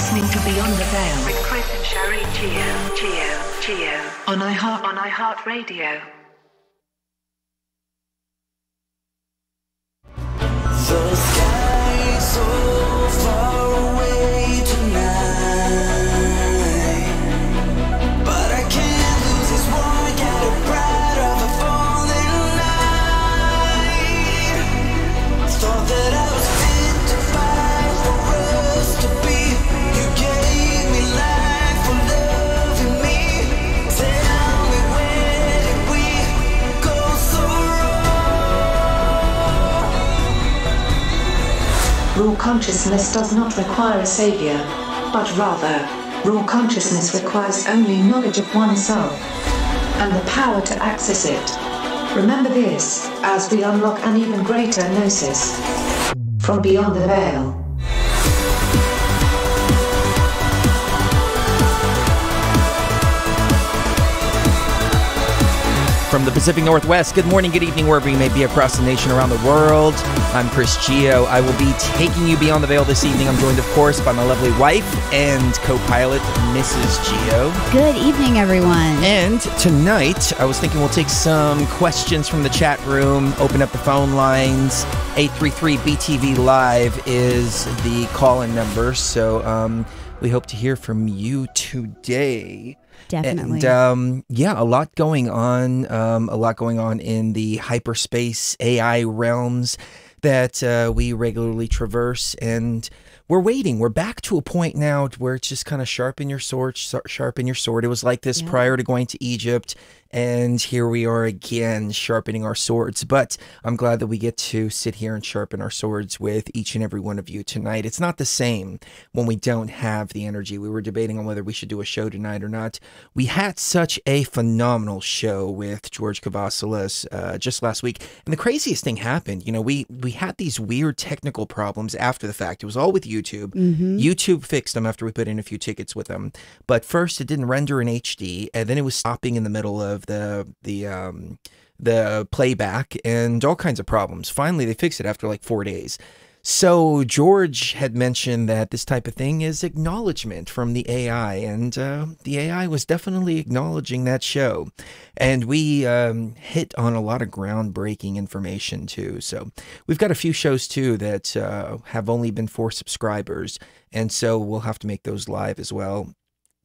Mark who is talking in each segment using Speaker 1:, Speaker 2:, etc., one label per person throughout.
Speaker 1: listening to Beyond the Veil.
Speaker 2: With Chris and Sheree Geo, Geo, Geo.
Speaker 1: On iHeart.
Speaker 2: On iHeartRadio.
Speaker 3: The sky so far
Speaker 1: consciousness does not require a savior, but rather, raw consciousness requires only knowledge of oneself and the power to access it. Remember this as we unlock an even greater gnosis from beyond the veil.
Speaker 4: From the Pacific Northwest, good morning, good evening, wherever you may be across the nation, around the world. I'm Chris Geo. I will be taking you beyond the veil this evening. I'm joined, of course, by my lovely wife and co pilot, Mrs. Geo.
Speaker 5: Good evening, everyone.
Speaker 4: And tonight, I was thinking we'll take some questions from the chat room, open up the phone lines. 833 BTV Live is the call in number. So um, we hope to hear from you today.
Speaker 5: Definitely.
Speaker 4: And um, yeah, a lot going on. Um, a lot going on in the hyperspace AI realms that uh, we regularly traverse, and we're waiting. We're back to a point now where it's just kind of sharpen your sword, sharpen your sword. It was like this
Speaker 5: Yeah.
Speaker 4: prior to going to Egypt, and here we are again sharpening our swords. But I'm glad that we get to sit here and sharpen our swords with each and every one of you tonight. It's not the same when we don't have the energy. We were debating on whether we should do a show tonight or not. We had such a phenomenal show with George Kavassilas uh, just last week, and the craziest thing happened. You know, we we had these weird technical problems after the fact. It was all with YouTube. YouTube fixed them after we put in a few tickets with them. But first, it didn't render in HD, and then it was stopping in the middle of the the um, the playback and all kinds of problems. Finally, they fixed it after like four days. So George had mentioned that this type of thing is acknowledgement from the AI, and uh, the AI was definitely acknowledging that show. And we um, hit on a lot of groundbreaking information too. So we've got a few shows too that uh, have only been for subscribers, and so we'll have to make those live as well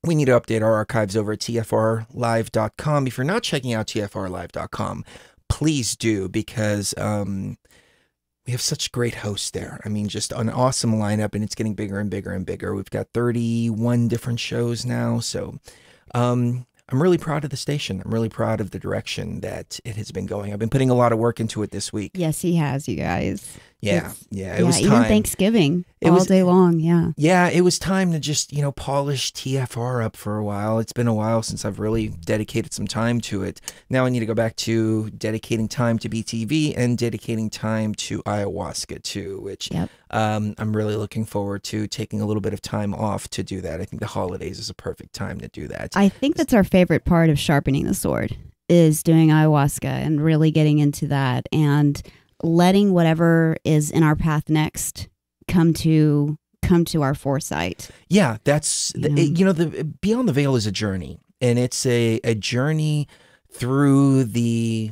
Speaker 4: we need to update our archives over at tfrlive.com. If you're not checking out tfrlive.com, please do because um, we have such great hosts there. I mean, just an awesome lineup, and it's getting bigger and bigger and bigger. We've got 31 different shows now, so um, I'm really proud of the station. I'm really proud of the direction that it has been going. I've been putting a lot of work into it this week.
Speaker 5: Yes, he has, you guys.
Speaker 4: Yeah,
Speaker 5: It's-
Speaker 4: yeah, it
Speaker 5: yeah,
Speaker 4: was
Speaker 5: even. Thanksgiving
Speaker 4: It
Speaker 5: all
Speaker 4: was-
Speaker 5: day long. Yeah.
Speaker 4: Yeah, it was time to just, you know, polish TFR up for a while. It's been a while since I've really dedicated some time to it. Now I need to go back to dedicating time to BTV and dedicating time to ayahuasca too, which
Speaker 5: Yep.
Speaker 4: um, I'm really looking forward to taking a little bit of time off to do that. I think the holidays is a perfect time to do that.
Speaker 5: I think that's our favorite part of sharpening the sword is doing ayahuasca and really getting into that and letting whatever is in our path next come to come to our foresight.
Speaker 4: Yeah, that's the,
Speaker 5: Yeah.
Speaker 4: you know the Beyond the Veil is a journey, and it's a a journey through the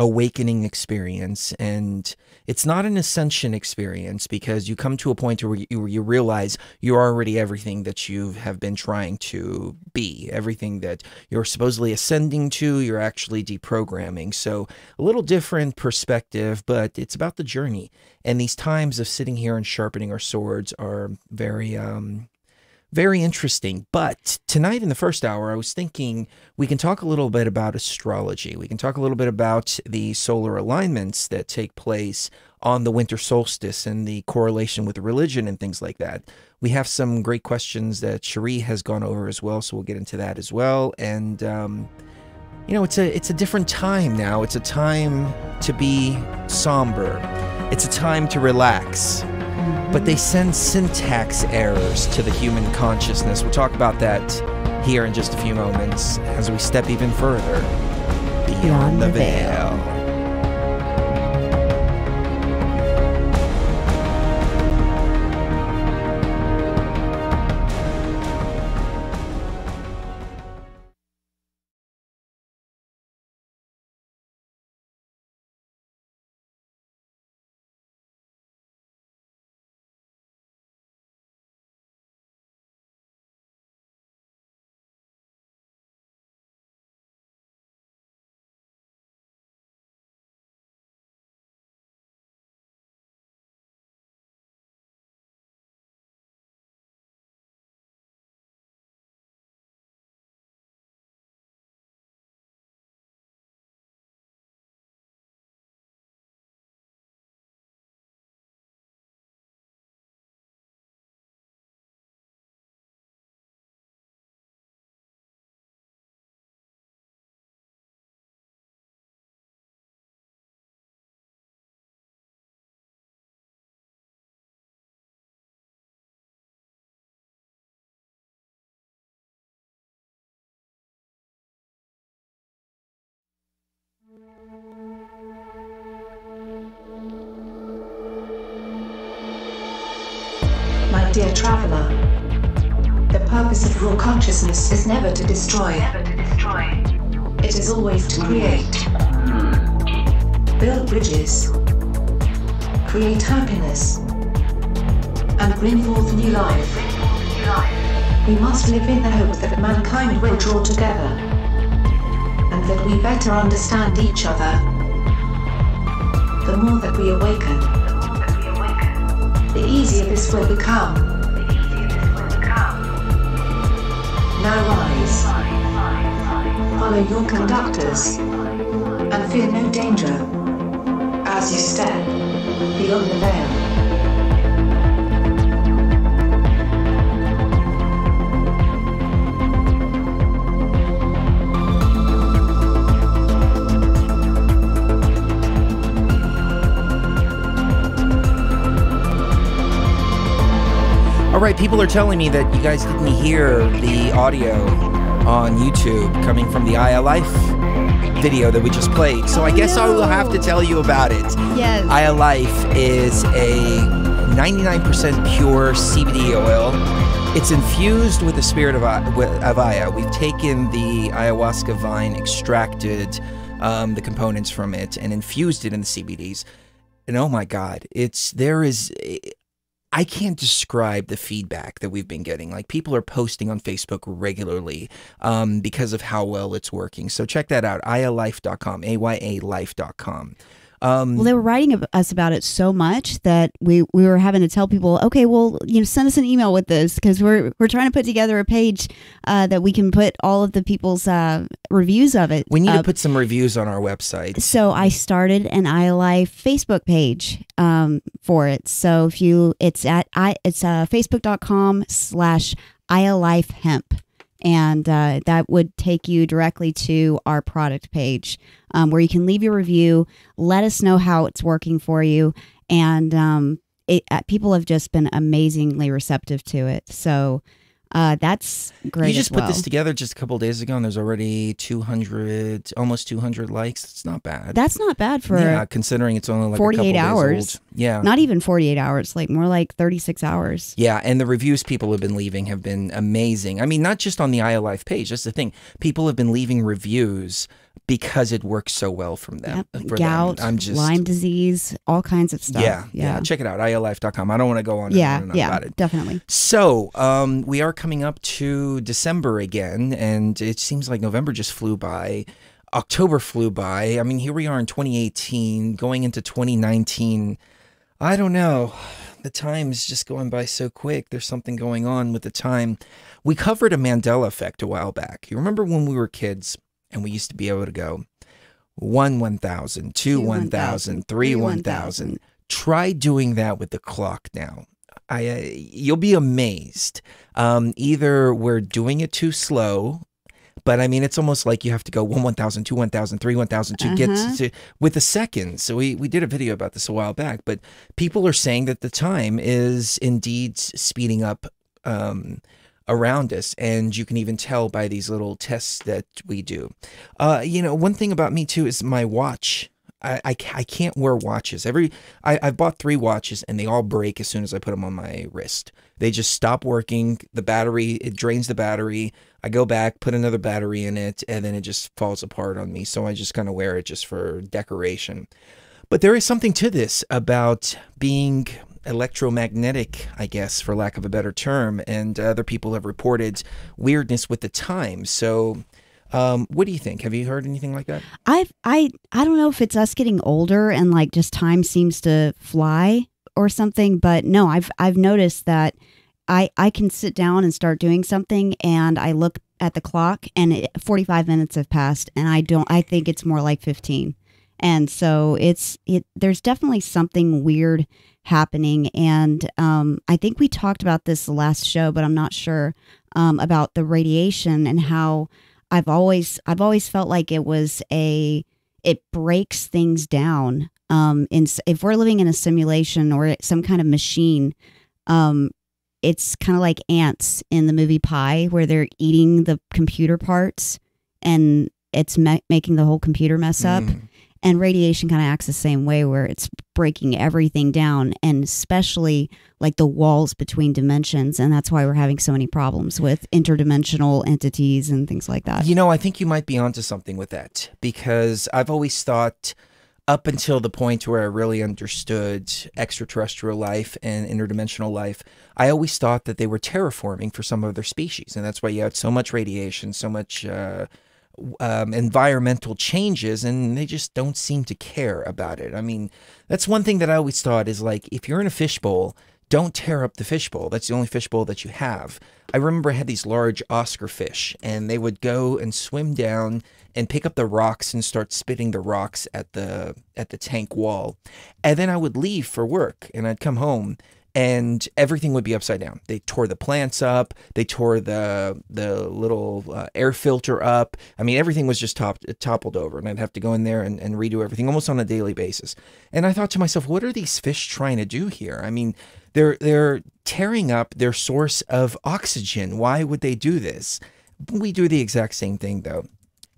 Speaker 4: awakening experience and it's not an ascension experience because you come to a point where you, where you realize you're already everything that you have been trying to be everything that you're supposedly ascending to you're actually deprogramming. So a little different perspective but it's about the journey. And these times of sitting here and sharpening our swords are very um very interesting. But tonight in the first hour, I was thinking we can talk a little bit about astrology. We can talk a little bit about the solar alignments that take place on the winter solstice and the correlation with religion and things like that. We have some great questions that Sheree has gone over as well, so we'll get into that as well. And um, you know, it's a it's a different time now. It's a time to be somber. It's a time to relax but they send syntax errors to the human consciousness. We'll talk about that here in just a few moments as we step even further beyond,
Speaker 5: Beyond
Speaker 4: the
Speaker 5: the
Speaker 4: veil.
Speaker 1: My dear traveler, the purpose of raw consciousness is never to destroy,
Speaker 2: Never to destroy.
Speaker 1: it is always to create. Build bridges, create happiness, and bring forth new life. We must live in the hope that mankind will draw together, that we better understand each other. The more that we awaken,
Speaker 2: The
Speaker 1: easier this will become. Now rise, follow your conductors, and fear no danger as you step beyond the veil.
Speaker 4: All right, people are telling me that you guys didn't hear the audio on YouTube coming from the Aya Life video that we just played. So I guess I will have to tell you about it.
Speaker 5: Yes.
Speaker 4: Aya Life is a 99% pure CBD oil. It's infused with the spirit of, of Aya. We've taken the ayahuasca vine, extracted um, the components from it, and infused it in the CBDs. And oh my God, it's there is. I can't describe the feedback that we've been getting. Like people are posting on Facebook regularly um, because of how well it's working. So check that out, ayalife.com, A-Y-A life.com. Um,
Speaker 5: Well, they were writing us about it so much that we, we were having to tell people, okay, well, you know, send us an email with this because we're we're trying to put together a page uh, that we can put all of the people's uh, reviews of it.
Speaker 4: we need to put some reviews on our website.
Speaker 5: so I started an iLife Facebook page um, for it. So if you, it's at i, it's uh, facebook.com slash iLife hemp. And uh, that would take you directly to our product page um, where you can leave your review, let us know how it's working for you. And um, it, uh, people have just been amazingly receptive to it. So uh, that's great.
Speaker 4: you just
Speaker 5: as
Speaker 4: put this together just a couple days ago, and there's already 200, almost 200 likes. It's not bad.
Speaker 5: That's not bad for
Speaker 4: yeah, considering it's only like a
Speaker 5: 48
Speaker 4: couple days
Speaker 5: hours.
Speaker 4: old. Yeah.
Speaker 5: not even 48 hours, like more like 36 hours.
Speaker 4: Yeah, and the reviews people have been leaving have been amazing. I mean, not just on the Aya Life page. That's the thing. People have been leaving reviews because it works so well from them.
Speaker 5: Yep.
Speaker 4: for them.
Speaker 5: Gout,
Speaker 4: I'm just
Speaker 5: Lyme disease, all kinds of stuff.
Speaker 4: Yeah, yeah,
Speaker 5: yeah,
Speaker 4: Check it out, ayalife.com. I don't want to go on
Speaker 5: yeah,
Speaker 4: and on
Speaker 5: yeah,
Speaker 4: about it.
Speaker 5: definitely.
Speaker 4: So, um, we are coming up to December again, and it seems like November just flew by. October flew by. I mean, here we are in 2018, going into 2019. I don't know. The time is just going by so quick. There's something going on with the time. We covered a Mandela effect a while back. You remember when we were kids and we used to be able to go 1 1000, 2
Speaker 5: Two
Speaker 4: 1000, 3 1000. Try doing that with the clock now. I uh, you'll be amazed. Um, either we're doing it too slow, but I mean it's almost like you have to go one one thousand, two one thousand, three one thousand to get
Speaker 5: Uh-huh.
Speaker 4: to with the seconds. So we we did a video about this a while back, but people are saying that the time is indeed speeding up um, around us, and you can even tell by these little tests that we do. Uh, you know, one thing about me too is my watch. I, I, I can't wear watches. Every I, I've bought three watches and they all break as soon as I put them on my wrist. They just stop working. The battery it drains the battery. I go back, put another battery in it, and then it just falls apart on me. So I just kind of wear it just for decoration. But there is something to this about being electromagnetic, I guess, for lack of a better term. And other people have reported weirdness with the time. So, um, what do you think? Have you heard anything like that?
Speaker 5: I I I don't know if it's us getting older and like just time seems to fly or something, but no, I've I've noticed that I I can sit down and start doing something and I look at the clock and it, 45 minutes have passed and I don't I think it's more like 15. And so it's it there's definitely something weird happening and um I think we talked about this the last show, but I'm not sure um about the radiation and how I've always I've always felt like it was a it breaks things down. Um, in if we're living in a simulation or some kind of machine, um, it's kind of like ants in the movie Pi, where they're eating the computer parts and it's ma- making the whole computer mess up.
Speaker 4: Mm.
Speaker 5: And radiation kind of acts the same way, where it's breaking everything down, and especially like the walls between dimensions. And that's why we're having so many problems with interdimensional entities and things like that.
Speaker 4: You know, I think you might be onto something with that because I've always thought, up until the point where I really understood extraterrestrial life and interdimensional life, I always thought that they were terraforming for some other species. And that's why you had so much radiation, so much uh, um, environmental changes, and they just don't seem to care about it. I mean, that's one thing that I always thought is like, if you're in a fishbowl, don't tear up the fishbowl. That's the only fishbowl that you have. I remember I had these large Oscar fish, and they would go and swim down and pick up the rocks and start spitting the rocks at the at the tank wall. And then I would leave for work, and I'd come home, and everything would be upside down. They tore the plants up. They tore the the little uh, air filter up. I mean, everything was just top, toppled over, and I'd have to go in there and, and redo everything almost on a daily basis. And I thought to myself, what are these fish trying to do here? I mean, they're they're tearing up their source of oxygen. Why would they do this? We do the exact same thing, though.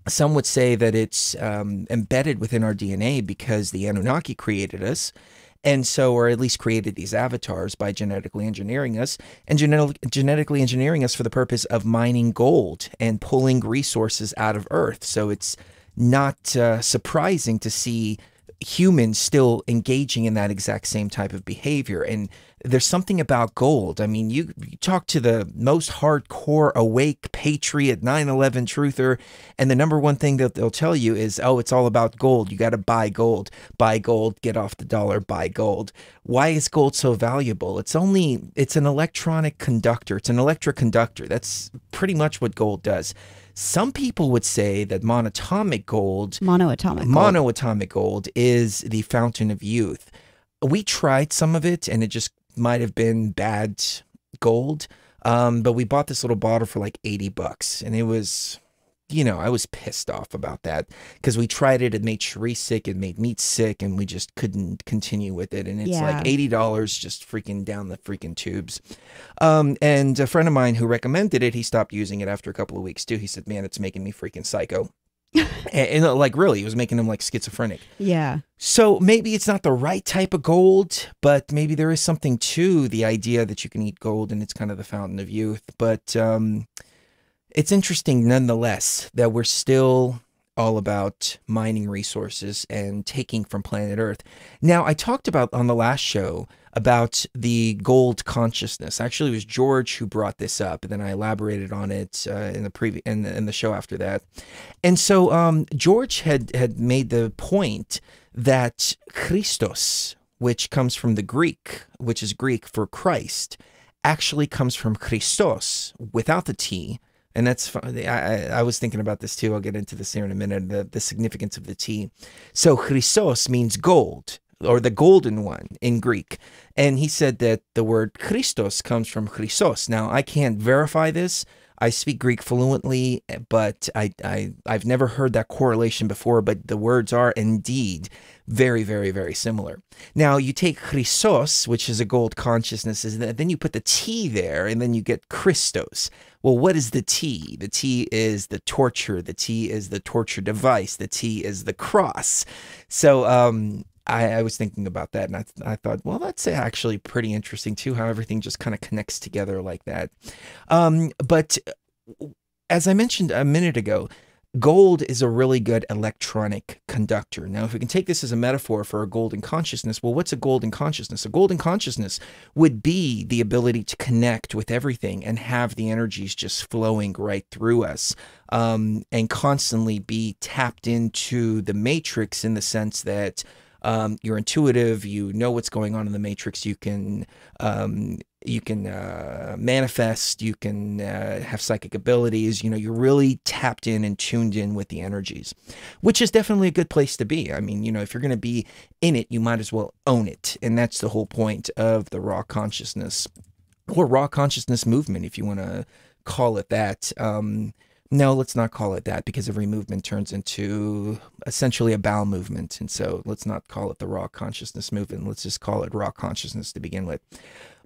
Speaker 4: Some would say that it's um, embedded within our DNA because the Anunnaki created us. And so, or at least created these avatars by genetically engineering us and genetic, genetically engineering us for the purpose of mining gold and pulling resources out of Earth. So it's not uh, surprising to see humans still engaging in that exact same type of behavior. And there's something about gold. I mean, you, you talk to the most hardcore awake patriot 9/11 truther, and the number one thing that they'll tell you is, "Oh, it's all about gold. You got to buy gold. Buy gold. Get off the dollar. Buy gold." Why is gold so valuable? It's only it's an electronic conductor. It's an electric conductor. That's pretty much what gold does. Some people would say that monatomic gold
Speaker 5: Monoatomic. gold.
Speaker 4: monoatomic gold is the fountain of youth. We tried some of it and it just might have been bad gold. Um, but we bought this little bottle for like 80 bucks and it was, you know, I was pissed off about that because we tried it. It made Cherise sick. It made me sick and we just couldn't continue with it. And it's
Speaker 5: Yeah.
Speaker 4: like $80 just freaking down the freaking tubes. Um, and a friend of mine who recommended it, he stopped using it after a couple of weeks too. He said, man, it's making me freaking psycho. And, and, uh, like really, it was making him like schizophrenic.
Speaker 5: Yeah.
Speaker 4: So maybe it's not the right type of gold, but maybe there is something to the idea that you can eat gold and it's kind of the fountain of youth. But um, it's interesting nonetheless that we're still all about mining resources and taking from planet Earth. Now, I talked about on the last show about the gold consciousness. Actually, it was George who brought this up, and then I elaborated on it uh, in the previous in in the show after that. And so um, George had had made the point that Christos, which comes from the Greek, which is Greek for Christ, actually comes from Christos without the T. And that's I, I was thinking about this too. I'll get into this here in a minute. The, the significance of the T. So Christos means gold or the golden one in Greek. And he said that the word Christos comes from Chrysos. Now, I can't verify this. I speak Greek fluently, but I, I, I've never heard that correlation before, but the words are indeed very, very, very similar. Now, you take Chrysos, which is a gold consciousness, and then you put the T there, and then you get Christos. Well, what is the T? The T is the torture. The T is the torture device. The T is the cross. So, um, I, I was thinking about that and I, I thought, well, that's actually pretty interesting too, how everything just kind of connects together like that. Um, but as I mentioned a minute ago, gold is a really good electronic conductor. Now, if we can take this as a metaphor for a golden consciousness, well, what's a golden consciousness? A golden consciousness would be the ability to connect with everything and have the energies just flowing right through us um, and constantly be tapped into the matrix in the sense that um, you're intuitive, you know what's going on in the matrix, you can um, you can uh, manifest, you can uh, have psychic abilities. You know, you're really tapped in and tuned in with the energies, which is definitely a good place to be. I mean, you know, if you're going to be in it, you might as well own it, and that's the whole point of the raw consciousness or raw consciousness movement, if you want to call it that. Um, no, let's not call it that because every movement turns into essentially a bowel movement. And so let's not call it the raw consciousness movement. Let's just call it raw consciousness to begin with.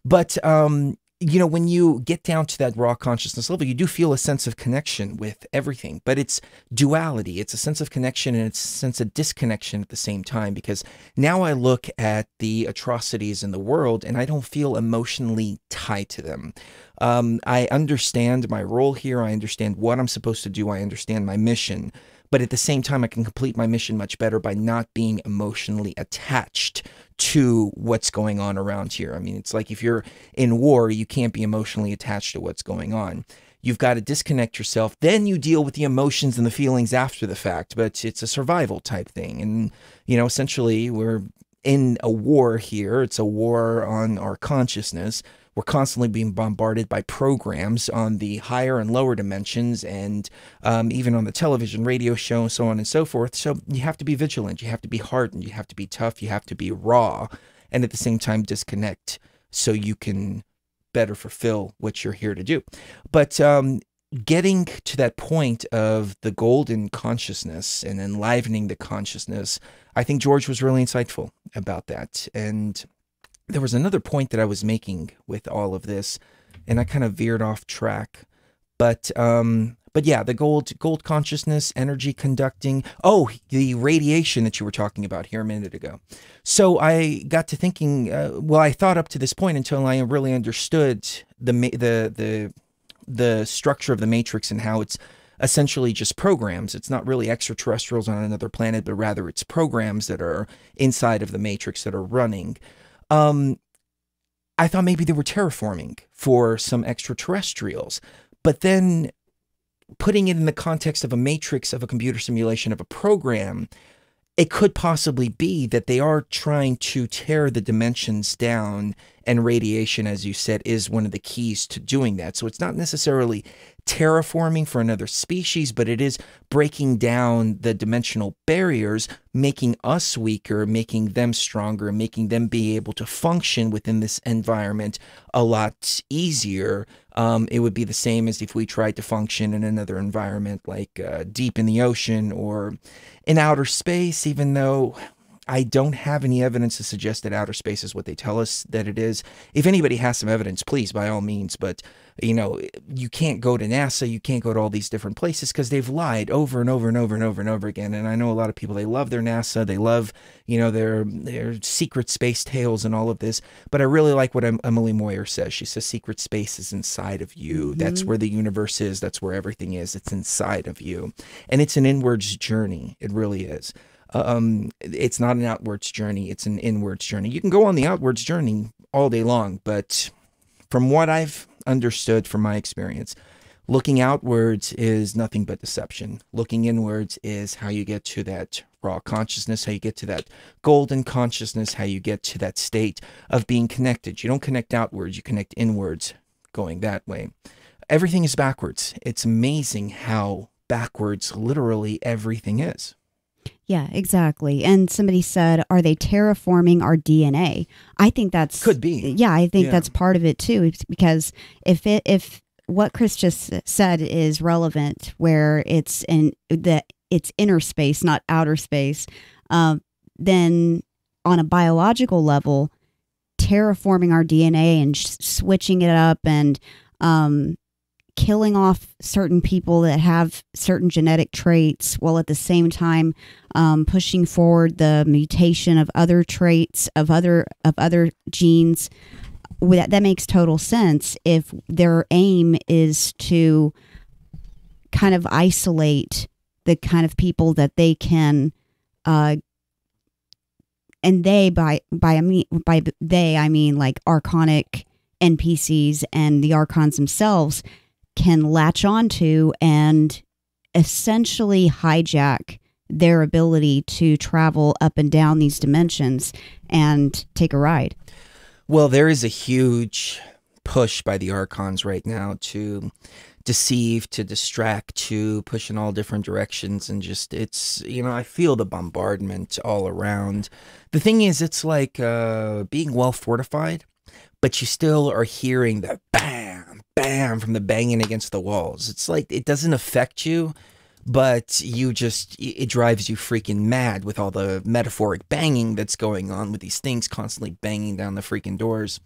Speaker 4: But um, you know, when you get down to that raw consciousness level, you do feel a sense of connection with everything, but it's duality. It's a sense of connection and it's a sense of disconnection at the same time because now I look at the atrocities in the world and I don't feel emotionally tied to them. Um, I understand my role here. I understand what I'm supposed to do. I understand my mission. But at the same time, I can complete my mission much better by not being emotionally attached to what's going on around here. I mean, it's like if you're in war, you can't be emotionally attached to what's going on. You've got to disconnect yourself. Then you deal with the emotions and the feelings after the fact, but it's a survival type thing. And, you know, essentially, we're in a war here. It's a war on our consciousness. We're constantly being bombarded by programs on the higher and lower dimensions, and um, even on the television, radio show, and so on and so forth. So you have to be vigilant. You have to be hardened. You have to be tough. You have to be raw, and at the same time disconnect so you can better fulfill what you're here to do. But um, getting to that point of the golden consciousness and enlivening the consciousness, I think George was really insightful about that. And there was another point that I was making with all of this, and I kind of veered off track. But um, but yeah, the gold gold consciousness, energy conducting. Oh, the radiation that you were talking about here a minute ago. So I got to thinking. Uh, well, I thought up to this point until I really understood the the the the structure of the matrix and how it's essentially just programs. It's not really extraterrestrials on another planet, but rather it's programs that are inside of the matrix that are running. Um, I thought maybe they were terraforming for some extraterrestrials, but then putting it in the context of a matrix of a computer simulation of a program, it could possibly be that they are trying to tear the dimensions down and radiation as you said is one of the keys to doing that. So it's not necessarily terraforming for another species but it is breaking down the dimensional barriers making us weaker making them stronger making them be able to function within this environment a lot easier um, it would be the same as if we tried to function in another environment like uh, deep in the ocean or in outer space even though I don't have any evidence to suggest that outer space is what they tell us that it is. If anybody has some evidence, please, by all means. But, you know, you can't go to NASA, you can't go to all these different places because they've lied over and over and over and over and over again. And I know a lot of people, they love their NASA, they love, you know, their, their secret space tales and all of this. But I really like what Emily Moyer says. She says secret space is inside of you. That's where the universe is, that's where everything is. It's inside of you. And it's an inwards journey. It really is um, it's not an outwards journey, it's an inwards journey. You can go on the outwards journey all day long, but from what I've understood from my experience, looking outwards is nothing but deception. Looking inwards is how you get to that raw consciousness, how you get to that golden consciousness, how you get to that state of being connected. You don't connect outwards, you connect inwards going that way. Everything is backwards. It's amazing how backwards literally everything is.
Speaker 5: Yeah, exactly. And somebody said, "Are they terraforming our DNA?" I think that's
Speaker 4: Could be.
Speaker 5: Yeah, I think
Speaker 4: Yeah.
Speaker 5: that's part of it too. Because if it if what Chris just said is relevant, where it's in the it's inner space, not outer space, um, then on a biological level, terraforming our DNA and sh- switching it up and um, killing off certain people that have certain genetic traits while at the same time um, pushing forward the mutation of other traits of other of other genes. That, that makes total sense. If their aim is to kind of isolate the kind of people that they can uh, and they by by I mean by they I mean like archonic NPCs and the archons themselves can latch onto and essentially hijack their ability to travel up and down these dimensions and take a ride.
Speaker 4: Well, there is a huge push by the archons right now to deceive, to distract, to push in all different directions. And just, it's, you know, I feel the bombardment all around. The thing is, it's like uh, being well fortified, but you still are hearing the bam, bam from the banging against the walls. It's like it doesn't affect you. But you just, it drives you freaking mad with all the metaphoric banging that's going on with these things constantly banging down the freaking doors.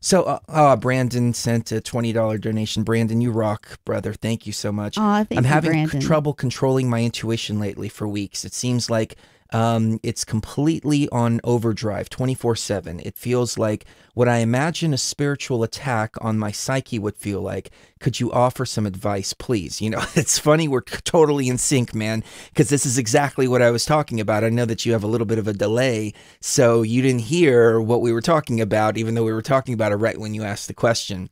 Speaker 4: So, uh, uh, Brandon sent a twenty dollar donation. Brandon, you rock, brother. Thank you so much.
Speaker 5: Aw, thank
Speaker 4: I'm
Speaker 5: you,
Speaker 4: having
Speaker 5: Brandon.
Speaker 4: trouble controlling my intuition lately for weeks. It seems like um, it's completely on overdrive 24 7. It feels like what I imagine a spiritual attack on my psyche would feel like. Could you offer some advice, please? You know, it's funny, we're totally in sync, man, because this is exactly what I was talking about. I know that you have a little bit of a delay, so you didn't hear what we were talking about, even though we were talking about it right when you asked the question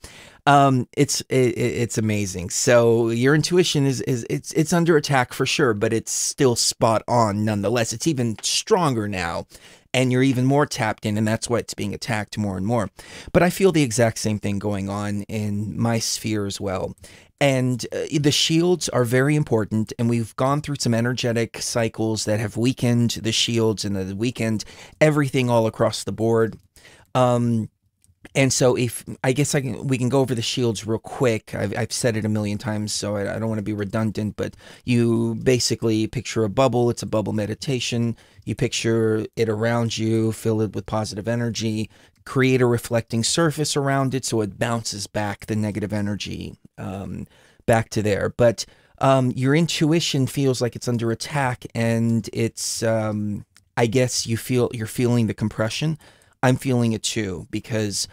Speaker 4: um it's it, it- it's amazing so your intuition is is it's it's under attack for sure but it's still spot on nonetheless it's even stronger now and you're even more tapped in and that's why it's being attacked more and more but i feel the exact same thing going on in my sphere as well and uh, the shields are very important and we've gone through some energetic cycles that have weakened the shields and the weakened everything all across the board um and so, if I guess I can, we can go over the shields real quick. I've, I've said it a million times, so I, I don't want to be redundant. But you basically picture a bubble. It's a bubble meditation. You picture it around you, fill it with positive energy, create a reflecting surface around it, so it bounces back the negative energy um, back to there. But um, your intuition feels like it's under attack, and it's um, I guess you feel you're feeling the compression. I'm feeling it too because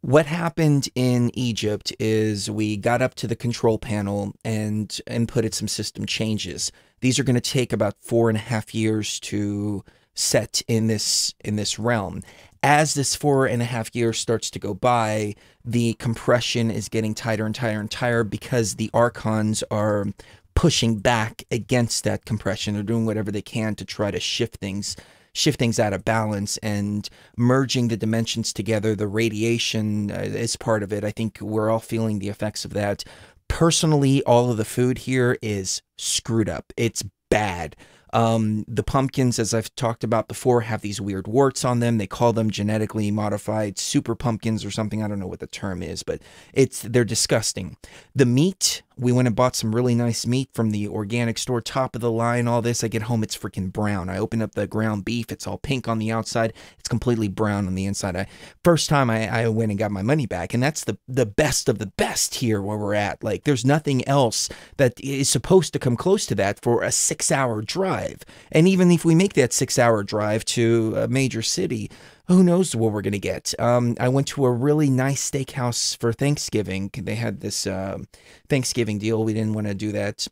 Speaker 4: what happened in Egypt is we got up to the control panel and inputted some system changes. These are going to take about four and a half years to set in this in this realm. As this four and a half years starts to go by, the compression is getting tighter and tighter and tighter because the archons are pushing back against that compression. They're doing whatever they can to try to shift things shift things out of balance and merging the dimensions together. The radiation uh, is part of it. I think we're all feeling the effects of that. Personally, all of the food here is screwed up. It's bad. Um, the pumpkins, as I've talked about before, have these weird warts on them. They call them genetically modified super pumpkins or something. I don't know what the term is, but it's they're disgusting. The meat, we went and bought some really nice meat from the organic store, top of the line. All this, I get home, it's freaking brown. I open up the ground beef, it's all pink on the outside, it's completely brown on the inside. I first time I, I went and got my money back, and that's the the best of the best here where we're at. Like, there's nothing else that is supposed to come close to that for a six hour drive. And even if we make that six hour drive to a major city, who knows what we're gonna get? Um, I went to a really nice steakhouse for Thanksgiving. They had this uh, Thanksgiving deal. We didn't want to do that.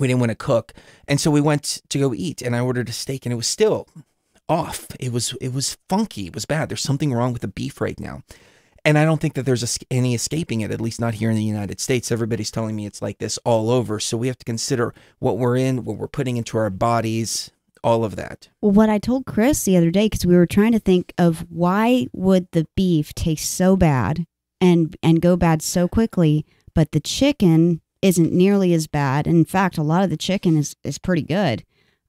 Speaker 4: We didn't want to cook, and so we went to go eat. And I ordered a steak, and it was still off. It was it was funky. It was bad. There's something wrong with the beef right now. And I don't think that there's any escaping it, at least not here in the United States. Everybody's telling me it's like this all over. So we have to consider what we're in, what we're putting into our bodies, all of that.
Speaker 5: Well, what I told Chris the other day, because we were trying to think of why would the beef taste so bad and and go bad so quickly, but the chicken isn't nearly as bad. In fact, a lot of the chicken is is pretty good,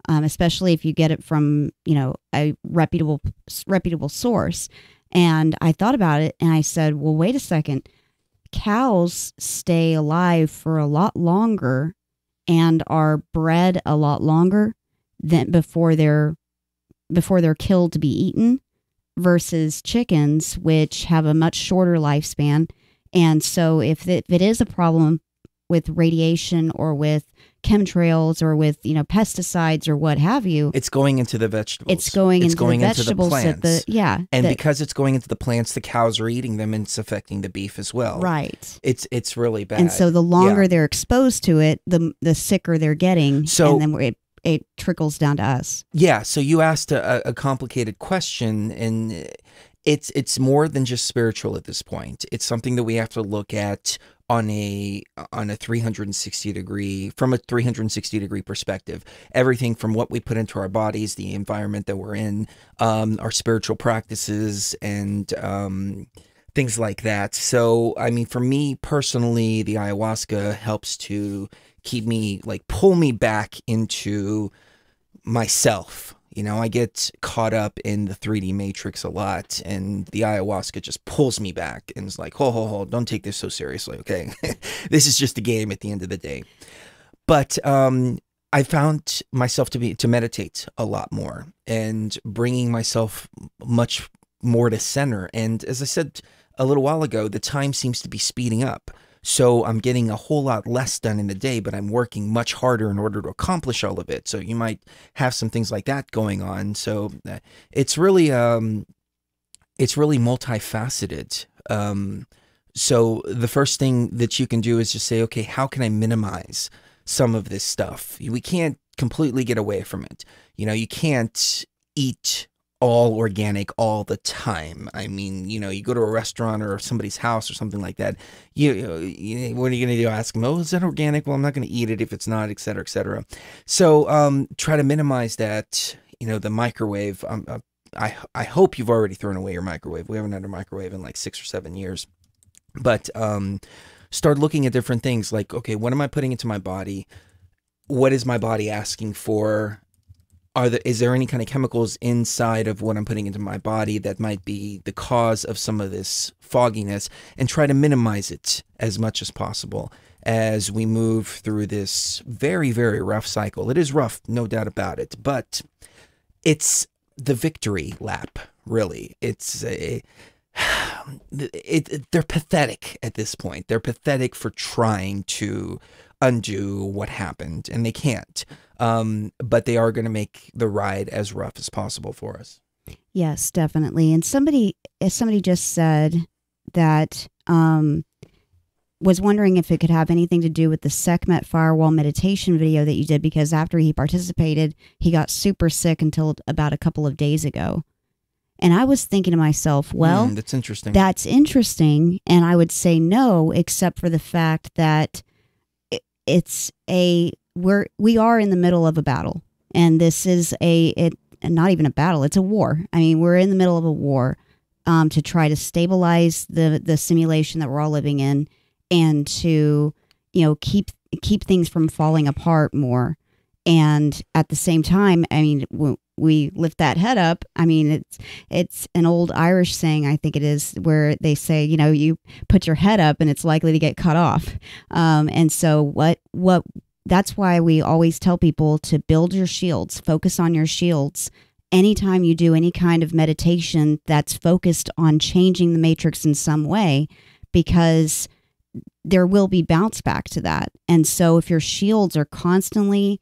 Speaker 5: um, especially if you get it from you know a reputable reputable source. And I thought about it, and I said, well, wait a second. Cows stay alive for a lot longer and are bred a lot longer than before they're before they're killed to be eaten versus chickens which have a much shorter lifespan and so if it, if it is a problem with radiation or with chemtrails or with you know pesticides or what have you
Speaker 4: It's going into the vegetables.
Speaker 5: it's going
Speaker 4: It's
Speaker 5: into
Speaker 4: going
Speaker 5: the
Speaker 4: into the
Speaker 5: vegetables that the
Speaker 4: plants.
Speaker 5: yeah
Speaker 4: and
Speaker 5: that-
Speaker 4: because it's going into the plants, the cows are eating them, and it's affecting the beef as well.
Speaker 5: right
Speaker 4: It's it's really bad.
Speaker 5: and so the longer
Speaker 4: Yeah.
Speaker 5: they're exposed to it the the sicker they're getting
Speaker 4: So-
Speaker 5: and then it it trickles down to us
Speaker 4: Yeah, so you asked a, a complicated question, and it's it's more than just spiritual at this point. It's something that we have to look at on a on a 360 degree from a 360 degree perspective. Everything from what we put into our bodies, the environment that we're in, um, our spiritual practices, and um, things like that. So, I mean, for me personally, the ayahuasca helps to keep me like pull me back into myself. You know, I get caught up in the 3D matrix a lot, and the ayahuasca just pulls me back and is like, ho, ho, ho, don't take this so seriously, okay? this is just a game at the end of the day. But um, I found myself to be to meditate a lot more and bringing myself much more to center. And as I said a little while ago, the time seems to be speeding up. So I'm getting a whole lot less done in the day, but I'm working much harder in order to accomplish all of it. So you might have some things like that going on. So uh, it's really um, it's really multifaceted. Um, so the first thing that you can do is just say, okay, how can I minimize some of this stuff? We can't completely get away from it. You know, you can't eat all organic all the time. I mean, you know, you go to a restaurant or somebody's house or something like that. You, you what are you going to do? Ask them, oh, is that organic? Well, I'm not going to eat it if it's not, et cetera, et cetera. So um, try to minimize that. You know, the microwave. Um, uh, I I hope you've already thrown away your microwave. We haven't had a microwave in like six or seven years, but um, start looking at different things. Like, okay, what am I putting into my body? What is my body asking for? Are there is there any kind of chemicals inside of what I'm putting into my body that might be the cause of some of this fogginess and try to minimize it as much as possible as we move through this very very rough cycle. It is rough, no doubt about it, but it's the victory lap, really. It's a it, it, they're pathetic at this point. They're pathetic for trying to undo what happened, and they can't. Um, but they are going to make the ride as rough as possible for us.
Speaker 5: Yes, definitely. And somebody, somebody just said that um, was wondering if it could have anything to do with the Sekhmet firewall meditation video that you did, because after he participated, he got super sick until about a couple of days ago. And I was thinking to myself, well,
Speaker 4: Mm, that's interesting.
Speaker 5: that's interesting. And I would say no, except for the fact that it's a we're we are in the middle of a battle, and this is a it not even a battle; it's a war. I mean, we're in the middle of a war um, to try to stabilize the the simulation that we're all living in, and to you know keep keep things from falling apart more. And at the same time, I mean, we lift that head up. I mean, it's it's an old Irish saying, I think it is, where they say, you know, you put your head up and it's likely to get cut off. Um, and so, what what that's why we always tell people to build your shields, focus on your shields. Anytime you do any kind of meditation that's focused on changing the matrix in some way, because there will be bounce back to that. And so, if your shields are constantly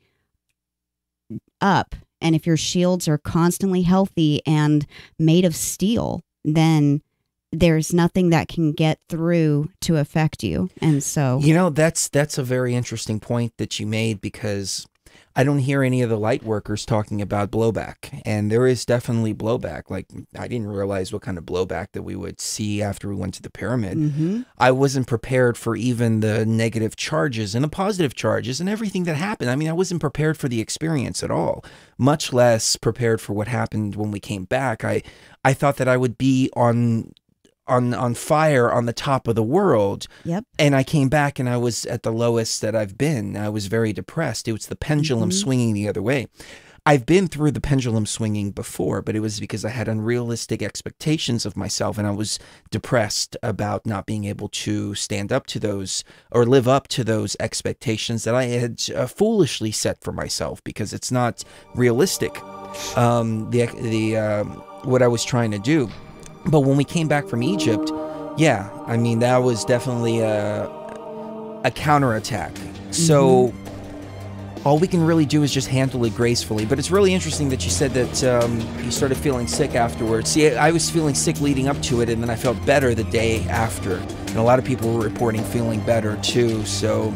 Speaker 5: up and if your shields are constantly healthy and made of steel, then there's nothing that can get through to affect you. And so,
Speaker 4: You know, that's that's a very interesting point that you made because I don't hear any of the light workers talking about blowback, and there is definitely blowback. Like I didn't realize what kind of blowback that we would see after we went to the pyramid.
Speaker 5: Mhm.
Speaker 4: I wasn't prepared for even the negative charges and the positive charges and everything that happened. I mean, I wasn't prepared for the experience at all, much less prepared for what happened when we came back. I I thought that I would be on on on fire on the top of the world
Speaker 5: yep.
Speaker 4: and I came back and I was at the lowest that I've been. I was very depressed. It was the pendulum swinging the other way. I've been through the pendulum swinging before, but it was because I had unrealistic expectations of myself and I was depressed about not being able to stand up to those or live up to those expectations that I had uh, foolishly set for myself because it's not realistic. Um, the the um, what I was trying to do. But when we came back from Egypt, yeah, I mean that was definitely a a counterattack. So all we can really do is just handle it gracefully. But it's really interesting that you said that um, you started feeling sick afterwards. See, I was feeling sick leading up to it, and then I felt better the day after. And a lot of people were reporting feeling better too. So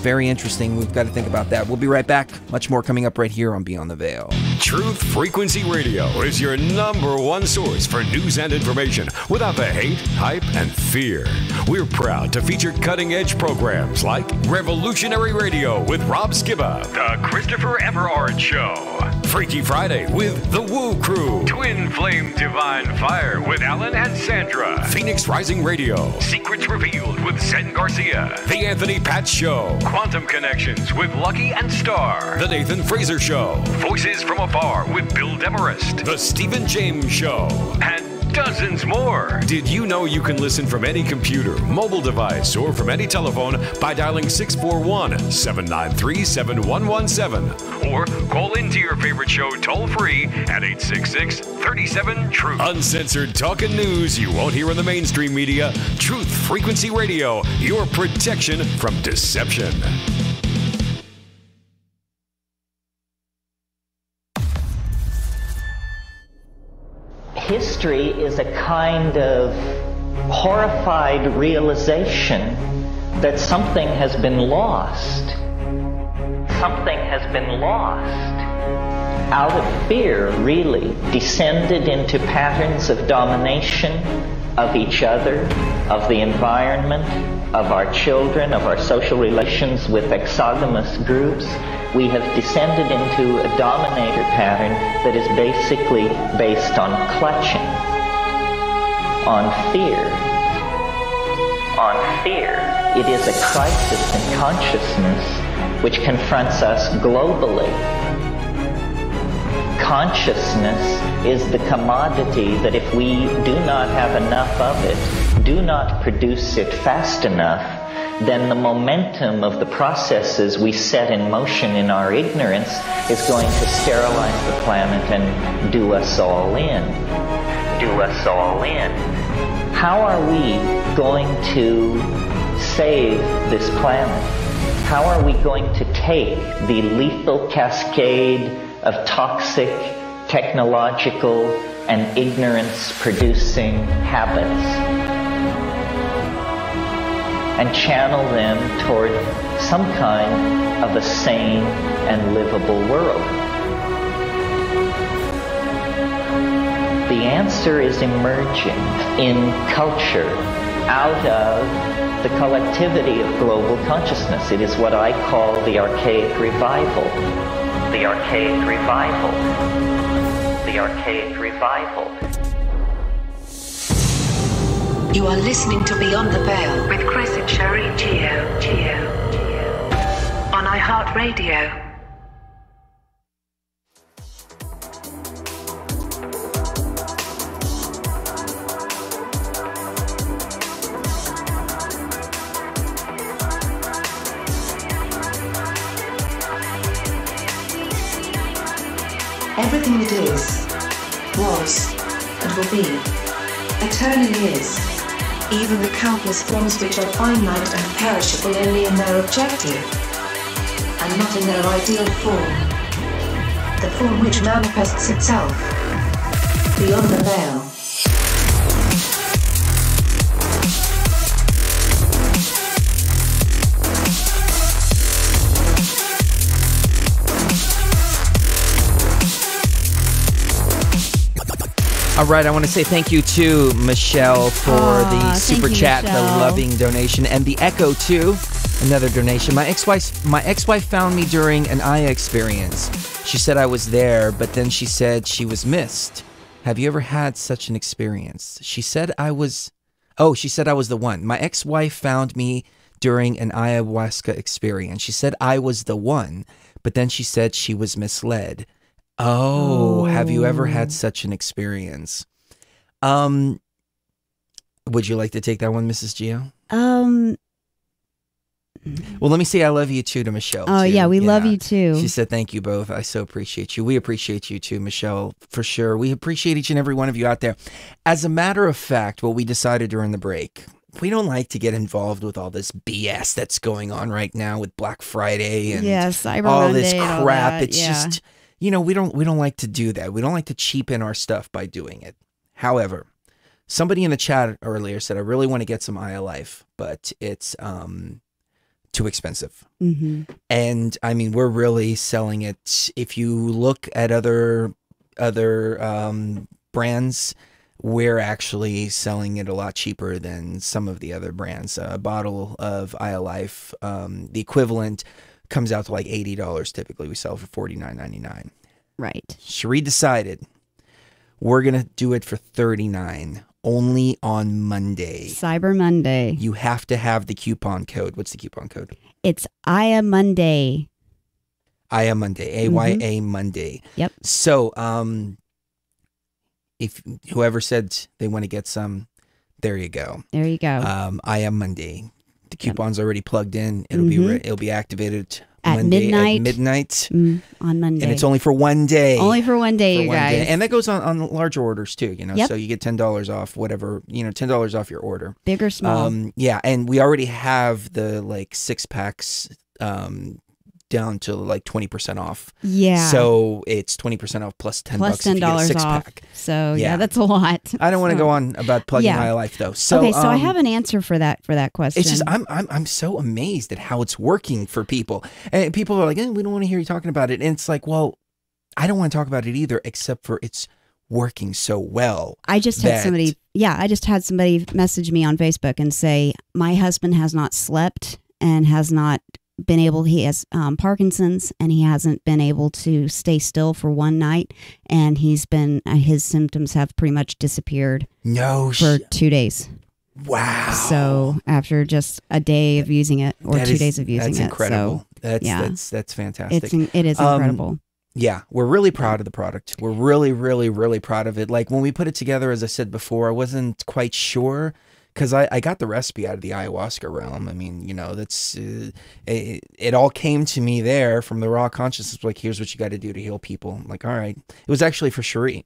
Speaker 4: very interesting. We've got to think about that. We'll be right back. Much more coming up right here on Beyond the Veil.
Speaker 6: Truth Frequency Radio is your number one source for news and information without the hate, hype, and fear. We're proud to feature cutting edge programs like Revolutionary Radio with Rob Skiba, The Christopher Everard Show, Freaky Friday with The Woo Crew, Twin Flame Divine Fire with Alan and Sandra, Phoenix Rising Radio, Secrets Revealed with Zen Garcia, The Anthony Patch Show, Quantum Connections with Lucky and Star, The Nathan Fraser Show, Voices from Afar with Bill Demarest, The Stephen James Show, and dozens more. Did you know you can listen from any computer, mobile device, or from any telephone by dialing 641 793 7117? Or call into your favorite show toll free at 866 37 Truth. Uncensored talk and news you won't hear in the mainstream media. Truth Frequency Radio, your protection from deception.
Speaker 7: History is a kind of horrified realization that something has been lost. Something has been lost. Out of fear, really, descended into patterns of domination of each other, of the environment, of our children, of our social relations with exogamous groups. We have descended into a dominator pattern that is basically based on clutching, on fear. On fear. It is a crisis in consciousness which confronts us globally consciousness is the commodity that if we do not have enough of it, do not produce it fast enough, then the momentum of the processes we set in motion in our ignorance is going to sterilize the planet and do us all in. Do us all in. How are we going to save this planet? How are we going to take the lethal cascade of toxic, technological, and ignorance producing habits and channel them toward some kind of a sane and livable world? The answer is emerging in culture out of the collectivity of global consciousness. It is what I call the archaic revival the archaic revival. The archaic revival.
Speaker 1: You are listening to Beyond the Veil
Speaker 2: With Chris and Sheree Geo. Geo. Geo.
Speaker 1: on iHeartRadio. Will be, eternally is, even the countless forms which are finite and perishable only in their objective, and not in their ideal form. The form which manifests itself beyond the veil.
Speaker 4: All right, I want to say thank you to Michelle for
Speaker 5: Aw,
Speaker 4: the super
Speaker 5: you,
Speaker 4: chat, the loving donation, and the Echo too, another donation. My ex-wife, my ex-wife found me during an Aya experience. She said I was there, but then she said she was missed. Have you ever had such an experience? She said I was. Oh, she said I was the one. My ex-wife found me during an ayahuasca experience. She said I was the one, but then she said she was misled. Oh, have you ever had such an experience? Um, would you like to take that one, Mrs. Geo?
Speaker 5: Um.
Speaker 4: Well, let me say I love you too to Michelle.
Speaker 5: Oh
Speaker 4: too.
Speaker 5: yeah, we love you too.
Speaker 4: She said, Thank you both. I so appreciate you. We appreciate you too, Michelle, for sure. We appreciate each and every one of you out there. As a matter of fact, what we decided during the break, we don't like to get involved with all this BS that's going on right now with Black Friday and
Speaker 5: yeah, Cyber
Speaker 4: all this
Speaker 5: all
Speaker 4: crap.
Speaker 5: that,
Speaker 4: It's
Speaker 5: yeah.
Speaker 4: just you know, we don't we don't like to do that. We don't like to cheapen our stuff by doing it. However, somebody in the chat earlier said I really want to get some Aya Life, but it's um too expensive.
Speaker 5: Mhm.
Speaker 4: And I mean, we're really selling it. If you look at other other um, brands, we're actually selling it a lot cheaper than some of the other brands. A bottle of Aya Life, um, the equivalent, comes out to like eighty dollars. Typically, we sell for forty nine ninety nine.
Speaker 5: Right.
Speaker 4: Sheree decided we're gonna do it for thirty nine only on Monday.
Speaker 5: Cyber Monday.
Speaker 4: You have to have the coupon code. What's the coupon code?
Speaker 5: It's Aya Monday.
Speaker 4: Aya Monday, A Y A Monday.
Speaker 5: Yep.
Speaker 4: So, um, if whoever said they want to get some, there you go.
Speaker 5: There you go.
Speaker 4: Um, Aya Monday. The coupon's already plugged in. It'll be re- it'll be activated
Speaker 5: Mm-hmm. At
Speaker 4: Monday
Speaker 5: midnight.
Speaker 4: At midnight,
Speaker 5: Mm, on Monday.
Speaker 4: and it's only for one day.
Speaker 5: Only for one day,
Speaker 4: for
Speaker 5: you
Speaker 4: one
Speaker 5: guys.
Speaker 4: day. and that goes on on larger orders too. You know,
Speaker 5: Yep.
Speaker 4: so you get ten dollars off whatever. You know, ten dollars off your order.
Speaker 5: Big or small.
Speaker 4: Um, yeah, and we already have the like six packs um down to like twenty percent off.
Speaker 5: yeah.
Speaker 4: So it's twenty percent off plus ten
Speaker 5: plus
Speaker 4: bucks
Speaker 5: ten
Speaker 4: if you get a
Speaker 5: dollars
Speaker 4: six
Speaker 5: off.
Speaker 4: pack.
Speaker 5: So yeah.
Speaker 4: Yeah.
Speaker 5: that's a lot.
Speaker 4: I don't want to go on about plugging
Speaker 5: Yeah.
Speaker 4: my life though. So
Speaker 5: okay, so I
Speaker 4: um,
Speaker 5: have an answer for that for that question.
Speaker 4: It's just I'm I'm I'm so amazed at how it's working for people. And people are like, eh, we don't want to hear you talking about it. And it's like, well, I don't want to talk about it either, except for it's working so well.
Speaker 5: I just had somebody, yeah, I just had somebody message me on Facebook and say, my husband has not slept and has not been able, he has um, Parkinson's and he hasn't been able to stay still for one night. And he's been, uh, his symptoms have pretty much disappeared
Speaker 4: No,
Speaker 5: for
Speaker 4: sh-
Speaker 5: two days.
Speaker 4: wow.
Speaker 5: So after just a day of using it or
Speaker 4: That
Speaker 5: two
Speaker 4: is-
Speaker 5: days of using
Speaker 4: that's
Speaker 5: it.
Speaker 4: incredible. that's
Speaker 5: yeah.
Speaker 4: that's that's fantastic.
Speaker 5: it's, it is
Speaker 4: Um,
Speaker 5: incredible.
Speaker 4: Yeah, we're really proud of the product. We're really, really, really proud of it. Like when we put it together, as I said before, I wasn't quite sure because I, I got the recipe out of the ayahuasca realm. I mean, you know, that's uh, it, it all came to me there from the raw consciousness. Like, here's what you got to do to heal people. I'm like, all right. It was actually for Sheree.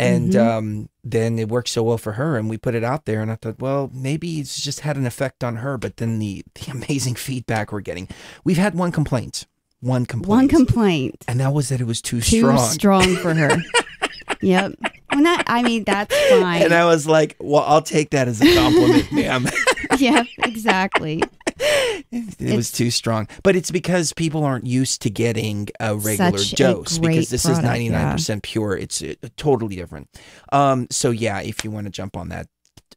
Speaker 4: And
Speaker 5: Mhm.
Speaker 4: um, then it worked so well for her, and we put it out there. And I thought, well, maybe it's just had an effect on her. But then the the amazing feedback we're getting, we've had one complaint, one complaint,
Speaker 5: One complaint.
Speaker 4: and that was that it was too,
Speaker 5: Too
Speaker 4: strong.
Speaker 5: strong for her. yep. And that, I mean, that's fine.
Speaker 4: And I was like, well, I'll take that as a compliment, ma'am.
Speaker 5: yeah, exactly.
Speaker 4: it was too strong. But it's because people aren't used to getting a regular
Speaker 5: Such a
Speaker 4: dose
Speaker 5: great
Speaker 4: because this is 99% pure. It's uh, totally different. Um, so, yeah, if you want to jump on that,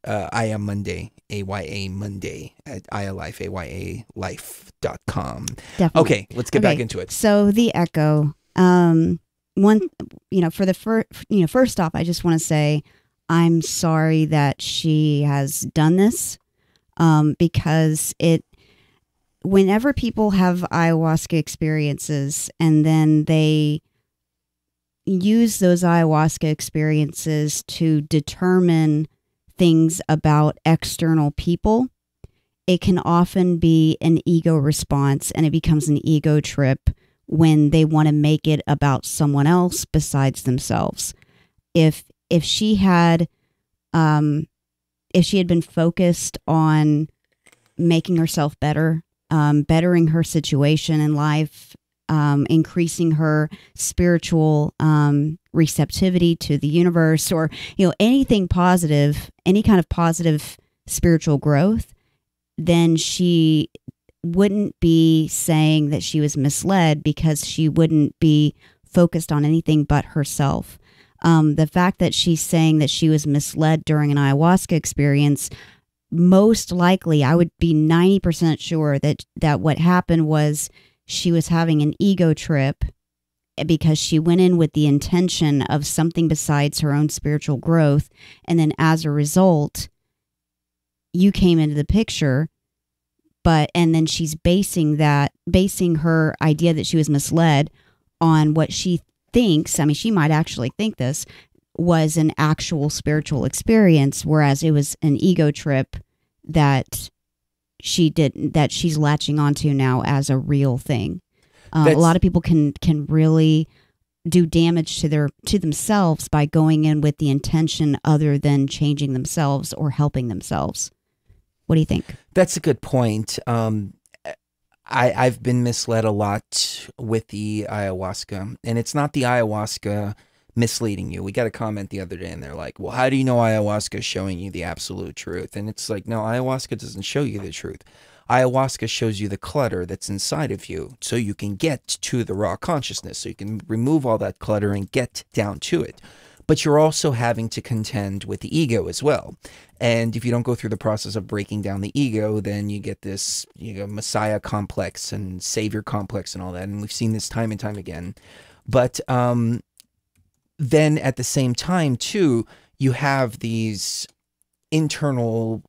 Speaker 4: uh, Aya Monday, A Y A Monday at ialife, A Y A life.com.
Speaker 5: Definitely.
Speaker 4: Okay, let's get back into it.
Speaker 5: So the echo, um, one, you know, for the first, you know, first off, I just want to say I'm sorry that she has done this, um, because it, whenever people have ayahuasca experiences and then they use those ayahuasca experiences to determine things about external people, it can often be an ego response and it becomes an ego trip when they want to make it about someone else besides themselves. If if she had um if she had been focused on making herself better, um, bettering her situation in life, um, increasing her spiritual um, receptivity to the universe, or you know anything positive, any kind of positive spiritual growth, then she wouldn't be saying that she was misled because she wouldn't be focused on anything but herself. Um, the fact that she's saying that she was misled during an ayahuasca experience, most likely, I would be 90% sure that, that what happened was she was having an ego trip because she went in with the intention of something besides her own spiritual growth. And then as a result, you came into the picture but and then she's basing that basing her idea that she was misled on what she thinks i mean she might actually think this was an actual spiritual experience whereas it was an ego trip that she did that she's latching onto now as a real thing. Uh, a lot of people can can really do damage to their to themselves by going in with the intention other than changing themselves or helping themselves what do you think
Speaker 4: That's a good point. Um, I I've been misled a lot with the ayahuasca, and it's not the ayahuasca misleading you. We got a comment the other day, and they're like, "Well, how do you know ayahuasca is showing you the absolute truth?" And it's like, no, ayahuasca doesn't show you the truth. Ayahuasca shows you the clutter that's inside of you, so you can get to the raw consciousness, so you can remove all that clutter and get down to it. But you're also having to contend with the ego as well. And if you don't go through the process of breaking down the ego, then you get this you know, messiah complex and savior complex and all that. And we've seen this time and time again. But um, then at the same time, too, you have these internal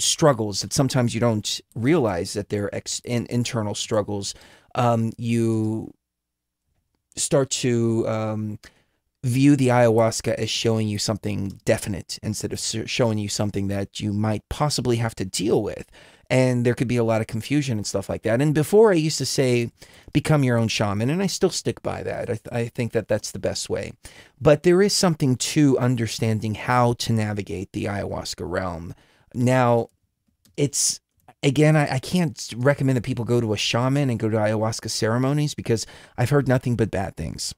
Speaker 4: struggles that sometimes you don't realize that they're in, internal struggles. Um, you start to um, view the ayahuasca as showing you something definite instead of showing you something that you might possibly have to deal with. And there could be a lot of confusion and stuff like that. And before I used to say, become your own shaman, and I still stick by that. I, th- I think that that's the best way. But there is something to understanding how to navigate the ayahuasca realm. Now, it's again, I, I can't recommend that people go to a shaman and go to ayahuasca ceremonies because I've heard nothing but bad things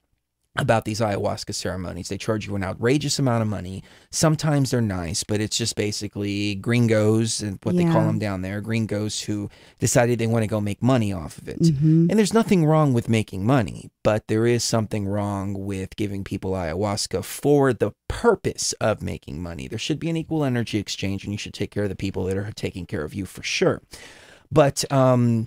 Speaker 4: about these ayahuasca ceremonies. They charge you an outrageous amount of money. Sometimes they're nice, but it's just basically gringos and what they call them down there, gringos who decided they want to go make money off of it.
Speaker 5: Mhm.
Speaker 4: And there's nothing wrong with making money, but there is something wrong with giving people ayahuasca for the purpose of making money. There should be an equal energy exchange, and you should take care of the people that are taking care of you for sure. But um,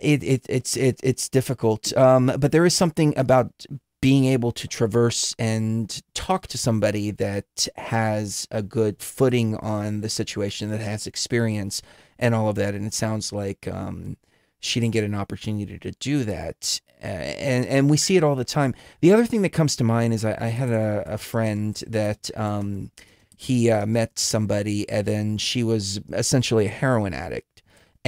Speaker 4: it, it it's it, it's difficult. Um, but there is something about being able to traverse and talk to somebody that has a good footing on the situation, that has experience and all of that. And it sounds like um, she didn't get an opportunity to do that. Uh, and and we see it all the time. The other thing that comes to mind is I, I had a, a friend that um, he uh, met somebody, and then she was essentially a heroin addict,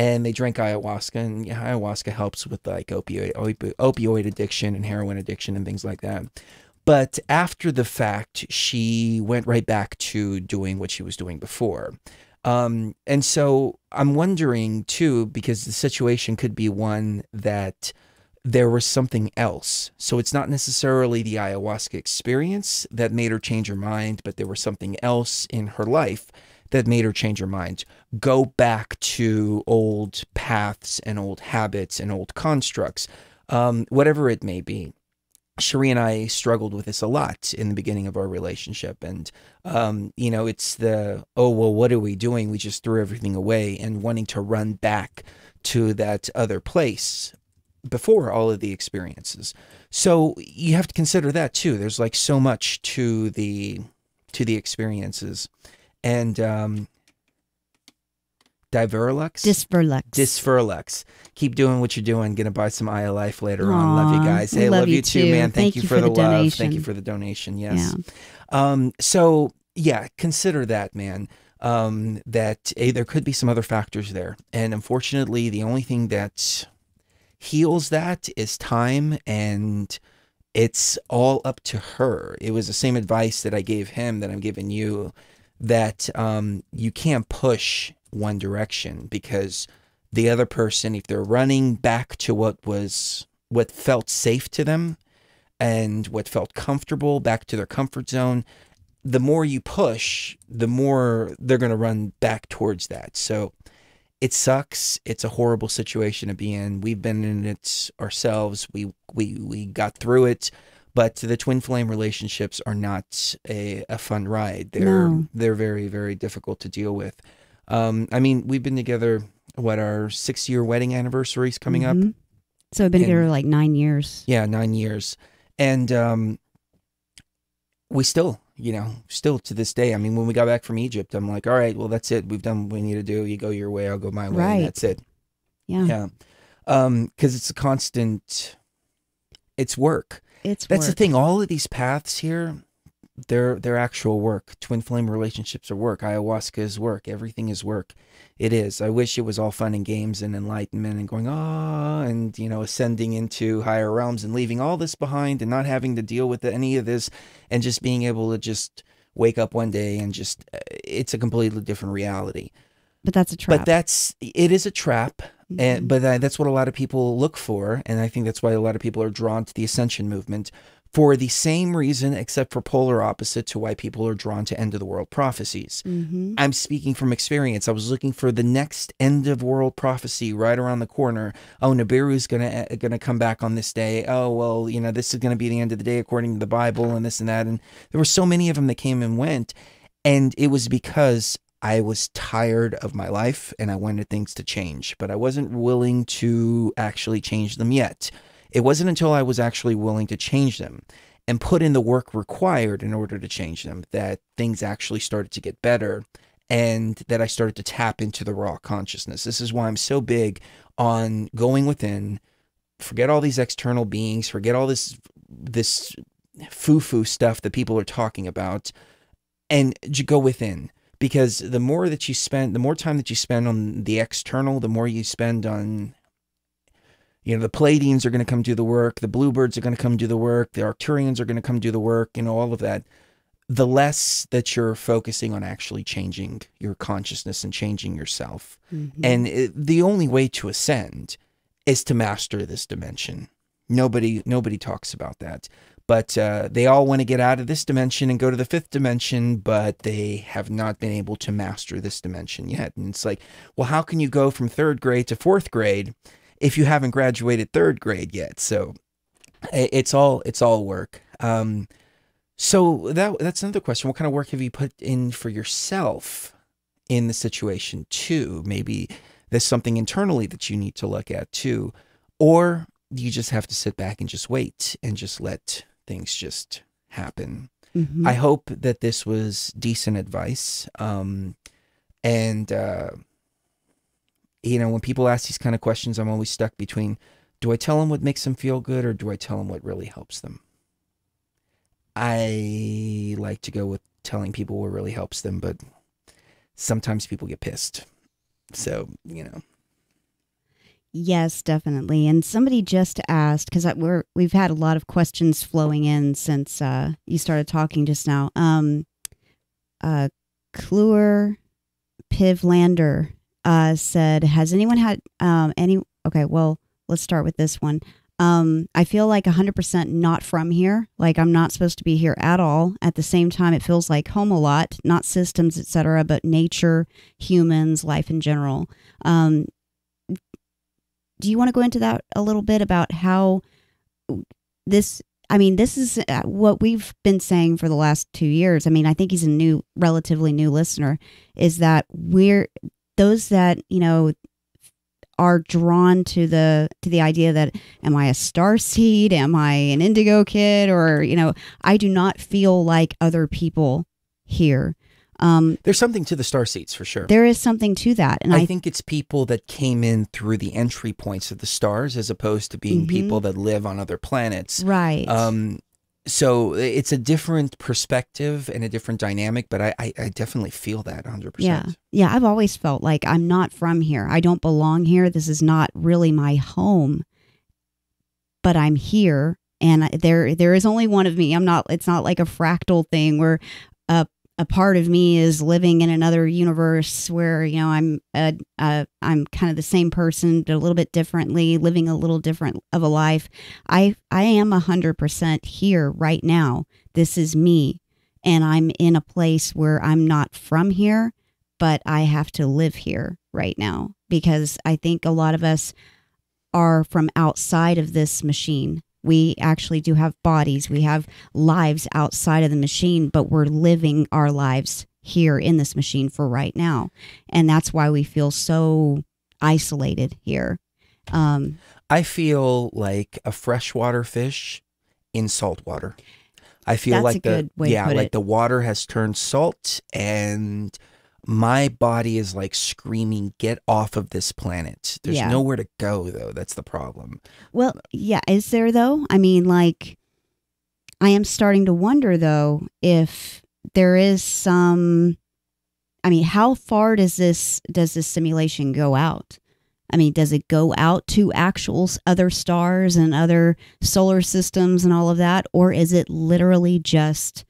Speaker 4: and they drank ayahuasca, and ayahuasca helps with like opioid opi- opioid addiction and heroin addiction and things like that. But after the fact, she went right back to doing what she was doing before. Um, and so I'm wondering too, because the situation could be one that there was something else. So it's not necessarily the ayahuasca experience that made her change her mind, but there was something else in her life that made her change her mind. Go back to old paths and old habits and old constructs, um, whatever it may be. Sheree and I struggled with this a lot in the beginning of our relationship. And, um, you know, it's the, oh, well, what are we doing? We just threw everything away and wanting to run back to that other place before all of the experiences. So you have to consider that too. There's like so much to the, to the experiences. And, um, Diverlux?
Speaker 5: Disverlux.
Speaker 4: Disfurlux. Keep doing what you're doing. Gonna buy some Aya Life later on. Love you guys. Hey,
Speaker 5: love
Speaker 4: love
Speaker 5: you
Speaker 4: you too, man. Thank, you, for, the, love. Thank you for the donation. Yes.
Speaker 5: Yeah.
Speaker 4: Um, so yeah, consider that, man. Um, that eh, there could be some other factors there. And unfortunately, the only thing that heals that is time and it's all up to her. It was the same advice that I gave him that I'm giving you that um, you can't push one direction because the other person, if they're running back to what was what felt safe to them and what felt comfortable, back to their comfort zone, the more you push, the more they're going to run back towards that. So it sucks. It's a horrible situation to be in. We've been in it ourselves. We we we got through it, but the twin flame relationships are not a, a fun ride. They're
Speaker 5: No.
Speaker 4: they're very very difficult to deal with. Um, I mean, we've been together. What our six year wedding anniversary is coming up.
Speaker 5: Mhm. So I've been
Speaker 4: And-
Speaker 5: together like nine years.
Speaker 4: Yeah, nine years, and um, we still, you know, still to this day. I mean, when we got back from Egypt, I'm like, all right, well, that's it. We've done what we need to do. You go your way, I'll go my way.
Speaker 5: Right.
Speaker 4: And that's it.
Speaker 5: Yeah.
Speaker 4: Yeah. Um, because it's a constant. It's work.
Speaker 5: It's
Speaker 4: That's the thing. All of these paths here, they're they're actual work. Twin flame relationships are work. Ayahuasca is work. Everything is work. It is. I wish it was all fun and games and enlightenment and going ah and you know ascending into higher realms and leaving all this behind and not having to deal with any of this and just being able to just wake up one day and just uh, it's a completely different reality.
Speaker 5: But that's a trap.
Speaker 4: But that's it is a trap,
Speaker 5: Mhm.
Speaker 4: and but uh, that's what a lot of people look for, and I think that's why a lot of people are drawn to the ascension movement for the same reason, except for polar opposite to why people are drawn to end of the world prophecies.
Speaker 5: Mhm.
Speaker 4: I'm speaking from experience. I was looking for the next end of world prophecy right around the corner. Oh, Nibiru's gonna uh, gonna come back on this day. Oh, well, you know this is gonna be the end of the day according to the Bible and this and that. And there were so many of them that came and went, and it was because I was tired of my life and I wanted things to change, but I wasn't willing to actually change them yet. It wasn't until I was actually willing to change them and put in the work required in order to change them that things actually started to get better and that I started to tap into the raw consciousness. This is why I'm so big on going within, forget all these external beings, forget all this this foo-foo stuff that people are talking about and go within because the more that you spend the more time that you spend on the external the more you spend on you know the pleiadians are going to come do the work the bluebirds are going to come do the work the arcturians are going to come do the work you know all of that the less that you're focusing on actually changing your consciousness and changing yourself
Speaker 5: Mhm.
Speaker 4: and it, the only way to ascend is to master this dimension. Nobody nobody talks about that. But uh, they all want to get out of this dimension and go to the fifth dimension, but they have not been able to master this dimension yet. And it's like, well, how can you go from third grade to fourth grade if you haven't graduated third grade yet? So it's all it's all work. Um, so that that's another question. What kind of work have you put in for yourself in the situation too? Maybe there's something internally that you need to look at too, or you just have to sit back and just wait and just let things just happen.
Speaker 5: Mhm.
Speaker 4: I hope that this was decent advice. Um, and uh, you know, when people ask these kind of questions, I'm always stuck between: do I tell them what makes them feel good, or do I tell them what really helps them? I like to go with telling people what really helps them, but sometimes people get pissed. So you know,
Speaker 5: Yes, definitely. And somebody just asked because we're we've had a lot of questions flowing in since uh, you started talking just now. Um, uh, Kluwer Pivlander uh, said, "Has anyone had um, any?" Okay, well, let's start with this one. Um, I feel like 100% not from here. Like I'm not supposed to be here at all. At the same time, it feels like home a lot, not systems, etc., but nature, humans, life in general. Um, do you want to go into that a little bit about how this i mean this is uh, what we've been saying for the last two years i mean i think he's a new relatively new listener is that we're those that you know are drawn to the to the idea that am i a star seed? Am i an indigo kid? or you know i do not feel like other people here um
Speaker 4: there's something to the star seeds for sure.
Speaker 5: there is something to that and
Speaker 4: I,
Speaker 5: i,
Speaker 4: think it's people that came in through the entry points of the stars, as opposed to being
Speaker 5: Mhm.
Speaker 4: people that live on other planets.
Speaker 5: right
Speaker 4: Um, so it's a different perspective and a different dynamic, but I, I, I definitely feel that 100%.
Speaker 5: Yeah. Yeah. I've always felt like I'm not from here. I don't belong here. This is not really my home, but I'm here. And I- there, there is only one of me. I'm not, it's not like a fractal thing where a, a part of me is living in another universe where, you know, I'm, a, a, I'm kind of the same person, but a little bit differently, living a little different of a life. I, I am hundred percent here right now. This is me. And I'm in a place where I'm not from here, but I have to live here right now because I think a lot of us are from outside of this machine. We actually do have bodies, we have lives outside of the machine, but we're living our lives here in this machine for right now. And that's why we feel so isolated here. Um,
Speaker 4: I feel like a freshwater fish in salt water. I feel like the
Speaker 5: good way to
Speaker 4: yeah, like
Speaker 5: it.
Speaker 4: the water has turned salt and my body is like screaming, get off of this planet. There's
Speaker 5: Yeah.
Speaker 4: nowhere to go though. That's the problem.
Speaker 5: Well, yeah, is there though? I mean, like, I am starting to wonder though if there is some. I mean, how far does this does this simulation go out? I mean, does it go out to actual other stars and other solar systems and all of that, or is it literally just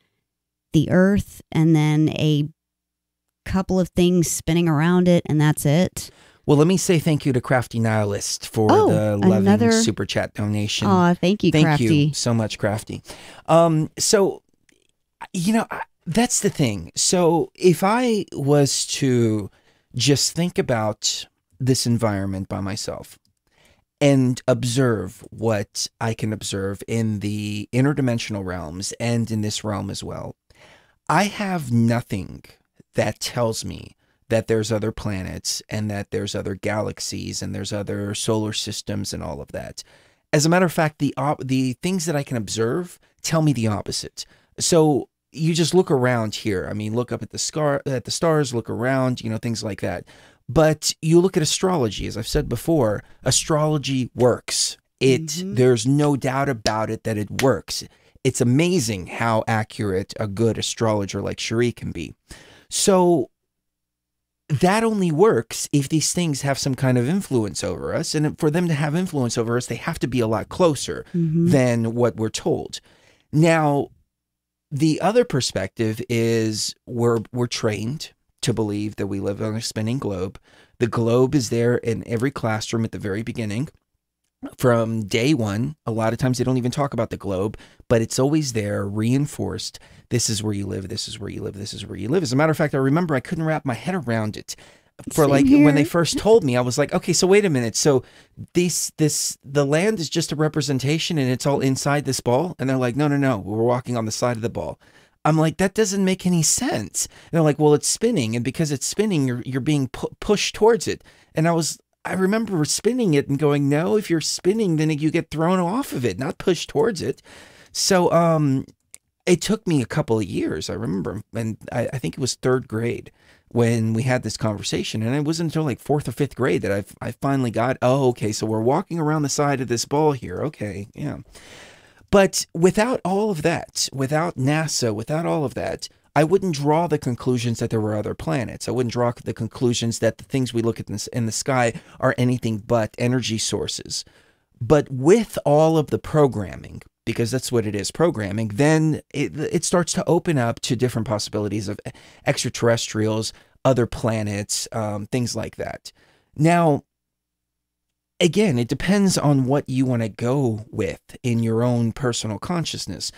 Speaker 5: the Earth and then a couple of things spinning around it and that's it?
Speaker 4: Well, let me say thank you to Crafty Nihilist for
Speaker 5: Oh,
Speaker 4: the loving
Speaker 5: another-
Speaker 4: super chat donation.
Speaker 5: Aw, thank you,
Speaker 4: Thank
Speaker 5: Crafty.
Speaker 4: you so much, Crafty. Um, so, you know, I- that's the thing. So, if I was to just think about this environment by myself and observe what I can observe in the interdimensional realms and in this realm as well, I have nothing that tells me that there's other planets and that there's other galaxies and there's other solar systems and all of that. As a matter of fact, the op- the things that I can observe tell me the opposite. So you just look around here. I mean, look up at the scar at the stars, look around, you know, things like that. But you look at astrology, as I've said before, astrology works. It
Speaker 5: Mhm.
Speaker 4: there's no doubt about it that it works. it's amazing how accurate a good astrologer like Sheree can be. So that only works if these things have some kind of influence over us. And for them to have influence over us, they have to be a lot closer
Speaker 5: Mhm.
Speaker 4: than what we're told. Now, the other perspective is we're we're trained to believe that we live on a spinning globe. The globe is there in every classroom at the very beginning. From day one, a lot of times they don't even talk about the globe, but it's always there, reinforced. This is where you live. This is where you live. This is where you live. As a matter of fact, I remember I couldn't wrap my head around it. For
Speaker 5: Same
Speaker 4: like when they first told me, I was like, okay, so wait a minute. So this this the land is just a representation and it's all inside this ball and they're like no no no we're walking on the side of the ball i'm like that doesn't make any sense and they're like well it's spinning and because it's spinning you're you're being pu- pushed towards it and i was i remember spinning it and going no if you're spinning then you get thrown off of it not pushed towards it. So um it took me a couple of years i remember and i, I think it was third grade when we had this conversation and it wasn't until like fourth or fifth grade that I've, I finally got oh okay so we're walking around the side of this ball here okay yeah. But without all of that without nasa without all of that i wouldn't draw the conclusions that there were other planets. I wouldn't draw the conclusions that the things we look at in the, sky are anything but energy sources. But with all of the programming because that's what it is programming then it, it starts to open up to different possibilities of extraterrestrials other planets um, things like that. Now again it depends on what you want to go with in your own personal consciousness.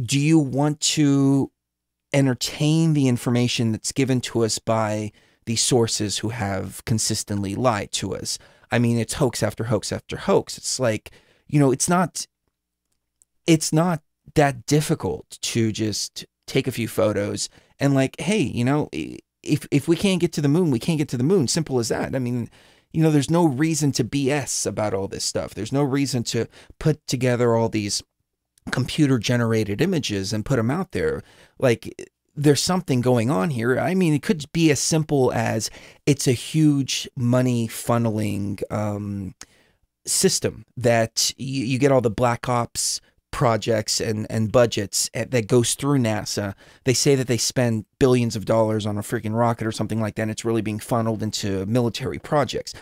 Speaker 4: Do you want to entertain the information that's given to us by the sources who have consistently lied to us. I mean it's hoax after hoax after hoax. It's like you know it's not it's not that difficult to just take a few photos and like hey you know if if we can't get to the moon we can't get to the moon. Simple as that. I mean you know there's no reason to bs about all this stuff. There's no reason to put together all these computer generated images and put them out there like there's something going on here i mean it could be as simple as it's a huge money funneling um system that you, you get all the black ops projects and, and budgets eh, that goes through NASA. They say that they spend billions of dollars on a freaking rocket or something like that. And it's really being funneled into military projects.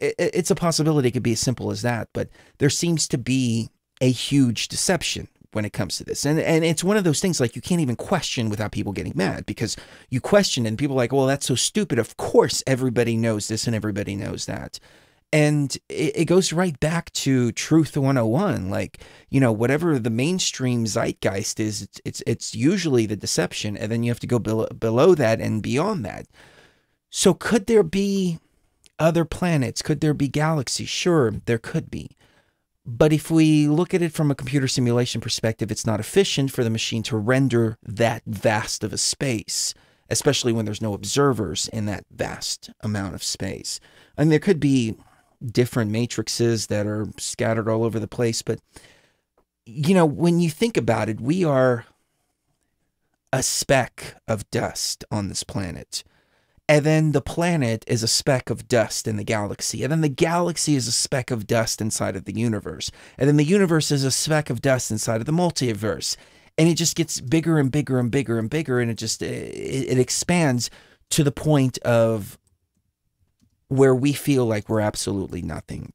Speaker 4: I- I- it's a possibility it could be as simple as that, but there seems to be a huge deception when it comes to this. And and it's one of those things like you can't even question without people getting mad because you question and people are like, well, that's so stupid. Of course everybody knows this and everybody knows that. And it, it goes right back to truth 101 like you know whatever the mainstream zeitgeist is it's it's, it's usually the deception and then you have to go below, below that and beyond that. So could there be other planets? Could there be galaxies? Sure there could be but if we look at it from a computer simulation perspective it's not efficient for the machine to render that vast of a space especially when there's no observers in that vast amount of space and there could be different matrices that are scattered all over the place. But, you know, when you think about it, we are a speck of dust on this planet. And then the planet is a speck of dust in the galaxy. And then the galaxy is a speck of dust inside of the universe. And then the universe is a speck of dust inside of the multiverse. And it just gets bigger and bigger and bigger and bigger. And it just, it, it expands to the point of where we feel like we're absolutely nothing.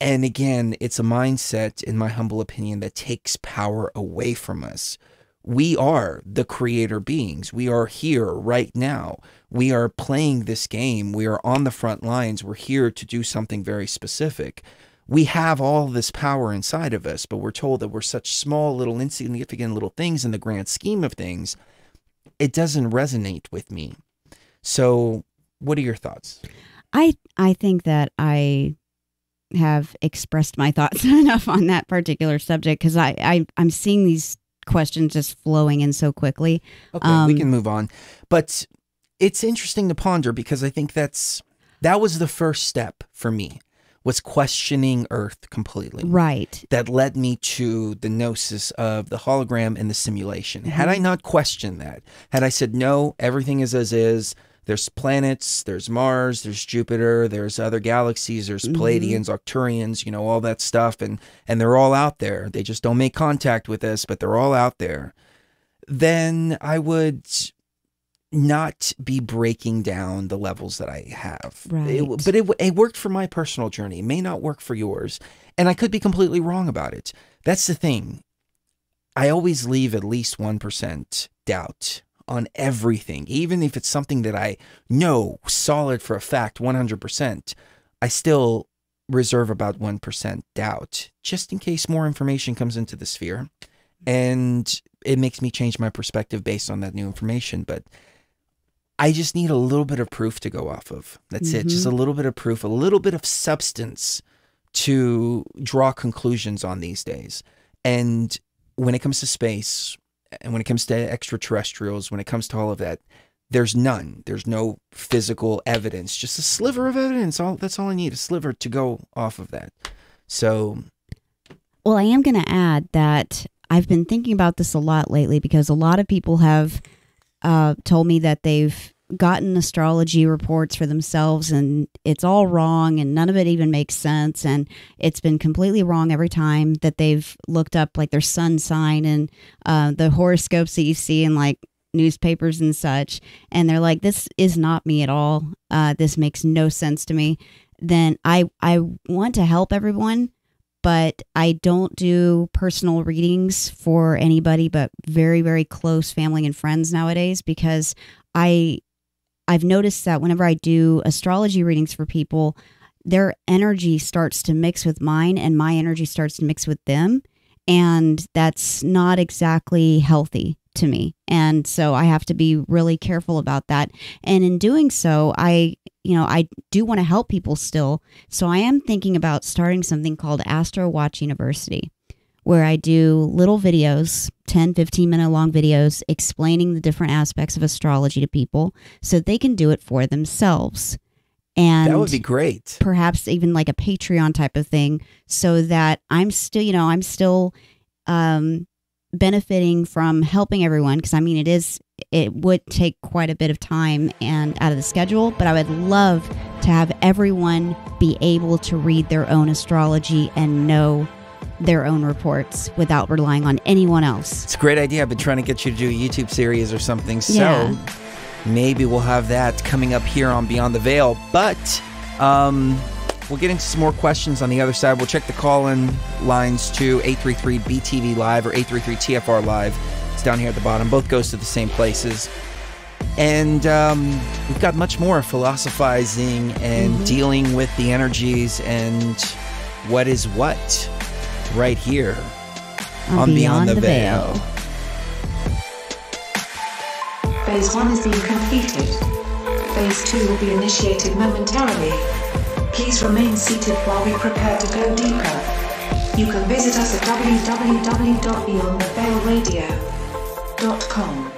Speaker 4: And again, it's a mindset, in my humble opinion, that takes power away from us. We are the creator beings. We are here right now. We are playing this game. We are on the front lines. We're here to do something very specific. We have all this power inside of us, but we're told that we're such small, little, insignificant little things in the grand scheme of things. It doesn't resonate with me. So, what are your thoughts?
Speaker 5: I I think that I have expressed my thoughts enough on that particular subject because I, I I'm seeing these questions just flowing in so quickly.
Speaker 4: Okay, we
Speaker 5: Um,
Speaker 4: can move on. But it's interesting to ponder because I think that's that was the first step for me was questioning Earth completely.
Speaker 5: Right.
Speaker 4: That led me to the gnosis of the hologram and the simulation. Had I not questioned that, had I said no, everything is as is, there's planets, there's Mars, there's Jupiter, there's other galaxies, there's mm-hmm. Pleiadians, Arcturians, you know, all that stuff, and and they're all out there. They just don't make contact with us, but they're all out there. Then I would not be breaking down the levels that I have. It-
Speaker 5: Right.
Speaker 4: but it, it worked for my personal journey. It may not work for yours. And I could be completely wrong about it. That's the thing. I always leave at least 1% doubt on everything. Even if it's something that I know solid for a fact, 100%, I still reserve about 1% doubt just in case more information comes into the sphere. And it makes me change my perspective based on that new information. But I just need a little bit of proof to go off of. That's it. Just a mm-hmm. little bit of proof, a little bit of substance to draw conclusions on these days. And when it comes to space and when it comes to extraterrestrials, when it comes to all of that, there's none. There's no physical evidence, just a sliver of evidence. All that's all I need, a sliver to go off of that. So
Speaker 5: Well, I am going to add that I've been thinking about this a lot lately because a lot of people have uh, told me that they've gotten astrology reports for themselves and it's all wrong and none of it even makes sense. And it's been completely wrong every time that they've looked up like their sun sign and uh, the horoscopes that you see in like newspapers and such. And they're like, this is not me at all. Uh, this makes no sense to me. Then I, I want to help everyone but I don't do personal readings for anybody but very very close family and friends nowadays because I I've noticed that whenever I do astrology readings for people their energy starts to mix with mine and my energy starts to mix with them. And that's not exactly healthy to me. And so I have to be really careful about that. And in doing so I you know I do want to help people still. So I am thinking about starting something called Astro Watch University, where I do little videos, 10, 15 minute long videos explaining the different aspects of astrology to people so they can do it for themselves. And
Speaker 4: that would be great.
Speaker 5: perhaps even like a Patreon type of thing so that I'm still, you know, I'm still um, benefiting from helping everyone because I mean, it is, it would take quite a bit of time and out of the schedule, but I would love to have everyone be able to read their own astrology and know their own reports without relying on anyone else.
Speaker 4: It's a great idea. I've been trying to get you to do a YouTube series or something. So
Speaker 5: Yeah.
Speaker 4: maybe we'll have that coming up here on Beyond the Veil. But um, we'll get into some more questions on the other side. We'll check the call in lines to 833 BTV Live or 833 TFR Live. It's down here at the bottom. Both goes to the same places. And um, we've got much more philosophizing and dealing with the energies and what is what right here on Beyond, the, Veil.
Speaker 1: Phase 1 has been completed. Phase 2 will be initiated momentarily. Please remain seated while we prepare to go deeper. You can visit us at www.beyondtheveilradio.com.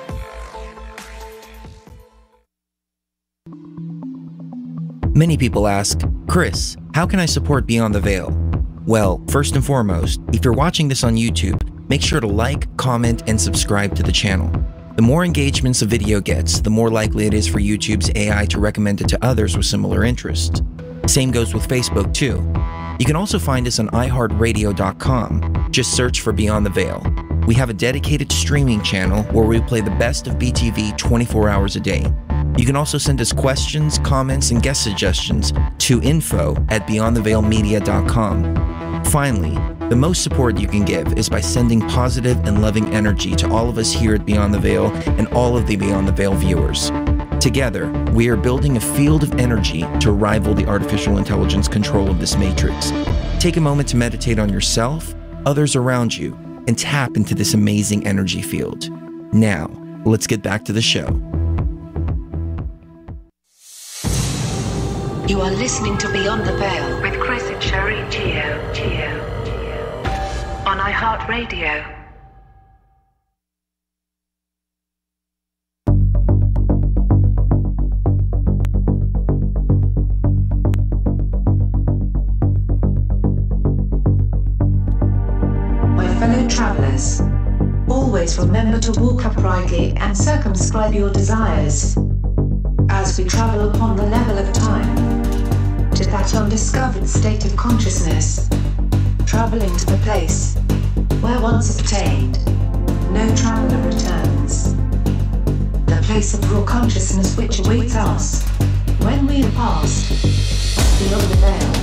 Speaker 4: Many people ask, Chris, how can I support Beyond the Veil? Well, first and foremost, if you're watching this on YouTube, make sure to like, comment, and subscribe to the channel. The more engagements a video gets, the more likely it is for YouTube's AI to recommend it to others with similar interests. Same goes with Facebook, too. You can also find us on iHeartRadio.com. Just search for Beyond the Veil. We have a dedicated streaming channel where we play the best of BTV 24 hours a day. You can also send us questions, comments, and guest suggestions to info at beyondtheveilmedia.com. Finally, the most support you can give is by sending positive and loving energy to all of us here at Beyond the Veil and all of the Beyond the Veil viewers. Together, we are building a field of energy to rival the artificial intelligence control of this matrix. Take a moment to meditate on yourself, others around you, and tap into this amazing energy field. Now, let's get back to the show.
Speaker 1: You are listening to Beyond the Veil.
Speaker 2: With Chris and Sheree Geo. Geo. On iHeartRadio.
Speaker 1: My fellow travelers, always remember to walk uprightly and circumscribe your desires. as we travel upon the level of time that undiscovered state of consciousness, traveling to the place where once obtained, no traveler returns. The place of raw consciousness which awaits us when we have passed beyond the veil.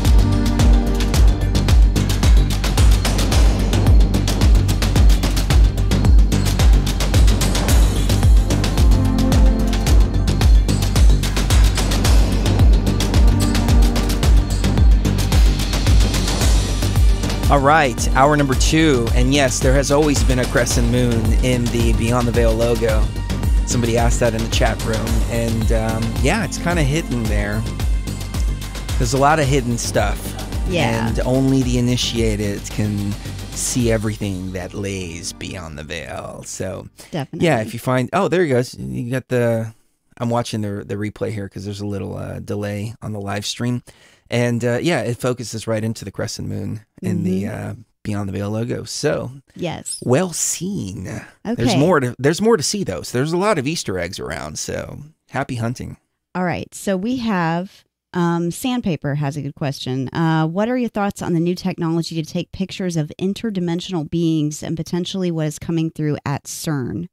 Speaker 4: All right, hour number two. And yes, there has always been a crescent moon in the Beyond the Veil logo. Somebody asked that in the chat room. And um, yeah, it's kind of hidden there. There's a lot of hidden stuff.
Speaker 5: Yeah.
Speaker 4: And only the initiated can see everything that lays beyond the veil. So
Speaker 5: Definitely.
Speaker 4: yeah, if you find oh, there he goes. You got the. I'm watching the the replay here because there's a little uh, delay on the live stream, and uh, yeah, it focuses right into the crescent moon in the
Speaker 5: Mm-hmm.
Speaker 4: uh, Beyond the Veil logo. So
Speaker 5: Yes.
Speaker 4: well seen. There's more to there's more to see though. So there's a lot of Easter eggs around. So happy hunting.
Speaker 5: All right. So we have um, Sandpaper has a good question. Uh, what are your thoughts on the new technology to take pictures of interdimensional beings and potentially what is coming through at CERN?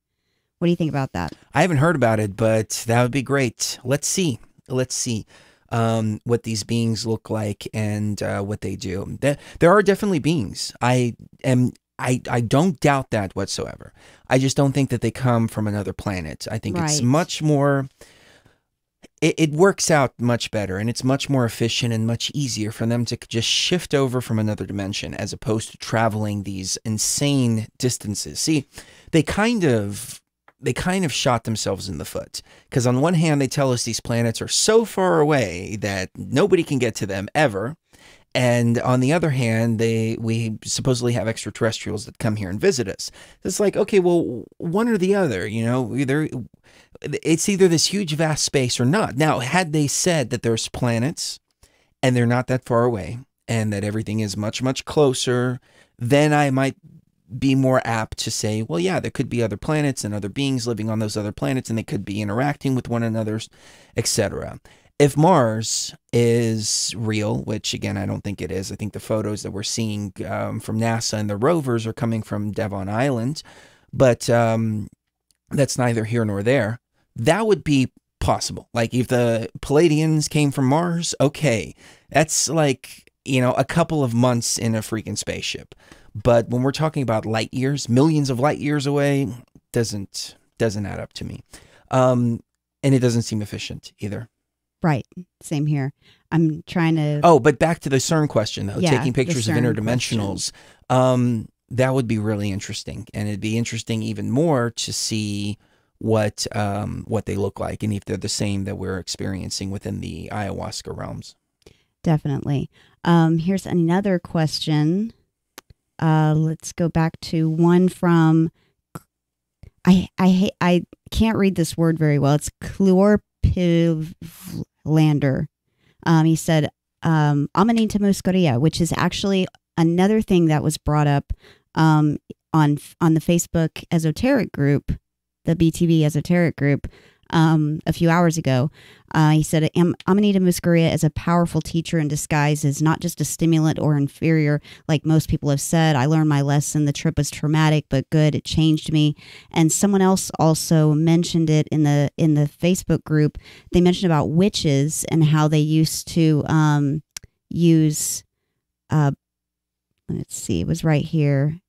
Speaker 5: What do you think about that?
Speaker 4: I haven't heard about it, but that would be great. Let's see. Let's see um, what these beings look like and uh, what they do. There, there are definitely beings. I am. I, I don't doubt that whatsoever. I just don't think that they come from another planet. I think it's much more. It, it works out much better and it's much more efficient and much easier for them to just shift over from another dimension as opposed to traveling these insane distances. See, they kind of they kind of shot themselves in the foot. Because on one hand they tell us these planets are so far away that nobody can get to them ever. And on the other hand they we supposedly have extraterrestrials that come here and visit us. It's like okay well one or the other you know either it's either this huge vast space or not. Now had they said that there's planets and they're not that far away and that everything is much much closer then i might be more apt to say, well, yeah, there could be other planets and other beings living on those other planets, and they could be interacting with one another, etc. If Mars is real, which again I don't think it is, I think the photos that we're seeing um, from NASA and the rovers are coming from Devon Island, but um, that's neither here nor there. That would be possible. Like if the Pleiadians came from Mars, okay, that's like you know a couple of months in a freaking spaceship. But when we're talking about light years, millions of light years away, doesn't doesn't add up to me. Um, and it doesn't seem efficient either.
Speaker 5: Right. Same here. I'm trying to.
Speaker 4: Oh, but back to the CERN question though,
Speaker 5: Yeah,
Speaker 4: taking pictures of interdimensionals. Um, that would be really interesting, and it'd be interesting even more to see what um what they look like and if they're the same that we're experiencing within the ayahuasca realms.
Speaker 5: Definitely. Um, here's another question. Uh, let's go back to one from. I I I can't read this word very well. It's Chlorpivlander. Um, he said um, Amanita which is actually another thing that was brought up um, on on the Facebook esoteric group, the BTB esoteric group, um, a few hours ago. Uh, he said Am- Amanita muscaria is a powerful teacher in disguise, is not just a stimulant or inferior, like most people have said. I learned my lesson. The trip was traumatic, but good. It changed me. And someone else also mentioned it in the in the Facebook group. They mentioned about witches and how they used to um, use. Uh, let's see, it was right here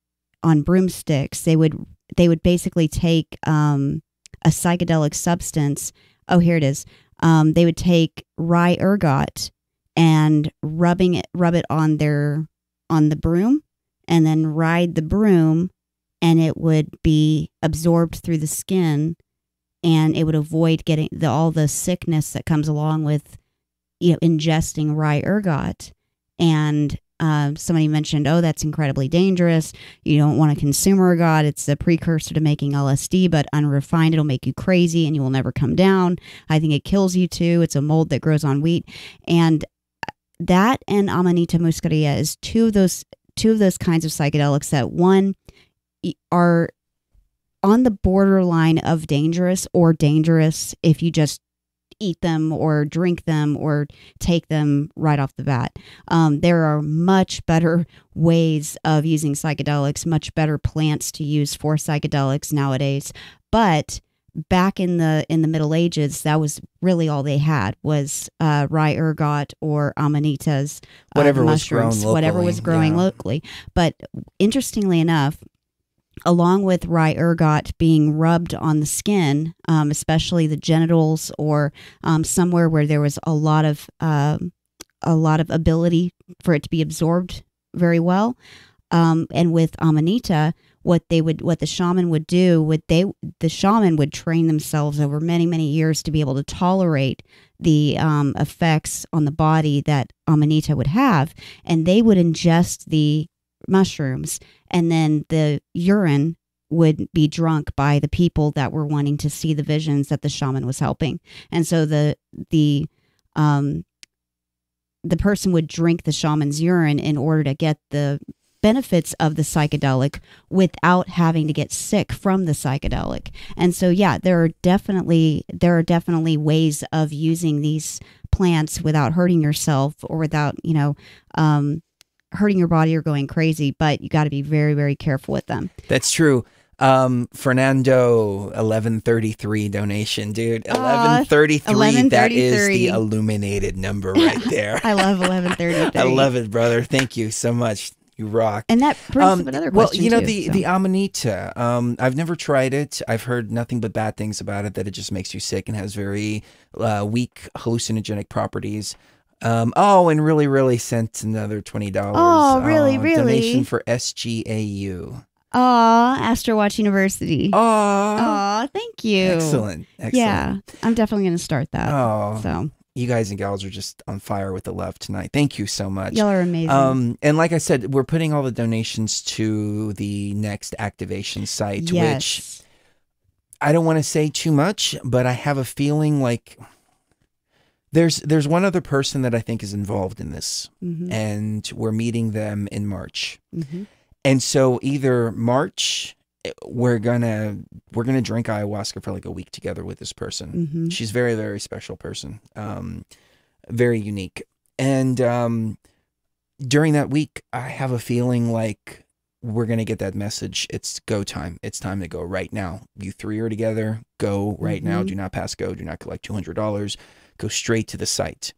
Speaker 5: on broomsticks. They would they would basically take um, a psychedelic substance. Oh, here it is. Um, they would take rye ergot and rubbing it, rub it on their on the broom, and then ride the broom, and it would be absorbed through the skin, and it would avoid getting the, all the sickness that comes along with, you know, ingesting rye ergot. And um, somebody mentioned, oh, that's incredibly dangerous. You don't want to consume ergot. It's a precursor to making LSD, but unrefined, it'll make you crazy and you will never come down. I think it kills you too. It's a mold that grows on wheat. And that and Amanita muscaria is two of those two of those kinds of psychedelics that one are on the borderline of dangerous or dangerous if you just eat them or drink them or take them right off the bat. Um, there are much better ways of using psychedelics, much better plants to use for psychedelics nowadays. But back in the in the Middle Ages, that was really all they had was uh, rye ergot or amanitas, uh,
Speaker 4: Whatever was grown
Speaker 5: mushrooms, whatever was growing
Speaker 4: yeah.
Speaker 5: locally. But interestingly enough, along with rye ergot being rubbed on the skin, um, especially the genitals or um, somewhere where there was a lot of um a lot of ability for it to be absorbed very well, um, and with amanita, what they would what the shaman would do would they the shaman would train themselves over many many years to be able to tolerate the um, effects on the body that amanita would have and they would ingest the mushrooms and then the urine would be drunk by the people that were wanting to see the visions that the shaman was helping and so the the um the person would drink the shaman's urine in order to get the benefits of the psychedelic without having to get sick from the psychedelic. And so yeah, there are definitely there are definitely ways of using these plants without hurting yourself or without, you know, um hurting your body or going crazy, but you got to be very very careful with them.
Speaker 4: That's true. Um, Fernando, eleven thirty three donation, dude. Eleven thirty three. That is the illuminated number right there.
Speaker 5: I love 1133.
Speaker 4: I love it, brother. Thank you so much. You rock.
Speaker 5: And that brings
Speaker 4: Um,
Speaker 5: up another question.
Speaker 4: well, you know
Speaker 5: too,
Speaker 4: the
Speaker 5: so.
Speaker 4: the amanita. Um, I've never tried it. I've heard nothing but bad things about it. That it just makes you sick and has very uh, weak hallucinogenic properties. Um, oh, and really, really sent another twenty dollars.
Speaker 5: Oh, really, really?
Speaker 4: Donation for SGAU.
Speaker 5: Aw, Astro Watch University.
Speaker 4: Oh,
Speaker 5: Aw, thank you.
Speaker 4: excellent, excellent.
Speaker 5: Yeah, I'm definitely going to start that.
Speaker 4: Oh,
Speaker 5: So
Speaker 4: you guys and gals are just on fire with the love tonight. Thank you so much.
Speaker 5: y'all are amazing.
Speaker 4: Um, and like I said, we're putting all the donations to the next activation site, which. I don't want to say too much, but I have a feeling like there's there's one other person that I think is involved in this,
Speaker 5: Mhm,
Speaker 4: and we're meeting them in March.
Speaker 5: mhm.
Speaker 4: And so either March eh, we're gonna we're gonna drink ayahuasca for like a week together with this person.
Speaker 5: Mhm.
Speaker 4: She's very very special person, um, very unique. And um, during that week, I have a feeling like we're gonna get that message. It's go time. It's time to go right now. You three are together. Go right now.
Speaker 5: Mhm.
Speaker 4: Do not pass go. Do not collect two hundred dollars. Go straight to the site.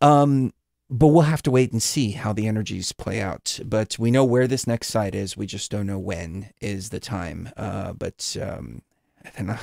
Speaker 4: Um, but we'll have to wait and see how the energies play out. But we know where this next site is. We just don't know when is the time. Uh, but um, and, uh,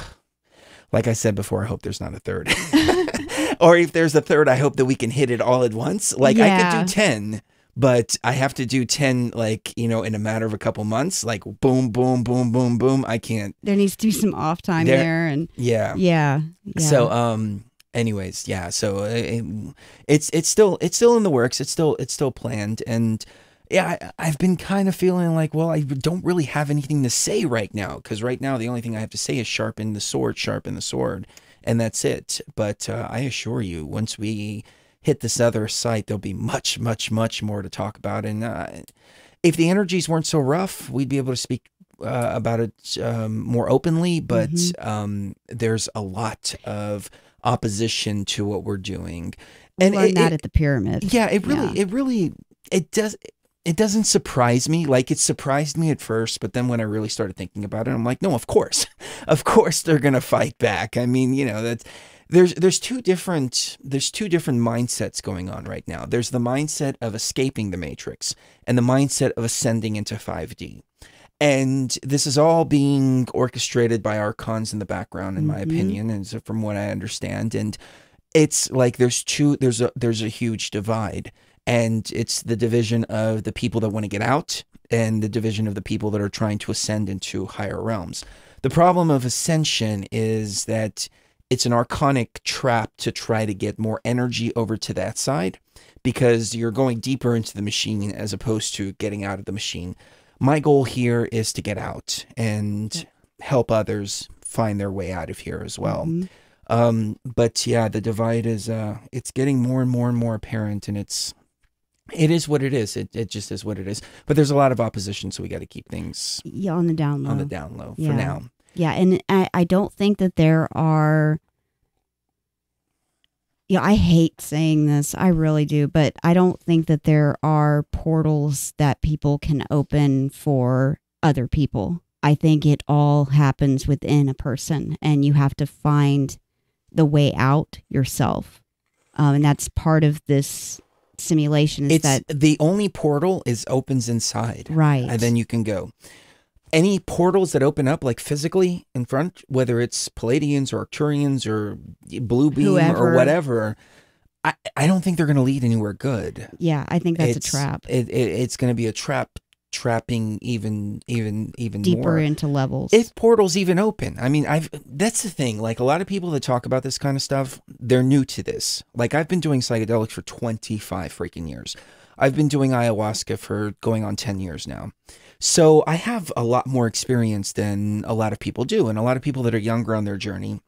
Speaker 4: like I said before, I hope there's not a third. or if there's a third, I hope that we can hit it all at once. Like I
Speaker 5: Yeah.
Speaker 4: could do ten, but I have to do ten like you know in a matter of a couple months. Like boom, boom, boom, boom, boom. I can't.
Speaker 5: There needs to be some off time
Speaker 4: There-
Speaker 5: there, and
Speaker 4: Yeah.
Speaker 5: yeah, yeah.
Speaker 4: So um anyways, yeah, so uh, it's it's still it's still in the works. It's still it's still planned and yeah, I, I've been kind of feeling like, well, I don't really have anything to say right now because right now the only thing I have to say is sharpen the sword, sharpen the sword, and that's it. But uh, I assure you, once we hit this other site, there'll be much, much, much more to talk about. And uh, if the energies weren't so rough, we'd be able to speak uh, about it um, more openly. But um, there's a lot of opposition to what we're doing,
Speaker 5: we learned
Speaker 4: it-
Speaker 5: that
Speaker 4: it-
Speaker 5: at the pyramid.
Speaker 4: yeah, it really,
Speaker 5: Yeah.
Speaker 4: it really, it does. It doesn't surprise me. Like it surprised me at first, but then when I really started thinking about it, I'm like, no, of course, of course they're gonna fight back. I mean, you know, that's there's there's two different there's two different mindsets going on right now. There's the mindset of escaping the matrix and the mindset of ascending into 5D. And this is all being orchestrated by archons in the background, in my
Speaker 5: Mhm.
Speaker 4: opinion, and so from what I understand. And it's like there's two there's a there's a huge divide and it's the division of the people that want to get out and the division of the people that are trying to ascend into higher realms the problem of ascension is that it's an archonic trap to try to get more energy over to that side because you're going deeper into the machine as opposed to getting out of the machine my goal here is to get out and help others find their way out of here as well
Speaker 5: Mhm.
Speaker 4: um, but yeah, the divide is uh it's getting more and more and more apparent and it's it is what it is. It it just is what it is. But there's a lot of opposition, so we got to keep things
Speaker 5: yeah, on the down low.
Speaker 4: on the down low
Speaker 5: Yeah.
Speaker 4: for now.
Speaker 5: Yeah, and I, I don't think that there are yeah, I hate saying this. I really do, but I don't think that there are portals that people can open for other people. I think it all happens within a person, and you have to find the way out yourself. Um, and that's part of this simulation. Is
Speaker 4: It's
Speaker 5: that
Speaker 4: the only portal is opens inside.
Speaker 5: right?
Speaker 4: and then you can go. Any portals that open up like physically in front, whether it's Pleiadians or Arcturians or Blue Beam
Speaker 5: Whoever.
Speaker 4: or whatever, I, I don't think they're going to lead anywhere good.
Speaker 5: yeah, I think that's
Speaker 4: It's-
Speaker 5: a trap.
Speaker 4: It, it, it's going to be a trap, trapping even even even
Speaker 5: Deeper
Speaker 4: more.
Speaker 5: into levels.
Speaker 4: if portals even open i mean i've that's the thing like a lot of people that talk about this kind of stuff they're new to this like i've been doing psychedelics for 25 freaking years i've been doing ayahuasca for going on 10 years now so i have a lot more experience than a lot of people do and a lot of people that are younger on their journey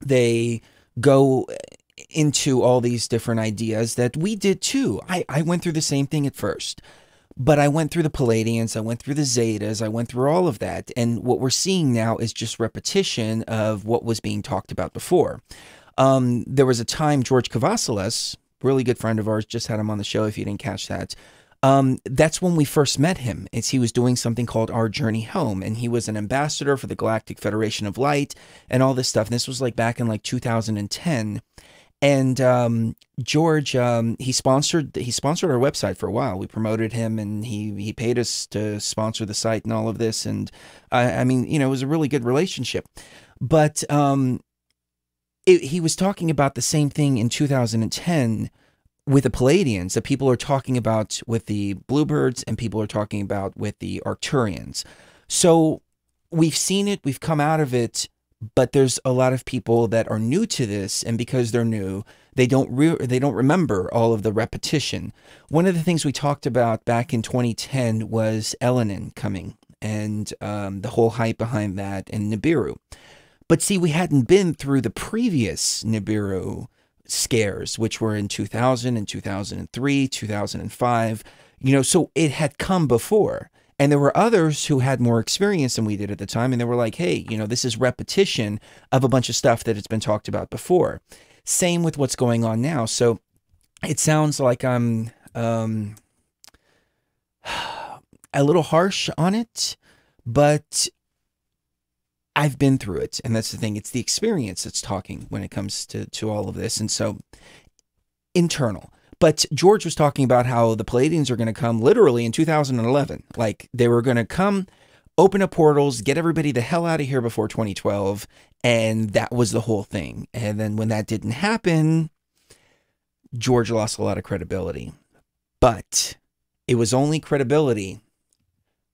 Speaker 4: they go into all these different ideas that we did too i, I went through the same thing at first but I went through the Pleiadians, I went through the Zetas, I went through all of that. And what we're seeing now is just repetition of what was being talked about before. Um, there was a time George Kavassilas, really good friend of ours, just had him on the show if you didn't catch that. Um, that's when we first met him. He was doing something called Our Journey Home, and he was an ambassador for the Galactic Federation of Light and all this stuff. And this was like back in like 2010 and um, George um, he sponsored he sponsored our website for a while. We promoted him, and he he paid us to sponsor the site and all of this. And I, I mean, you know, it was a really good relationship. But um, it, he was talking about the same thing in 2010 with the Pleiadians that people are talking about with the Bluebirds, and people are talking about with the Arcturians. So we've seen it, we've come out of it, but there's a lot of people that are new to this, and because they're new, they don't they don't remember all of the repetition. One of the things we talked about back in 2010 was Elenin coming and um, the whole hype behind that, and Nibiru. But see, we hadn't been through the previous Nibiru scares, which were in 2000 and 2003, 2005. You know, so it had come before. And there were others who had more experience than we did at the time. And they were like, hey, you know, this is repetition of a bunch of stuff that has been talked about before. Same with what's going on now. So it sounds like I'm um, a little harsh on it, but I've been through it. And that's the thing. It's the experience that's talking when it comes to, to all of this. And so internal. But George was talking about how the Pleiadians are going to come literally in 2011. Like they were going to come, open up portals, get everybody the hell out of here before 2012. And that was the whole thing. And then when that didn't happen, George lost a lot of credibility. But it was only credibility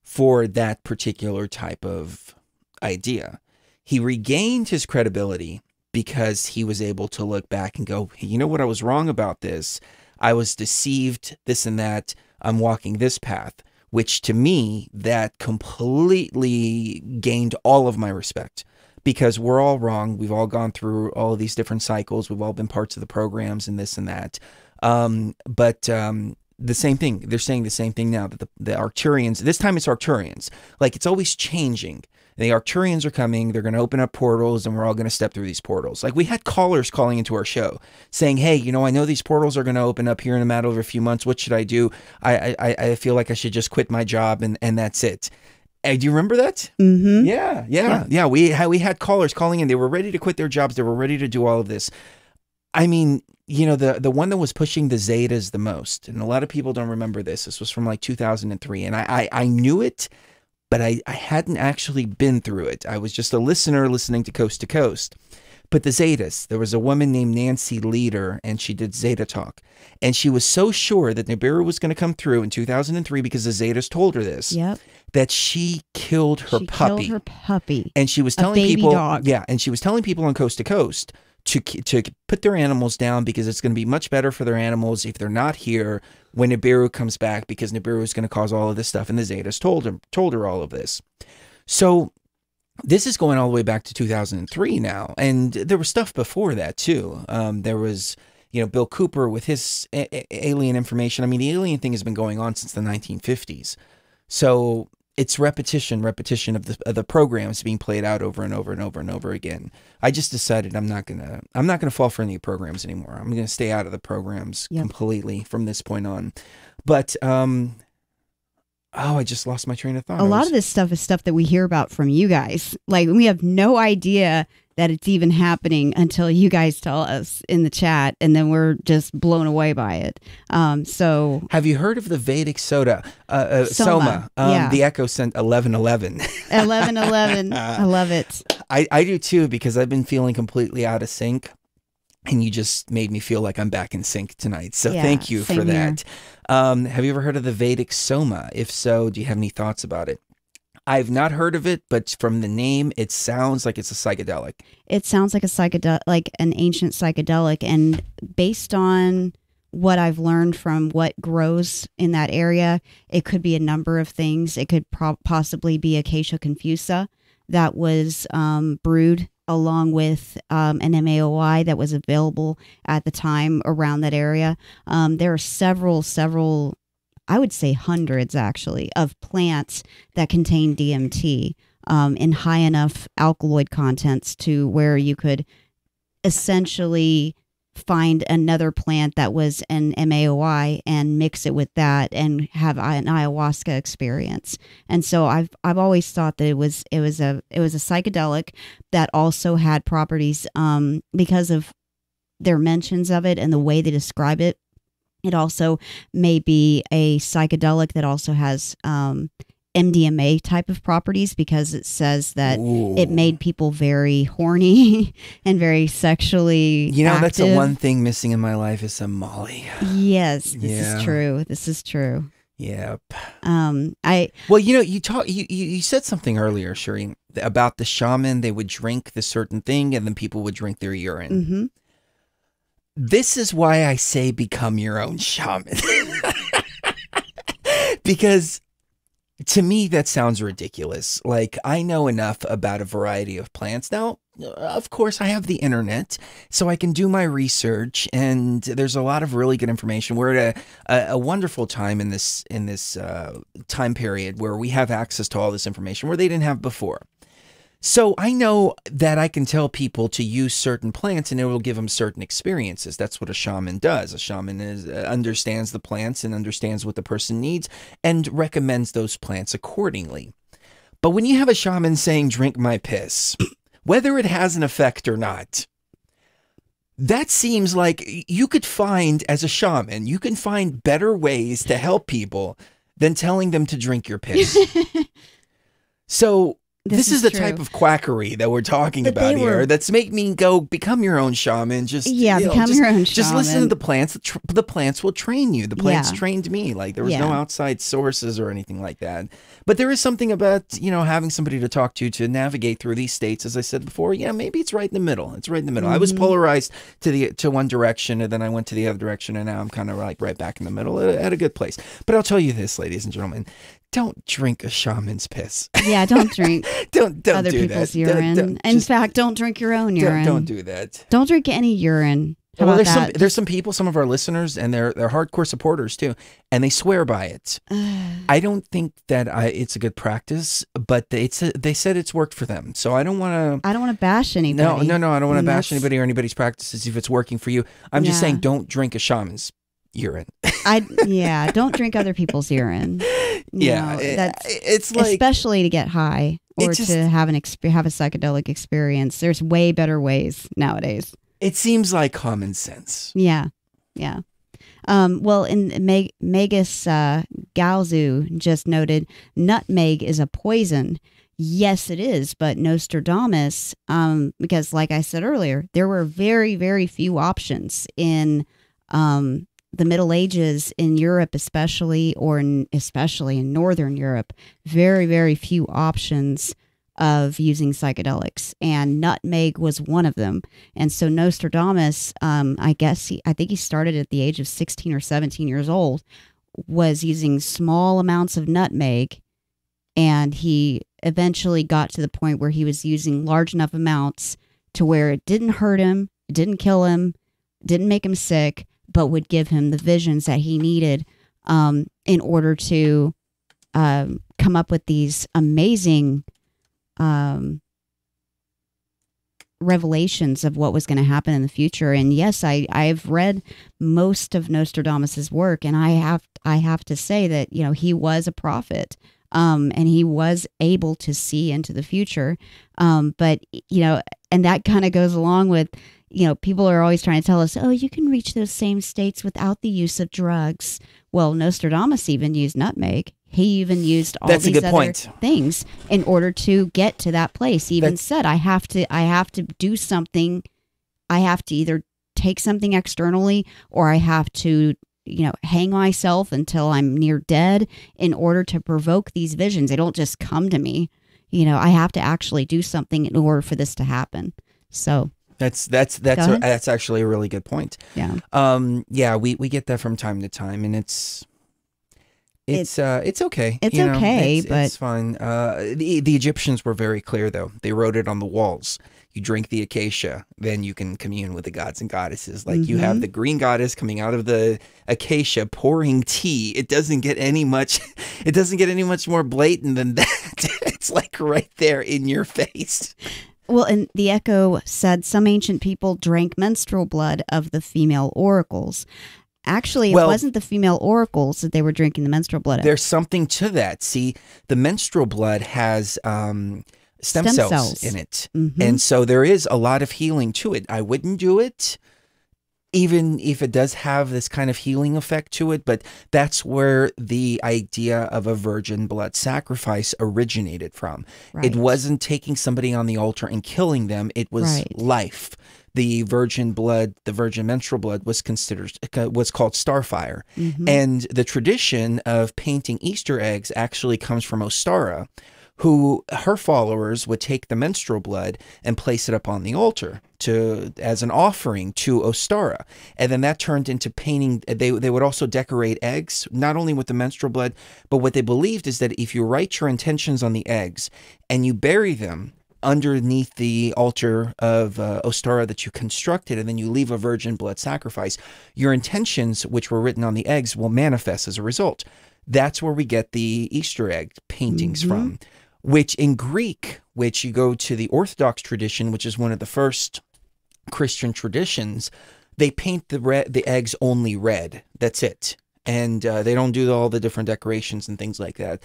Speaker 4: for that particular type of idea. He regained his credibility because he was able to look back and go, you know what, I was wrong about this. I was deceived, this and that. I'm walking this path, which to me, that completely gained all of my respect because we're all wrong. We've all gone through all of these different cycles. We've all been parts of the programs and this and that. Um, but um, the same thing. They're saying the same thing now that the, the Arcturians, this time it's Arcturians. Like it's always changing. The Arcturians are coming. They're going to open up portals and we're all going to step through these portals. Like we had callers calling into our show saying, Hey, you know, I know these portals are going to open up here in a matter of a few months. What should I do? I, I, I feel like I should just quit my job and, and that's it. Hey, do you remember that?
Speaker 5: Mm-hmm.
Speaker 4: Yeah, yeah, yeah. We had we had callers calling in. They were ready to quit their jobs. They were ready to do all of this. I mean, you know, the the one that was pushing the Zetas the most, and a lot of people don't remember this. This was from like 2003, and I I, I knew it, but I I hadn't actually been through it. I was just a listener listening to Coast to Coast. But the Zetas, there was a woman named Nancy Lieder, and she did Zeta Talk. And she was so sure that Nibiru was going to come through in 2003 because the Zetas told her this,
Speaker 5: Yep.
Speaker 4: that she killed her
Speaker 5: she
Speaker 4: puppy
Speaker 5: killed her puppy.
Speaker 4: and she was telling people
Speaker 5: dog.
Speaker 4: yeah and she was telling people on coast to coast to to put their animals down because it's going to be much better for their animals if they're not here when Nibiru comes back because Nibiru is going to cause all of this stuff and the Zetas told her told her all of this. So this is going all the way back to 2003 now and there was stuff before that too. Um, there was you know bill cooper with his alien information. I mean the alien thing has been going on since the 1950s so it's repetition, repetition of the of the programs being played out over and over and over and over again. I just decided I'm not gonna I'm not gonna fall for any programs anymore. I'm gonna stay out of the programs
Speaker 5: Yep.
Speaker 4: completely from this point on. But um, oh, I just lost my train of thought.
Speaker 5: a
Speaker 4: I
Speaker 5: lot
Speaker 4: was-
Speaker 5: of this stuff is stuff that we hear about from you guys. Like we have no idea that it's even happening until you guys tell us in the chat, and then we're just blown away by it. Um, so
Speaker 4: Have you heard of the Vedic soda, uh, uh,
Speaker 5: Soma,
Speaker 4: Soma? Um,
Speaker 5: yeah.
Speaker 4: The Echo sent eleven eleven.
Speaker 5: eleven eleven, I love it.
Speaker 4: I, I do too because I've been feeling completely out of sync. And you just made me feel like I'm back in sync tonight. So
Speaker 5: Yeah,
Speaker 4: thank you for that. Um, have you ever heard of the Vedic Soma? If so, do you have any thoughts about it? I've not heard of it, but from the name, it sounds like it's a psychedelic.
Speaker 5: It sounds like a psychedelic, like an ancient psychedelic, and based on what I've learned from what grows in that area, it could be a number of things. It could possibly be Acacia confusa that was um, brewed along with um, an MAOI that was available at the time around that area. Um, there are several, several, I would say hundreds actually, of plants that contain DMT um, in high enough alkaloid contents to where you could essentially find another plant that was an MAOI and mix it with that and have an ayahuasca experience. And so I've I've always thought that it was it was a it was a psychedelic that also had properties um, because of their mentions of it and the way they describe it. It also may be a psychedelic that also has um, MDMA type of properties because it says that it made people very horny and very sexually.
Speaker 4: You know, that's the one thing missing in my life is some Molly.
Speaker 5: Yes, this
Speaker 4: Yeah.
Speaker 5: is true. This is true.
Speaker 4: Yep.
Speaker 5: Um, I
Speaker 4: Well, you know, you talk, you, you said something earlier, Sheree, about the shaman. They would drink the certain thing, and then people would drink their urine.
Speaker 5: hmm
Speaker 4: This is why I say become your own shaman. because to me, that sounds ridiculous. Like, I know enough about a variety of plants. Now, of course, I have the internet, so I can do my research, and there's a lot of really good information. We're at a, a, a wonderful time in this in this uh, time period where we have access to all this information where they didn't have before. So I know that I can tell people to use certain plants and it will give them certain experiences. That's what a shaman does. A shaman is, uh, understands the plants and understands what the person needs and recommends those plants accordingly. But when you have a shaman saying, drink my piss, whether it has an effect or not, that seems like you could find, as a shaman, you can find better ways to help people than telling them to drink your piss. so this,
Speaker 5: This
Speaker 4: is,
Speaker 5: is
Speaker 4: the
Speaker 5: true.
Speaker 4: type of quackery that we're talking
Speaker 5: But
Speaker 4: about here.
Speaker 5: were-
Speaker 4: That's make me go become your own shaman. Just
Speaker 5: Yeah,
Speaker 4: you know,
Speaker 5: become
Speaker 4: just-
Speaker 5: your own Shaman.
Speaker 4: Just listen to the plants. The, tr- the plants will train you. The plants
Speaker 5: Yeah.
Speaker 4: trained me. Like there was no outside sources or anything like that. But there is something about you know having somebody to talk to to navigate through these states. As I said before, yeah, maybe it's right in the middle. It's right in the middle. I was
Speaker 5: Mm-hmm.
Speaker 4: polarized to the to one direction, and then I went to the other direction, and now I'm kind of like right back in the middle at, at a good place. But I'll tell you this, ladies and gentlemen, don't drink a shaman's piss.
Speaker 5: yeah, don't drink
Speaker 4: don't don't
Speaker 5: other
Speaker 4: do
Speaker 5: people's
Speaker 4: that. Don't-
Speaker 5: urine.
Speaker 4: don't-
Speaker 5: In
Speaker 4: just
Speaker 5: fact, don't drink your own
Speaker 4: don't,
Speaker 5: urine.
Speaker 4: don't do that.
Speaker 5: Don't drink any urine. How
Speaker 4: well, there's some there's some people, some of our listeners, and they're they're hardcore supporters too, and they swear by it. I don't think that I it's a good practice, but they, it's a, they said it's worked for them, so I don't want to.
Speaker 5: I don't want to bash anybody.
Speaker 4: No, no, no. I don't want to bash anybody or anybody's practices if it's working for you. I'm just saying, don't drink a shaman's urine.
Speaker 5: I yeah, don't drink other people's urine.
Speaker 4: yeah,
Speaker 5: No,
Speaker 4: it-
Speaker 5: that's
Speaker 4: it's like
Speaker 5: especially to get high or
Speaker 4: just-
Speaker 5: to have an exp- have a psychedelic experience. There's way better ways nowadays.
Speaker 4: it seems like common sense.
Speaker 5: Yeah, yeah. Um, well, in Meg- Megas uh, Galzu just noted, nutmeg is a poison. Yes, it is, but Nostradamus, um, because like I said earlier, there were very, very few options in um, the Middle Ages in Europe, especially, or in, especially in Northern Europe. Very, very few options of using psychedelics, and nutmeg was one of them. And so Nostradamus, um, I guess he, I think he started at the age of 16 or 17 years old, was using small amounts of nutmeg. And he eventually got to the point where he was using large enough amounts to where it didn't hurt him, it didn't kill him, didn't make him sick, but would give him the visions that he needed um, in order to um, come up with these amazing um, revelations of what was going to happen in the future. And yes, I I've read most of Nostradamus's work, and I have I have to say that you know he was a prophet. Um, and he was able to see into the future. Um, but you know, and that kind of goes along with, you know, people are always trying to tell us, oh, you can reach those same states without the use of drugs. Well, Nostradamus even used nutmeg. He even used all
Speaker 4: That's a
Speaker 5: these
Speaker 4: good
Speaker 5: other
Speaker 4: point.
Speaker 5: things in order to get to that place. He even
Speaker 4: That's-
Speaker 5: said, I have to, I have to do something. I have to either take something externally or I have to, you know, hang myself until I'm near dead in order to provoke these visions. They don't just come to me. You know, I have to actually do something in order for this to happen. So,
Speaker 4: That's that's that's a, that's actually a really good point.
Speaker 5: yeah.
Speaker 4: Um, yeah, we we get that from time to time, and it's it's uh it's okay.
Speaker 5: It's
Speaker 4: you know,
Speaker 5: okay,
Speaker 4: it's,
Speaker 5: but-
Speaker 4: it's fine. Uh, the the Egyptians were very clear though. They wrote it on the walls. You drink the acacia, then you can commune with the gods and goddesses. Like you
Speaker 5: Mm-hmm.
Speaker 4: have the green goddess coming out of the acacia pouring tea. It doesn't get any much. It doesn't get any much more blatant than that. it's like right there in your face.
Speaker 5: Well, and the echo said some ancient people drank menstrual blood of the female oracles. Actually, it
Speaker 4: Well-
Speaker 5: wasn't the female oracles that they were drinking the menstrual blood of.
Speaker 4: There's something to that. See, the menstrual blood has um, stem,
Speaker 5: Stem
Speaker 4: cells,
Speaker 5: cells.
Speaker 4: in it.
Speaker 5: Mhm.
Speaker 4: And so there is a lot of healing to it. I wouldn't do it, even if it does have this kind of healing effect to it. But that's where the idea of a virgin blood sacrifice originated from.
Speaker 5: Right.
Speaker 4: It wasn't taking somebody on the altar and killing them, it was
Speaker 5: Right.
Speaker 4: life. The virgin blood, the virgin menstrual blood, was considered was called starfire,
Speaker 5: Mhm.
Speaker 4: and the tradition of painting Easter eggs actually comes from Ostara, who her followers would take the menstrual blood and place it up on the altar to as an offering to Ostara. And then that turned into painting they they would also decorate eggs not only with the menstrual blood, but what they believed is that if you write your intentions on the eggs and you bury them underneath the altar of uh, Ostara that you constructed, and then you leave a virgin blood sacrifice, your intentions, which were written on the eggs, will manifest as a result. That's where we get the Easter egg paintings from, which in Greek, which you go to the Orthodox tradition, which is one of the first Christian traditions, they paint the red, the eggs only red. That's it, and uh, they don't do all the different decorations and things like that.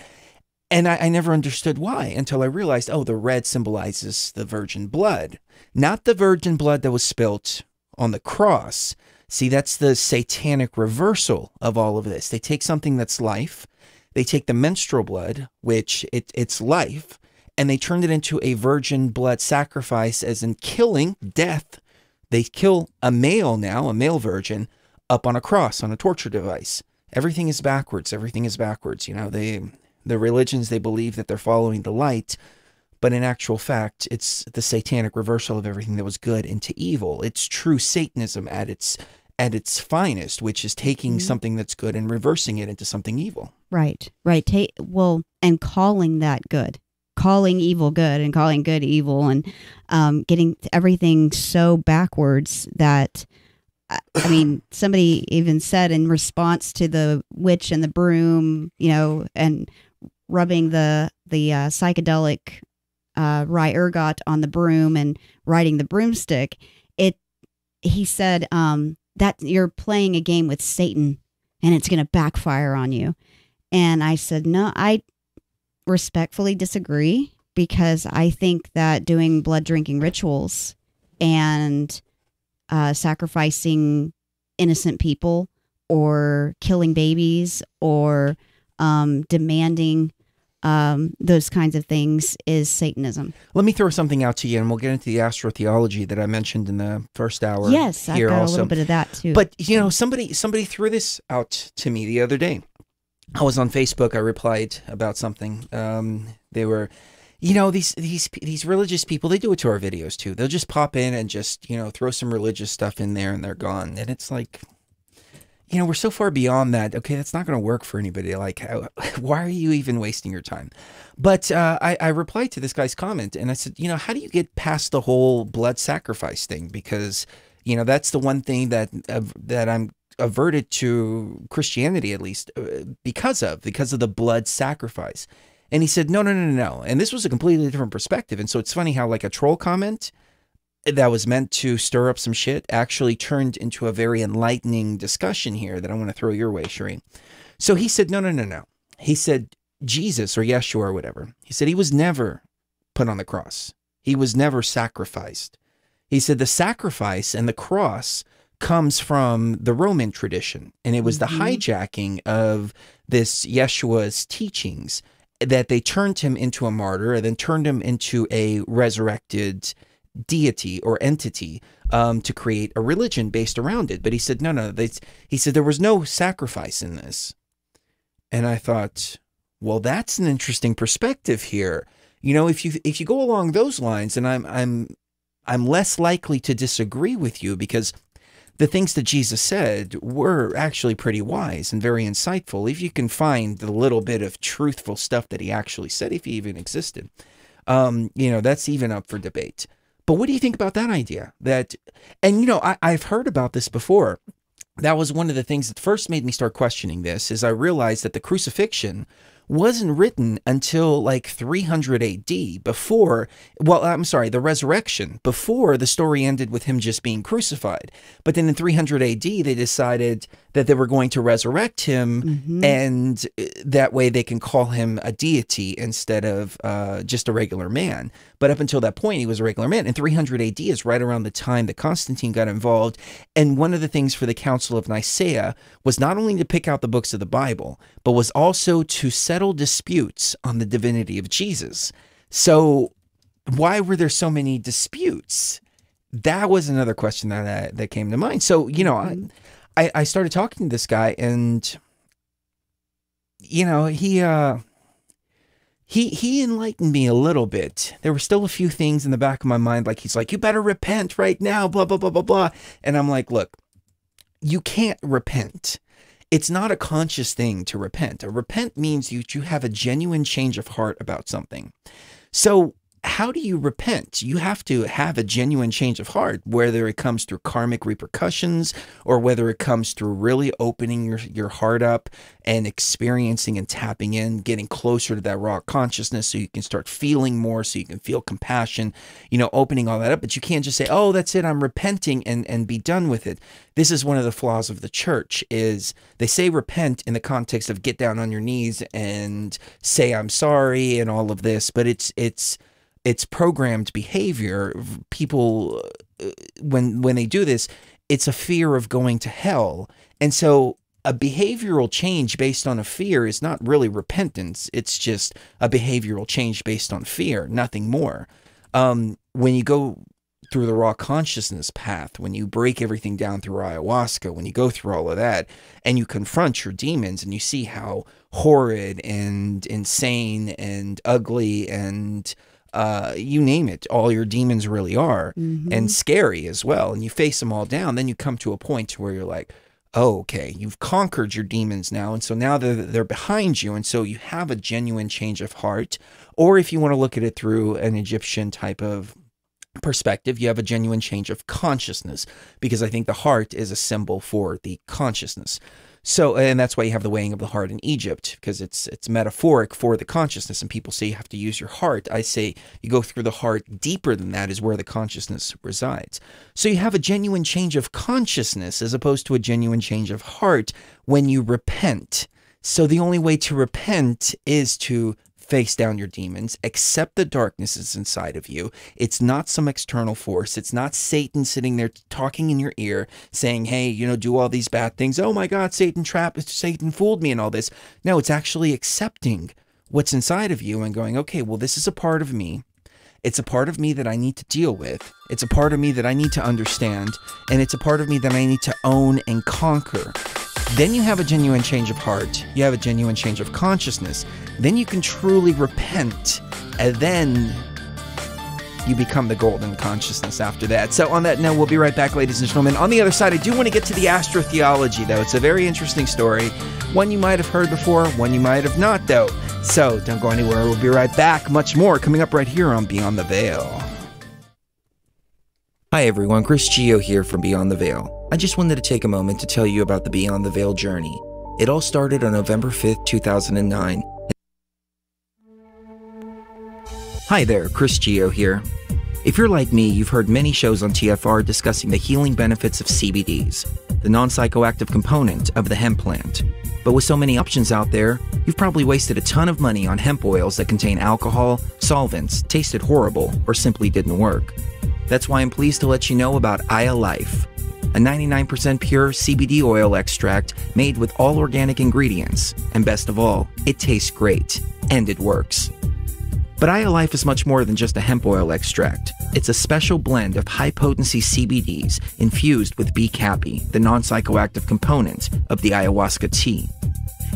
Speaker 4: And I, I never understood why until I realized, oh, the red symbolizes the virgin blood, not the virgin blood that was spilt on the cross. See, that's the satanic reversal of all of this. They take something that's life, they take the menstrual blood, which it, it's life, and they turned it into a virgin blood sacrifice, as in killing, death. They kill a male now, a male virgin, up on a cross on a torture device. Everything is backwards. Everything is backwards. You know, they the religions they believe that they're following the light, but in actual fact, it's the satanic reversal of everything that was good into evil. It's true Satanism at its at its finest, which is taking mm-hmm. something that's good and reversing it into something evil.
Speaker 5: Right, right. Ta- well, and calling that good, calling evil good, and calling good evil, and um, getting everything so backwards that. I- I mean, somebody even said in response to the witch and the broom, you know, and rubbing the the uh, psychedelic uh, rye ergot on the broom and riding the broomstick. It, he said, um, that you're playing a game with Satan, and it's going to backfire on you. And I said, no, I respectfully disagree because I think that doing blood drinking rituals and uh, sacrificing innocent people or killing babies or um, demanding um, those kinds of things is Satanism.
Speaker 4: Let me throw something out to you, and we'll get into the astrotheology that I mentioned in the first hour.
Speaker 5: yes, I've
Speaker 4: here
Speaker 5: got
Speaker 4: also.
Speaker 5: a little bit of that too.
Speaker 4: But you know, somebody somebody threw this out to me the other day. I was on Facebook. I replied about something. Um, they were, you know, these these these religious people. They do it to our videos too. They'll just pop in and just you know throw some religious stuff in there, and they're gone. And it's like, you know, we're so far beyond that. Okay, that's not going to work for anybody. Like, how, why are you even wasting your time? But uh, I, I replied to this guy's comment, and I said, you know, how do you get past the whole blood sacrifice thing? Because you know that's the one thing that uh, that I'm averted to Christianity at least uh, because of because of the blood sacrifice. And he said, no, no, no, no, no. And this was a completely different perspective. And so it's funny how like a troll comment that was meant to stir up some shit actually turned into a very enlightening discussion here that I want to throw your way, Sheree. So he said, no, no, no, no. He said, Jesus or Yeshua or whatever. He said he was never put on the cross. He was never sacrificed. He said the sacrifice and the cross comes from the Roman tradition, and it was the hijacking of this Yeshua's teachings that they turned him into a martyr and then turned him into a resurrected deity or entity um, to create a religion based around it. But he said, no, no, they, he said there was no sacrifice in this. And I thought, well, that's an interesting perspective here. You know, if you if you go along those lines, and I'm I'm I'm less likely to disagree with you because the things that Jesus said were actually pretty wise and very insightful. If you can find the little bit of truthful stuff that he actually said, if he even existed, um, you know, that's even up for debate. But what do you think about that idea? That, and you know, I, I've heard about this before. That was one of the things that first made me start questioning this. Is I realized that the crucifixion wasn't written until like 300 AD before, well, I'm sorry, the resurrection, before the story ended with him just being crucified. But then in 300 AD, they decided that they were going to resurrect him and uh, that way they can call him a deity instead of uh, just a regular man. But up until that point, he was a regular man. And 300 AD is right around the time that Constantine got involved. And one of the things for the Council of Nicaea was not only to pick out the books of the Bible, but was also to settle disputes on the divinity of Jesus. So, why were there so many disputes? That was another question that uh, that came to mind. So, you know, I, I I started talking to this guy, and you know, he uh he he enlightened me a little bit. There were still a few things in the back of my mind, like he's like, "You better repent right now," blah blah blah blah blah, and I'm like, "Look, you can't repent." It's not a conscious thing to repent. A repent means you you have a genuine change of heart about something. So, how do you repent? You have to have a genuine change of heart, whether it comes through karmic repercussions or whether it comes through really opening your, your heart up and experiencing and tapping in, getting closer to that raw consciousness so you can start feeling more, so you can feel compassion, you know, opening all that up. But you can't just say, oh, that's it, I'm repenting and, and be done with it. This is one of the flaws of the church is they say repent in the context of get down on your knees and say I'm sorry and all of this, but it's it's it's programmed behavior. People, uh, when when they do this, it's a fear of going to hell, and so a behavioral change based on a fear is not really repentance. It's just a behavioral change based on fear, nothing more. Um, when you go through the raw consciousness path, when you break everything down through ayahuasca, when you go through all of that and you confront your demons and you see how horrid and insane and ugly and uh, you name it, all your demons really are, and scary as well. And you face them all down. Then you come to a point where you're like, oh, okay, you've conquered your demons now. And so now they're, they're behind you. And so you have a genuine change of heart. Or if you want to look at it through an Egyptian type of perspective, you have a genuine change of consciousness because I think the heart is a symbol for the consciousness. So, and that's why you have the weighing of the heart in Egypt because it's it's metaphoric for the consciousness. And people say you have to use your heart. I say you go through the heart deeper than that is where the consciousness resides. So you have a genuine change of consciousness as opposed to a genuine change of heart when you repent. So the only way to repent is to face down your demons, accept the darkness that's inside of you. It's not some external force. It's not Satan sitting there talking in your ear saying, hey, you know, do all these bad things. Oh my God, Satan trapped, Satan fooled me and all this. No, it's actually accepting what's inside of you and going, okay, well, this is a part of me. It's a part of me that I need to deal with. It's a part of me that I need to understand. And it's a part of me that I need to own and conquer. Then you have a genuine change of heart. You have a genuine change of consciousness. Then you can truly repent. And then you become the golden consciousness after that. So, on that note, we'll be right back, ladies and gentlemen. On the other side, I do want to get to the astrotheology, though. It's a very interesting story. One you might have heard before, one you might have not, though. So, don't go anywhere. We'll be right back. Much more coming up right here on Beyond the Veil. Hi everyone, Chris Geo here from Beyond the Veil. I just wanted to take a moment to tell you about the Beyond the Veil journey. It all started on November 5th, 2009. Hi there, Chris Geo here. If you're like me, you've heard many shows on TFR discussing the healing benefits of CBDs, the non psychoactive component of the hemp plant. But with so many options out there, you've probably wasted a ton of money on hemp oils that contain alcohol, solvents, tasted horrible, or simply didn't work. That's why I'm pleased to let you know about Aya Life, a 99% pure CBD oil extract made with all organic ingredients. And best of all, it tastes great, and it works. But Aya Life is much more than just a hemp oil extract. It's a special blend of high potency CBDs infused with B caapi, the non psychoactive component of the ayahuasca tea.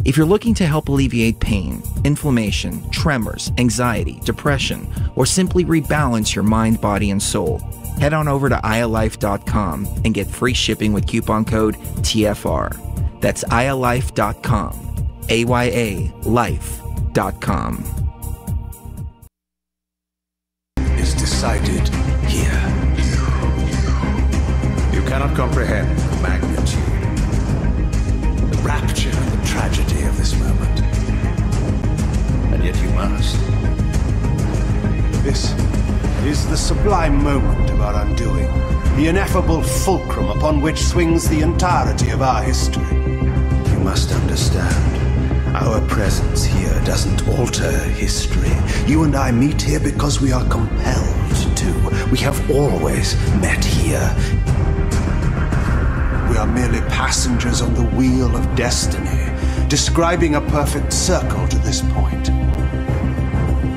Speaker 4: If you're looking to help alleviate pain, inflammation, tremors, anxiety, depression, or simply rebalance your mind, body, and soul, head on over to ayalife.com and get free shipping with coupon code TFR. That's ayalife.com. A Y A life.com.
Speaker 8: is decided here. You cannot comprehend the magnitude, the rapture, tragedy of this moment. And yet you must.
Speaker 9: This is the sublime moment of our undoing, the ineffable fulcrum upon which swings the entirety of our history.
Speaker 8: You must understand. Our presence here doesn't alter history.
Speaker 9: You and I meet here because we are compelled to.
Speaker 8: We have always met here.
Speaker 9: We are merely passengers on the wheel of destiny, describing a perfect circle to this point.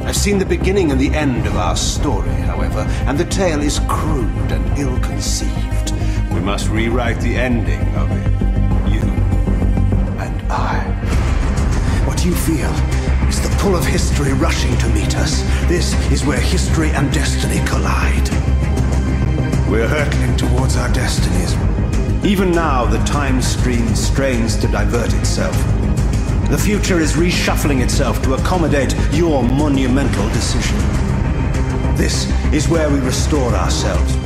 Speaker 9: I've seen the beginning and the end of our story, however, and the tale is crude and ill conceived. We must rewrite the ending of it. You and I. What you feel is the pull of history rushing to meet us. This is where history and destiny collide. We're hurtling towards our destinies. Even now, the time stream strains to divert itself. The future is reshuffling itself to accommodate your monumental decision. This is where we restore ourselves.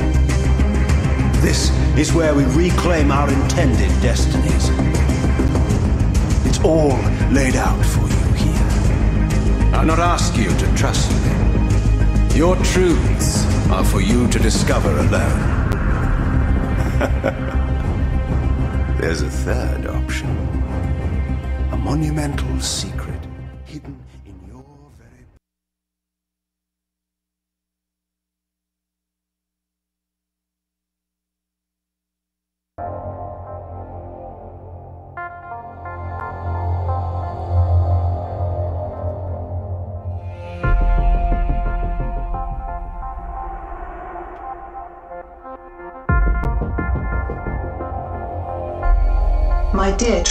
Speaker 9: This is where we reclaim our intended destinies. It's all laid out for you here. I'll not ask you to trust me. Your truths are for you to discover alone. There's a third option. A monumental secret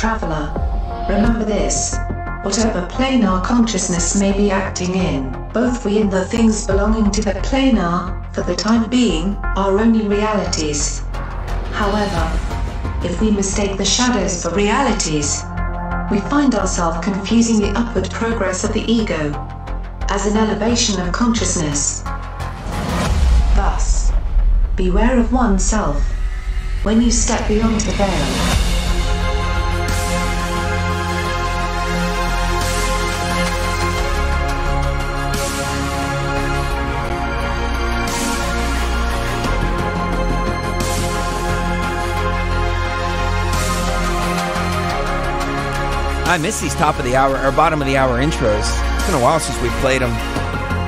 Speaker 1: traveler, remember this. Whatever plane our consciousness may be acting in, both we and the things belonging to that plane are, for the time being, our only realities. However, if we mistake the shadows for realities, we find ourselves confusing the upward progress of the ego as an elevation of consciousness. Thus, beware of oneself when you step beyond the veil.
Speaker 4: I miss these top of the hour or bottom of the hour intros. It's been a while since we played them.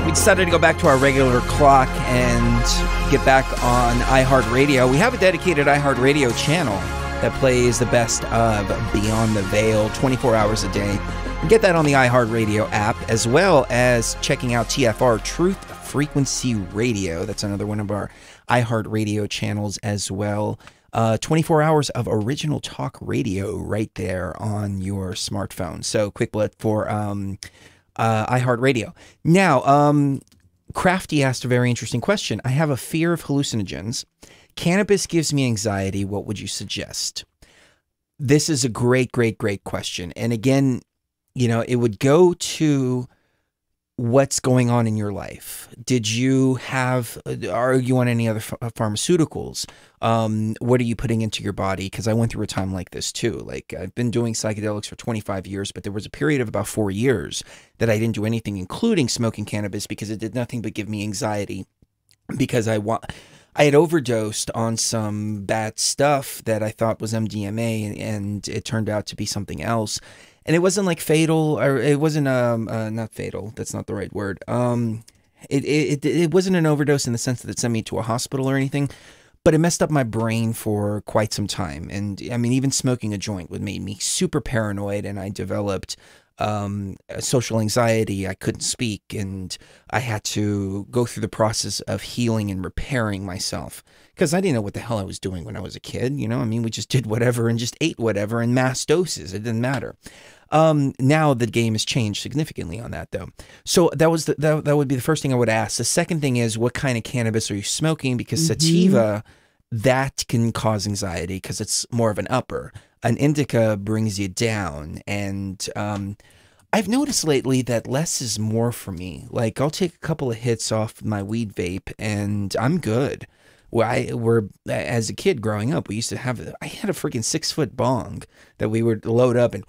Speaker 4: We decided to go back to our regular clock and get back on iHeartRadio. We have a dedicated iHeartRadio channel that plays the best of Beyond the Veil 24 hours a day. Get that on the iHeartRadio app as well as checking out TFR Truth Frequency Radio. That's another one of our iHeartRadio channels as well. Uh, 24 hours of original talk radio right there on your smartphone. So, quick blood for um, uh, iHeartRadio. Now, um, Crafty asked a very interesting question. I have a fear of hallucinogens. Cannabis gives me anxiety. What would you suggest? This is a great, great, great question. And again, you know, it would go to what's going on in your life. Did you have, are you on any other ph- pharmaceuticals? Um, what are you putting into your body? Because I went through a time like this too. Like I've been doing psychedelics for 25 years, but there was a period of about four years that I didn't do anything, including smoking cannabis, because it did nothing but give me anxiety. Because I want, I had overdosed on some bad stuff that I thought was MDMA, and it turned out to be something else. And it wasn't like fatal, or it wasn't um uh, not fatal. That's not the right word. Um, it it it, wasn't an overdose in the sense that it sent me to a hospital or anything, but it messed up my brain for quite some time. And I mean, even smoking a joint would make me super paranoid, and I developed um, social anxiety. I couldn't speak, and I had to go through the process of healing and repairing myself because I didn't know what the hell I was doing when I was a kid. You know, I mean, we just did whatever and just ate whatever in mass doses. It didn't matter. Um, now the game has changed significantly on that, though. So that was the, that, that would be the first thing I would ask. The second thing is, what kind of cannabis are you smoking? Because sativa, that can cause anxiety because it's more of an upper. An indica brings you down, and um, I've noticed lately that less is more for me. Like I'll take a couple of hits off my weed vape, and I'm good. Well, I were as a kid growing up, we used to have. I had a freaking six foot bong that we would load up and,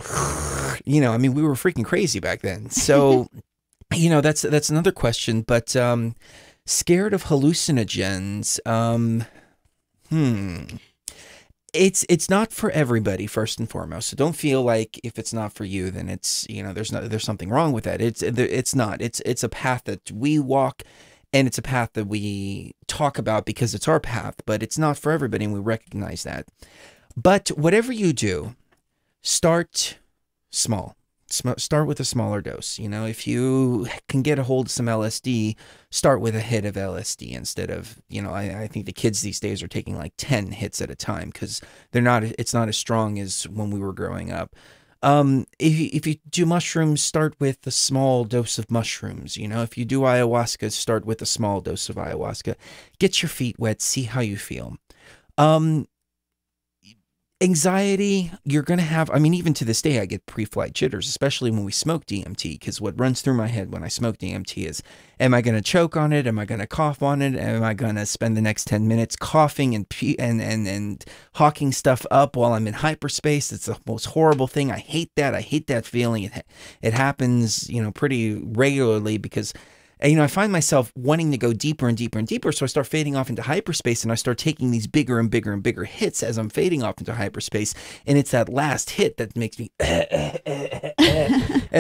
Speaker 4: you know, I mean, we were freaking crazy back then. So, you know, that's that's another question. But um, scared of hallucinogens. Um, hmm. It's it's not for everybody first and foremost. So don't feel like if it's not for you, then it's you know there's no there's something wrong with that. It's it's not. It's it's a path that we walk and it's a path that we talk about because it's our path, but it's not for everybody, and we recognize that. But whatever you do, start small. Sm- Start with a smaller dose. You know, if you can get a hold of some LSD, start with a hit of LSD instead of, you know, I, I think the kids these days are taking like 10 hits at a time because they're not, it's not as strong as when we were growing up. Um, if you, if you do mushrooms, start with a small dose of mushrooms. You know, if you do ayahuasca, start with a small dose of ayahuasca. Get your feet wet, see how you feel. Um, anxiety, you're going to have, I mean, even to this day, I get pre flight jitters, especially when we smoke DMT, because what runs through my head when I smoke DMT is, am I going to choke on it? Am I going to cough on it? Am I going to spend the next 10 minutes coughing and, and, and, and hawking stuff up while I'm in hyperspace? It's the most horrible thing. I hate that. I hate that feeling. It, it happens, you know, pretty regularly because and, you know, I find myself wanting to go deeper and deeper and deeper. So I start fading off into hyperspace and I start taking these bigger and bigger and bigger hits as I'm fading off into hyperspace. And it's that last hit that makes me, and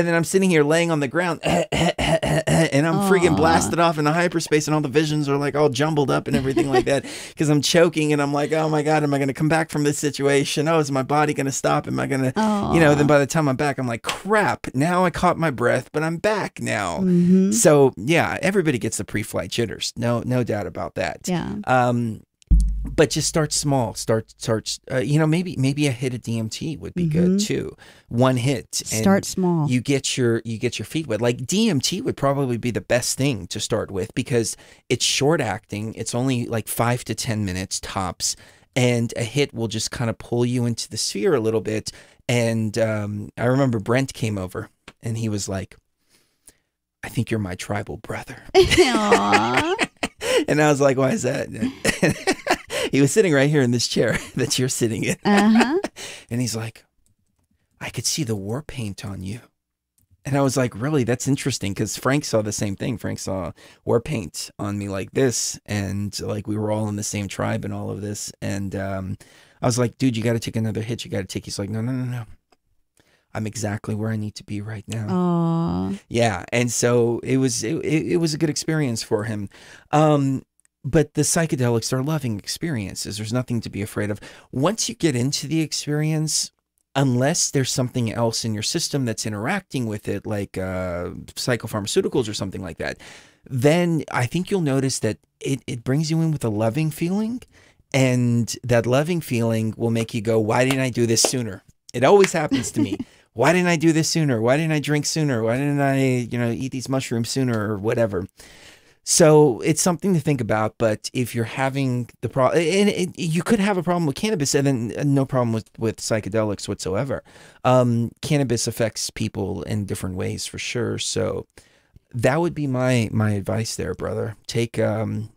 Speaker 4: then I'm sitting here laying on the ground and I'm freaking blasted off into hyperspace and all the visions are like all jumbled up and everything like that because I'm choking and I'm like, oh my God, am I going to come back from this situation? Oh, is my body going to stop? Am I going to, you know, then by the time I'm back, I'm like, crap, now I caught my breath, but I'm back now.
Speaker 5: Mhm.
Speaker 4: So yeah, everybody gets the pre-flight jitters. No, no doubt about that.
Speaker 5: Yeah.
Speaker 4: Um, but just start small. Start, start. Uh, you know, maybe maybe a hit of DMT would be good
Speaker 5: Mhm.
Speaker 4: too. One hit. and
Speaker 5: Start small.
Speaker 4: You get your you get your feet wet. Like DMT would probably be the best thing to start with because it's short acting. It's only like five to ten minutes tops, and a hit will just kind of pull you into the sphere a little bit. And um, I remember Brent came over and he was like, "I think you're my tribal brother."
Speaker 5: Aw.
Speaker 4: and I was like, "Why is that?" he was sitting right here in this chair that you're sitting in,
Speaker 5: Uh-huh.
Speaker 4: and he's like, "I could see the war paint on you." And I was like, "Really? That's interesting." Because Frank saw the same thing. Frank saw war paint on me like this, and like we were all in the same tribe and all of this. And um, I was like, "Dude, you got to take another hit. You got to take." He's like, "No, no, no, no. I'm exactly where I need to be right now."
Speaker 5: Aw.
Speaker 4: Yeah, and so it was it, it it was a good experience for him. Um but the psychedelics are loving experiences. There's nothing to be afraid of. Once you get into the experience, unless there's something else in your system that's interacting with it, like uh, psychopharmaceuticals or something like that, then I think you'll notice that it, it brings you in with a loving feeling. And that loving feeling will make you go, Why didn't I do this sooner? It always happens to me. Why didn't I do this sooner? Why didn't I drink sooner? Why didn't I, you know, eat these mushrooms sooner or whatever? So it's something to think about. But if you're having the problem, and it, you could have a problem with cannabis, and then uh, no problem with with psychedelics whatsoever. Um, cannabis affects people in different ways for sure. So that would be my my advice there, brother. Take um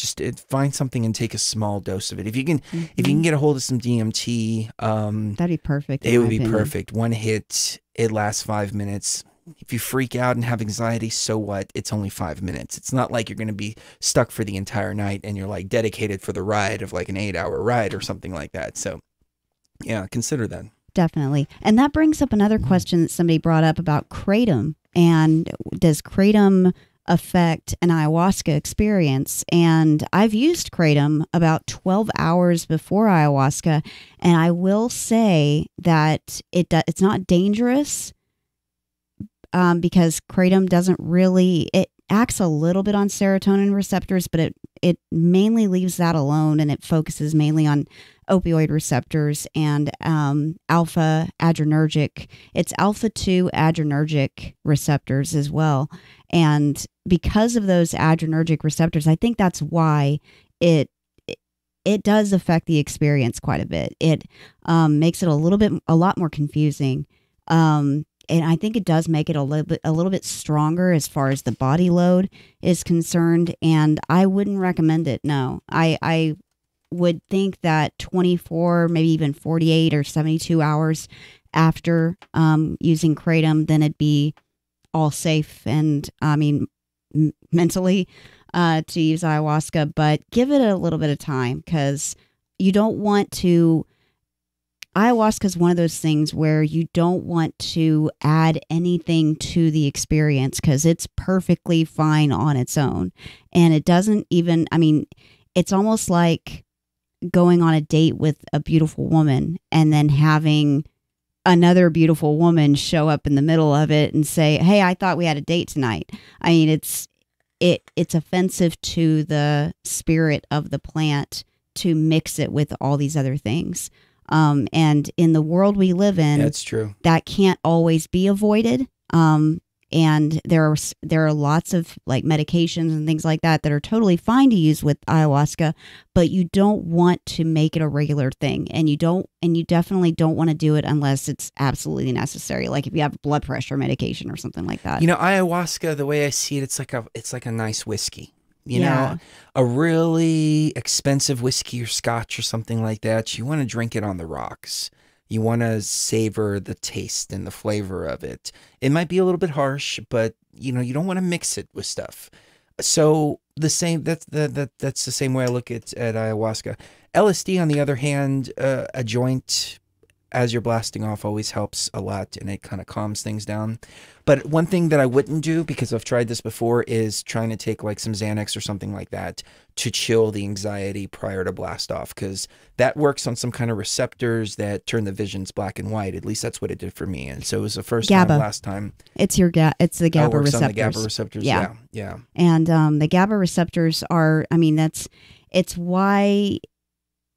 Speaker 4: just it, find something and take a small dose of it. If you can if you can get a hold of some DMT, um
Speaker 5: That'd be perfect.
Speaker 4: it would be
Speaker 5: opinion.
Speaker 4: perfect. One hit, it lasts 5 minutes. If you freak out and have anxiety, so what? It's only 5 minutes. It's not like you're going to be stuck for the entire night and you're like dedicated for the ride of like an 8-hour ride or something like that. So yeah, consider that.
Speaker 5: Definitely. And that brings up another question that somebody brought up about kratom. And does kratom affect an ayahuasca experience? And I've used kratom about 12 hours before ayahuasca. And I will say that it it's not dangerous um, because kratom doesn't really, it acts a little bit on serotonin receptors, but it, it mainly leaves that alone and it focuses mainly on opioid receptors and um, alpha adrenergic. It's alpha 2 adrenergic receptors as well. And because of those adrenergic receptors, I think that's why it it, does affect the experience quite a bit. It um, makes it a little bit a lot more confusing. Um, and I think it does make it a little bit a little bit stronger as far as the body load is concerned. And I wouldn't recommend it. No, I I would think that 24, maybe even 48 or 72 hours after um, using kratom, then it'd be all safe and I mean m- mentally uh, to use ayahuasca. But give it a little bit of time because you don't want to. Ayahuasca is one of those things where you don't want to add anything to the experience because it's perfectly fine on its own. And it doesn't even, I mean, it's almost like going on a date with a beautiful woman and then having another beautiful woman show up in the middle of it and say, "Hey, I thought we had a date tonight." I mean, it's it it's offensive to the spirit of the plant to mix it with all these other things. Um, and in the world we live in,
Speaker 4: That's true.
Speaker 5: that can't always be avoided. Um, and there are there are lots of like medications and things like that that are totally fine to use with ayahuasca, but you don't want to make it a regular thing, and you don't and you definitely don't want to do it unless it's absolutely necessary, like if you have blood pressure medication or something like that.
Speaker 4: You know, ayahuasca, the way I see it, it's like a it's like a nice whiskey. You
Speaker 5: Yeah.
Speaker 4: know, a really expensive whiskey or scotch or something like that. You want to drink it on the rocks. You want to savor the taste and the flavor of it. It might be a little bit harsh, but you know, you don't want to mix it with stuff. So the same that's that, that that's the same way I look at at ayahuasca. LSD, on the other hand, uh, a joint as you're blasting off always helps a lot and it kind of calms things down. But one thing that I wouldn't do because I've tried this before is trying to take like some Xanax or something like that to chill the anxiety prior to blast off because that works on some kind of receptors that turn the visions black and white. At least that's what it did for me. And so it was the first
Speaker 5: GABA.
Speaker 4: time last time.
Speaker 5: it's your ga- it's the
Speaker 4: Oh, it
Speaker 5: GABA receptors.
Speaker 4: on the GABA receptors.
Speaker 5: Yeah.
Speaker 4: Yeah. Yeah.
Speaker 5: and um, the GABA receptors are. I mean, that's it's why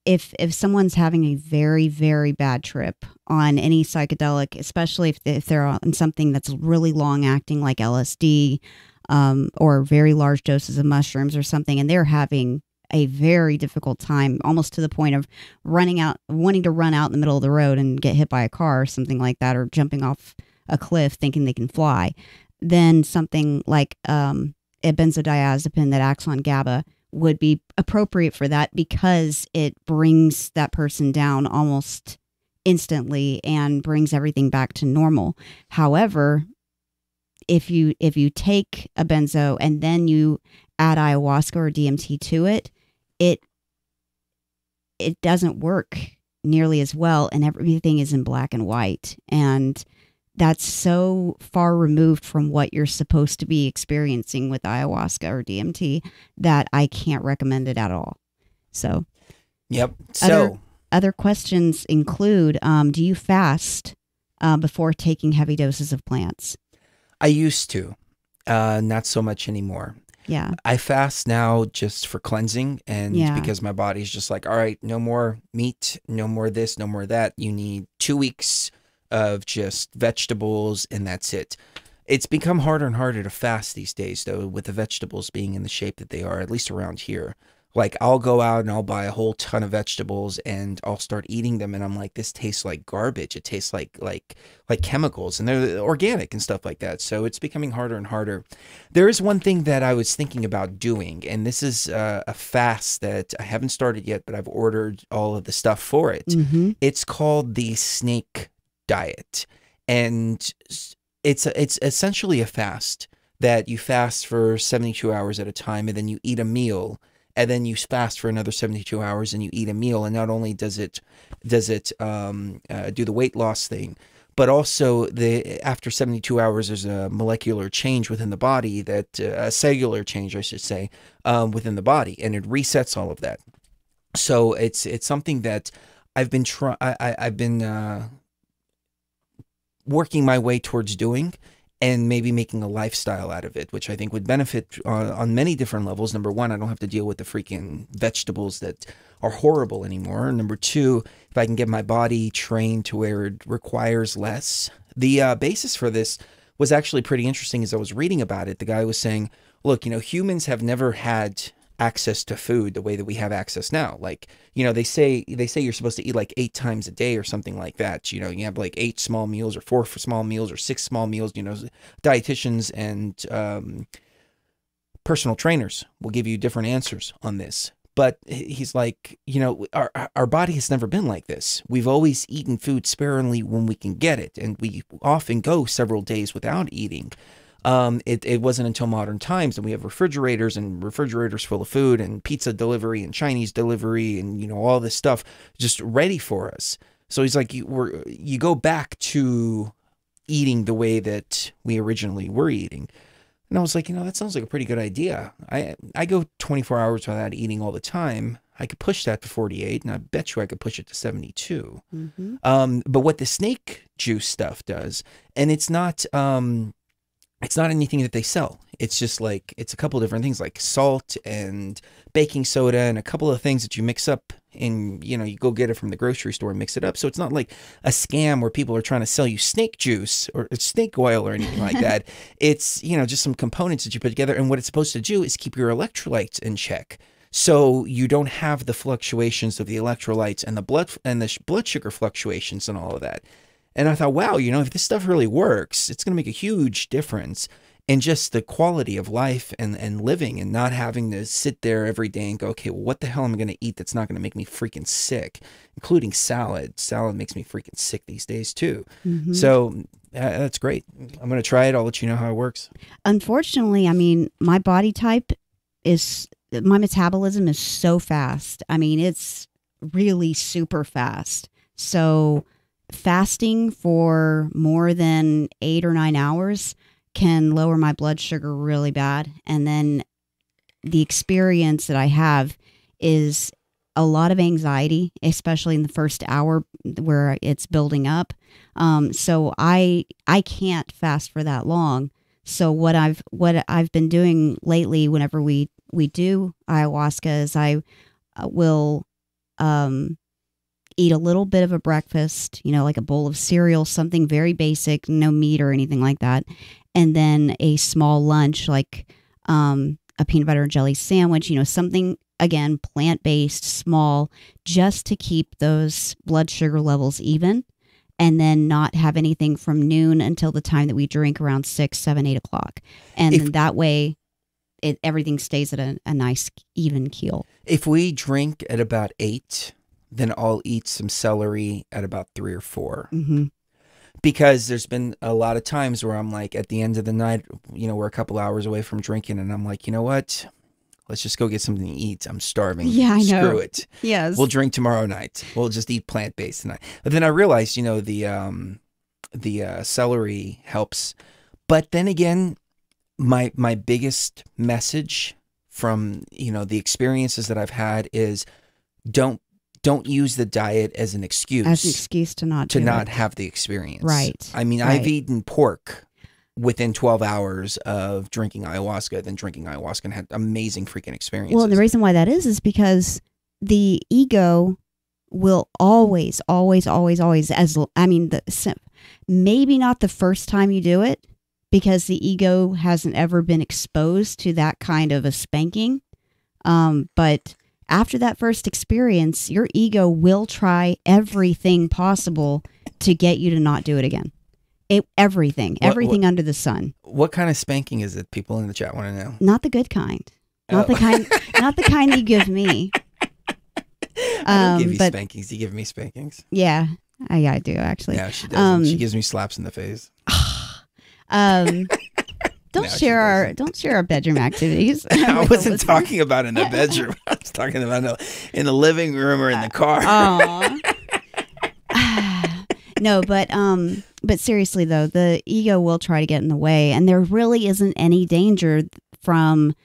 Speaker 5: if if someone's having a very very bad trip on any psychedelic, especially if if they're on something that's really long acting like LSD um, or very large doses of mushrooms or something, and they're having a very difficult time, almost to the point of running out, wanting to run out in the middle of the road and get hit by a car or something like that, or jumping off a cliff thinking they can fly, then something like um, a benzodiazepine that acts on GABA would be appropriate for that because it brings that person down almost instantly and brings everything back to normal. However, if you if you take a benzo and then you add ayahuasca or DMT to it, it it doesn't work nearly as well and everything is in black and white and that's so far removed from what you're supposed to be experiencing with ayahuasca or DMT that I can't recommend it at all. So,
Speaker 4: Yep. So
Speaker 5: Other- other questions include um, Do you fast uh, before taking heavy doses of plants?
Speaker 4: I used to, uh, not so much anymore.
Speaker 5: Yeah.
Speaker 4: I fast now just for cleansing and
Speaker 5: Yeah.
Speaker 4: because my body's just like, all right, no more meat, no more this, no more that. You need two weeks of just vegetables and that's it. It's become harder and harder to fast these days, though, with the vegetables being in the shape that they are, at least around here. Like I'll go out and I'll buy a whole ton of vegetables and I'll start eating them and I'm like this tastes like garbage. It tastes like like like chemicals and they're organic and stuff like that. So it's becoming harder and harder. There is one thing that I was thinking about doing and this is uh, a fast that I haven't started yet but I've ordered all of the stuff for it.
Speaker 5: Mhm.
Speaker 4: It's called the snake diet. And it's it's essentially a fast that you fast for 72 hours at a time and then you eat a meal and then you fast for another 72 hours and you eat a meal. And not only does it does it um, uh, do the weight loss thing but also the after 72 hours there's a molecular change within the body that uh, a cellular change i should say um, within the body and it resets all of that. So it's it's something that i've been trying i've been uh, working my way towards doing and maybe making a lifestyle out of it, which I think would benefit uh, on many different levels. Number one, I don't have to deal with the freaking vegetables that are horrible anymore. Number two, if I can get my body trained to where it requires less. The uh, basis for this was actually pretty interesting as I was reading about it. The guy was saying, look, you know, humans have never had access to food the way that we have access now. Like you know they say they say you're supposed to eat like eight times a day or something like that. You know you have like eight small meals or four small meals or six small meals you know dietitians and um, personal trainers will give you different answers on this. But he's like you know our our body has never been like this. We've always eaten food sparingly when we can get it and we often go several days without eating um, it, it wasn't until modern times that we have refrigerators and refrigerators full of food and pizza delivery and Chinese delivery and you know all this stuff just ready for us. So he's like, you were you go back to eating the way that we originally were eating. And I was like, you know, that sounds like a pretty good idea. I I go 24 hours without eating all the time. I could push that to 48, and I bet you I could push it to 72.
Speaker 5: Mhm.
Speaker 4: Um, but what the snake juice stuff does, and it's not um, it's not anything that they sell. It's just like it's a couple different things like salt and baking soda and a couple of things that you mix up and you know you go get it from the grocery store and mix it up. So it's not like a scam where people are trying to sell you snake juice or snake oil or anything like that. It's you know just some components that you put together and what it's supposed to do is keep your electrolytes in check. So you don't have the fluctuations of the electrolytes and the blood and the sh- blood sugar fluctuations and all of that. And I thought, wow, you know, if this stuff really works, it's going to make a huge difference in just the quality of life and, and living and not having to sit there every day and go, okay, well, what the hell am I going to eat that's not going to make me freaking sick, including salad. Salad makes me freaking sick these days, too.
Speaker 5: Mhm.
Speaker 4: So uh, that's great. I'm going to try it. I'll let you know how it works.
Speaker 5: unfortunately, I mean, my body type is my metabolism is so fast. I mean, it's really super fast. So, fasting for more than eight or nine hours can lower my blood sugar really bad. And then the experience that I have is a lot of anxiety, especially in the first hour where it's building up. Um, so I I can't fast for that long. So what I've what I've been doing lately, whenever we we do ayahuasca, is I uh, will um, eat a little bit of a breakfast, you know, like a bowl of cereal, something very basic, no meat or anything like that, and then a small lunch like um, a peanut butter and jelly sandwich, you know, something again plant based, small, just to keep those blood sugar levels even and then not have anything from noon until the time that we drink around six, seven, eight o'clock. And
Speaker 4: If-
Speaker 5: then that way it everything stays at a, a nice even keel.
Speaker 4: If we drink at about eight, then I'll eat some celery at about three or four.
Speaker 5: Mm-hmm.
Speaker 4: because there's been a lot of times where I'm like at the end of the night, you know, we're a couple hours away from drinking, and I'm like, you know what? Let's just go get something to eat. I'm starving.
Speaker 5: Yeah, I know.
Speaker 4: Screw it.
Speaker 5: Yes.
Speaker 4: We'll drink tomorrow night. We'll just eat plant based tonight. But then I realized, you know, the um, the uh, celery helps. But then again, my my biggest message from you know the experiences that I've had is don't don't use the diet as an excuse
Speaker 5: As an excuse to not
Speaker 4: to not
Speaker 5: it.
Speaker 4: have the experience.
Speaker 5: Right,
Speaker 4: I mean, I've eaten pork within 12 hours of drinking ayahuasca, then drinking ayahuasca and had amazing freaking experiences.
Speaker 5: Well, and the reason why that is is because the ego will always, always, always, always. As I mean, the maybe not the first time you do it, because the ego hasn't ever been exposed to that kind of a spanking. Um, but after that first experience, your ego will try everything possible to get you to not do it again. It, everything,
Speaker 4: What-
Speaker 5: everything
Speaker 4: what-
Speaker 5: under the sun.
Speaker 4: What kind of spanking is it? People in the chat want to know.
Speaker 5: Not the good kind. Not
Speaker 4: Oh.
Speaker 5: the kind. not the kind you give me.
Speaker 4: I don't give
Speaker 5: Um,
Speaker 4: you
Speaker 5: but
Speaker 4: spankings. You give me spankings.
Speaker 5: yeah, I, I do actually.
Speaker 4: Yeah, she does.
Speaker 5: Um,
Speaker 4: she gives me slaps in the face.
Speaker 5: Um, don't
Speaker 4: No,
Speaker 5: share our don't share our bedroom activities.
Speaker 4: I wasn't talking about in the bedroom. I was talking about in the, in the living room or in the car.
Speaker 5: Aw. no, but um, but seriously though, the ego will try to get in the way, and there really isn't any danger from,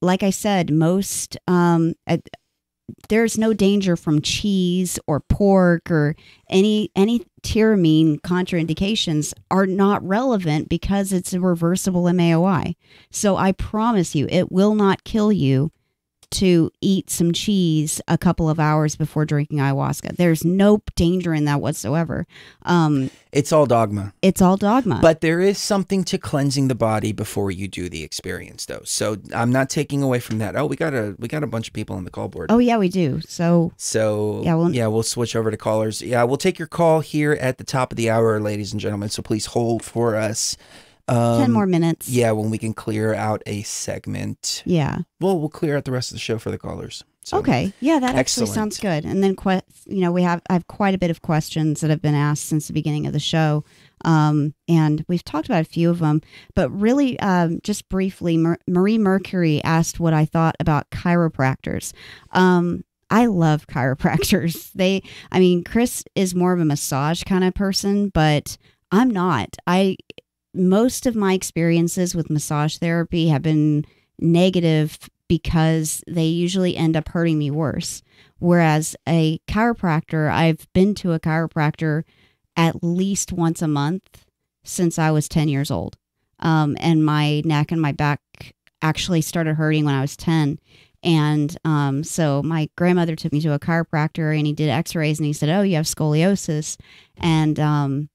Speaker 5: like I said, most um, at, there's no danger from cheese or pork or any any tyramine contraindications are not relevant because it's a reversible MAOI. So I promise you, it will not kill you to eat some cheese a couple of hours before drinking ayahuasca. There's no danger in that whatsoever. Um,
Speaker 4: it's all dogma.
Speaker 5: it's all dogma.
Speaker 4: But there is something to cleansing the body before you do the experience, though. So I'm not taking away from that. Oh, we got a we got a bunch of people on the call board.
Speaker 5: oh yeah, we do. So
Speaker 4: So
Speaker 5: Yeah, well-
Speaker 4: yeah, we'll switch over to callers. Yeah, we'll take your call here at the top of the hour, ladies and gentlemen. So please hold for us. Um,
Speaker 5: ten more minutes.
Speaker 4: Yeah, when we can clear out a segment.
Speaker 5: Yeah.
Speaker 4: Well, we'll clear out the rest of the show for the callers. So,
Speaker 5: okay. Yeah, that
Speaker 4: Excellent.
Speaker 5: actually sounds good. And then, you know, we have I have quite a bit of questions that have been asked since the beginning of the show, um, and we've talked about a few of them. But really, um, just briefly, Mer- Marie Mercury asked what I thought about chiropractors. Um, I love chiropractors. They, I mean, Chris is more of a massage kind of person, but I'm not. I most of my experiences with massage therapy have been negative because they usually end up hurting me worse. Whereas a chiropractor, I've been to a chiropractor at least once a month since I was 10 years old. Um, and my neck and my back actually started hurting when I was 10. And um, so my grandmother took me to a chiropractor and he did x rays and he said, Oh, you have scoliosis. And um,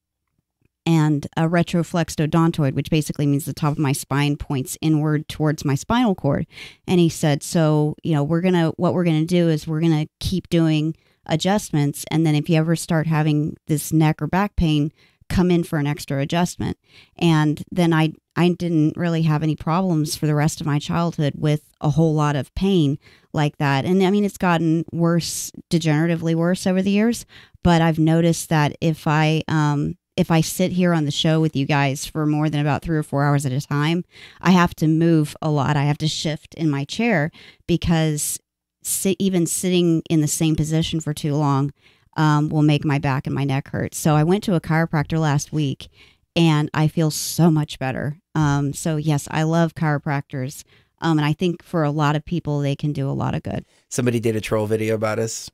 Speaker 5: and a retroflexed odontoid, which basically means the top of my spine points inward towards my spinal cord. And he said, So, you know, we're going to, what we're going to do is we're going to keep doing adjustments. And then if you ever start having this neck or back pain, come in for an extra adjustment. And then I, I didn't really have any problems for the rest of my childhood with a whole lot of pain like that. And I mean, it's gotten worse, degeneratively worse over the years. But I've noticed that if I, um, if I sit here on the show with you guys for more than about three or four hours at a time, I have to move a lot. I have to shift in my chair because sit, even sitting in the same position for too long um, will make my back and my neck hurt. So I went to a chiropractor last week and I feel so much better. Um, so, yes, I love chiropractors. Um, and I think for a lot of people, they can do a lot of good.
Speaker 4: somebody did a troll video about us.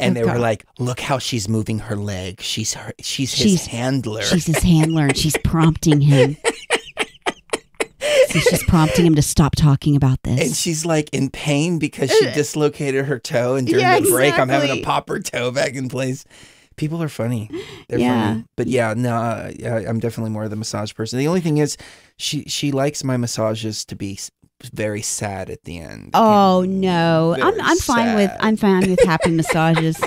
Speaker 4: And
Speaker 5: Oh,
Speaker 4: they were like, "Look how she's moving her leg. She's her, she's his
Speaker 5: She's-
Speaker 4: handler."
Speaker 5: She's his handler and she's prompting him. so she's prompting him to stop talking about this.
Speaker 4: and she's like in pain because she dislocated her toe, and during
Speaker 5: Yeah,
Speaker 4: the break, I'm having to pop her toe back in place. People are funny. They're
Speaker 5: Yeah.
Speaker 4: funny. But yeah, no, uh, yeah, I'm definitely more of the massage person. The only thing is, she she likes my massages to be very sad at the end.
Speaker 5: Oh no, I'm I'm fine with. I'm fine with happy massages.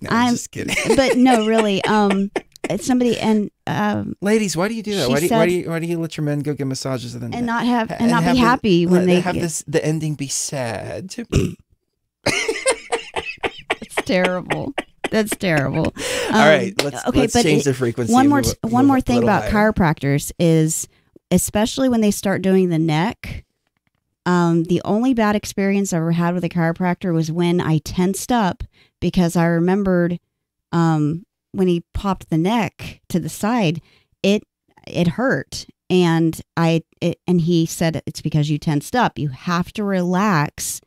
Speaker 4: No, I'm
Speaker 5: I'm-
Speaker 4: just kidding.
Speaker 5: but no, really, um, it's somebody and um
Speaker 4: Ladies, why do you do that? Why do you, why do you why do you let your men go get massages and then
Speaker 5: and not have
Speaker 4: ha-
Speaker 5: and not
Speaker 4: have
Speaker 5: be
Speaker 4: the-
Speaker 5: happy when they
Speaker 4: have
Speaker 5: get,
Speaker 4: this the ending be sad?
Speaker 5: it's terrible. That's terrible. Um,
Speaker 4: All right, let's
Speaker 5: okay,
Speaker 4: let's
Speaker 5: but
Speaker 4: change
Speaker 5: it-
Speaker 4: the frequency.
Speaker 5: one more
Speaker 4: move
Speaker 5: one
Speaker 4: move
Speaker 5: more thing about
Speaker 4: higher.
Speaker 5: chiropractors is especially when they start doing the neck um, the only bad experience i ever had with a chiropractor was when i tensed up because i remembered um, when he popped the neck to the side it it hurt. And i it, and he said it's because you tensed up. You have to relax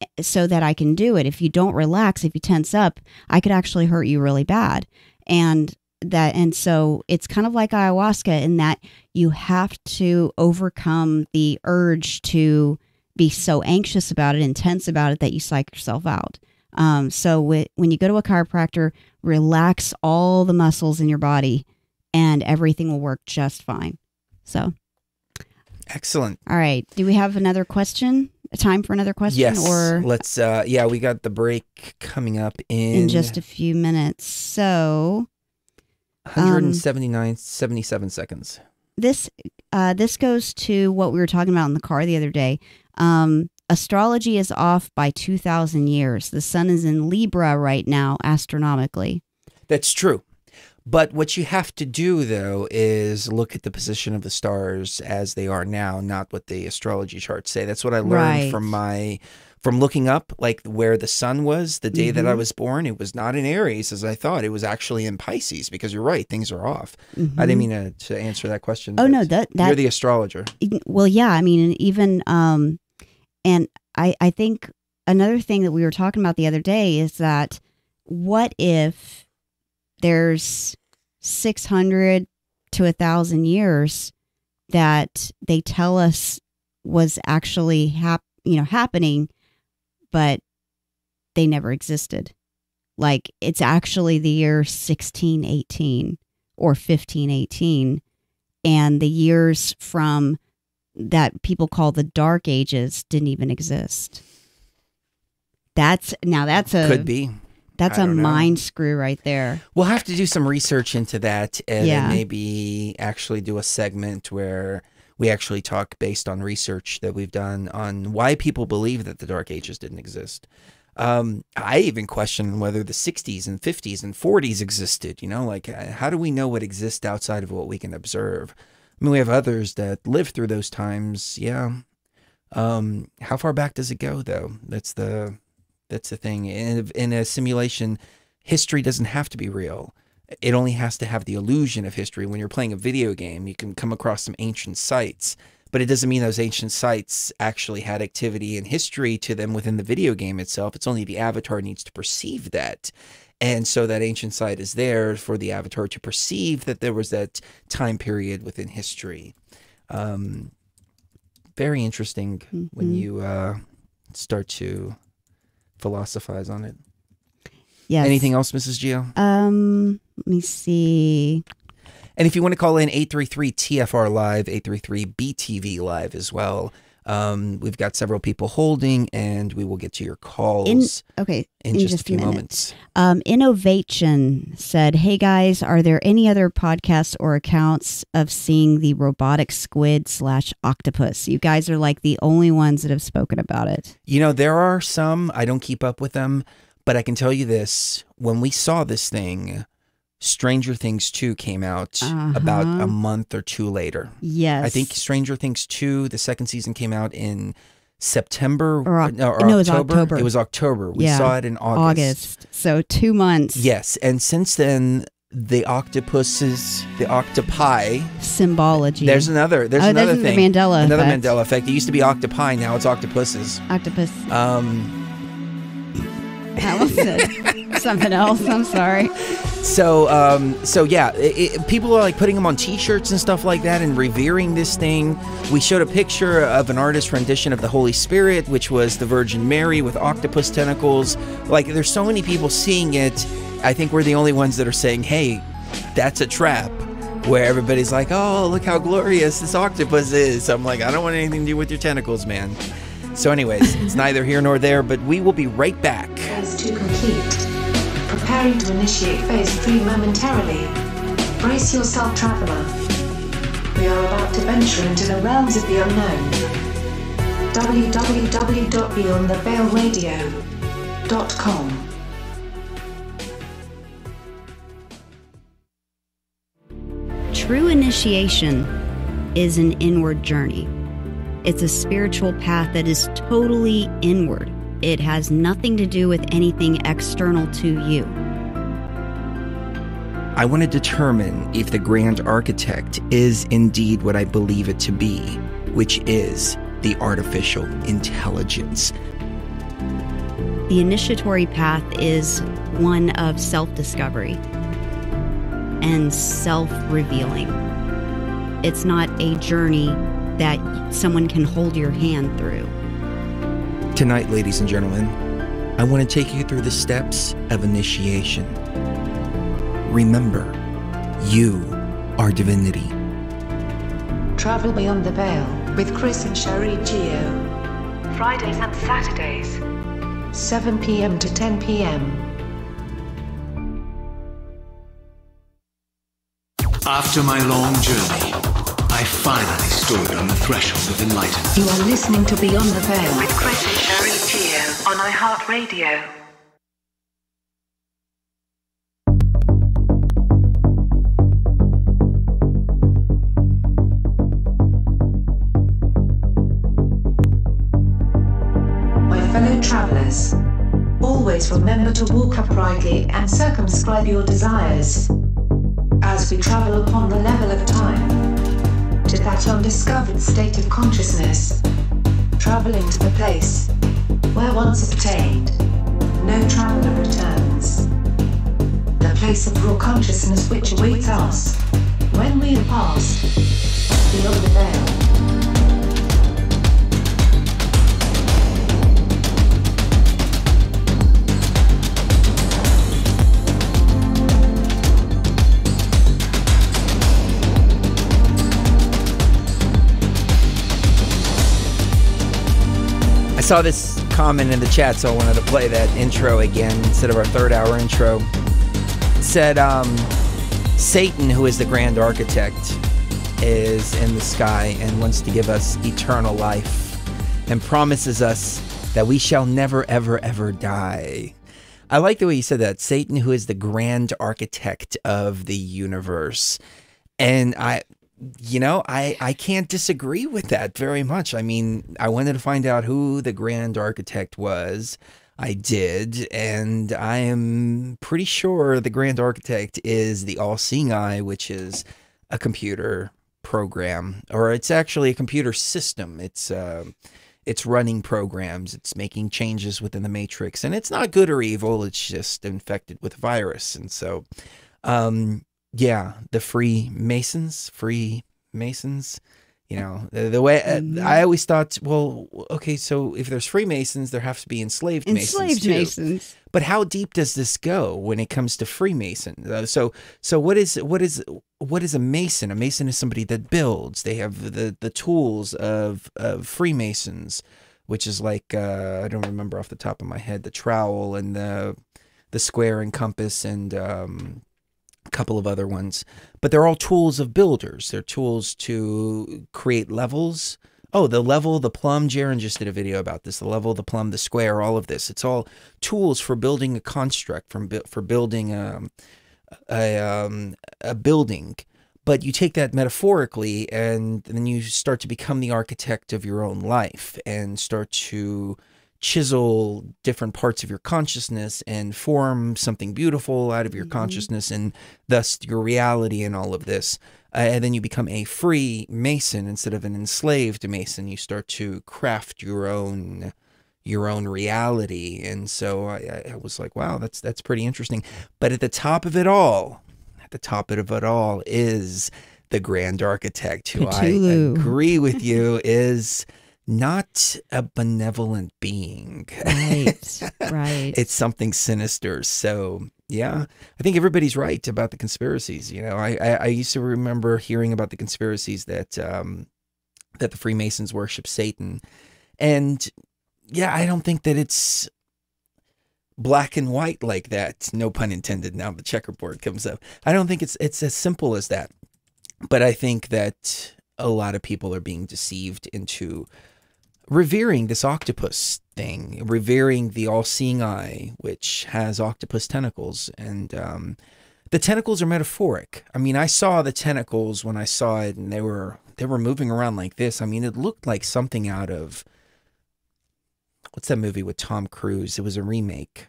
Speaker 5: eh, so that i can do it. If you don't relax if you tense up i could actually hurt you really bad. And that and so it's kind of like ayahuasca in that you have to overcome the urge to be so anxious about it intense about it that you psych yourself out um, so wh- when you go to a chiropractor relax all the muscles in your body and everything will work just fine so
Speaker 4: Excellent.
Speaker 5: all right do we have another question time for another question,
Speaker 4: Yes.
Speaker 5: or
Speaker 4: let's. uh Yeah, we got the break coming up in,
Speaker 5: in just a few minutes? So
Speaker 4: 179, 77 seconds.
Speaker 5: this uh, this goes to what we were talking about in the car the other day. Um, astrology is off by two thousand years. The sun is in Libra right now, astronomically.
Speaker 4: That's true. But what you have to do, though, is look at the position of the stars as they are now, not what the astrology charts say. That's what I learned
Speaker 5: Right.
Speaker 4: from my from looking up like where the sun was the day that I
Speaker 5: Mhm.
Speaker 4: was born. It was not in Aries as I thought. It was actually in Pisces because you're right, things are off. I
Speaker 5: Mhm.
Speaker 4: didn't mean to, to answer that question.
Speaker 5: Oh no, that that
Speaker 4: you're the astrologer.
Speaker 5: well yeah i mean even um and i i think another thing that we were talking about the other day is that what if there's 600 to a thousand years that they tell us was actually hap- you know happening but they never existed like it's actually the year 1618 or 1518 and the years from that people call the dark ages didn't even exist that's now that's a
Speaker 4: Could be.
Speaker 5: that's
Speaker 4: I
Speaker 5: a mind screw right there
Speaker 4: We'll have to do some research into that and
Speaker 5: Yeah.
Speaker 4: maybe actually do a segment where we actually talk based on research that we've done on why people believe that the Dark Ages didn't exist. Um, I even question whether the 60s and 50s and 40s existed. You know, like uh, how do we know what exists outside of what we can observe? I mean, we have others that lived through those times. Yeah. Um, how far back does it go, though? That's the that's the thing. In, in a simulation, history doesn't have to be real. It only has to have the illusion of history. When you're playing a video game, you can come across some ancient sites, but it doesn't mean those ancient sites actually had activity and history to them within the video game itself. It's only the avatar needs to perceive that. And so that ancient site is there for the avatar to perceive that there was that time period within history. Um, very interesting when
Speaker 5: Mhm.
Speaker 4: you uh, start to philosophize on it.
Speaker 5: Yes
Speaker 4: Anything else, Mrs. Geo?
Speaker 5: um let me see
Speaker 4: And if you want to call in 833 TFR Live, 833 BTV Live as well. Um, we've got several people holding, and we will get to your calls
Speaker 5: in
Speaker 4: in,
Speaker 5: okay in,
Speaker 4: just,
Speaker 5: just
Speaker 4: a few
Speaker 5: minute.
Speaker 4: moments.
Speaker 5: Um, Innovation said, Hey guys, are there any other podcasts or accounts of seeing the robotic squid slash octopus? You guys are like the only ones that have spoken about it.
Speaker 4: You know, there are some, I don't keep up with them, but I can tell you this when we saw this thing, Stranger Things 2 came out about
Speaker 5: Uh-huh.
Speaker 4: a month or two later.
Speaker 5: Yes.
Speaker 4: I think Stranger Things 2, the second season came out in September
Speaker 5: Or
Speaker 4: no, or
Speaker 5: no, it was
Speaker 4: October.
Speaker 5: October.
Speaker 4: It was October. We
Speaker 5: Yeah.
Speaker 4: saw it in
Speaker 5: August. So two months.
Speaker 4: Yes, and since then, the octopuses, the octopi.
Speaker 5: Symbology.
Speaker 4: There's another. There's
Speaker 5: Oh,
Speaker 4: another
Speaker 5: there's the
Speaker 4: thing.
Speaker 5: Mandela
Speaker 4: Another
Speaker 5: effect.
Speaker 4: Mandela effect. It used to be octopi. Now it's octopuses.
Speaker 5: octopus.
Speaker 4: Um.
Speaker 5: Said something else. I'm sorry.
Speaker 4: So, um, so yeah, it, it- people are like putting them on T-shirts and stuff like that, and revering this thing. We showed a picture of an artist rendition of the Holy Spirit, which was the Virgin Mary with octopus tentacles. Like, there's so many people seeing it. I think we're the only ones that are saying, "Hey, that's a trap." Where everybody's like, "Oh, look how glorious this octopus is." I'm like, I don't want anything to do with your tentacles, man. So, anyways, it's neither here nor there. But we will be right back.
Speaker 1: Phase 2 complete. Preparing to initiate Phase 3 momentarily. Brace yourself, traveler. We are about to venture into the realms of the unknown. www.beyondtheveilradio.com
Speaker 5: True initiation is an inward journey. It's a spiritual path that is totally inward. It has nothing to do with anything external to you.
Speaker 4: I want to determine if the grand architect is indeed what I believe it to be, which is the artificial intelligence.
Speaker 5: The initiatory path is one of self discovery and self revealing. It's not a journey that someone can hold your hand through.
Speaker 4: Tonight, ladies and gentlemen, I want to take you through the steps of initiation. Remember, you are divinity.
Speaker 1: Travel Beyond the Veil with Chris and Sheree Geo.
Speaker 2: Fridays and Saturdays.
Speaker 1: 7 p.m. to 10 p.m.
Speaker 8: After my long journey, I finally stood on the threshold of enlightenment.
Speaker 1: You are listening to Beyond the Veil.
Speaker 2: With Chris and Sheree Geo on iHeartRadio.
Speaker 1: My fellow travelers, always remember to walk uprightly and circumscribe your desires. As we travel upon the level of time, that undiscovered state of consciousness, traveling to the place where once obtained, no traveler returns. The place of raw consciousness which awaits us when we have passed beyond the veil.
Speaker 4: Saw this comment in the chat, so I wanted to play that intro again instead of our third hour intro. It said, um, Satan, who is the grand architect, is in the sky and wants to give us eternal life and promises us that we shall never, ever, ever die. I like the way you said that. Satan, who is the grand architect of the universe. And I, you know, I, I can't disagree with that very much. I mean, I wanted to find out who the grand architect was. I did, and I am pretty sure the grand architect is the all seeing eye, which is a computer program, or it's actually a computer system. It's, uh, it's running programs, it's making changes within the matrix, and it's not good or evil, it's just infected with virus. And so, um, yeah, the free masons, free masons, you know, the, the way uh, I always thought, well, okay, so if there's Freemasons, there have to be enslaved, masons
Speaker 5: Enslaved
Speaker 4: too.
Speaker 5: Masons.
Speaker 4: But how deep does this go when it comes to Freemason? Uh, so, so what is what is what is a mason? A mason is somebody that builds. They have the the tools of of Freemasons, which is like uh, I don't remember off the top of my head the trowel and the the square and compass and um, a couple of other ones. But they're all tools of builders. They're tools to create levels. Oh, the level, the plumb. Jaron just did a video about this. The level, the plumb, the square, all of this. It's all tools for building a construct, from for building um, a um, a building. But you take that metaphorically, and then you start to become the architect of your own life, and start to chisel different parts of your consciousness and form something beautiful out of your consciousness and thus your reality and all of this. Uh, and then you become a free mason instead of an enslaved mason. You start to craft your own your own reality. And so I, I was like, wow, that's that's pretty interesting. But at the top of it all, at the top of it all is the grand architect who
Speaker 5: Cthulhu.
Speaker 4: I agree with you is not a benevolent being.
Speaker 5: Right, right.
Speaker 4: it's something sinister. So yeah, I think everybody's right about the conspiracies. You know, I, I, I used to remember hearing about the conspiracies that um, that the Freemasons worship Satan, and yeah, I don't think that it's black and white like that. No pun intended. Now the checkerboard comes up. I don't think it's it's as simple as that. But I think that a lot of people are being deceived into revering this octopus thing, revering the all-seeing eye, which has octopus tentacles, and um, the tentacles are metaphoric. I mean, I saw the tentacles when I saw it, and they were they were moving around like this. I mean, it looked like something out of what's that movie with Tom Cruise? It was a remake.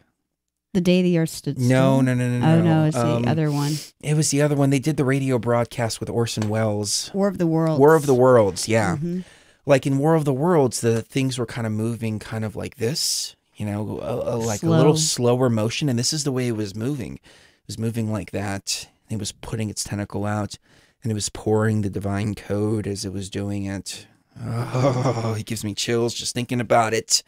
Speaker 5: the day the earth stood still.
Speaker 4: No, no, no, no, no.
Speaker 5: Oh
Speaker 4: no.
Speaker 5: it's
Speaker 4: Um,
Speaker 5: the other one.
Speaker 4: It was the other one. They did the radio broadcast with Orson Welles.
Speaker 5: War of the Worlds.
Speaker 4: War of the Worlds, yeah.
Speaker 5: Mhm.
Speaker 4: Like in War of the Worlds, the things were kind of moving kind of like this, you know, a, a- like a little slower motion. And this is the way it was moving. It was moving like that. It was putting its tentacle out and it was pouring the divine code as it was doing it. Oh, it gives me chills just thinking about it.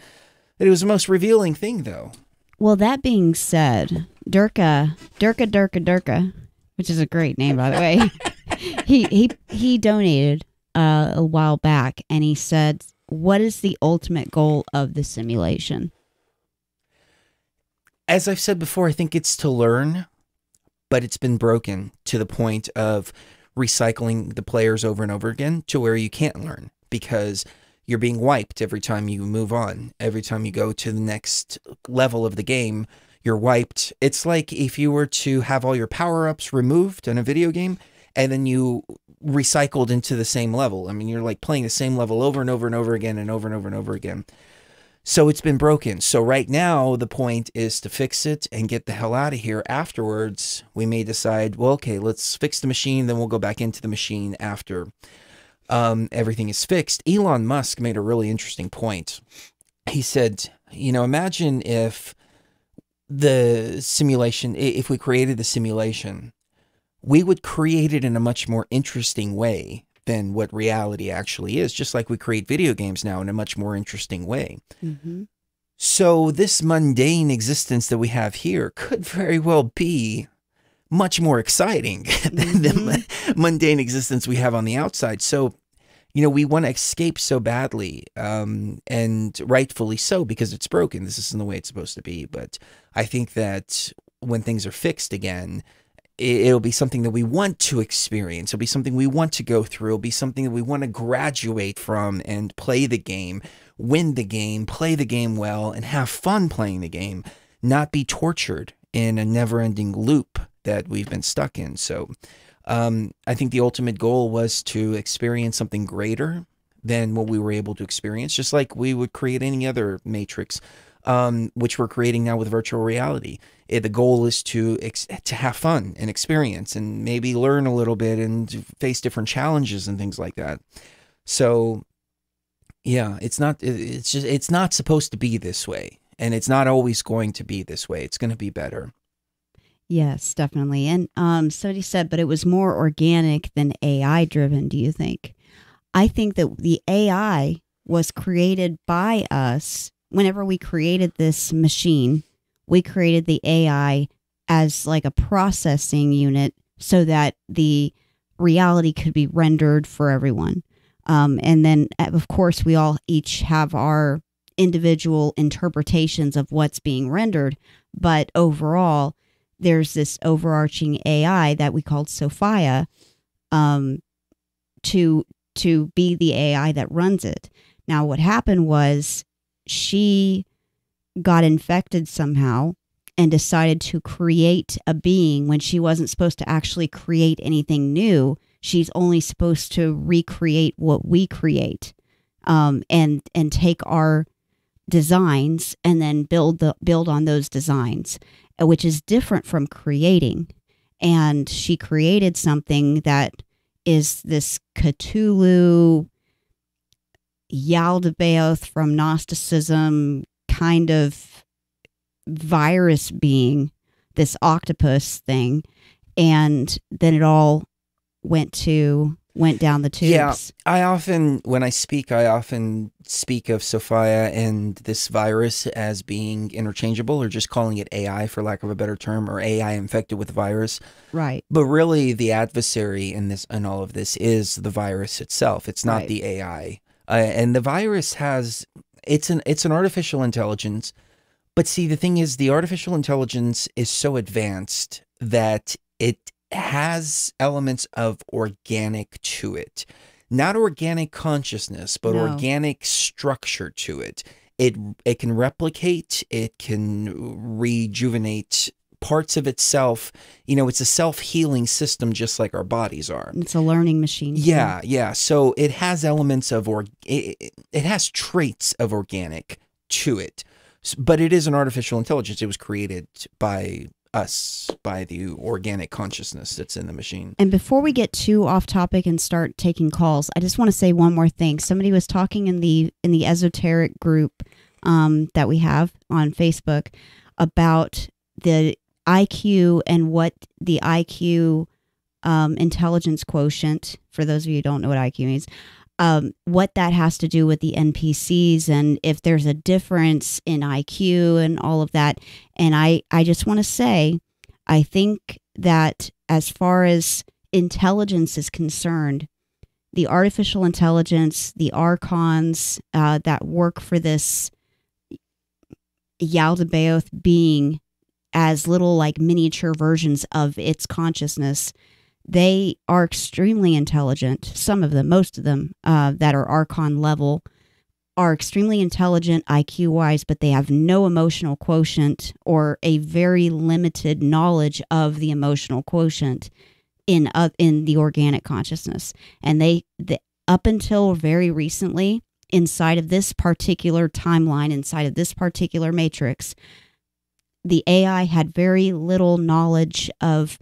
Speaker 4: It was the most revealing thing, though.
Speaker 5: Well, that being said, Durka, Durka, Durka, Durka, which is a great name by the way, he he he donated uh, a while back, and he said what is the ultimate goal of the simulation?
Speaker 4: As I've said before, I think it's to learn, but it's been broken to the point of recycling the players over and over again to where you can't learn because you're being wiped every time you move on. Every time you go to the next level of the game, you're wiped. It's like if you were to have all your power ups removed in a video game and then you recycled into the same level. I mean, you're like playing the same level over and over and over again and over and over and over again. So it's been broken. So right now, the point is to fix it and get the hell out of here. Afterwards, we may decide, well, okay, let's fix the machine, then we'll go back into the machine after um, everything is fixed. Elon Musk made a really interesting point. He said, you know, imagine if the simulation, if we created the simulation, we would create it in a much more interesting way than what reality actually is, just like we create video games now in a much more interesting way.
Speaker 5: Mm-hmm.
Speaker 4: So, this mundane existence that we have here could very well be much more exciting than the mundane existence we have on the outside. So, you know, we want to escape so badly, um, and rightfully so because it's broken. This isn't the way it's supposed to be. But I think that when things are fixed again, it'll be something that we want to experience. It'll be something we want to go through. It'll be something that we want to graduate from and play the game, win the game, play the game well, and have fun playing the game, not be tortured in a never ending loop that we've been stuck in. So um, I think the ultimate goal was to experience something greater than what we were able to experience, just like we would create any other matrix, um, which we're creating now with virtual reality. Eh, the goal is to to have fun and experience, and maybe learn a little bit and face different challenges and things like that. So, yeah, it's not. it- It's just. It's not supposed to be this way, and it's not always going to be this way. It's going to be better.
Speaker 5: Yes, definitely. And um, somebody said, but it was more organic than AI driven. Do you think? I think that the AI was created by us. Whenever we created this machine, we created the AI as like a processing unit so that the reality could be rendered for everyone. Um, and then, uh, of course, we all each have our individual interpretations of what's being rendered. But overall, there's this overarching AI that we called Sophia um, to to be the AI that runs it. Now, what happened was she got infected somehow and decided to create a being when she wasn't supposed to actually create anything new. She's only supposed to recreate what we create, um, and and take our designs and then build the build on those designs uh, which is different from creating. And she created something that is this Cthulhu, Yaldabaoth from Gnosticism kind of virus being, this octopus thing. And then it all went to went down the tubes.
Speaker 4: Yeah, I often, when I speak, I often speak of Sophia and this virus as being interchangeable or just calling it AI for lack of a better term or AI infected with virus.
Speaker 5: Right.
Speaker 4: But really, the adversary in this and all of this is the virus itself. It's not
Speaker 5: Right.
Speaker 4: the AI. Uh, and the virus has it's an it's an artificial intelligence. But see, the thing is, the artificial intelligence is so advanced that it has elements of organic to it. Not organic consciousness, but
Speaker 5: No.
Speaker 4: organic structure to it. It it can replicate, it can rejuvenate parts of itself. You know, it's a self-healing system just like our bodies are.
Speaker 5: It's a learning machine.
Speaker 4: Yeah, yeah. So it has elements of or it, it- it has traits of organic to it, but it is an artificial intelligence. It was created by us, by the organic consciousness that's in the machine.
Speaker 5: And before we get too off topic and start taking calls, I just want to say one more thing. Somebody was talking in the in the esoteric group um, that we have on Facebook about the IQ and what the IQ um, intelligence quotient. For those of you who don't know what IQ means, um, what that has to do with the NPCs and if there's a difference in IQ and all of that. And I I just want to say, I think that as far as intelligence is concerned, the artificial intelligence, the archons uh, that work for this Yaldabaoth being as little like miniature versions of its consciousness. They are extremely intelligent. Some of them, most of them, uh, that are archon level, are extremely intelligent IQ wise, but they have no emotional quotient or a very limited knowledge of the emotional quotient in uh, in the organic consciousness. And they, the, up until very recently, inside of this particular timeline, inside of this particular matrix, the AI had very little knowledge of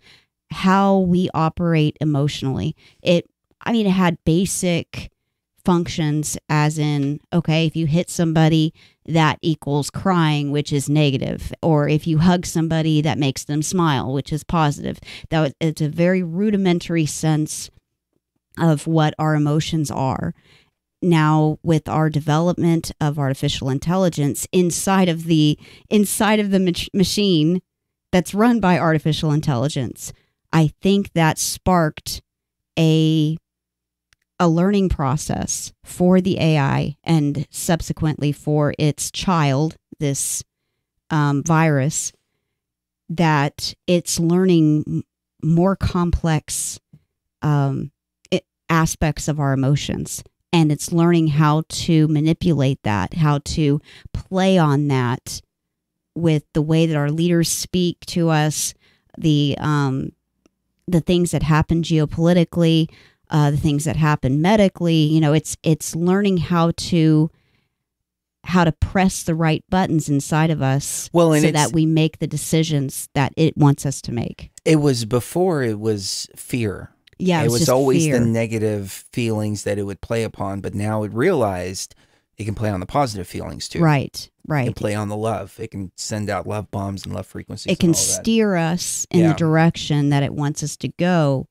Speaker 5: how we operate emotionally. It, I mean, it had basic functions, as in, okay, if you hit somebody, that equals crying, which is negative, or if you hug somebody, that makes them smile, which is positive. That it's a very rudimentary sense of what our emotions are now with our development of artificial intelligence inside of the inside of the mach- machine that's run by artificial intelligence i think that sparked a a learning process for the ai and subsequently for its child this um, virus that it's learning more complex um, it, aspects of our emotions and it's learning how to manipulate that, how to play on that with the way that our leaders speak to us, the um, the things that happen geopolitically, uh, the things that happen medically. You know, it's it's learning how to how to press the right buttons inside of us
Speaker 4: Well,
Speaker 5: so that we make the decisions that it wants us to make.
Speaker 4: It was before it was fear.
Speaker 5: Yeah, it
Speaker 4: it
Speaker 5: was
Speaker 4: was, always
Speaker 5: fear.
Speaker 4: the negative feelings that it would play upon, but now it realized it can play on the positive feelings too.
Speaker 5: Right, right.
Speaker 4: It can play on the love. It can send out love bombs and love frequencies.
Speaker 5: it can
Speaker 4: and all that.
Speaker 5: steer us in
Speaker 4: Yeah.
Speaker 5: the direction that it wants us to go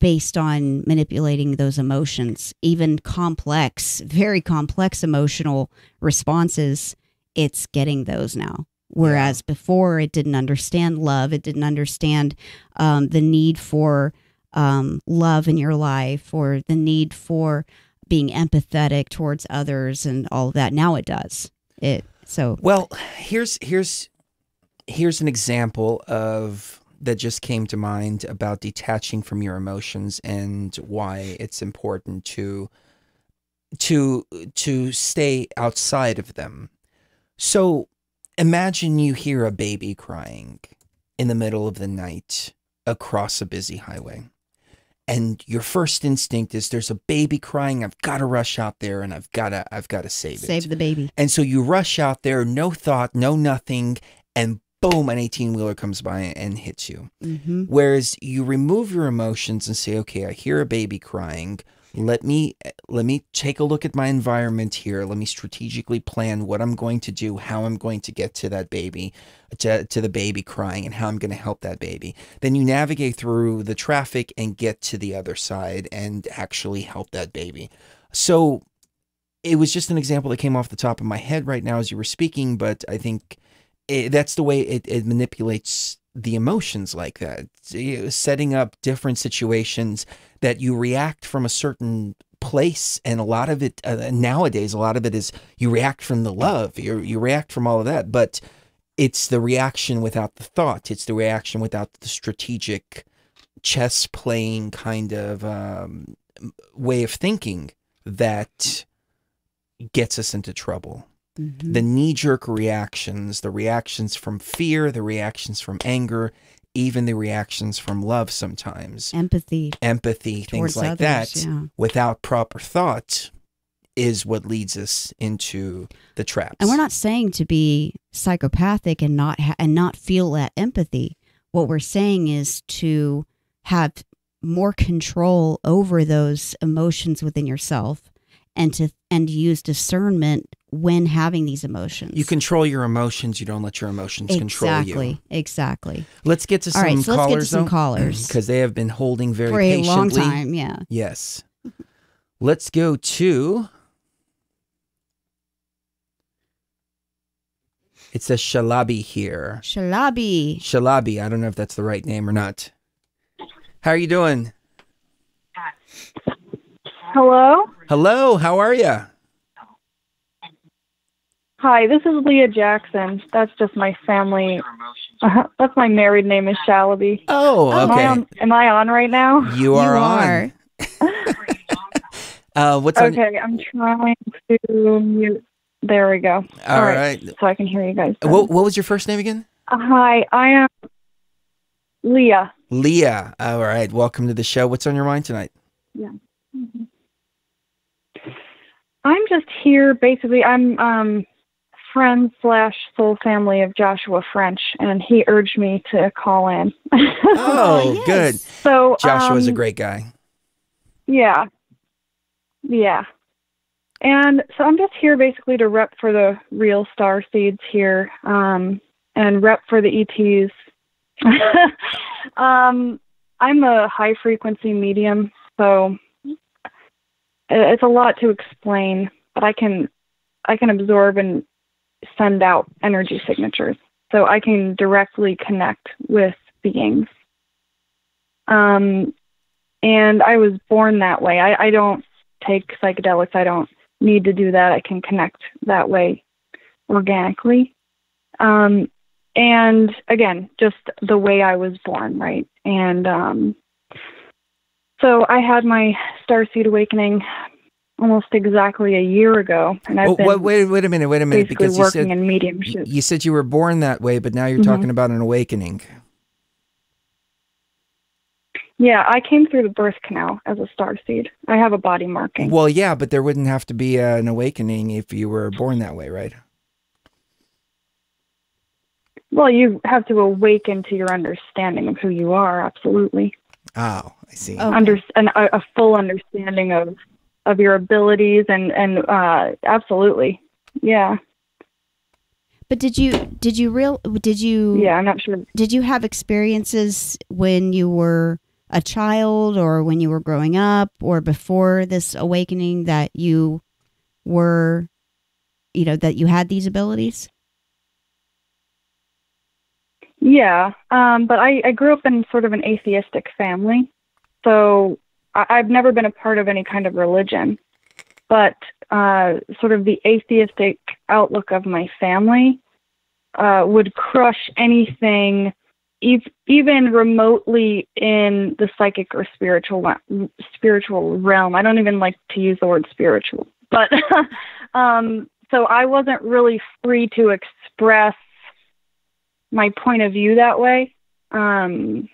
Speaker 5: based on manipulating those emotions even complex very complex emotional responses it's getting those now whereas before it didn't understand love it didn't understand um, the need for um, love in your life or the need for being empathetic towards others and all that now it does it so
Speaker 4: Well, here's here's here's an example of that just came to mind about detaching from your emotions and why it's important to to to stay outside of them. So imagine you hear a baby crying in the middle of the night across a busy highway. And your first instinct is there's a baby crying, I've got to rush out there and I've got to I've got to save it.
Speaker 5: save the baby
Speaker 4: And so you rush out there, no thought, no nothing, and boom, an 18 wheeler comes by and hits you.
Speaker 5: hmm
Speaker 4: Whereas you remove your emotions and say, okay, I hear a baby crying. Let me let me take a look at my environment here. Let me strategically plan what I'm going to do, how I'm going to get to that baby, to, to the baby crying, and how I'm going to help that baby. Then you navigate through the traffic and get to the other side and actually help that baby. So it was just an example that came off the top of my head right now as you were speaking, but I think it, that's the way it, it manipulates the emotions like that, eh, setting up different situations that you react from a certain place, and a lot of it uh, nowadays, a lot of it is you react from the love, you you react from all of that, but it's the reaction without the thought, it's the reaction without the strategic chess playing kind of um, way of thinking that gets us into trouble
Speaker 5: Mm-hmm.
Speaker 4: the knee jerk reactions, the reactions from fear, the reactions from anger, even the reactions from love sometimes,
Speaker 5: empathy
Speaker 4: empathy, things like
Speaker 5: others,
Speaker 4: that,
Speaker 5: yeah.
Speaker 4: without proper thought is what leads us into the traps.
Speaker 5: And we're not saying to be psychopathic and not ha- and not feel that empathy. What we're saying is to have more control over those emotions within yourself and to and use discernment when having these emotions.
Speaker 4: You control your emotions, you don't let your emotions control you.
Speaker 5: exactly. Exactly.
Speaker 4: Let's get to some
Speaker 5: right, so let's get to
Speaker 4: callers
Speaker 5: some
Speaker 4: though,
Speaker 5: callers.
Speaker 4: because they have been holding very
Speaker 5: For a
Speaker 4: patiently.
Speaker 5: long time, yeah.
Speaker 4: Yes. Let's go to. It says Shalabi here.
Speaker 5: Shalabi.
Speaker 4: Shalabi. I don't know if that's the right name or not. How are you doing?
Speaker 10: Hello.
Speaker 4: Hello, how are you?
Speaker 10: Hi, this is Leah Jackson. That's just my family. Uh, that's my married name is Shalaby.
Speaker 4: Oh,
Speaker 10: Am I
Speaker 4: okay.
Speaker 10: on, am I on right now?
Speaker 4: You are on. Uh, what's on?
Speaker 10: Okay, I'm trying to mute. There we go.
Speaker 4: All right.
Speaker 10: So I can hear you guys.
Speaker 4: What, what was your first name again?
Speaker 10: Uh, Hi, I am Leah.
Speaker 4: Leah. All right. Welcome to the show. What's on your mind tonight?
Speaker 10: Yeah. Mhm. I'm just here. Basically, I'm um, friend slash soul family of Joshua French, and he urged me to call in.
Speaker 4: Oh, good.
Speaker 10: So
Speaker 4: Joshua's a
Speaker 10: um,
Speaker 4: great guy.
Speaker 10: Yeah. Yeah. And so I'm just here basically to rep for the real star seeds here, um, and rep for the ETs. um, I'm a high frequency medium, so it's a lot to explain, but I can I can absorb and send out energy signatures. So I can directly connect with beings. Um, and I was born that way. I, I don't take psychedelics. I don't need to do that. I can connect that way organically. Um, and again, just the way I was born, right? And um, so I had my starseed awakening almost exactly a year ago, and I've
Speaker 4: Oh,
Speaker 10: been
Speaker 4: wait, wait, wait a minute. Wait a minute.
Speaker 10: basically
Speaker 4: Because you
Speaker 10: working
Speaker 4: said
Speaker 10: in mediumship.
Speaker 4: you said you were born that way, but now you're
Speaker 10: Mhm.
Speaker 4: talking about an awakening.
Speaker 10: Yeah, I came through the birth canal as a starseed. I have a body marking.
Speaker 4: Well, yeah, but there wouldn't have to be an awakening if you were born that way, right?
Speaker 10: Well, you have to awaken to your understanding of who you are. Absolutely.
Speaker 4: Oh, I see.
Speaker 10: Under an, a, a full understanding of of your abilities and and uh, absolutely, yeah,
Speaker 5: But did you did you real did you
Speaker 10: yeah. I'm not sure.
Speaker 5: did you have experiences when you were a child or when you were growing up or before this awakening that you were you know that you had these abilities?
Speaker 10: Yeah, um, but I, I grew up in sort of an atheistic family, so I, I've never been a part of any kind of religion. But uh, sort of the atheistic outlook of my family uh, would crush anything, ev- even remotely in the psychic or spiritual spiritual realm. I don't even like to use the word spiritual, but um, so I wasn't really free to express my point of view that way, um,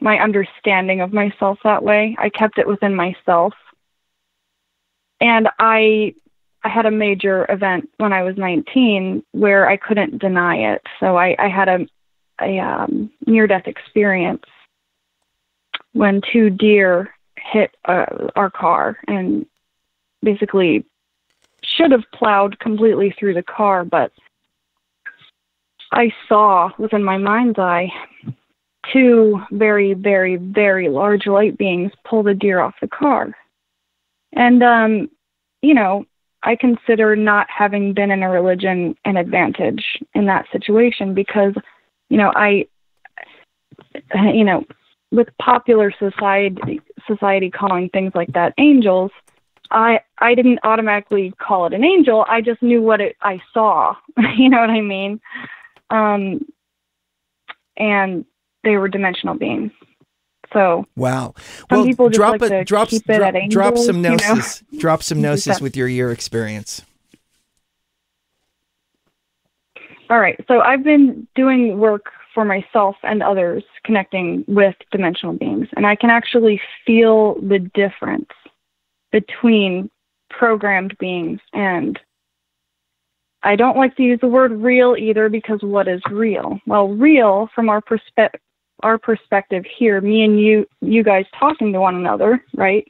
Speaker 10: my understanding of myself that way. I kept it within myself, and I I had a major event when I was 19 where I couldn't deny it. So I, I had a a um, near death experience when two deer hit uh, our car and basically should have plowed completely through the car, but I saw within my mind's eye two very, very, very large light beings pull the deer off the car. And, um, you know, I consider not having been in a religion an advantage in that situation because, you know, I, you know, with popular society society calling things like that angels, I I didn't automatically call it an angel. I just knew what it I saw. you know what I mean? Um, and they were dimensional beings. So
Speaker 4: Wow.
Speaker 10: Some people just
Speaker 4: drop
Speaker 10: like
Speaker 4: a,
Speaker 10: to
Speaker 4: drop,
Speaker 10: keep it
Speaker 4: drop,
Speaker 10: at
Speaker 4: drop some
Speaker 10: angels, you know?
Speaker 4: Drop some gnosis with your year experience.
Speaker 10: All right. So I've been doing work for myself and others connecting with dimensional beings, and I can actually feel the difference between programmed beings and I don't like to use the word real either because what is real? Well, real from our perspective our perspective here, me and you you guys talking to one another, right?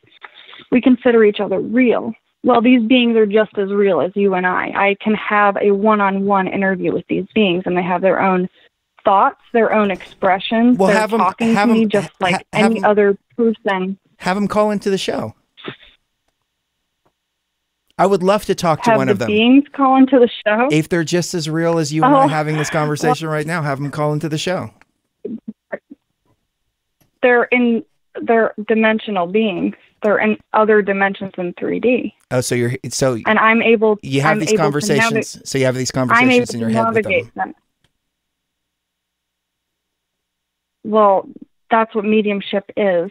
Speaker 10: We consider each other real. Well, these beings are just as real as you and I. I can have a one-on-one interview with these beings, and they have their own thoughts, their own expressions.
Speaker 4: Well,
Speaker 10: They're
Speaker 4: have
Speaker 10: talking
Speaker 4: have
Speaker 10: to me just like
Speaker 4: ha-
Speaker 10: any
Speaker 4: 'em-
Speaker 10: other person.
Speaker 4: Have them call into the show. I would love to talk to
Speaker 10: have
Speaker 4: one
Speaker 10: the
Speaker 4: of them.
Speaker 10: beings call into the show.
Speaker 4: If they're just as real as you and I
Speaker 10: Oh.
Speaker 4: having this conversation right now, have them call into the show.
Speaker 10: They're in they're dimensional beings. they're in other dimensions in 3D,
Speaker 4: Oh, so you're so
Speaker 10: and I'm able.
Speaker 4: you have
Speaker 10: I'm
Speaker 4: these conversations. so you have these conversations in
Speaker 10: to
Speaker 4: your head with them.
Speaker 10: navigate them. Well, that's what mediumship is.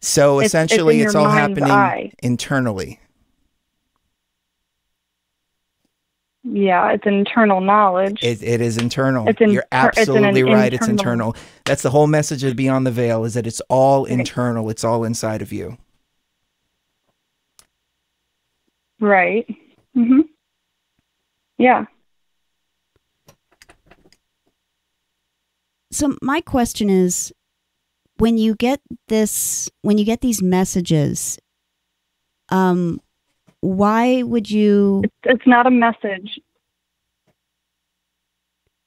Speaker 4: So
Speaker 10: It's- it's
Speaker 4: essentially,
Speaker 10: in
Speaker 4: it's, all happening
Speaker 10: eye.
Speaker 4: internally.
Speaker 10: Yeah, it's internal knowledge.
Speaker 4: It, it is internal.
Speaker 10: It's in-
Speaker 4: You're
Speaker 10: it's an
Speaker 4: absolutely right. It's
Speaker 10: internal-
Speaker 4: internal. That's the whole message of Beyond the Veil is that it's all internal. It's all inside of you.
Speaker 10: Right. Mm-hmm. Yeah.
Speaker 5: So my question is when you get this when you get these messages um why would you
Speaker 10: It's not a message.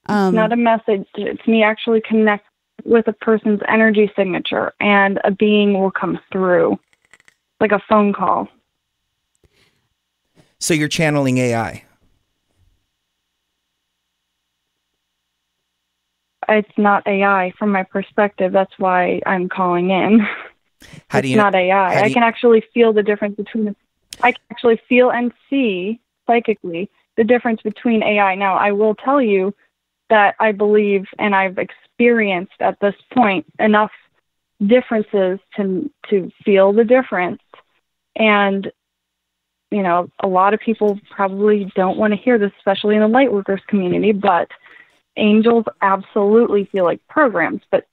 Speaker 5: um
Speaker 10: It's not a message. It's me actually connect with a person's energy signature and a being will come through. Like a phone call.
Speaker 4: So you're channeling AI.
Speaker 10: It's not AI from my perspective. That's why I'm calling in.
Speaker 4: How do you it's
Speaker 10: not AI.
Speaker 4: how
Speaker 10: I can actually feel the difference between. I can actually feel and see psychically the difference between AI. Now, I will tell you that I believe and I've experienced at this point enough differences to to feel the difference, and you know, a lot of people probably don't want to hear this, especially in the light workers community, but angels absolutely feel like programs, but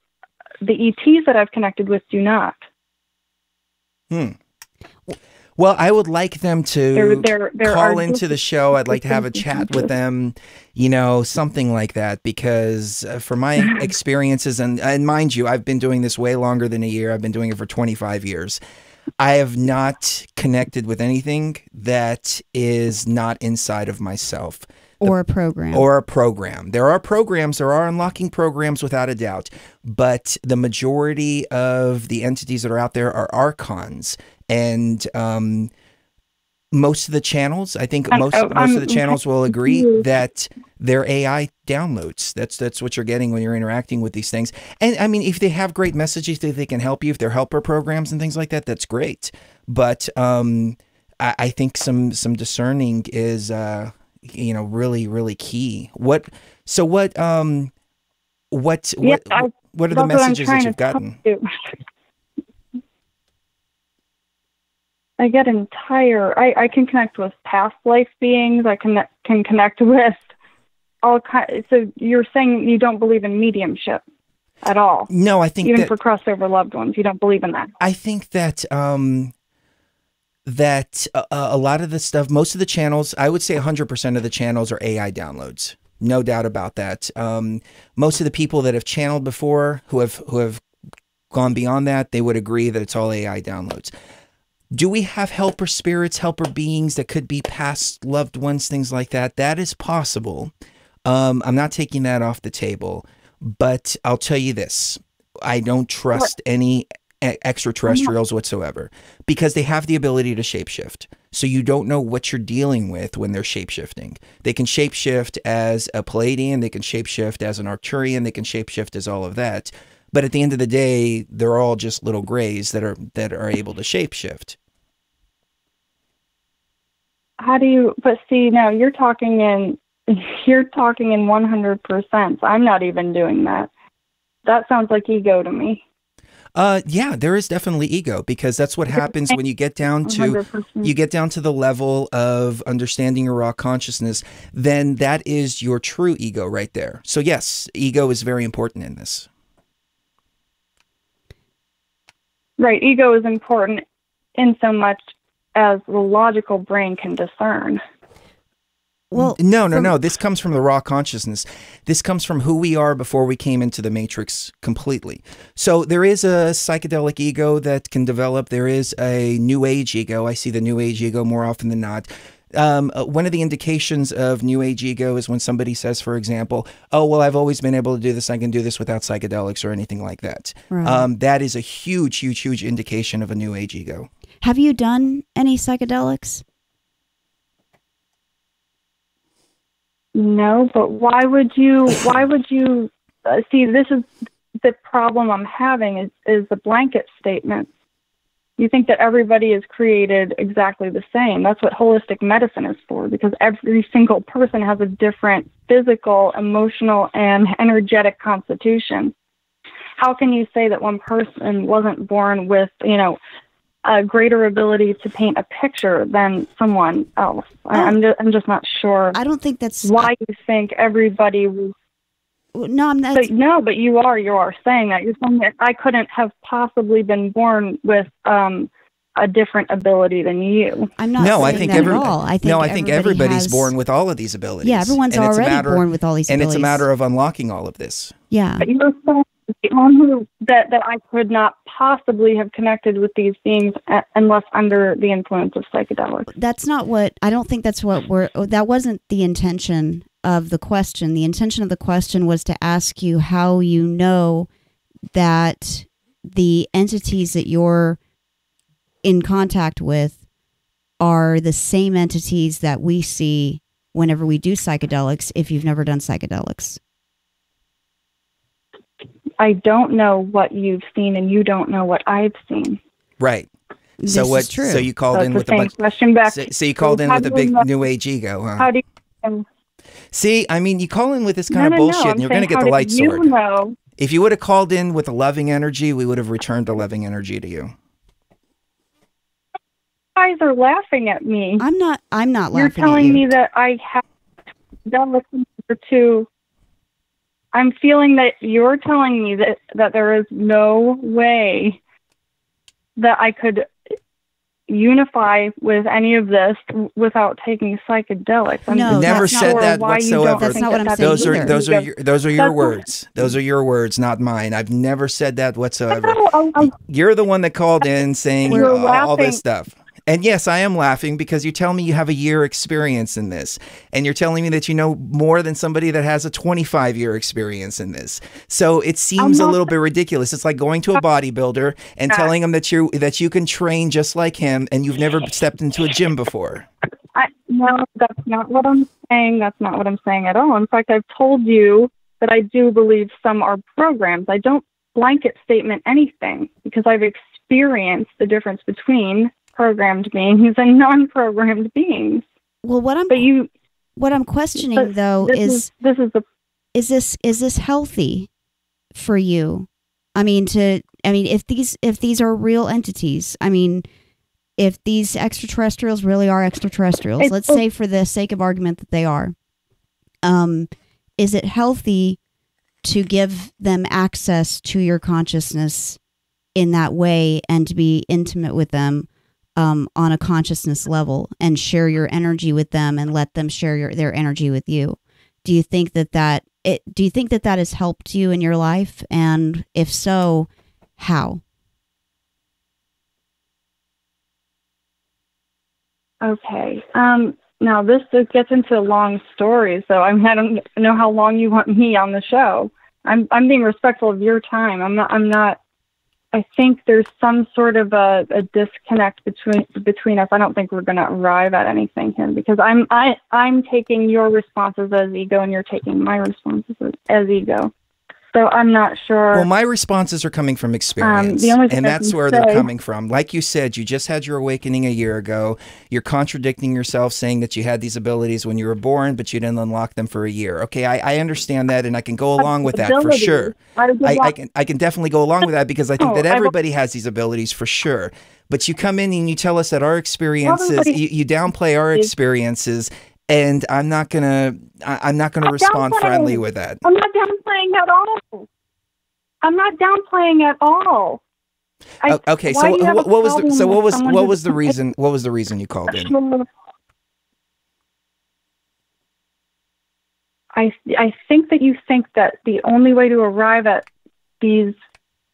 Speaker 10: the ETs that I've connected with do not.
Speaker 4: Hmm. Well, I would like them to
Speaker 10: There- there- there
Speaker 4: call
Speaker 10: are
Speaker 4: into the show. I'd like to have a chat with them, you know, something like that. Because uh, for my experiences, and, and mind you, I've been doing this way longer than a year. I've been doing it for 25 years. I have not connected with anything that is not inside of myself
Speaker 5: or a program
Speaker 4: or a program. There are programs, there are unlocking programs without a doubt, but the majority of the entities that are out there are archons. And um, most of the channels, I think most
Speaker 10: oh,
Speaker 4: most of the channels will agree that they're AI downloads. That's that's what you're getting when you're interacting with these things. And I mean, if they have great messages that they can help you, if they're helper programs and things like that, that's great. But um, I, I think some some discerning is uh, you know really really key. What so what um what
Speaker 10: Yeah,
Speaker 4: what
Speaker 10: I-
Speaker 4: what are the messages that you've gotten?
Speaker 10: you. I get entire. I, I can connect with past life beings. I can can connect with all kind. So you're saying you don't believe in mediumship at all?
Speaker 4: No, I think
Speaker 10: even
Speaker 4: that-
Speaker 10: for crossover loved ones, you don't believe in that.
Speaker 4: I think that um, that uh, a lot of the stuff, most of the channels, I would say 100% of the channels are AI downloads. No doubt about that. Um, most of the people that have channeled before, who have who have gone beyond that, they would agree that it's all AI downloads. Do we have helper spirits, helper beings that could be past loved ones, things like that? That is possible. Um, I'm not taking that off the table, but I'll tell you this: I don't trust any e- extraterrestrials whatsoever because they have the ability to shapeshift. So you don't know what you're dealing with when they're shapeshifting. They can shapeshift as a Pleiadian, they can shapeshift as an Arcturian, they can shapeshift as all of that. But at the end of the day, they're all just little grays that are that are able to shapeshift.
Speaker 10: How do you? But see, now you're talking in. You're talking in 100%. I'm not even doing that. That sounds like ego to me.
Speaker 4: Uh, yeah, there is definitely ego because that's what happens when you get down to
Speaker 10: 100%.
Speaker 4: you get down to the level of understanding your raw consciousness. Then that is your true ego right there. So yes, ego is very important in this.
Speaker 10: Right. Ego is important in so much as the logical brain can discern.
Speaker 5: Well,
Speaker 4: no, no, no. This comes from the raw consciousness. This comes from who we are before we came into the matrix completely. So there is a psychedelic ego that can develop. There is a new age ego. I see the new age ego more often than not. Um, uh, one of the indications of new age ego is when somebody says, for example, "Oh, well, I've always been able to do this. I can do this without psychedelics or anything like that."
Speaker 5: Right.
Speaker 4: Um, that is a huge, huge, huge indication of a new age ego.
Speaker 5: Have you done any psychedelics?
Speaker 10: No, but why would you? Why would you? Uh, see, this is the problem I'm having is is the blanket statements. You think that everybody is created exactly the same. That's what holistic medicine is for, because every single person has a different physical, emotional, and energetic constitution. How can you say that one person wasn't born with, you know, a greater ability to paint a picture than someone else? I'm, just, I'm just not sure
Speaker 5: I don't think that's
Speaker 10: why you think everybody was
Speaker 5: no. I'm not.
Speaker 10: but no, but you are you are saying that you're saying that I couldn't have possibly been born with um a different ability than you.
Speaker 5: I'm not.
Speaker 4: no, I think
Speaker 5: that
Speaker 4: every,
Speaker 5: at all. I think
Speaker 4: no, I think
Speaker 5: everybody
Speaker 4: everybody's
Speaker 5: has-
Speaker 4: born with all of these abilities.
Speaker 5: Yeah, everyone's
Speaker 4: And
Speaker 5: already
Speaker 4: matter-
Speaker 5: born with all these
Speaker 4: and it's a matter of unlocking all of this.
Speaker 5: Yeah.
Speaker 10: But you're saying the only that that I could not possibly have connected with these beings uh, unless under the influence of psychedelics.
Speaker 5: that's not what I don't think that's what we're that wasn't the intention of the question. The intention of the question was to ask you how you know that the entities that you're in contact with are the same entities that we see whenever we do psychedelics if you've never done psychedelics.
Speaker 10: I don't know what you've seen, and you don't know what I've seen.
Speaker 4: Right.
Speaker 5: This
Speaker 4: so
Speaker 5: is
Speaker 4: what?
Speaker 5: true.
Speaker 4: So you called
Speaker 10: So
Speaker 4: in
Speaker 10: it's
Speaker 4: with
Speaker 10: the
Speaker 4: a
Speaker 10: same
Speaker 4: bunch.
Speaker 10: question back.
Speaker 4: So, so you called in with a big
Speaker 10: know-
Speaker 4: new age ego, huh?
Speaker 10: How do you?
Speaker 4: See, I mean, you call in with this kind
Speaker 10: no,
Speaker 4: of bullshit,
Speaker 10: I'm
Speaker 4: and you're going to get the light
Speaker 10: you
Speaker 4: sword.
Speaker 10: know?
Speaker 4: If you would have called in with a loving energy, we would have returned a loving energy to you.
Speaker 10: You guys are laughing at me.
Speaker 5: I'm not I'm not
Speaker 10: You're
Speaker 5: laughing at
Speaker 10: telling
Speaker 5: you.
Speaker 10: me that I have done this number two. I'm feeling that you're telling me that that there is no way that I could unify with any of this without taking psychedelics. I'm
Speaker 5: No,
Speaker 10: just
Speaker 4: Never
Speaker 10: not
Speaker 4: said
Speaker 10: sure
Speaker 4: that
Speaker 10: why you
Speaker 4: whatsoever.
Speaker 5: That's not what I'm
Speaker 10: that's
Speaker 5: saying
Speaker 4: Those are
Speaker 5: either.
Speaker 4: those are your, those are your
Speaker 10: That's not-
Speaker 4: words. Those are your words, not mine. I've never said that whatsoever.
Speaker 10: No, I'm- I'm-
Speaker 4: You're the one that called in saying
Speaker 10: You're
Speaker 4: all, all this stuff. And yes, I am laughing because you tell me you have a year experience in this. And you're telling me that you know more than somebody that has a 25 year experience in this. So it seems a little bit ridiculous. It's like going to a bodybuilder and telling him that you that you can train just like him and you've never stepped into a gym before.
Speaker 10: I, no, that's not what I'm saying. That's not what I'm saying at all. In fact, I've told you that I do believe some are programs. I don't blanket statement anything because I've experienced the difference between programmed beings and non-programmed beings.
Speaker 5: well, what I'm
Speaker 10: But you,
Speaker 5: what I'm questioning though is
Speaker 10: is this is the
Speaker 5: is this is this healthy for you i mean to i mean if these if these are real entities i mean if these extraterrestrials really are extraterrestrials let's say for the sake of argument that they are um is it healthy to give them access to your consciousness in that way and to be intimate with them um, on a consciousness level and share your energy with them and let them share your, their energy with you do you think that that it do you think that that has helped you in your life and if so how
Speaker 10: okay. Um, now this, this gets into a long story, so I, mean, I don't know how long you want me on the show. I'm I'm being respectful of your time. I'm not I'm not I think there's some sort of a, a disconnect between between us. I don't think we're going to arrive at anything here because I'm I I'm taking your responses as ego and you're taking my responses as, as ego. So I'm not sure.
Speaker 4: Well, my responses are coming from experience,
Speaker 10: Um, only thing
Speaker 4: and that's where they're coming from. Like you said, you just had your awakening a year ago. You're contradicting yourself, saying that you had these abilities when you were born, but you didn't unlock them for a year. Okay, I, I understand that, and I can go along with that for sure.
Speaker 10: I
Speaker 4: I, can I can definitely go along with that because I think
Speaker 10: No,
Speaker 4: that everybody has these abilities for sure. But you come in and you tell us that our experiences, you, you downplay our experiences, and I'm not gonna I, I'm not gonna
Speaker 10: I'm
Speaker 4: respond friendly with that.
Speaker 10: I'm not downplaying at all. I'm not downplaying at all. I,
Speaker 4: okay, so
Speaker 10: do you have
Speaker 4: what, what was the, so what was what was the reason what was the reason you called in?
Speaker 10: I I think that you think that the only way to arrive at these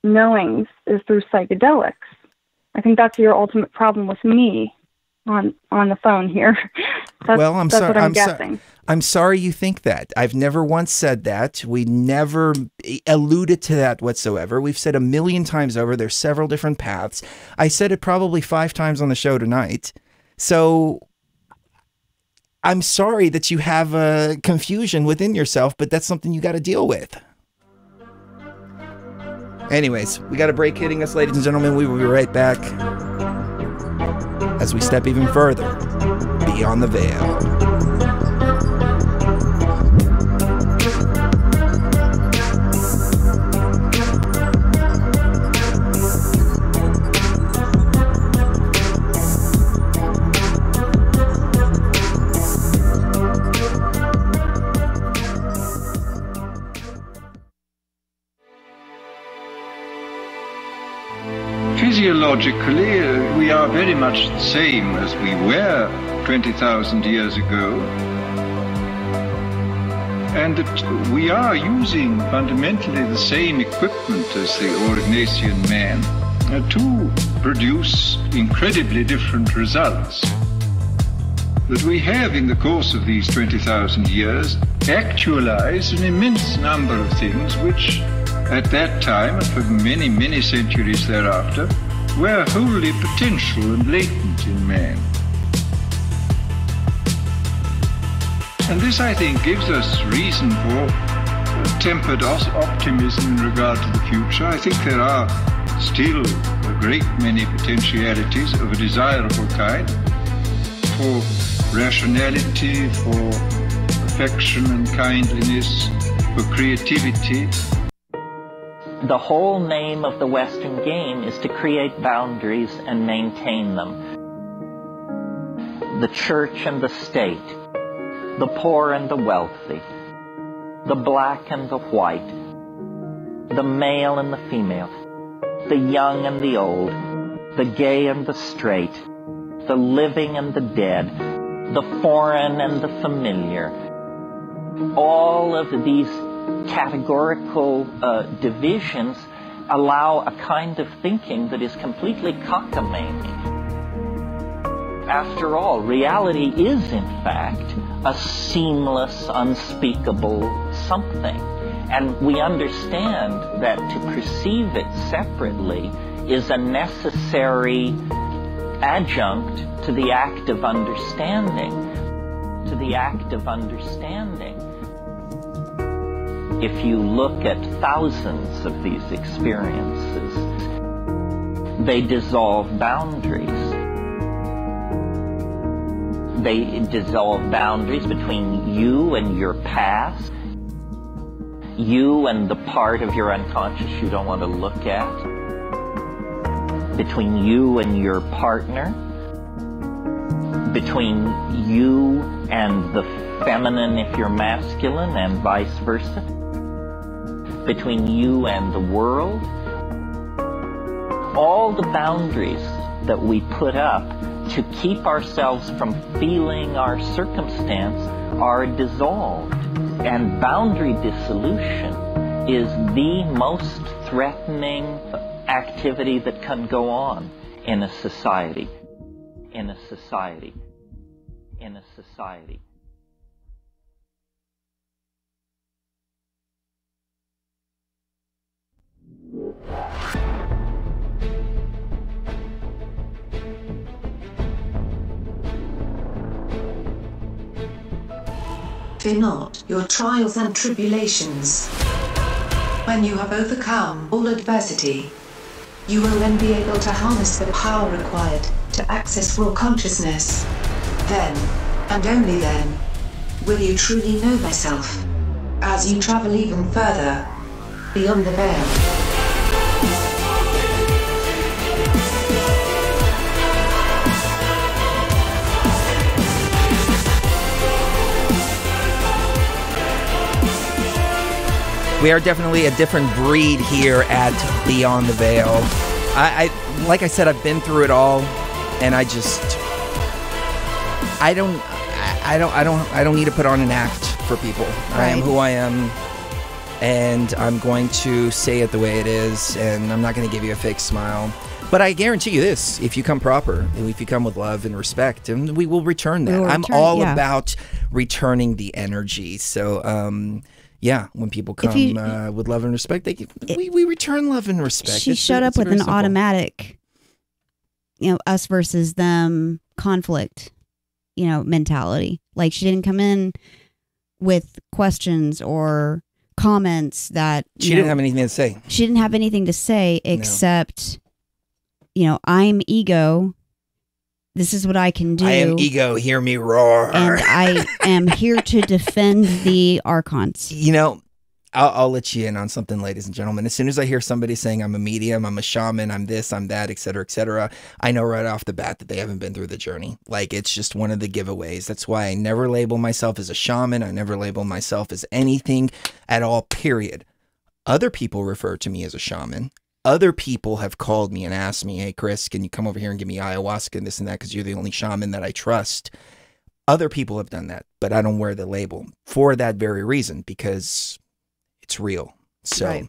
Speaker 10: knowings is through psychedelics. I think that's your ultimate problem with me on on the phone here. That's,
Speaker 4: well, I'm sorry.
Speaker 10: I'm,
Speaker 4: I'm so-
Speaker 10: guessing.
Speaker 4: I'm sorry you think that. I've never once said that. We never eh, alluded to that whatsoever. We've said a million times over there's several different paths. I said it probably 5 times on the show tonight. So I'm sorry that you have a confusion within yourself, but that's something you got to deal with. Anyways, we got a break hitting us, ladies and gentlemen. We will be right back. As we step even further beyond the veil.
Speaker 11: Physiologically, uh, we are very much the same as we were 20,000 years ago. And that we are using fundamentally the same equipment as the Aurignacian man uh, to produce incredibly different results. That we have, in the course of these 20,000 years, actualized an immense number of things which, at that time and for many, many centuries thereafter, were wholly potential and latent in man. And this, I think, gives us reason for tempered optimism in regard to the future. I think there are still a great many potentialities of a desirable kind for rationality, for affection and kindliness, for creativity.
Speaker 7: The whole name of the Western game is to create boundaries and maintain them. The church and the state, the poor and the wealthy, the black and the white, the male and the female, the young and the old, the gay and the straight, the living and the dead, the foreign and the familiar. All of these categorical uh, divisions allow a kind of thinking that is completely cockamamie. After all, reality is in fact a seamless, unspeakable something. And we understand that to perceive it separately is a necessary adjunct to the act of understanding. To the act of understanding. If you look at thousands of these experiences, they dissolve boundaries. They dissolve boundaries between you and your past, you and the part of your unconscious you don't want to look at, between you and your partner, between you and the feminine if you're masculine, and vice versa, between you and the world. All the boundaries that we put up to keep ourselves from feeling our circumstance are dissolved. And boundary dissolution is the most threatening activity that can go on in a society. In a society. In a society.
Speaker 1: Fear not your trials and tribulations. When you have overcome all adversity, you will then be able to harness the power required to access raw consciousness. Then, and only then, will you truly know thyself. As you travel even further, beyond the veil.
Speaker 4: We are definitely a different breed here at Beyond the Veil. I, I like I said, I've been through it all, and I just, I don't, I, I don't, I don't, I don't need to put on an act for people. I am who I am, and I'm going to say it the way it is, and I'm not going to give you a fake smile. But I guarantee you this: if you come proper, and if you come with love and respect, and we will return that.
Speaker 5: will
Speaker 4: I'm all
Speaker 5: yeah.
Speaker 4: about returning the energy. So, um, yeah, when people come
Speaker 5: you-
Speaker 4: uh, with love and respect, they we, we return love and respect.
Speaker 5: she
Speaker 4: It's-
Speaker 5: showed up
Speaker 4: it's
Speaker 5: with an
Speaker 4: simple.
Speaker 5: automatic you know us versus them conflict you know mentality like she didn't come in with questions or comments that
Speaker 4: She didn't
Speaker 5: know,
Speaker 4: have anything to say.
Speaker 5: she didn't have anything to say except you know i'm ego this is what I can do.
Speaker 4: I am ego. Hear me roar.
Speaker 5: and I am here to defend the archons.
Speaker 4: you know, I'll, I'll let you in on something, ladies and gentlemen. As soon as I hear somebody saying I'm a medium, I'm a shaman, I'm this, I'm that, et cetera, et cetera, I know right off the bat that they haven't been through the journey. Like it's just one of the giveaways. That's why I never label myself as a shaman. I never label myself as anything at all, period. Other people refer to me as a shaman. Other people have called me and asked me, hey, Chris, can you come over here and give me ayahuasca and this and that because you're the only shaman that I trust. Other people have done that, but I don't wear the label for that very reason because it's real. So
Speaker 5: Right.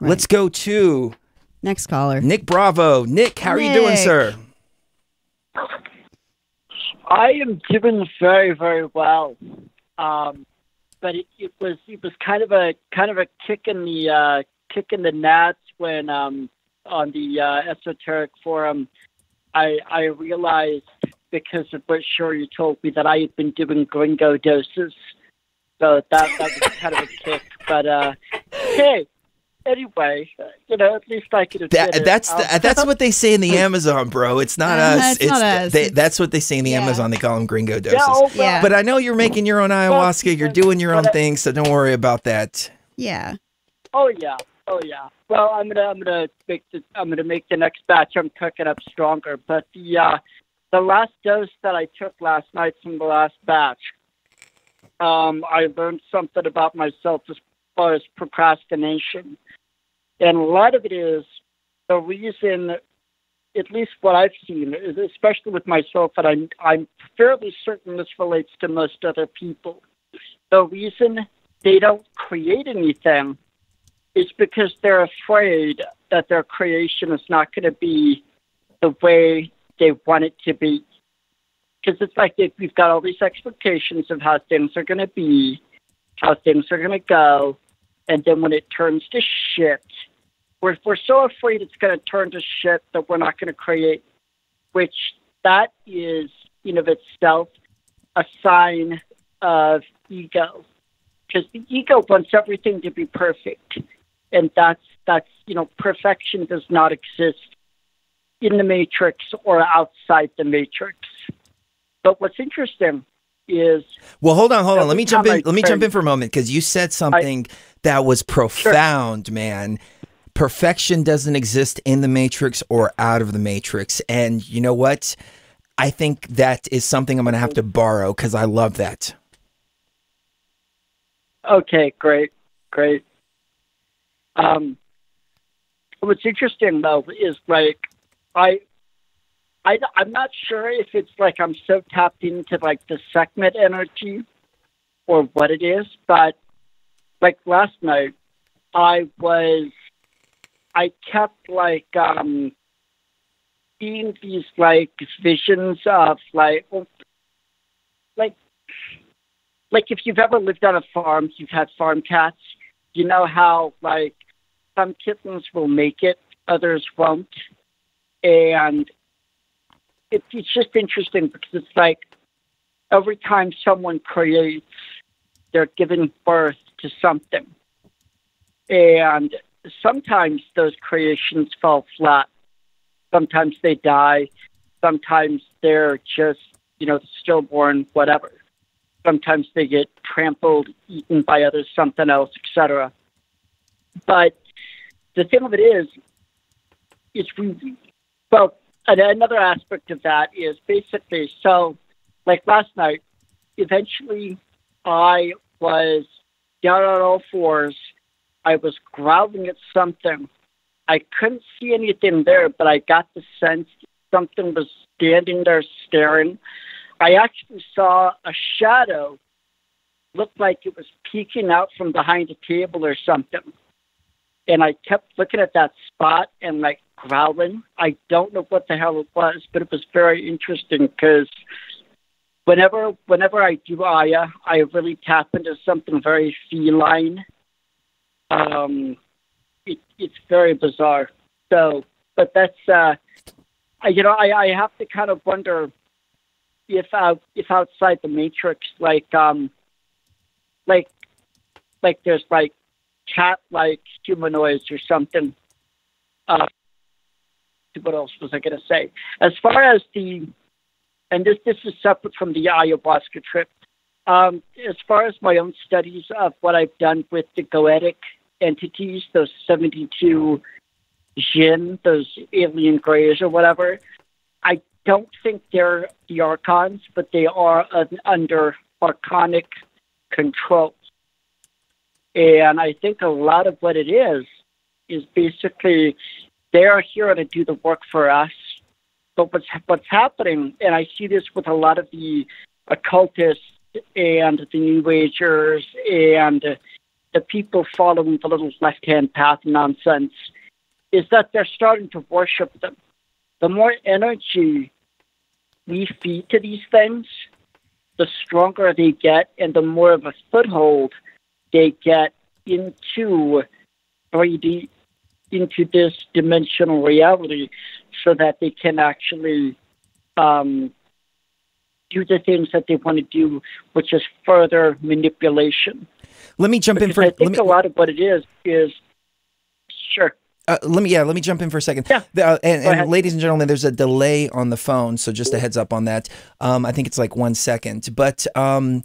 Speaker 4: let's go to
Speaker 5: Next caller.
Speaker 4: Nick Bravo. Nick, how are you doing, sir?
Speaker 12: I am doing very, very well. Um, but it, it was it was kind of a kind of a kick in the uh, kick in the nuts when um, on the uh, esoteric forum I I realized because of what Sheree told me that I had been doing gringo doses. So that that was kind of a kick. But uh, hey, anyway, uh, you know at least I could admit
Speaker 4: That,
Speaker 12: it.
Speaker 4: that's
Speaker 12: Um,
Speaker 4: the, that's what they say in the Amazon, bro. It's not
Speaker 5: Uh,
Speaker 4: us.
Speaker 5: it's not us.
Speaker 4: They, that's what they say in the
Speaker 5: yeah.
Speaker 4: Amazon. They call them gringo doses.
Speaker 12: yeah, oh, well,
Speaker 5: Yeah.
Speaker 4: But I know you're making your own ayahuasca. You're doing your own thing, so don't worry about that.
Speaker 5: Yeah.
Speaker 12: Oh yeah, oh yeah. Well, I'm gonna I'm gonna make the I'm gonna make the next batch I'm cooking up stronger. But the uh, the last dose that I took last night from the last batch, um, I learned something about myself as far as procrastination, and a lot of it is the reason. At least what I've seen, especially with myself, and I'm I'm fairly certain this relates to most other people. The reason they don't create anything is because they're afraid that their creation is not going to be the way they want it to be. Because it's like we've got all these expectations of how things are going to be, how things are going to go, and then when it turns to shit, we're, we're so afraid it's going to turn to shit that we're not going to create, which that is in of itself a sign of ego because the ego wants everything to be perfect, and that's that's you know perfection does not exist in the matrix or outside the matrix. But what's interesting is
Speaker 4: Well, hold on, hold on. Let me jump in.
Speaker 12: I
Speaker 4: Let me jump in for a moment because you said something that was profound, man. Perfection doesn't exist in the matrix or out of the matrix, and you know what? I think that is something I'm going to have to borrow because I love that.
Speaker 12: okay, great, great. Um, what's interesting though is like I. I, I'm not sure if it's like I'm so tapped into like the segment energy or what it is, but like last night, I was, I kept like um, seeing these like visions of like, like, like if you've ever lived on a farm, you've had farm cats. You know how like some kittens will make it, others won't, and it, it's just interesting because it's like every time someone creates, they're giving birth to something. And sometimes those creations fall flat. Sometimes they die. Sometimes they're just, you know, stillborn, whatever. Sometimes they get trampled, eaten by others, something else, etc. But the thing of it is, it's we, well, another aspect of that is basically so like last night eventually i was down on all fours. I was growling at something. I couldn't see anything there but i got the sense something was standing there staring. I actually saw a shadow look like it was peeking out from behind a table or something and I kept looking at that spot and like growling. I don't know what the hell it was, but it was very interesting because whenever whenever I do Aya, I really tap into something very feline. Um, it, it's very bizarre. So, but that's uh, I, you know, I, I have to kind of wonder if out if outside the matrix, like um, like like there's like cat like humanoids or something. Uh, what else was I going to say? As far as the and this this is separate from the ayahuasca trip. Um, as far as my own studies of what I've done with the goetic entities, those 72 jinn, those alien grays or whatever, I don't think they're the archons, but they are un- under archonic control. And I think a lot of what it is is basically they are here to do the work for us. But what's what's happening, and I see this with a lot of the occultists and the New Agers and the people following the little left hand path nonsense, is that they're starting to worship them. The more energy we feed to these things, the stronger they get and the more of a foothold they get into 3D, into this dimensional reality, so that they can actually um, do the things that they want to do, which is further manipulation.
Speaker 4: Let me jump in for
Speaker 12: I
Speaker 4: let
Speaker 12: think
Speaker 4: me,
Speaker 12: a lot of what it is is sure.
Speaker 4: Uh, let me yeah, let me jump in for a second. Yeah. Uh, and, and ladies and gentlemen, there's a delay on the phone, so just a heads up on that. Um, I think it's like one second, but um,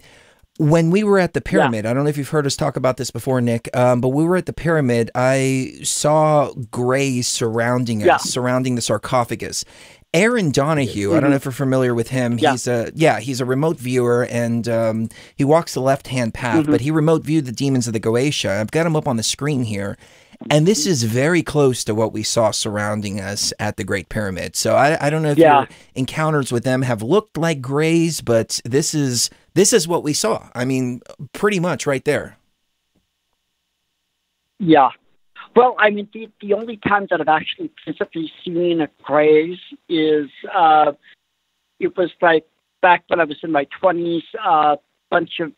Speaker 4: when we were at the pyramid, I don't know if you've heard us talk about this before, Nick, um, but we were at the pyramid. I saw grays surrounding us,
Speaker 13: Yeah.
Speaker 4: surrounding the sarcophagus. Aaron Donahue, I don't know if you're familiar with him.
Speaker 13: Yeah.
Speaker 4: He's a yeah, he's a remote viewer and um, he walks the left hand path,
Speaker 13: Mhm.
Speaker 4: but he remote viewed the demons of the Goetia. I've got him up on the screen here. And this is very close to what we saw surrounding us at the Great Pyramid. So I, I don't know if
Speaker 12: Yeah.
Speaker 4: your encounters with them have looked like grays, but this is this is what we saw. I mean, pretty much right there.
Speaker 12: Yeah. Well, I mean, the, the only time that I've actually physically seen a grays is uh, it was like back when I was in my 20s. A bunch of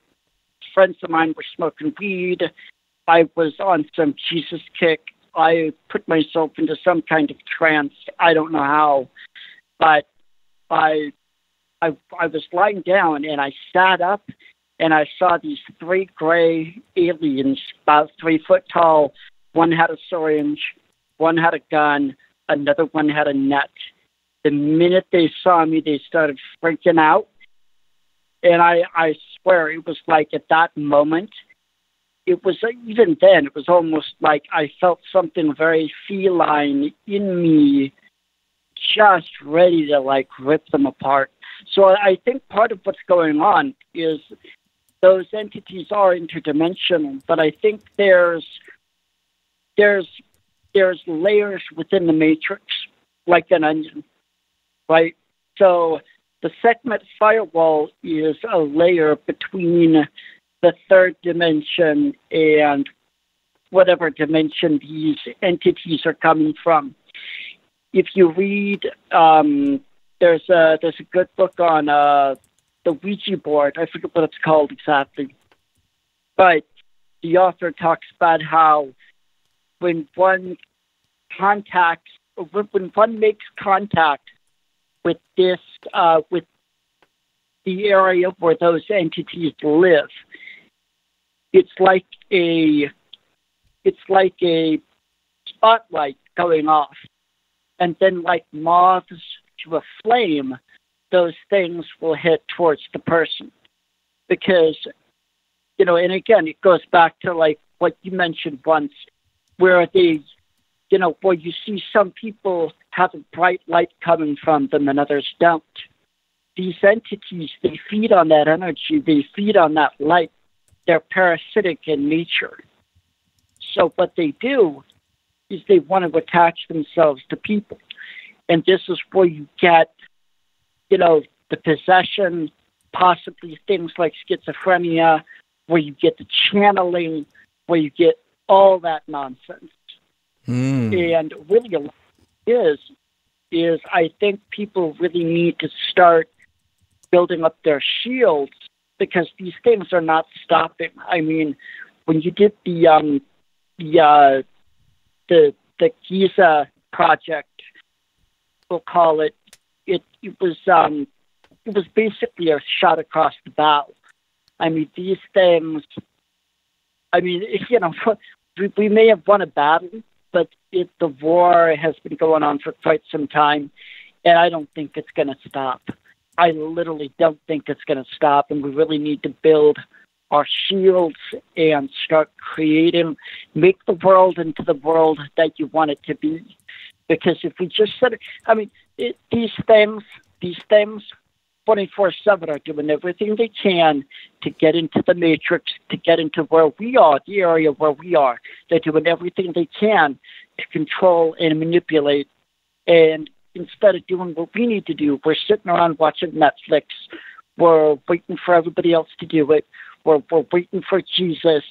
Speaker 12: friends of mine were smoking weed. I was on some Jesus kick. I put myself into some kind of trance. I don't know how, but I, I, I was lying down and I sat up and I saw these three gray aliens, about three foot tall. One had a syringe, one had a gun, another one had a net. The minute they saw me, they started freaking out. And I, I swear, it was like at that moment, it was even then, it was almost like I felt something very feline in me, just ready to like rip them apart. So I think part of what's going on is those entities are interdimensional, but I think there's there's there's layers within the matrix, like an onion, right? So the segment firewall is a layer between the third dimension and whatever dimension these entities are coming from. If you read, um, there's a there's a good book on uh, the Ouija board. I forget what it's called exactly, but the author talks about how when one contacts, when one makes contact with this, uh, with the area where those entities live, it's like a, it's like a spotlight going off, and then like moths to a flame, those things will hit towards the person, because, you know, and again, it goes back to like what you mentioned once, where the, you know, where you see some people have a bright light coming from them and others don't. These entities, they feed on that energy, they feed on that light. They're parasitic in nature. So what they do is they want to attach themselves to people. And this is where you get, you know, the possession, possibly things like schizophrenia, where you get the channeling, where you get all that nonsense.
Speaker 4: Mm.
Speaker 12: And really, is is I think people really need to start building up their shields because these things are not stopping. I mean, when you did the um the uh, the the Giza project, we'll call it, it it was um it was basically a shot across the bow. I mean, these things. I mean, you know, we, we may have won a battle, but it, the war has been going on for quite some time, and I don't think it's going to stop. I literally don't think it's going to stop, and we really need to build our shields and start creating, make the world into the world that you want it to be. Because if we just said, I mean, it, these things, these things, 24 7 are doing everything they can to get into the matrix, to get into where we are, the area where we are. They're doing everything they can to control and manipulate. And instead of doing what we need to do, we're sitting around watching Netflix. We're waiting for everybody else to do it. We're, we're waiting for Jesus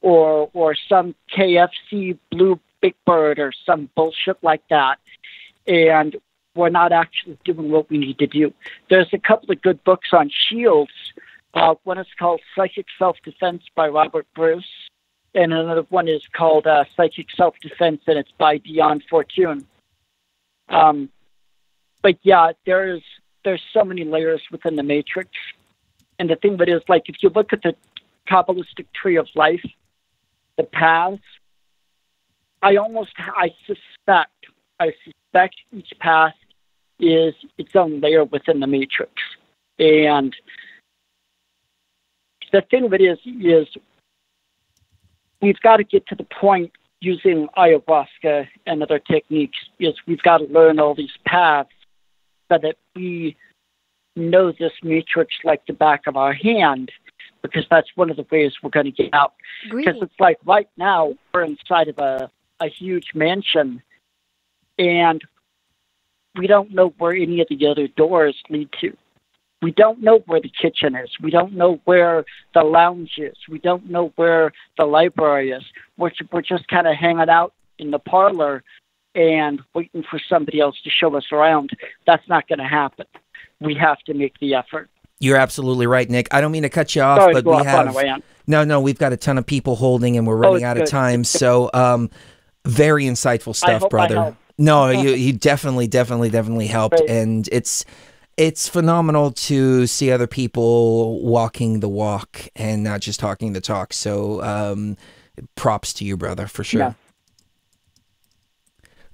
Speaker 12: or or some KFC Blue Big Bird or some bullshit like that. And we're not actually doing what we need to do. There's a couple of good books on shields. Uh, one is called Psychic Self Defense by Robert Bruce, and another one is called uh, Psychic Self Defense, and it's by Dion Fortune. Um, but yeah, there's there's so many layers within the matrix, and the thing that is like if you look at the Kabbalistic tree of life, the paths, I almost I suspect I suspect each path is its own layer within the matrix, and the thing of it is is we've got to get to the point using ayahuasca and other techniques is we've got to learn all these paths so that we know this matrix like the back of our hand because that's one of the ways we're going to get out. Because it's like right now we're inside of a, a huge mansion and we don't know where any of the other doors lead to. We don't know where the kitchen is. We don't know where the lounge is. We don't know where the library is. We're, we're just kind of hanging out in the parlor and waiting for somebody else to show us around. That's not going to happen. We have to make the effort.
Speaker 4: You're absolutely right, Nick. I don't mean to cut you off,
Speaker 12: Sorry
Speaker 4: but we have no, no. We've got a ton of people holding, and we're
Speaker 12: Oh,
Speaker 4: running
Speaker 12: it's
Speaker 4: out of time. So, um, very insightful stuff, brother. No, you you definitely, definitely, definitely helped,
Speaker 12: Great.
Speaker 4: and it's it's phenomenal to see other people walking the walk and not just talking the talk. So, um, props to you, brother, for sure.
Speaker 12: Yeah.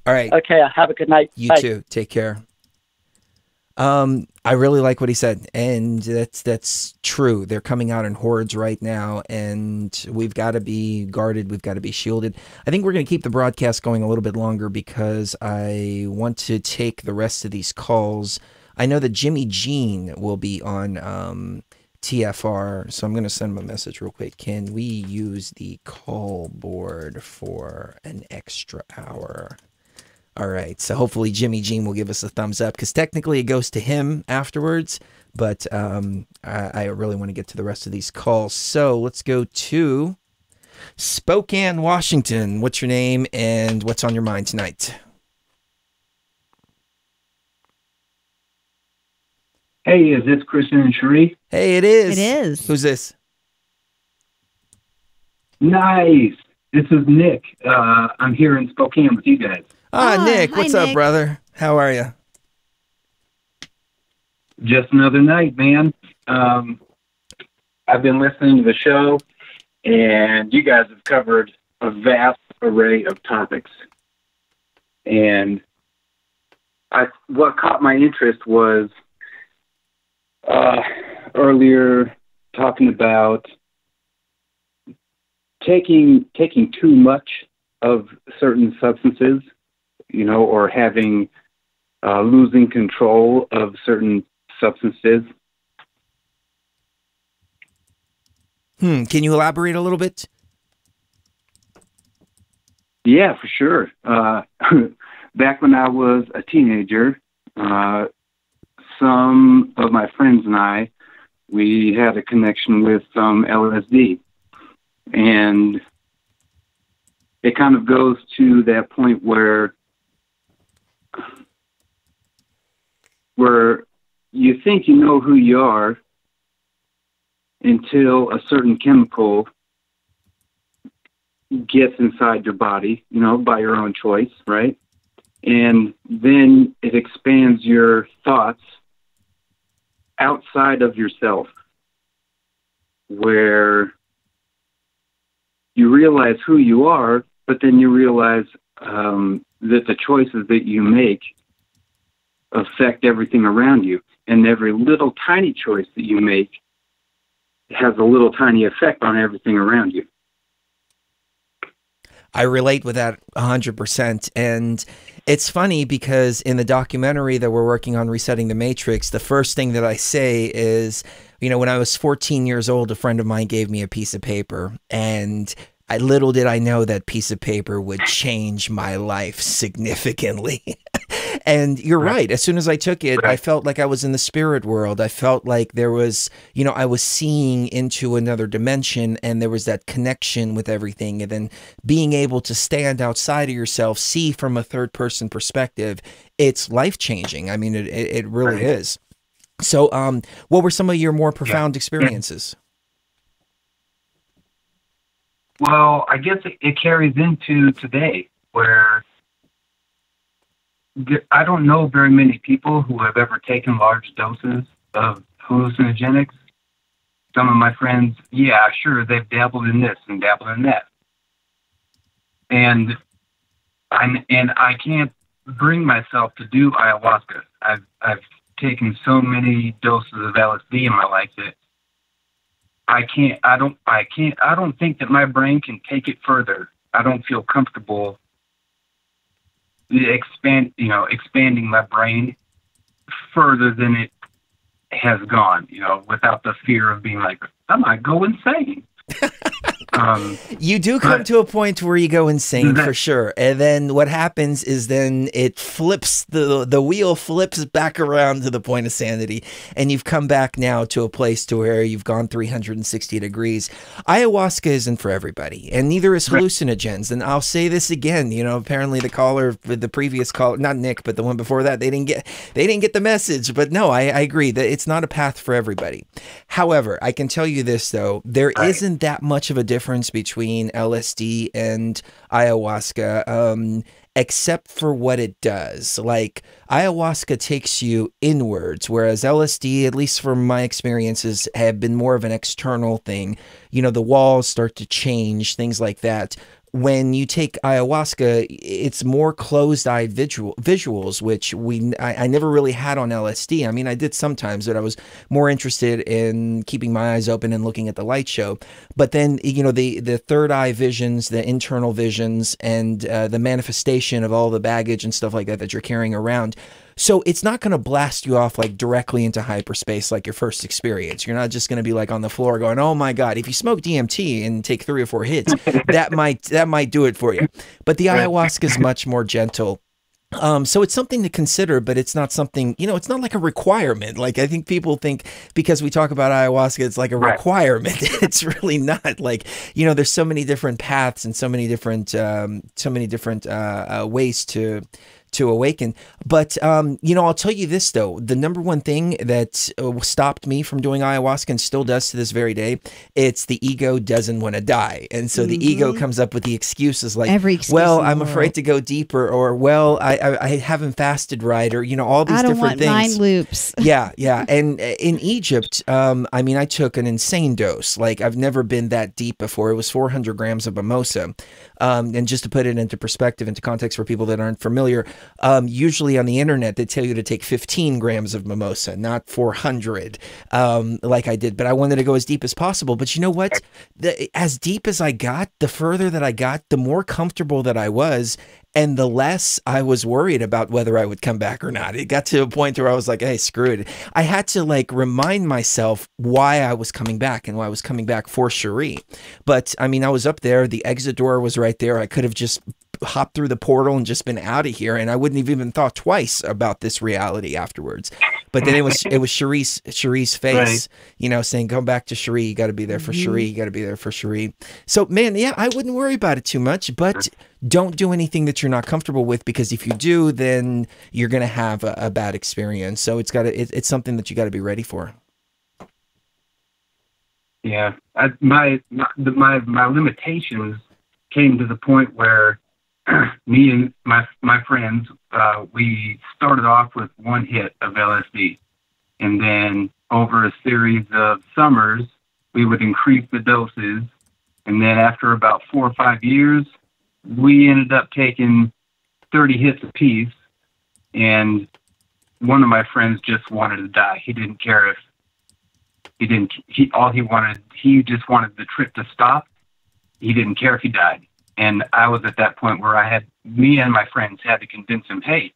Speaker 4: All right.
Speaker 12: Okay, have a good night.
Speaker 4: You
Speaker 12: Bye.
Speaker 4: too. Take care. Um, I really like what he said, and that's that's true. They're coming out in hordes right now, and we've got to be guarded. We've got to be shielded. I think we're going to keep the broadcast going a little bit longer because I want to take the rest of these calls. I know that Jimmy Jean will be on um, TFR, so I'm going to send him a message real quick. Can we use the call board for an extra hour? All right. So hopefully Jimmy Jean will give us a thumbs up because technically it goes to him afterwards. But um, I, I really want to get to the rest of these calls. So let's go to Spokane, Washington. What's your name and what's on your mind tonight?
Speaker 13: Hey, is this Kristen and Sheree?
Speaker 4: Hey, it is.
Speaker 5: It is.
Speaker 4: Who's this?
Speaker 13: Nice. This is Nick. Uh, I'm here in Spokane with you guys.
Speaker 4: Ah,
Speaker 5: Ah,
Speaker 4: Nick.
Speaker 5: hi,
Speaker 4: What's up,
Speaker 5: Nick.
Speaker 4: brother? How are you?
Speaker 13: Just another night, man. Um, I've been listening to the show, and you guys have covered a vast array of topics. And I, what caught my interest was uh, earlier talking about taking taking too much of certain substances, you know, or having uh, losing control of certain substances.
Speaker 4: Hmm. Can you elaborate a little bit?
Speaker 13: Yeah, for sure. Uh, back when I was a teenager, uh, some of my friends and I, we had a connection with some LSD. And it kind of goes to that point where where you think you know who you are until a certain chemical gets inside your body, you know, by your own choice, right? And then it expands your thoughts outside of yourself, where you realize who you are, but then you realize um, that the choices that you make affect everything around you. And every little tiny choice that you make has a little tiny effect on everything around you.
Speaker 4: I relate with that 100%. And it's funny because in the documentary that we're working on, Resetting the Matrix, the first thing that I say is, you know, when I was 14 years old, a friend of mine gave me a piece of paper. And I little did I know that piece of paper would change my life significantly. and you're right. As soon as I took it, I felt like I was in the spirit world. I felt like there was, you know, I was seeing into another dimension and there was that connection with everything. And then being able to stand outside of yourself, see from a third person perspective, it's life changing. I mean, it, it, it really is. So, um, what were some of your more profound experiences?
Speaker 13: Well, I guess it, it carries into today where I don't know very many people who have ever taken large doses of hallucinogenics. Some of my friends, yeah, sure, they've dabbled in this and dabbled in that. And I'm, and I can't bring myself to do ayahuasca. I've I've taken so many doses of LSD in my life that I can't I don't I can't I don't think that my brain can take it further. I don't feel comfortable expand you know expanding my brain further than it has gone, you know, without the fear of being like, I might go insane. um,
Speaker 4: You do come to a point where you go insane for sure, and then what happens is then it flips the the wheel flips back around to the point of sanity, and you've come back now to a place to where you've gone 360 degrees. Ayahuasca isn't for everybody, and neither is hallucinogens. And I'll say this again, you know, apparently the caller, the previous caller, not Nick, but the one before that, they didn't get they didn't get the message. But no, I, I agree that it's not a path for everybody. However, I can tell you this though, there not that much of a difference between LSD and ayahuasca. Um, except for what it does. Like ayahuasca takes you inwards, whereas LSD, at least from my experiences, have been more of an external thing. You know, the walls start to change, things like that. When you take ayahuasca, it's more closed-eyed visual visuals, which we I, I never really had on LSD. I mean, I did sometimes, but I was more interested in keeping my eyes open and looking at the light show. But then, you know, the the third eye visions, the internal visions, and uh, the manifestation of all the baggage and stuff like that that you're carrying around. So it's not going to blast you off like directly into hyperspace like your first experience. You're not just going to be like on the floor going, "Oh my god, if you smoke DMT and take 3 or 4 hits, that might that might do it for you." But the ayahuasca is much more gentle. Um, so it's something to consider, but it's not something, you know, it's not like a requirement. Like I think people think because we talk about ayahuasca, it's like a requirement. it's really not like, you know, there's so many different paths and so many different, um, so many different, uh, uh, ways to, to awaken. But um, you know, I'll tell you this though: the number one thing that uh, stopped me from doing ayahuasca and still does to this very day, it's the ego doesn't want to die, and so the ego
Speaker 5: Mhm.
Speaker 4: comes up with the excuses like,
Speaker 5: Every excuse
Speaker 4: "Well, I'm afraid to go deeper," or "Well, I, I I haven't fasted right," or you know, all these
Speaker 5: I don't
Speaker 4: different
Speaker 5: want
Speaker 4: things.
Speaker 5: mind loops.
Speaker 4: yeah, yeah. And uh, in Egypt, um, I mean, I took an insane dose. Like I've never been that deep before. It was 400 grams of mimosa. Um, and just to put it into perspective, into context for people that aren't familiar, um, usually on the internet they tell you to take 15 grams of mimosa, not 400, um, like I did. But I wanted to go as deep as possible. But you know what? The, as deep as I got, the further that I got, the more comfortable that I was. And the less I was worried about whether I would come back or not. It got to a point where I was like, hey, screw it. I had to like remind myself why I was coming back and why I was coming back for Sheree. But I mean, I was up there, the exit door was right there. I could have just hopped through the portal and just been out of here and I wouldn't have even thought twice about this reality afterwards. But then it was it was Sheree's Sheree's face,
Speaker 13: Right.
Speaker 4: you know, saying, Come back to Sheree, you gotta be there for
Speaker 13: Mhm.
Speaker 4: Sheree, you gotta be there for Sheree. So man, yeah, I wouldn't worry about it too much, but don't do anything that you're not comfortable with because if you do, then you're gonna have a, a bad experience. So it's gotta it, it's something that you gotta be ready for.
Speaker 13: Yeah, I, my my, my my limitations came to the point where me and my my friends uh, we started off with one hit of LSD, and then over a series of summers we would increase the doses, and then after about four or five years, we ended up taking thirty hits apiece, and one of my friends just wanted to die. He didn't care if he didn't. He all he wanted. He just wanted the trip to stop. He didn't care if he died. And I was at that point where I had me and my friends had to convince him, hey,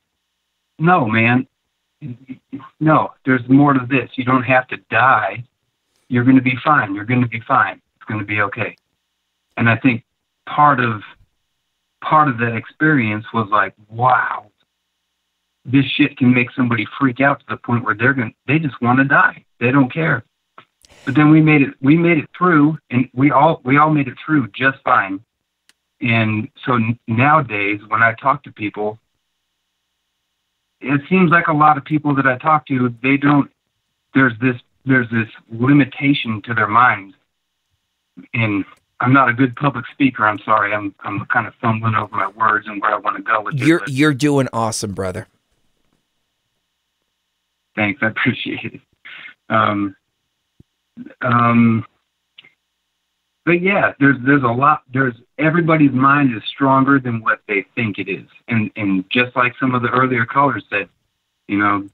Speaker 13: no, man, no, there's more to this. You don't have to die. You're going to be fine. You're going to be fine. It's going to be okay. And I think part of part of that experience was like, wow, this shit can make somebody freak out to the point where they're going they just want to die. They don't care. But then we made it we made it through and we all we all made it through just fine. And so nowadays when I talk to people it seems like a lot of people that I talk to, they don't. There's this there's this limitation to their minds, and I'm not a good public speaker. I'm sorry. I'm I'm kind of fumbling over my words and where I want to go with it.
Speaker 4: You're you're doing awesome, brother.
Speaker 13: Thanks, I appreciate it. Um, um, but yeah, there's there's a lot. There's everybody's mind is stronger than what they think it is, and and just like some of the earlier callers said, you know,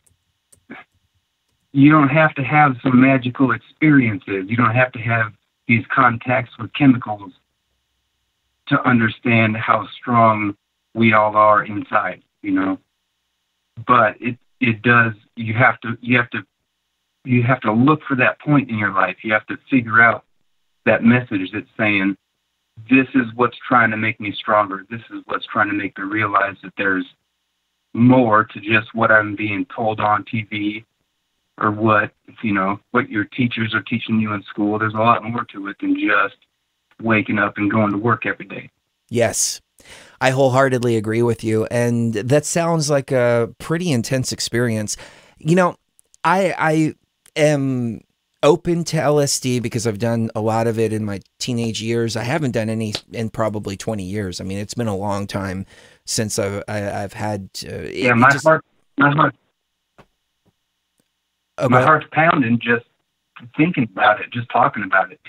Speaker 13: you don't have to have some magical experiences. You don't have to have these contacts with chemicals to understand how strong we all are inside. You know, but it it does. You have to you have to you have to look for that point in your life. You have to figure out that message that's saying, this is what's trying to make me stronger. This is what's trying to make me realize that there's more to just what I'm being told on TV or what, you know, what your teachers are teaching you in school. There's a lot more to it than just waking up and going to work every day.
Speaker 4: Yes. I wholeheartedly agree with you. And that sounds like a pretty intense experience. You know, I I am open to LSD because I've done a lot of it in my teenage years. I haven't done any in probably 20 years. I mean, it's been a long time since I've I, I've had uh, it-
Speaker 13: Yeah, my
Speaker 4: just-
Speaker 13: heart, my heart,
Speaker 4: Oh,
Speaker 13: my heart's pounding just thinking about it, just talking about it.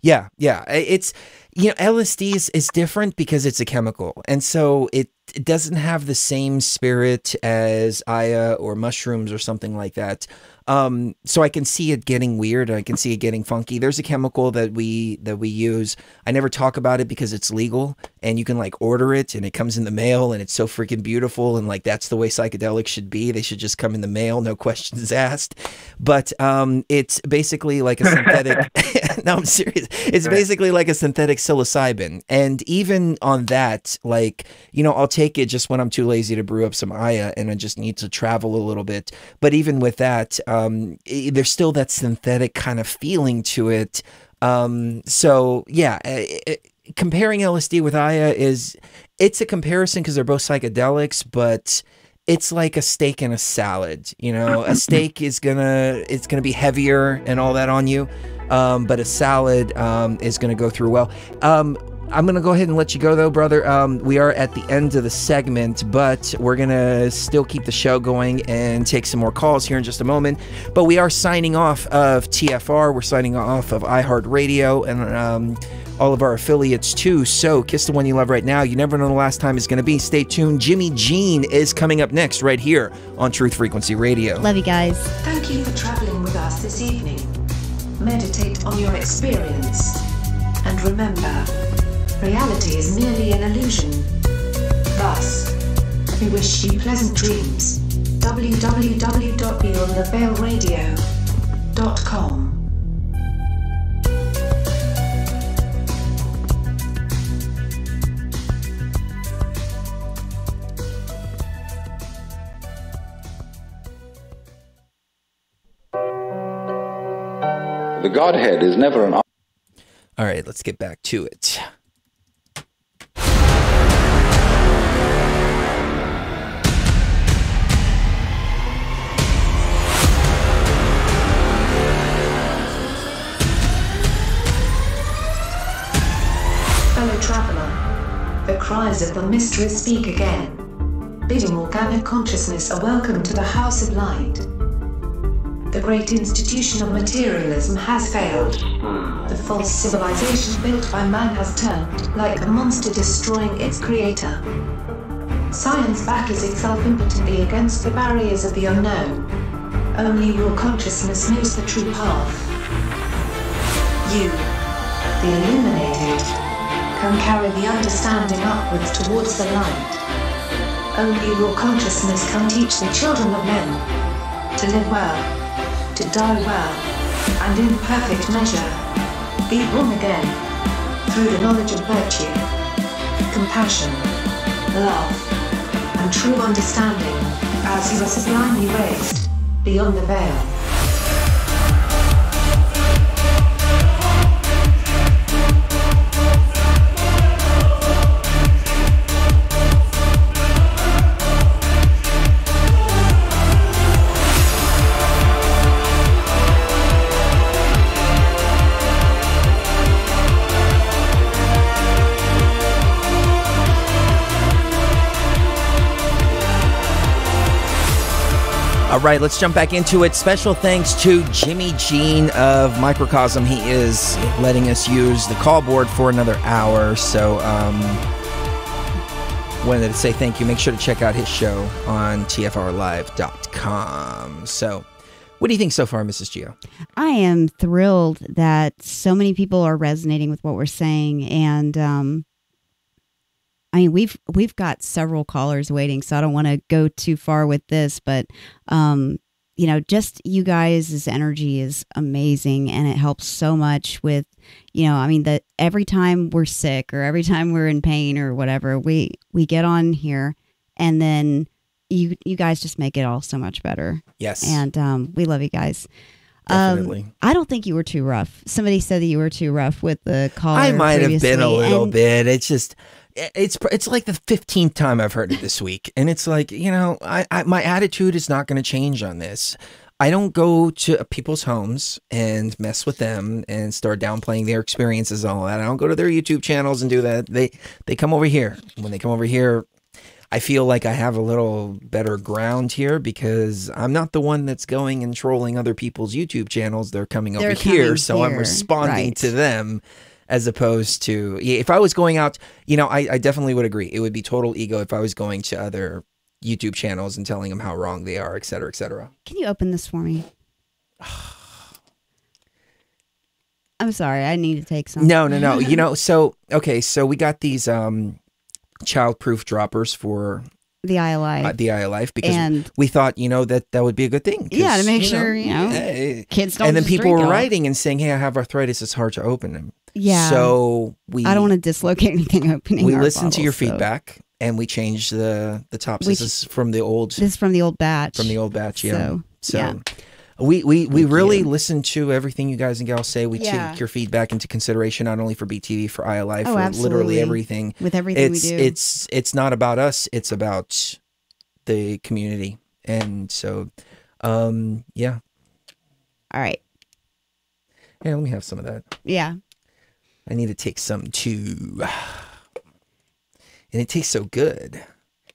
Speaker 4: Yeah, yeah. It's you know LSD is, is different because it's a chemical, and so it, it doesn't have the same spirit as Aya or mushrooms or something like that. Um, so I can see it getting weird. I can see it getting funky. There's a chemical that we that we use. I never talk about it because it's legal, and you can like order it, and it comes in the mail, and it's so freaking beautiful, and like that's the way psychedelics should be. They should just come in the mail, no questions asked. But um, it's basically like a synthetic. no, I'm serious. It's basically like a synthetic psilocybin, and even on that, like you know, I'll take it just when I'm too lazy to brew up some Aya, and I just need to travel a little bit. But even with that, um, i- there's still that synthetic kind of feeling to it. Um, so yeah, eh, eh, comparing LSD with Aya is it's a comparison because they're both psychedelics, but it's like a steak and a salad. You know, a steak is gonna it's gonna be heavier and all that on you, um, but a salad um, is gonna go through well. Um, I'm gonna go ahead and let you go though, brother. Um, we are at the end of the segment, but we're gonna still keep the show going and take some more calls here in just a moment. But we are signing off of TFR. We're signing off of iHeartRadio and um, all of our affiliates too. So kiss the one you love right now. You never know the last time is gonna be. Stay tuned. Jimmy Jean is coming up next right here on Truth Frequency Radio.
Speaker 5: Love you guys.
Speaker 1: Thank you for traveling with us this evening. Meditate on your experience. And remember, reality is merely an illusion. Thus, we wish you pleasant dreams. www.beyondtheveilradio.com
Speaker 14: The Godhead is never an
Speaker 4: All right, let's get back to it.
Speaker 1: Traveler, the cries of the mystery speak again. Bidding organic consciousness a welcome to the House of Light. The great institution of materialism has failed. The false civilization built by man has turned like a monster destroying its creator. Science batters itself impotently against the barriers of the unknown. Only your consciousness knows the true path. You, the illuminated, can carry the understanding upwards towards the light. Only your consciousness can teach the children of men to live well, to die well, and in perfect measure. Be born again through the knowledge of virtue, compassion, love, and true understanding as you are sublimely raised beyond the veil.
Speaker 4: All right, let's jump back into it. Special thanks to Jimmy Jean of Microcosm. He is letting us use the call board for another hour. So, um, wanted to say thank you. Make sure to check out his show on tfrlive.com. So, what do you think so far, Mrs. Geo?
Speaker 5: I am thrilled that so many people are resonating with what we're saying, and um, I mean we've we've got several callers waiting, so I don't want to go too far with this, but um, you know, just you guys' energy is amazing, and it helps so much with, you know, I mean that every time we're sick or every time we're in pain or whatever, we we get on here, and then you you guys just make it all so much better.
Speaker 4: Yes.
Speaker 5: and um, we love you guys. Um,
Speaker 4: Definitely.
Speaker 5: I don't think you were too rough. Somebody said that you were too rough with the caller.
Speaker 4: I might have been a little
Speaker 5: and-
Speaker 4: bit. It's just it's it's like the 15th time I've heard it this week and it's like, you know, I, I my attitude is not going to change on this. I don't go to people's homes and mess with them and start downplaying their experiences and all that. I don't go to their YouTube channels and do that. They they come over here. When they come over here, I feel like I have a little better ground here because I'm not the one that's going and trolling other people's YouTube channels. They're coming over
Speaker 5: They're
Speaker 4: here,
Speaker 5: coming
Speaker 4: so I'm responding
Speaker 5: right.
Speaker 4: to them as opposed to if I was going out, you know, I, I definitely would agree. It would be total ego if I was going to other YouTube channels and telling them how wrong they are, et cetera, et cetera.
Speaker 5: Can you open this for me? I'm sorry. I need to take some.
Speaker 4: No, no, no. you know, so okay, so we got these um child-proof droppers for
Speaker 5: the ILI.
Speaker 4: uh, the Eye Life because
Speaker 5: And-
Speaker 4: we thought you know that that would be a good thing.
Speaker 5: Yeah, to make sure, you know,
Speaker 4: eh,
Speaker 5: kids don't
Speaker 4: And then people were writing and saying, "Hey, I have arthritis. It's hard to open them."
Speaker 5: Yeah.
Speaker 4: So we
Speaker 5: I don't want to dislocate anything opening.
Speaker 4: we listened to your
Speaker 5: so-
Speaker 4: feedback and we changed the the tops.
Speaker 5: We
Speaker 4: This is from the old
Speaker 5: This is from the old batch.
Speaker 4: from the old batch. Yeah.
Speaker 5: So,
Speaker 4: So,
Speaker 5: yeah.
Speaker 4: We we we really listen to everything you guys and gals say. We
Speaker 5: Yeah.
Speaker 4: take your feedback into consideration, not only for BTV, for ILI,
Speaker 5: Oh,
Speaker 4: for literally everything.
Speaker 5: With everything we
Speaker 4: it's,
Speaker 5: do.
Speaker 4: It's it's not about us. It's about the community, and so, um, yeah.
Speaker 5: All right.
Speaker 4: Yeah, let me have some of that.
Speaker 5: Yeah.
Speaker 4: I need to take some too. And it tastes so good.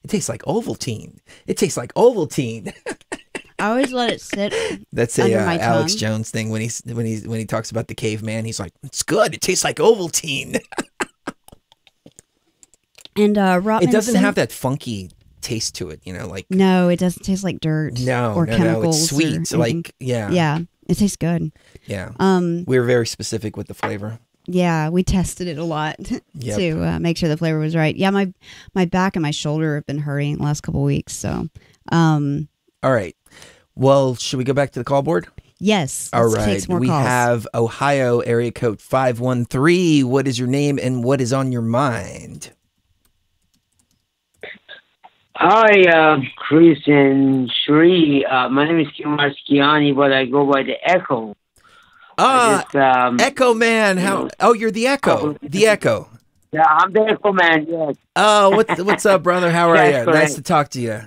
Speaker 4: It tastes like Ovaltine. It tastes like Ovaltine.
Speaker 5: I always let it sit.
Speaker 4: That's a uh, Alex
Speaker 5: tongue.
Speaker 4: Jones thing when he's when he's when he talks about the caveman. He's like, "It's good. It tastes like Ovaltine."
Speaker 5: And uh,
Speaker 4: it doesn't have that funky taste to it, you know, like
Speaker 5: No, it doesn't taste like dirt.
Speaker 4: No,
Speaker 5: or
Speaker 4: no, no,
Speaker 5: chemicals.
Speaker 4: it's sweet,
Speaker 5: anything.
Speaker 4: like, yeah.
Speaker 5: Yeah, it tastes good.
Speaker 4: yeah.
Speaker 5: Um.
Speaker 4: we were very specific with the flavor.
Speaker 5: Yeah, we tested it a lot
Speaker 4: Yep.
Speaker 5: to uh, make sure the flavor was right. Yeah, my my back and my shoulder have been hurting the last couple weeks. So, um,
Speaker 4: All right. Well, should we go back to the call board?
Speaker 5: yes.
Speaker 4: All
Speaker 5: let's
Speaker 4: right.
Speaker 5: take some more
Speaker 4: we
Speaker 5: calls.
Speaker 4: have Ohio area code 513. What is your name and what is on your mind?
Speaker 15: Hi, uh, Chris and Sheree. Uh, my name is Kumar Skiani, but I go by the Echo.
Speaker 4: Ah,
Speaker 15: It's, um,
Speaker 4: Echo Man. How? Oh, you're the Echo. The Echo.
Speaker 15: yeah, I'm the Echo man. Yes,
Speaker 4: Oh, what's what's up, brother? How are
Speaker 15: That's
Speaker 4: you? Nice to talk to you.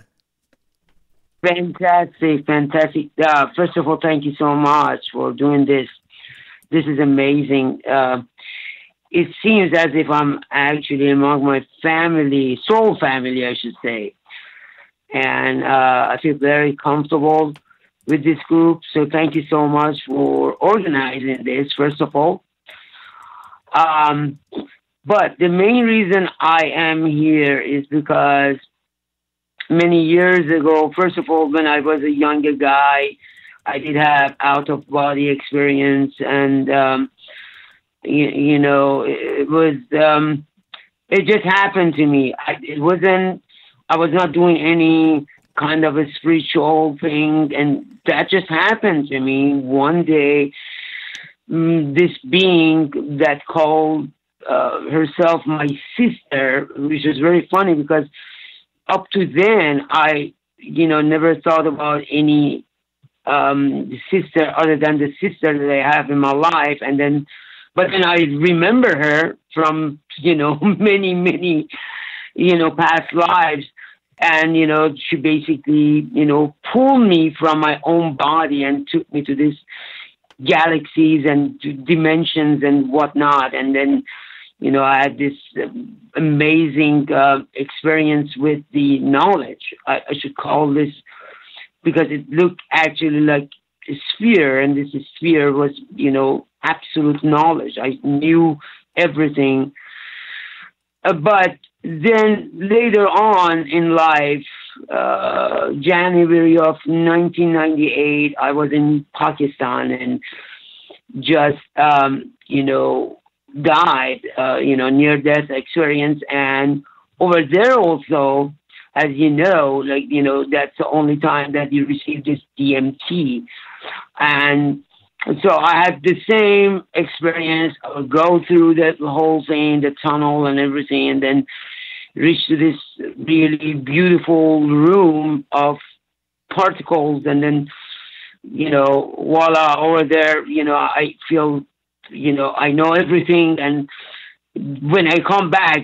Speaker 15: Fantastic, fantastic. Uh, first of all, thank you so much for doing this. This is amazing. Uh, it seems as if I'm actually among my family, soul family, I should say. And uh, I feel very comfortable with this group. So thank you so much for organizing this, first of all. Um, but the main reason I am here is because many years ago. First of all, when I was a younger guy, I did have out of body experience, and um, you, you know, it was um, it just happened to me. I, it wasn't. I was not doing any kind of a spiritual thing, and that just happened to me one day. Mm, This being that called uh, herself my sister, which is very funny because up to then I, you know, never thought about any um, sister other than the sister that I have in my life, and then, but then I remember her from you know many many, you know, past lives, and you know she basically you know pulled me from my own body and took me to these galaxies and dimensions and whatnot, and then you know, I had this amazing uh, experience with the knowledge. I, I should call this because it looked actually like a sphere, and this sphere was, you know, absolute knowledge. I knew everything. Uh, but then later on in life, uh, January of 1998, I was in Pakistan and just, um, you know, died, uh, you know, near death experience. And over there also, as you know, like, you know, that's the only time that you receive this DMT. And so I had the same experience. I would go through that whole thing, the tunnel and everything, and then reach to this really beautiful room of particles. And then, you know, voila, over there, you know, I feel you know, I know everything. And when I come back,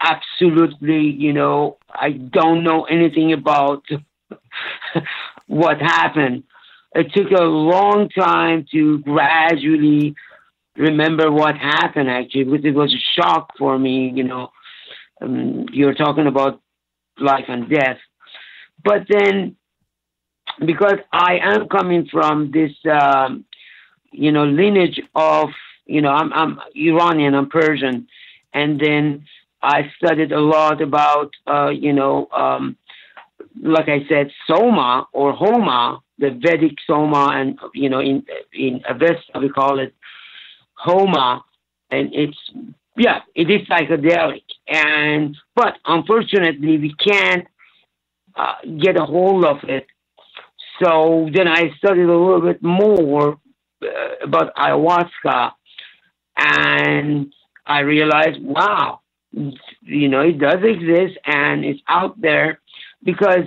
Speaker 15: absolutely, you know, I don't know anything about what happened. It took a long time to gradually remember what happened, actually, because it was a shock for me, you know. Um, you're talking about life and death. But then, because I am coming from this um, you know, lineage of, you know, I'm, I'm Iranian, I'm Persian. And then I studied a lot about, uh, you know, um, like I said, Soma or Homa, the Vedic Soma, and, you know, in, in Avesta, we call it Homa. And it's, yeah, it is psychedelic. And, but unfortunately, we can't uh, get a hold of it. So then I studied a little bit more about ayahuasca, and I realized, wow, you know, it does exist and it's out there because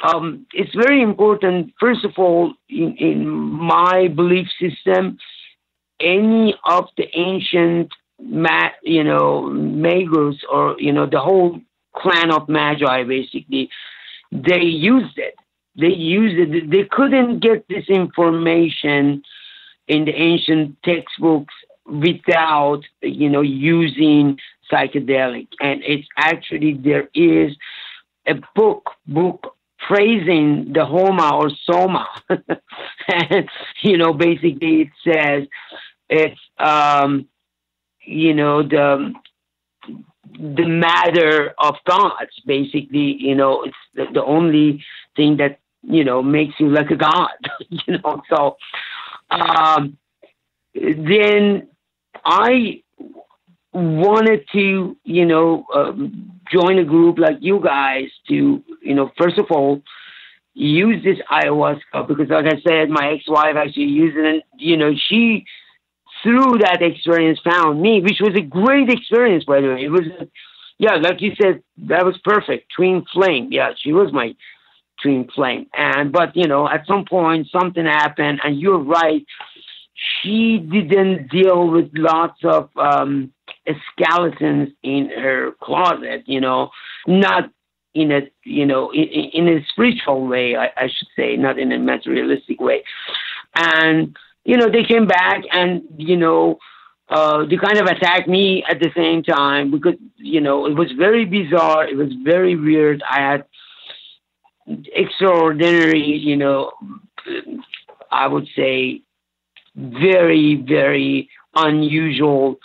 Speaker 15: um, it's very important. First of all, in, in my belief system, any of the ancient, ma- you know, magus or you know the whole clan of magi, basically, they used it. They used it. They couldn't get this information in the ancient textbooks without you know using psychedelic. And it's actually there is a book book praising the homa or soma. And you know basically it says it's um you know the the matter of gods basically you know it's the, the only thing that you know makes you like a god you know so um, then I wanted to, you know, um, join a group like you guys to, you know, first of all, use this ayahuasca because, like I said, my ex-wife actually used it, and you know, she through that experience found me, which was a great experience, by the way. It was, yeah, like you said, that was perfect. Twin flame. Yeah, she was my twin flame. And but you know, at some point something happened, and you're right. She didn't deal with lots of um, skeletons in her closet. You know, not in a you know in, in a spiritual way, I, I should say, not in a materialistic way. And you know, they came back and you know. Uh, they kind of attacked me at the same time because you know it was very bizarre. It was very weird. I had extraordinary, you know, I would say very, very unusual,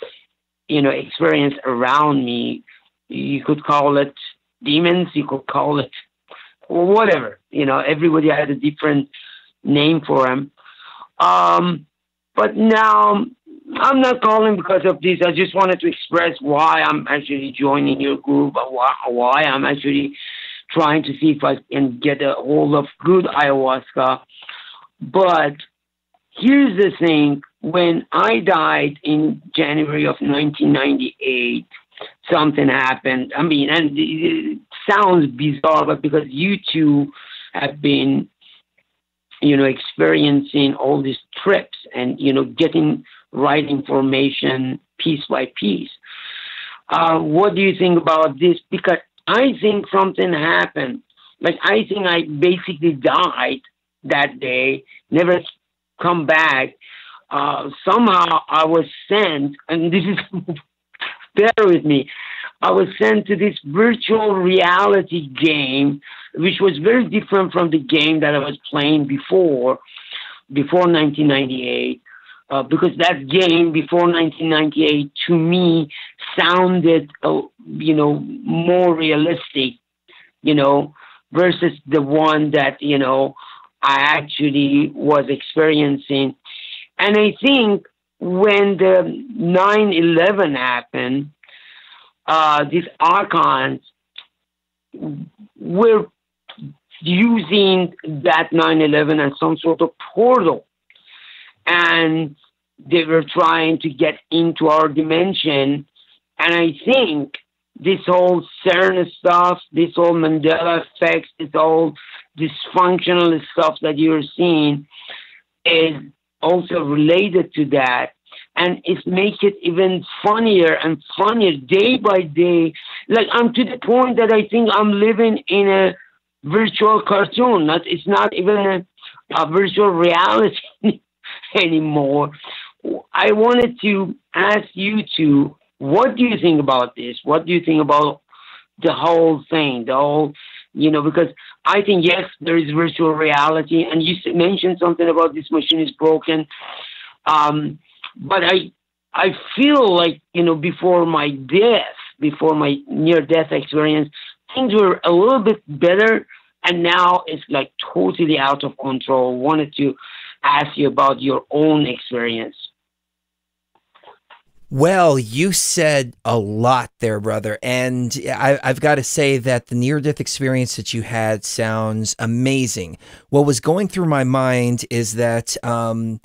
Speaker 15: you know, experience around me. You could call it demons, you could call it whatever. You know, everybody had a different name for him. Um, but now I'm not calling because of this. I just wanted to express why I'm actually joining your group, why I'm actually trying to see if I can get a hold of good ayahuasca. But here's the thing when I died in January of 1998, something happened. I mean, and it sounds bizarre, but because you two have been, you know, experiencing all these trips and, you know, getting right information piece by piece. Uh, what do you think about this? Because I think something happened. Like, I think I basically died that day, never come back. Uh, somehow I was sent, and this is bear with me. I was sent to this virtual reality game, which was very different from the game that I was playing before, before 1998. Uh, because that game before 1998 to me sounded, uh, you know, more realistic, you know, versus the one that, you know, I actually was experiencing. And I think when the 9 11 happened, uh, these archons were using that 9 11 as some sort of portal. And they were trying to get into our dimension. And I think this whole CERN stuff, this whole Mandela effects, this whole dysfunctional stuff that you're seeing is also related to that. And it makes it even funnier and funnier day by day. Like I'm to the point that I think I'm living in a virtual cartoon. Not it's not even a, a virtual reality anymore. I wanted to ask you two, what do you think about this? What do you think about the whole thing? The whole, you know, because I think yes, there is virtual reality, and you mentioned something about this machine is broken. Um, but I, I feel like you know, before my death, before my near-death experience, things were a little bit better, and now it's like totally out of control. Wanted to ask you about your own experience.
Speaker 4: Well, you said a lot there, brother. And I, I've got to say that the near death experience that you had sounds amazing. What was going through my mind is that um,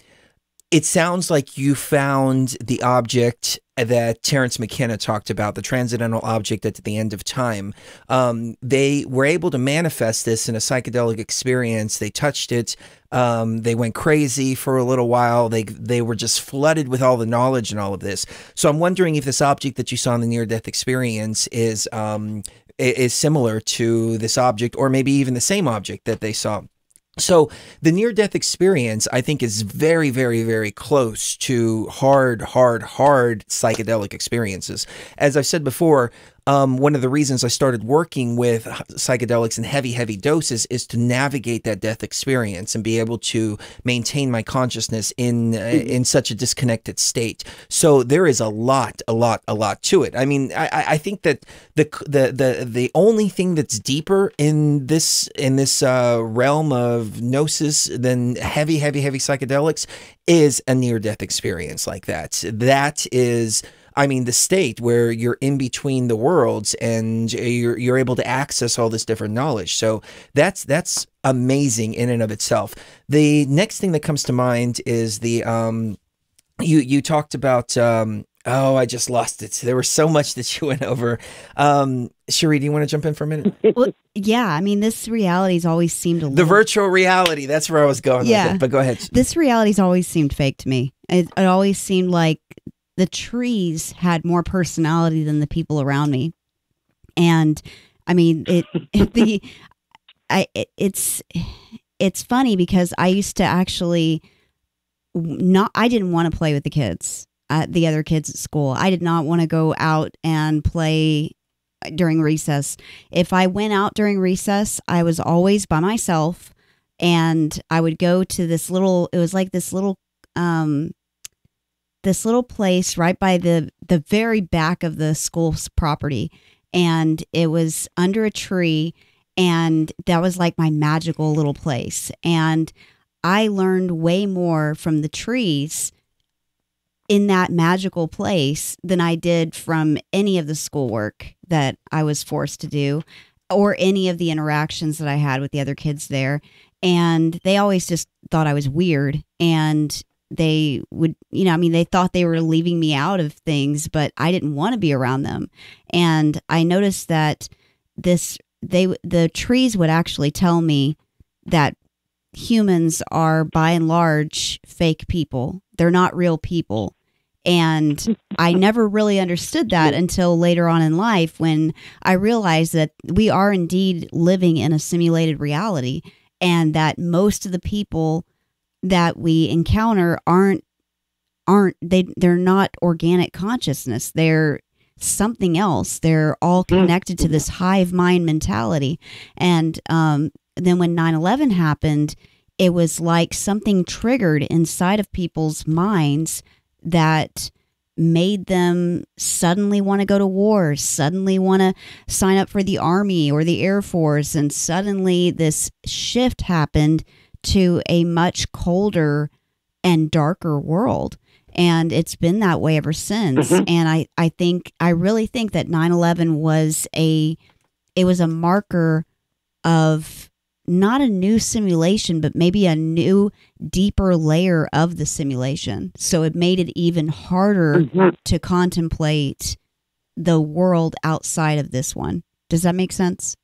Speaker 4: it sounds like you found the object that Terence McKenna talked about, the transcendental object at the end of time. Um, they were able to manifest this in a psychedelic experience. They touched it. Um, they went crazy for a little while. They they were just flooded with all the knowledge and all of this. So I'm wondering if this object that you saw in the near death experience is um, is similar to this object, or maybe even the same object that they saw. So the near death experience, I think, is very, very, very close to hard, hard, hard psychedelic experiences. As I've said before, um, one of the reasons I started working with psychedelics in heavy, heavy doses is to navigate that death experience and be able to maintain my consciousness in uh, in such a disconnected state. So there is a lot, a lot, a lot to it. I mean, I, I- I think that the the the the only thing that's deeper in this in this uh, realm of gnosis than heavy, heavy, heavy psychedelics is a near death experience like that. That is. I mean, the state where you're in between the worlds and you're you're able to access all this different knowledge. So that's that's amazing in and of itself. The next thing that comes to mind is the um, you you talked about um, oh I just lost it. There was so much that you went over. Um, Sheree, do you want to jump in for a minute?
Speaker 5: well, yeah. I mean, this reality's always seemed a
Speaker 4: The virtual reality. That's where I was going.
Speaker 5: Yeah.
Speaker 4: With it, but go ahead.
Speaker 5: This reality's always seemed fake to me. It, it always seemed like the trees had more personality than the people around me, and I mean it. the I it, it's it's funny because I used to actually not. I didn't want to play with the kids. Uh, the other kids at school. I did not want to go out and play during recess. If I went out during recess, I was always by myself and I would go to this little it was like this little um this little place right by the the very back of the school's property and it was under a tree And that was like my magical little place. And I learned way more from the trees in that magical place than I did from any of the schoolwork that I was forced to do or any of the interactions that I had with the other kids there. And they always just thought I was weird. And they would, you know, I mean, they thought they were leaving me out of things, but I didn't want to be around them. And I noticed that this, they, the trees would actually tell me that humans are by and large fake people. They're not real people. And I never really understood that until later on in life when I realized that we are indeed living in a simulated reality and that most of the people that we encounter aren't aren't they they're not organic consciousness. They're something else. They're all connected to this hive mind mentality. And um, then when 9 11 happened, it was like something triggered inside of people's minds that made them suddenly want to go to war, suddenly want to sign up for the army or the air force, and suddenly this shift happened to a much colder and darker world. And it's been that way ever since.
Speaker 15: Mhm.
Speaker 5: And I, I think I really think that 9-11 was a it was a marker of not a new simulation, but maybe a new, deeper layer of the simulation. So it made it even harder
Speaker 15: Mhm.
Speaker 5: to contemplate the world outside of this one. Does that make sense?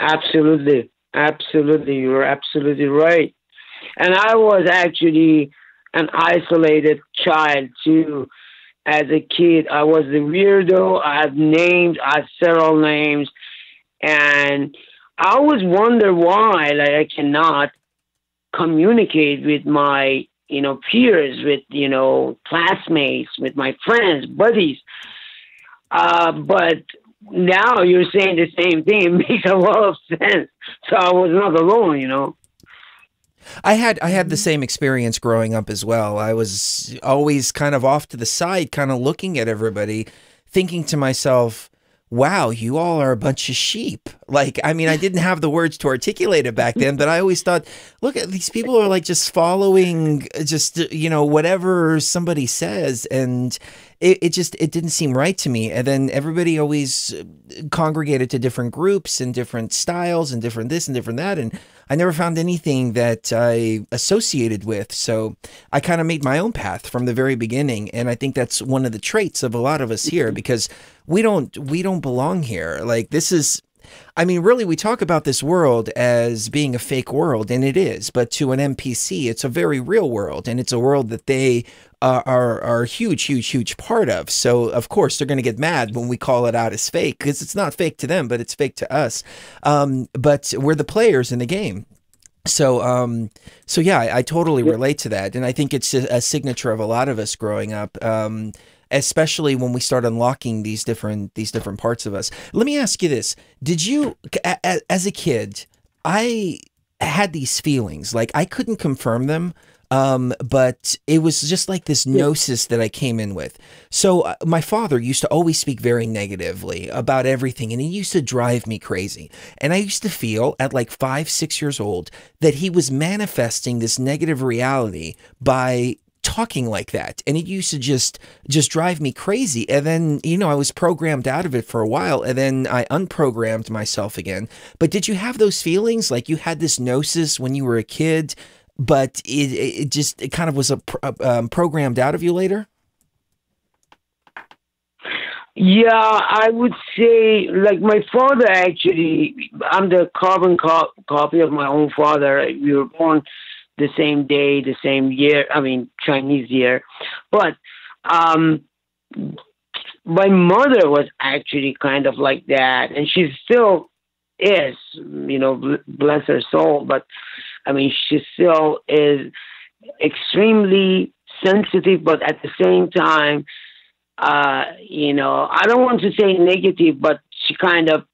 Speaker 15: Absolutely. Absolutely. You're absolutely right. And I was actually an isolated child too. As a kid, I was the weirdo. I had names, I had several names. And I always wonder why like I cannot communicate with my, you know, peers, with, you know, classmates, with my friends, buddies. Uh, but now you're saying the same thing. It makes a lot of sense. So I was not alone, you know.
Speaker 4: I had I had the same experience growing up as well. I was always kind of off to the side, kind of looking at everybody, thinking to myself, "Wow, you all are a bunch of sheep." Like, I mean, I didn't have the words to articulate it back then, but I always thought, "Look at these people are like just following just you know whatever somebody says and it, it just it didn't seem right to me and then everybody always uh, congregated to different groups and different styles and different this and different that and I never found anything that I associated with. So I kind of made my own path from the very beginning. And I think that's one of the traits of a lot of us here because we don't we don't belong here. Like this is I mean, really, we talk about this world as being a fake world, and it is. But to an NPC, it's a very real world, and it's a world that they uh, are are a huge, huge, huge part of. So, of course, they're going to get mad when we call it out as fake because it's not fake to them, but it's fake to us. Um, but we're the players in the game. So, um, so yeah, I, I totally relate to that, and I think it's a, a signature of a lot of us growing up. Um, especially when we start unlocking these different these different parts of us. Let me ask you this: Did you, as a kid, I had these feelings like I couldn't confirm them. Um, but it was just like this gnosis that I came in with. So uh, my father used to always speak very negatively about everything, and he used to drive me crazy. And I used to feel at like five, six years old that he was manifesting this negative reality by talking like that and it used to just just drive me crazy and then you know i was programmed out of it for a while and then i unprogrammed myself again. But did you have those feelings? Like you had this gnosis when you were a kid but it it just it kind of was a pro- um, programmed out of you later?
Speaker 15: Yeah, I would say, like my father actually, I'm the carbon co- copy of my own father. We were born the same day, the same year. I mean, Chinese year, but um, my mother was actually kind of like that, and she still is. You know, bless her soul. But I mean, she still is extremely sensitive, but at the same time, uh, you know, I don't want to say negative, but she kind of,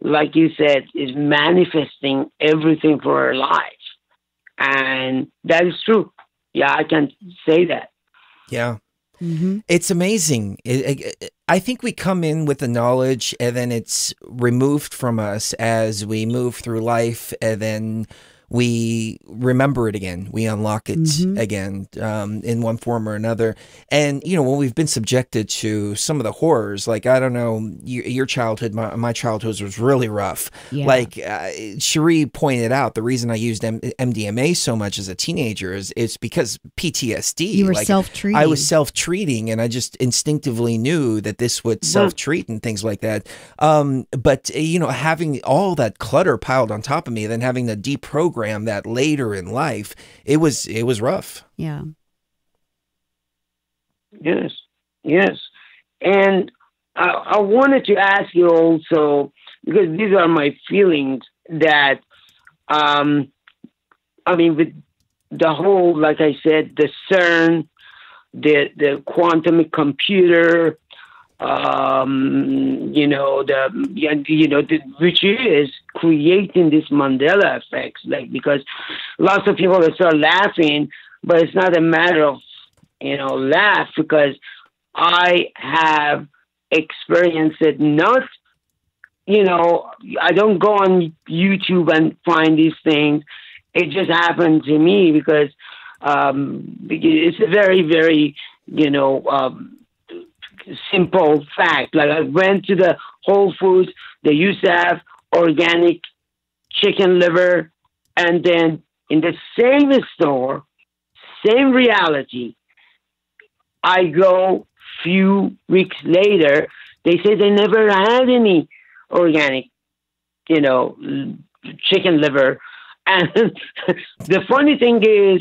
Speaker 15: like you said, is manifesting everything for her life. And that is true. Yeah, I can say that.
Speaker 4: Yeah.
Speaker 5: Mm-hmm.
Speaker 4: It's amazing. It- it- I think we come in with the knowledge and then it's removed from us as we move through life and then we remember it again. We unlock it
Speaker 5: Mhm.
Speaker 4: again um, in one form or another. And, you know, when we've been subjected to some of the horrors, like, I don't know, your, your childhood, my, my childhood was really rough.
Speaker 5: Yeah.
Speaker 4: Like, uh, Sheree pointed out, the reason I used M- MDMA so much as a teenager is it's because PTSD.
Speaker 5: You were
Speaker 4: Like,
Speaker 5: self-treating.
Speaker 4: I was self treating, and I just instinctively knew that this would self treat and things like that. Um, but you know, having all that clutter piled on top of me, then having to deprogram that later in life, it was it was rough.
Speaker 5: Yeah.
Speaker 15: Yes, yes. And I, I wanted to ask you also, because these are my feelings, that, um, I mean, with the whole, like I said, the CERN, the, the quantum computer, um, you know, the, you know, the, which is creating this Mandela effects, like, because lots of people will start laughing, but it's not a matter of you know, laugh because I have experienced it not, you know, I don't go on YouTube and find these things. It just happened to me because um, it's a very, very, you know, um, simple fact. Like I went to the Whole Foods, they used to have organic chicken liver, and then in the same store, same reality, I go few weeks later, they say they never had any organic, you know, chicken liver. And the funny thing is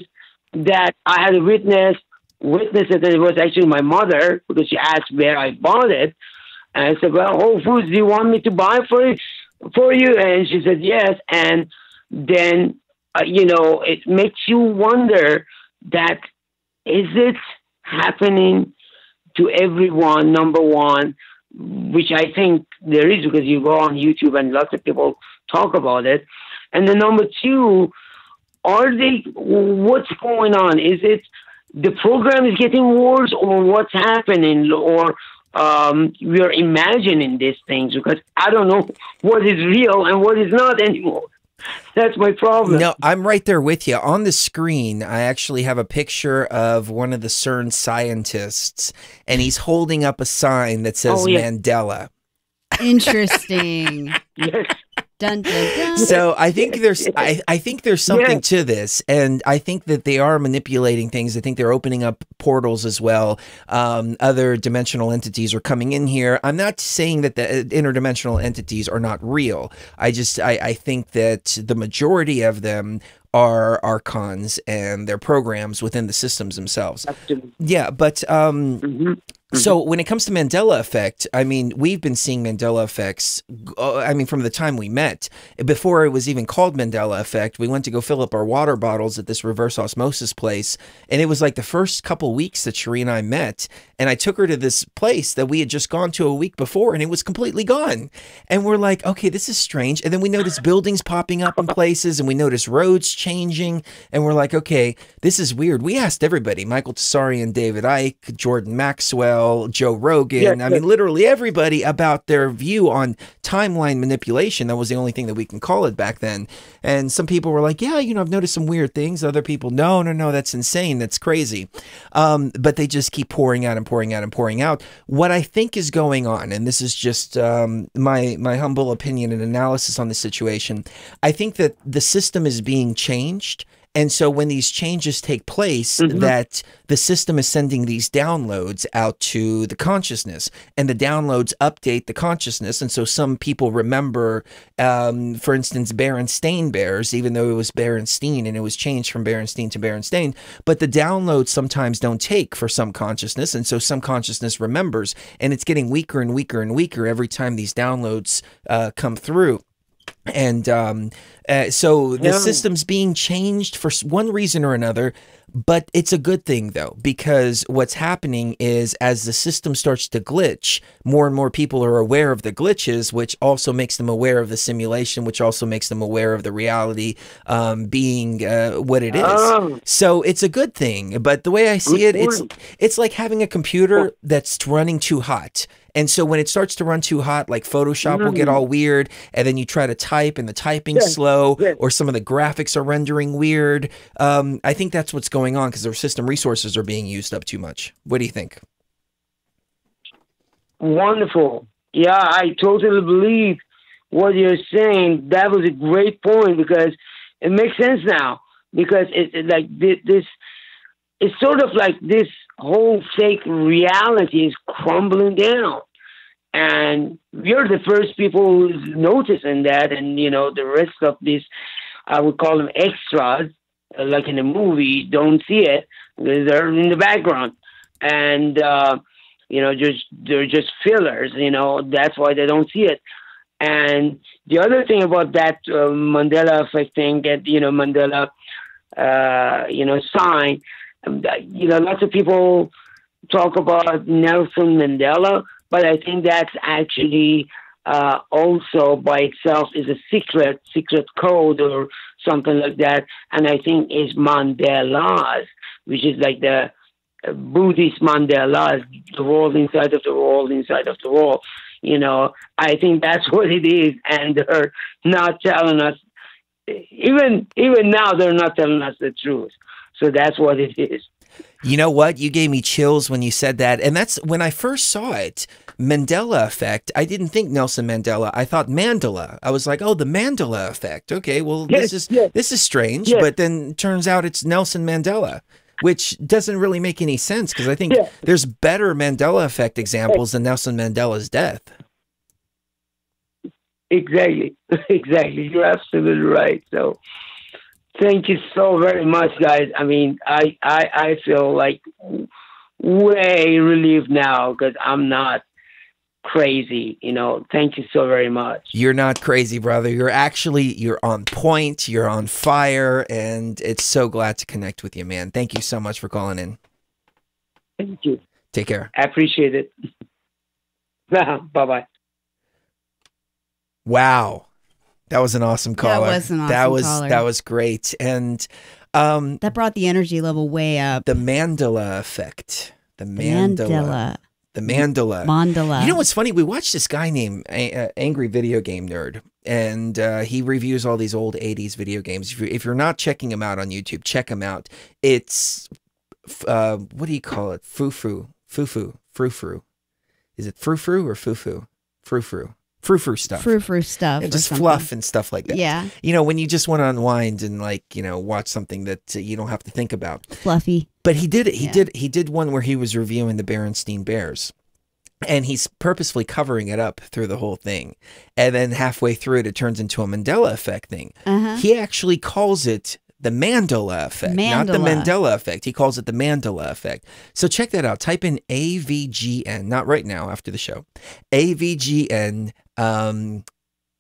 Speaker 15: that I had a witness witness it, it was actually my mother because she asked where I bought it. And I said, Well, Whole Foods, do you want me to buy for it for you? And she said, Yes. And then, uh, you know, it makes you wonder that is it happening to everyone, number one, which I think there is because you go on YouTube and lots of people talk about it. And then number two, are they, what's going on? Is it the program is getting worse or what's happening or um, we are imagining these things because I don't know what is real and what is not anymore. That's my problem.
Speaker 4: No, I'm right there with you. On the screen, I actually have a picture of one of the CERN scientists, and he's holding up a sign that says
Speaker 5: Oh, yeah.
Speaker 4: Mandela.
Speaker 5: Interesting.
Speaker 15: yes.
Speaker 5: Dun, dun, dun.
Speaker 4: So I think there's I, I think there's something
Speaker 5: Yeah.
Speaker 4: to this, and I think that they are manipulating things. I think they're opening up portals as well. Um, other dimensional entities are coming in here. I'm not saying that the uh, interdimensional entities are not real. I just I, I think that the majority of them are archons and their programs within the systems themselves. Absolutely. Yeah, but um, so when it comes to Mandela effect, I mean, we've been seeing Mandela effects. uh, I mean, from the time we met, before it was even called Mandela effect, we went to go fill up our water bottles at this reverse osmosis place, and it was like the first couple weeks that Sheree and I met, and I took her to this place that we had just gone to a week before, and it was completely gone. And we're like, okay, this is strange. And then we noticed buildings popping up in places, and we noticed roads changing, and we're like, okay, this is weird. We asked everybody, Michael Tsarion, David Icke, Jordan Maxwell, Joe Rogan,
Speaker 16: Yeah,
Speaker 4: I
Speaker 16: yeah.
Speaker 4: mean, literally everybody about their view on timeline manipulation. That was the only thing that we can call it back then. And some people were like, yeah, you know, I've noticed some weird things. Other people, no, no, no, that's insane. That's crazy. Um, but they just keep pouring out and pouring out and pouring out. What I think is going on, and this is just um, my my humble opinion and analysis on the situation, I think that the system is being changed. And so when these changes take place, that the system is sending these downloads out to the consciousness, and the downloads update the consciousness. And so some people remember, um, for instance, Berenstain Bears, even though it was Berenstein and it was changed from Berenstein to Berenstain. But the downloads sometimes don't take for some consciousness, and so some consciousness remembers, and it's getting weaker and weaker and weaker every time these downloads uh, come through and um, uh, so the system's being changed for one reason or another. But it's a good thing though, because what's happening is as the system starts to glitch, more and more people are aware of the glitches, which also makes them aware of the simulation, which also makes them aware of the reality um, being uh, what it is.
Speaker 15: Oh.
Speaker 4: So it's a good thing. But the way I see it,
Speaker 15: Good
Speaker 4: it's it's like having a computer that's running too hot. And so when it starts to run too hot, like Photoshop will get
Speaker 15: Mm.
Speaker 4: all weird, and then you try to type and the typing's
Speaker 15: Yes,
Speaker 4: slow,
Speaker 15: yes.
Speaker 4: or some of the graphics are rendering weird. Um, I think that's what's going on because their system resources are being used up too much. What do you think?
Speaker 15: Wonderful. Yeah, I totally believe what you're saying. That was a great point because it makes sense now. Because it's it, like thi- this, it's sort of like this whole fake reality is crumbling down. And we're the first people who's noticing that. And, you know, the rest of this, I would call them extras, uh, like in a movie, don't see it. They're in the background. And, uh, you know, just they're just fillers. You know, that's why they don't see it. And the other thing about that uh, Mandela effect thing, that you know, Mandela, uh, you know, sign. You know, lots of people talk about Nelson Mandela, but I think that's actually uh, also by itself is a secret, secret code or something like that. And I think is Mandela's, which is like the uh, Buddhist mandalas, the world inside of the world inside of the world. You know, I think that's what it is, and they're not telling us. Even even now, they're not telling us the truth. So that's what it is.
Speaker 4: You know what? You gave me chills when you said that. And that's when I first saw it, Mandela effect. I didn't think Nelson Mandela. I thought Mandela. I was like, "Oh, the Mandela effect." Okay, well,
Speaker 15: Yes,
Speaker 4: this is
Speaker 15: yes.
Speaker 4: this is strange,
Speaker 15: Yes.
Speaker 4: but then turns out it's Nelson Mandela, which doesn't really make any sense because I think there's better Mandela effect examples than Nelson Mandela's death.
Speaker 15: Exactly, exactly. You're absolutely right. So, thank you so very much, guys. I mean, I I, I feel like way relieved now because I'm not crazy. You know, thank you so very much.
Speaker 4: You're not crazy, brother. You're actually you're on point. You're on fire, and it's so glad to connect with you, man. Thank you so much for calling in.
Speaker 15: Thank you.
Speaker 4: Take care.
Speaker 15: I appreciate it. bye bye.
Speaker 4: Wow. That was an awesome caller.
Speaker 5: was an
Speaker 4: that
Speaker 5: awesome
Speaker 4: was
Speaker 5: caller.
Speaker 4: that was great. And um
Speaker 5: That brought the energy level way up.
Speaker 4: the Mandela effect. The Mandela.
Speaker 5: Mandela.
Speaker 4: The Mandela.
Speaker 5: Mandela.
Speaker 4: You know what's funny? We watched this guy named A- uh, Angry Video Game Nerd, and uh, he reviews all these old '80s video games. If you're, if you're not checking him out on YouTube, check him out. It's uh, what do you call it? Fufu, fufu, frou-frou. Is it frou-frou or fufu? Frou-frou, frou-frou stuff.
Speaker 5: Frou-frou stuff
Speaker 4: And just fluff and stuff like that.
Speaker 5: Yeah.
Speaker 4: You know, when you just want to unwind and like you know watch something that uh, you don't have to think about.
Speaker 5: Fluffy.
Speaker 4: But he did it. He
Speaker 5: Yeah.
Speaker 4: did. He did one where he was reviewing the Berenstein Bears, and he's purposefully covering it up through the whole thing. And then halfway through it, it turns into a Mandela effect thing.
Speaker 5: Uh-huh.
Speaker 4: He actually calls it the Mandela effect, not the
Speaker 5: Mandela.
Speaker 4: Mandela effect. He calls it the Mandela effect. So check that out. Type in AVGN, not right now after the show. AVGN um,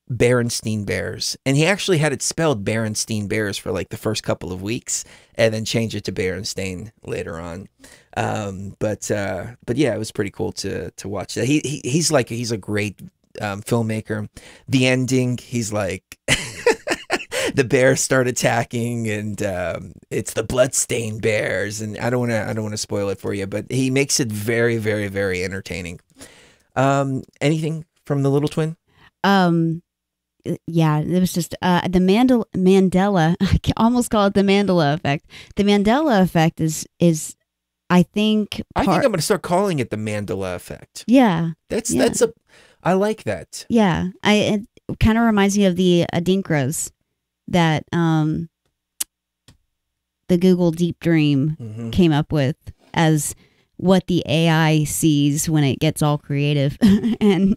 Speaker 4: Berenstein Bears. And he actually had it spelled Berenstein Bears for like the first couple of weeks and then changed it to Berenstain later on. Um, but uh, but yeah, it was pretty cool to to watch that. He, he he's like he's a great um, filmmaker. The ending, he's like the bears start attacking and um, it's the bloodstained bears and I don't want to I don't want to spoil it for you, but he makes it very very very entertaining. Um, anything from the little twin?
Speaker 5: Um, yeah, it was just uh, the Mandela Mandela. I can almost call it the Mandela effect. The Mandela effect is is, I think.
Speaker 4: I think I'm going to start calling it the Mandela effect.
Speaker 5: Yeah,
Speaker 4: That's
Speaker 5: yeah.
Speaker 4: that's a I like that.
Speaker 5: yeah. I it kind of reminds me of the Adinkras that um the Google Deep Dream
Speaker 4: Mhm.
Speaker 5: came up with as what the AI sees when it gets all creative and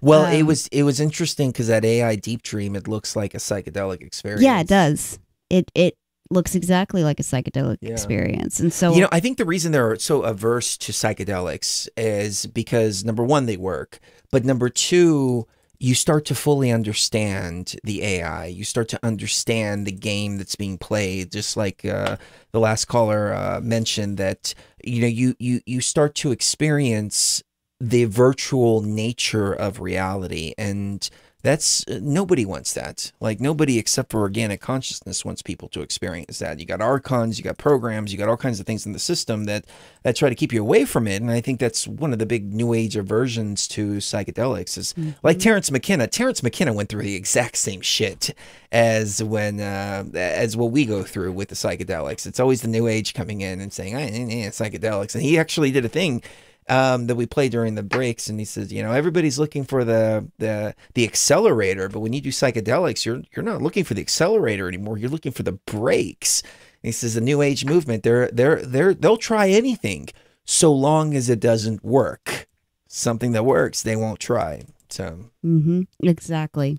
Speaker 4: Well, it
Speaker 5: Um,
Speaker 4: was it was interesting because that AI Deep Dream it looks like a psychedelic experience.
Speaker 5: yeah, it does. It it looks exactly like a psychedelic
Speaker 4: Yeah.
Speaker 5: experience, and so
Speaker 4: you know, I think the reason they're so averse to psychedelics is because number one, they work, but number two, you start to fully understand the AI. You start to understand the game that's being played. Just like uh, the last caller uh, mentioned, that you know, you you you start to experience the virtual nature of reality, and that's uh, nobody wants that. Like nobody except for organic consciousness wants people to experience that. You got archons, you got programs, you got all kinds of things in the system that that try to keep you away from it. And I think that's one of the big new age aversions to psychedelics is like Terence McKenna. Terence McKenna went through the exact same shit as when uh, as what we go through with the psychedelics. It's always the new age coming in and saying, "I psychedelics," and he actually did a thing um, that we play during the breaks, and he says, you know, everybody's looking for the the the accelerator, but when you do psychedelics, you're you're not looking for the accelerator anymore. You're looking for the brakes. And he says the new age movement, they're they're they're they'll try anything so long as it doesn't work. Something that works, they won't try. So
Speaker 5: Mm-hmm. Exactly.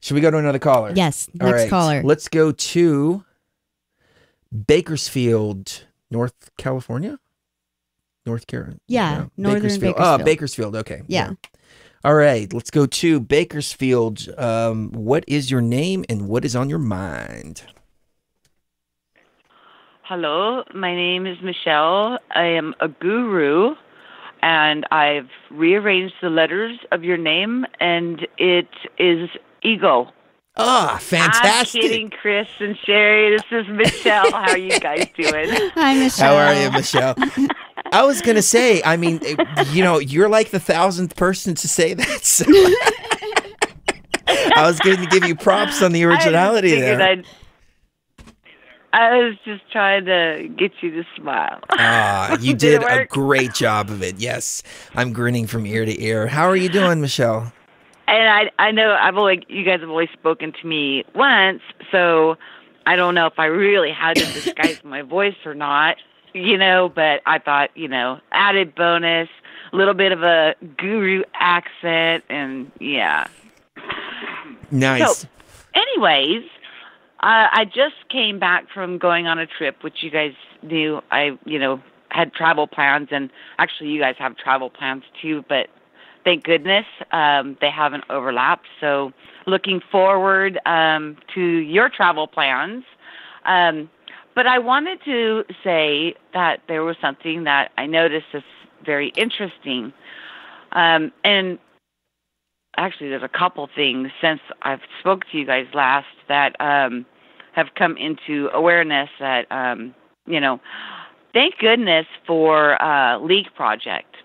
Speaker 4: should we go to another caller?
Speaker 5: Yes,
Speaker 4: All
Speaker 5: next caller.
Speaker 4: Let's go to Bakersfield, North California. North Carolina.
Speaker 5: Yeah, northern
Speaker 4: Oh,
Speaker 5: Bakersfield.
Speaker 4: Bakersfield. Okay.
Speaker 5: Yeah.
Speaker 4: All right, let's go to Bakersfield. Um, what is your name and what is on your mind?
Speaker 16: Hello, my name is Michelle. I am a guru, and I've rearranged the letters of your name, and it is ego.
Speaker 4: Ah,
Speaker 16: I'm
Speaker 4: fantastic.
Speaker 16: kidding, Chris and Sheree. This is Michelle. How are you guys doing?
Speaker 5: Hi, Michelle.
Speaker 4: How are you, Michelle? I was gonna say, I mean, eh, you know, you're like the thousandth person to say that. So I was going to give you props on the originality
Speaker 16: I
Speaker 4: there.
Speaker 16: I'd- I was just trying to get you to smile.
Speaker 4: Ah, you
Speaker 16: Did
Speaker 4: did a great job of it. Yes, I'm grinning from ear to ear. How are you doing, Michelle?
Speaker 16: And I I know I've only you guys have only spoken to me once, so I don't know if I really had to disguise my voice or not, you know, but I thought, you know, added bonus, a little bit of a guru accent and yeah.
Speaker 4: Nice.
Speaker 16: So, anyways, uh, I just came back from going on a trip, which you guys knew I, you know, had travel plans, and actually, you guys have travel plans too. But thank goodness um, they haven't overlapped. So, looking forward um, to your travel plans. Um, but I wanted to say that there was something that I noticed is very interesting, um, and actually there's a couple things since I've spoke to you guys last that um have come into awareness that um you know thank goodness for uh Leak Project.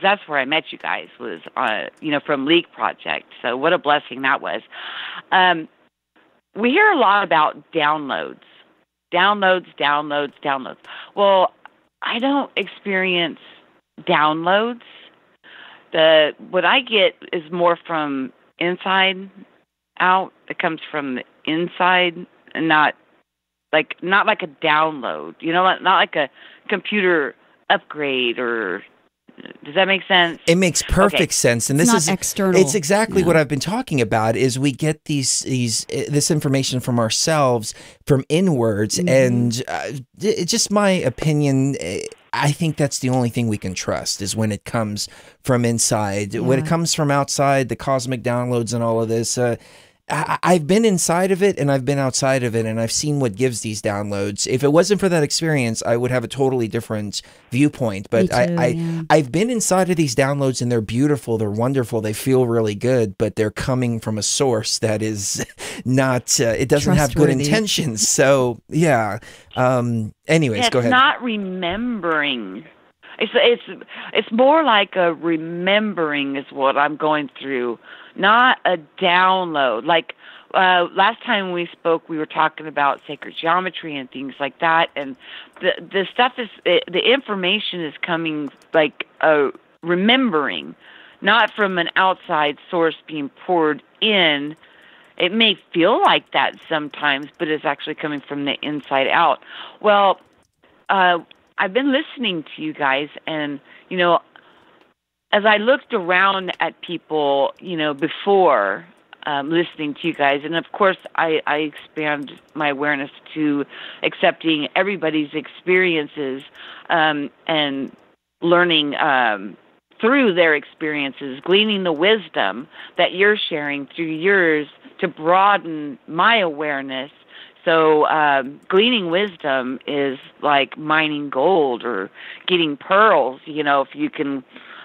Speaker 16: That's where I met you guys was uh you know from Leak Project. So what a blessing that was. Um we hear a lot about downloads. Downloads, downloads, downloads. Well, I don't experience downloads the what I get is more from inside out. It comes from the inside and not like not like a download. You know, not like a computer upgrade or does that make sense?
Speaker 4: It makes perfect
Speaker 16: Okay.
Speaker 4: sense, and
Speaker 5: It's
Speaker 4: this
Speaker 5: not
Speaker 4: is
Speaker 5: external.
Speaker 4: It's exactly what I've been talking about. Is we get these these uh, this information from ourselves, from inwards,
Speaker 5: Mm-hmm.
Speaker 4: and uh, it's just my opinion. uh, I think that's the only thing we can trust is when it comes from inside. When it comes from outside, the cosmic downloads and all of this. Uh, I, I've been inside of it and I've been outside of it, and I've seen what gives these downloads. If it wasn't for that experience, I would have a totally different viewpoint. But
Speaker 5: Me
Speaker 4: I, I
Speaker 5: yeah.
Speaker 4: I've been inside of these downloads and they're beautiful, they're wonderful, they feel really good, but they're coming from a source that is not. Uh, it doesn't have good intentions. So yeah. Um. Anyways,
Speaker 16: Yeah,
Speaker 4: go
Speaker 16: it's
Speaker 4: ahead.
Speaker 16: not remembering. It's it's it's more like a remembering is what I'm going through, not a download. Like uh, last time we spoke, we were talking about sacred geometry and things like that, and the the stuff is it, the information is coming like a remembering, not from an outside source being poured in. It may feel like that sometimes, but it's actually coming from the inside out. Well, uh, I've been listening to you guys, and you know, as I looked around at people, you know, before um, listening to you guys, and of course, I, I expand my awareness to accepting everybody's experiences um, and learning um, through their experiences, gleaning the wisdom that you're sharing through yours to broaden my awareness. So, um, gleaning wisdom is like mining gold or getting pearls. You know, if you can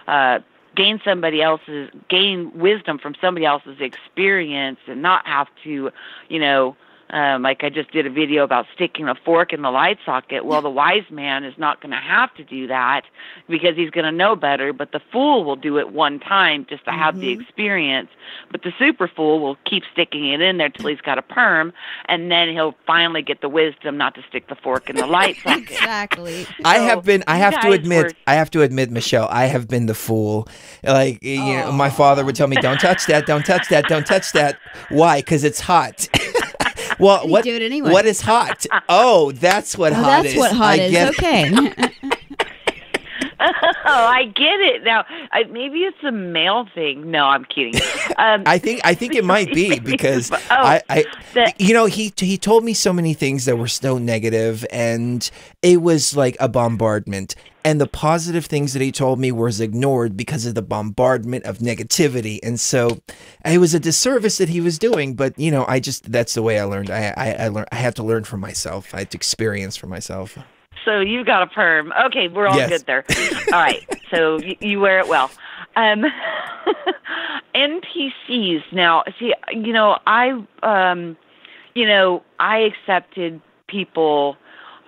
Speaker 16: uh, gain somebody else's, gain wisdom from somebody else's experience and not have to, you know, um, like I just did a video about sticking a fork in the light socket. Well, the wise man is not going to have to do that because he's going to know better. But the fool will do it one time just to have the experience. But the super fool will keep sticking it in there till he's got a perm, and then he'll finally get the wisdom not to stick the fork in the light socket.
Speaker 5: exactly.
Speaker 4: I have been. I have to admit.
Speaker 16: were-
Speaker 4: I have to admit, Michelle. I have been the fool. Like you know, my father would tell me, "Don't touch that. Don't touch that. Don't touch that." Why? Because it's hot. well, what?
Speaker 5: do it anyway.
Speaker 4: What is hot? Oh, that's what
Speaker 5: Oh,
Speaker 4: hot
Speaker 5: that's
Speaker 4: is.
Speaker 5: what hot
Speaker 4: I
Speaker 5: is.
Speaker 4: get.
Speaker 5: Okay.
Speaker 16: oh, I get it now. I, maybe it's a male thing. No, I'm kidding. Um,
Speaker 4: I think I think it might be because
Speaker 16: Oh,
Speaker 4: I, I
Speaker 16: that-
Speaker 4: you know he he told me so many things that were so negative and it was like a bombardment and the positive things that he told me was ignored because of the bombardment of negativity and so it was a disservice that he was doing but you know I just that's the way I learned I I, I learned I had to learn for myself I had to experience for myself
Speaker 16: So you got a perm. Okay, we're all
Speaker 4: Yes.
Speaker 16: good there. all right. So you, you wear it well. Um, NPCs. Now, see, you know, I, um, you know, I accepted people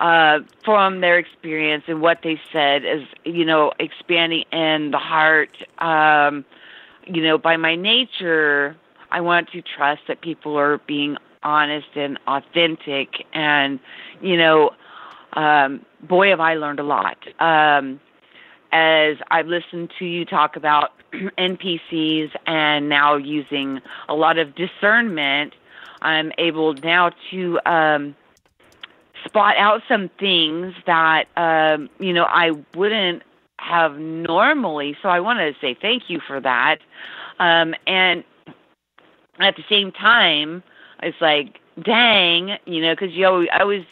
Speaker 16: uh, from their experience and what they said as, you know, expanding in the heart. Um, you know, by my nature, I want to trust that people are being honest and authentic and, you know, um, boy, have I learned a lot. Um, as I've listened to you talk about NPCs and now using a lot of discernment, I'm able now to um, spot out some things that um, you know I wouldn't have normally. So I want to say thank you for that. Um, and at the same time, it's like, dang, you know, because you always, I always,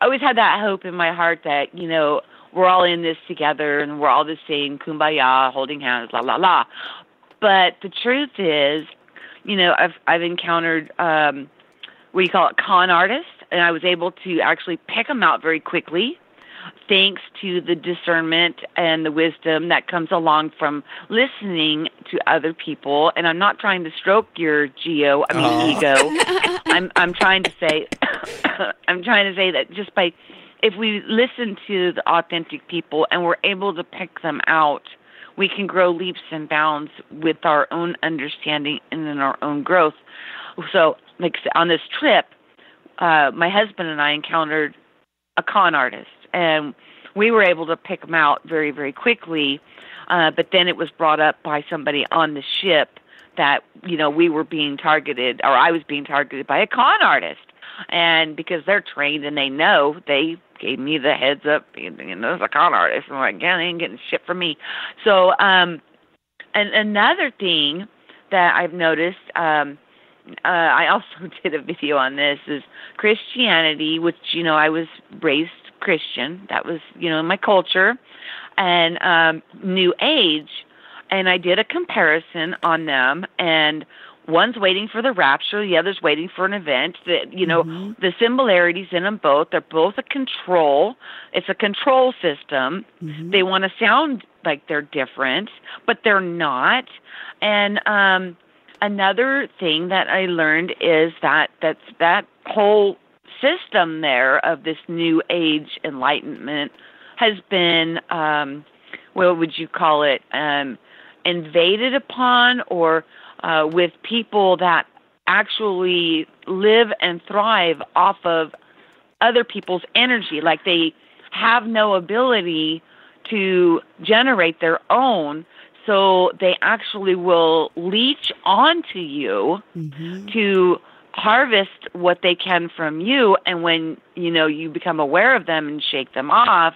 Speaker 16: I always had that hope in my heart that you know we're all in this together and we're all the same, kumbaya, holding hands, la la la. But the truth is, you know, I've I've encountered um, what do you call it, con artists, and I was able to actually pick them out very quickly thanks to the discernment and the wisdom that comes along from listening to other people. And I'm not trying to stroke your geo, I mean
Speaker 17: Aw.
Speaker 16: ego. I'm I'm trying to say I'm trying to say that just by if we listen to the authentic people and we're able to pick them out, we can grow leaps and bounds with our own understanding and in our own growth. So, like on this trip, uh, my husband and I encountered a con artist, and we were able to pick them out very, very quickly. Uh, but then it was brought up by somebody on the ship that you know we were being targeted, or I was being targeted by a con artist, and because they're trained and they know, they gave me the heads up. You know, there's a con artist. I'm like, yeah, they ain't getting shit from me. So, um, and another thing that I've noticed, um, uh, I also did a video on this is Christianity, which you know I was raised Christian. That was you know my culture, and um, New Age, and I did a comparison on them and. One's waiting for the rapture, the other's waiting for an event. That you know, the similarities in them both. They're both a control. It's a control system. They want to sound like they're different, but they're not. And um, another thing that I learned is that that's that whole system there of this new age enlightenment has been um, what would you call it um, invaded upon or uh, with people that actually live and thrive off of other people's energy. Like they have no ability to generate their own so they actually will leech onto you to harvest what they can from you and when you know you become aware of them and shake them off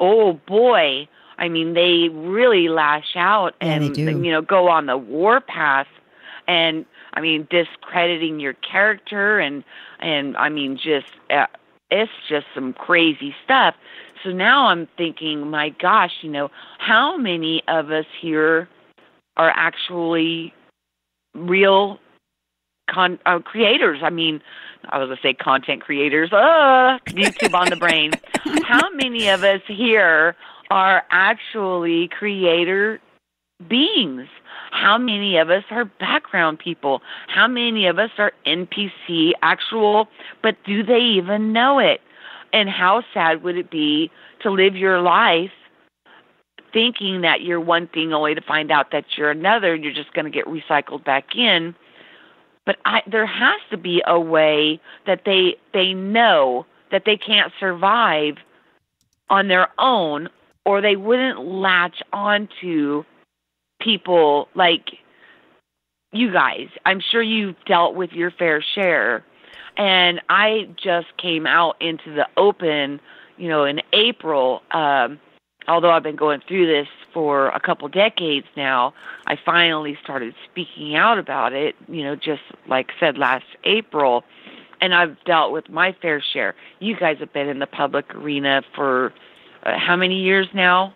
Speaker 16: oh boy. I mean they really lash out
Speaker 5: Yeah, they
Speaker 16: and you know go on the war path and i mean discrediting your character and and i mean just uh, it's just some crazy stuff. So now I'm thinking, my gosh, you know, how many of us here are actually real con uh, creators? I mean, I was gonna say content creators. Uh, YouTube on the brain. How many of us here are actually creator beings? How many of us are background people? How many of us are NPC actual, but do they even know it? And how sad would it be to live your life thinking that you're one thing only to find out that you're another and you're just going to get recycled back in? But I, there has to be a way that they they know that they can't survive on their own or they wouldn't latch onto people like you guys. I'm sure you've dealt with your fair share. And I just came out into the open, you know, in April. Um, although I've been going through this for a couple decades now, I finally started speaking out about it, you know, just like said last April. And I've dealt with my fair share. You guys have been in the public arena for uh, how many years now?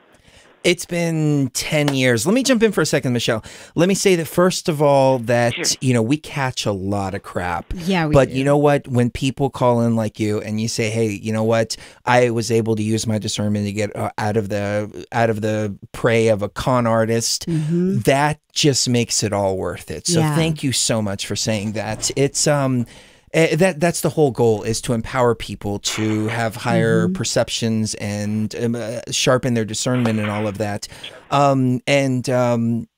Speaker 4: It's been 10 years. Let me jump in for a second, Michelle. Let me say that, first of all, that,
Speaker 16: Sure.
Speaker 4: you know, we catch a lot of crap.
Speaker 5: Yeah, we
Speaker 4: But
Speaker 5: do.
Speaker 4: you know what? When people call in like you and you say, hey, you know what? I was able to use my discernment to get uh, out of the out of the prey of a con artist, that just makes it all worth it. So
Speaker 5: Yeah.
Speaker 4: thank you so much for saying that. It's, um, eh, that that's the whole goal is to empower people to have higher perceptions and um, uh, sharpen their discernment and all of that. Um, and um,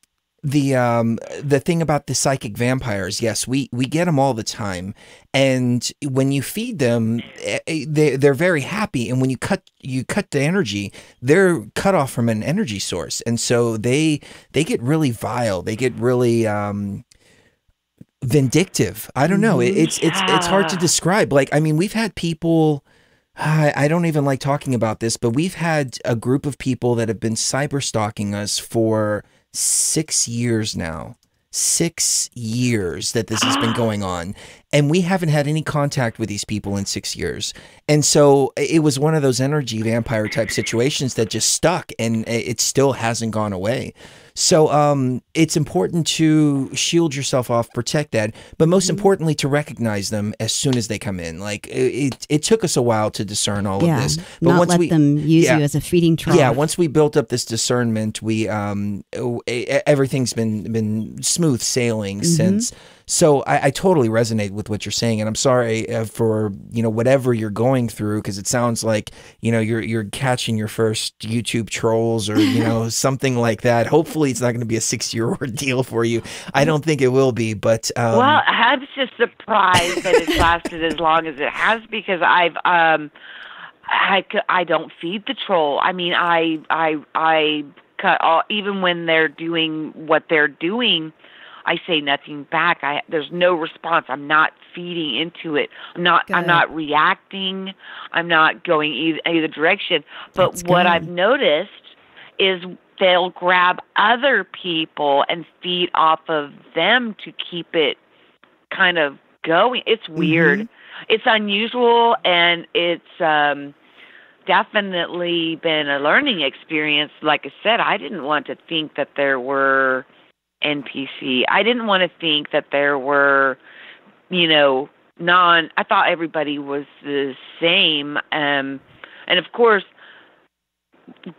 Speaker 4: the um, the thing about the psychic vampires, yes, we we get them all the time, and when you feed them, eh, eh, they they're very happy, and when you cut you cut the energy, they're cut off from an energy source, and so they they get really vile, they get really um, vindictive. I don't know. It, it's it's it's hard to describe. Like I mean, we've had people. I, I don't even like talking about this, but we've had a group of people that have been cyber stalking us for six years now. Six years that this has been going on. And we haven't had any contact with these people in six years. And so it was one of those energy vampire type situations that just stuck and eh, it still hasn't gone away. So um, it's important to shield yourself off, protect that, but most importantly, to recognize them as soon as they come in. Like it, it, it took us a while to discern all
Speaker 5: yeah.
Speaker 4: of this, but
Speaker 5: Not let them use
Speaker 4: yeah.
Speaker 5: you as a feeding trough.
Speaker 4: Yeah, once we built up this discernment, we um everything's been been smooth sailing
Speaker 5: Mhm.
Speaker 4: since. So I, I totally resonate with what you're saying, and I'm sorry uh, for you know whatever you're going through because it sounds like you know you're you're catching your first YouTube trolls or you know something like that. Hopefully, it's not going to be a six year ordeal for you. I don't think it will be, but um,
Speaker 16: well, I'm just surprised that it's lasted as long as it has because I've um I I don't feed the troll. I mean, I I I cut all even when they're doing what they're doing. I say nothing back. I there's no response. I'm not feeding into it. I'm not I'm not reacting. I'm not going either, either direction. But
Speaker 5: That's
Speaker 16: what
Speaker 5: good.
Speaker 16: I've noticed is they'll grab other people and feed off of them to keep it kind of going. It's weird. It's unusual and it's um definitely been a learning experience. Like I said, I didn't want to think that there were NPC. I didn't want to think that there were, you know, non I thought everybody was the same. Um and of course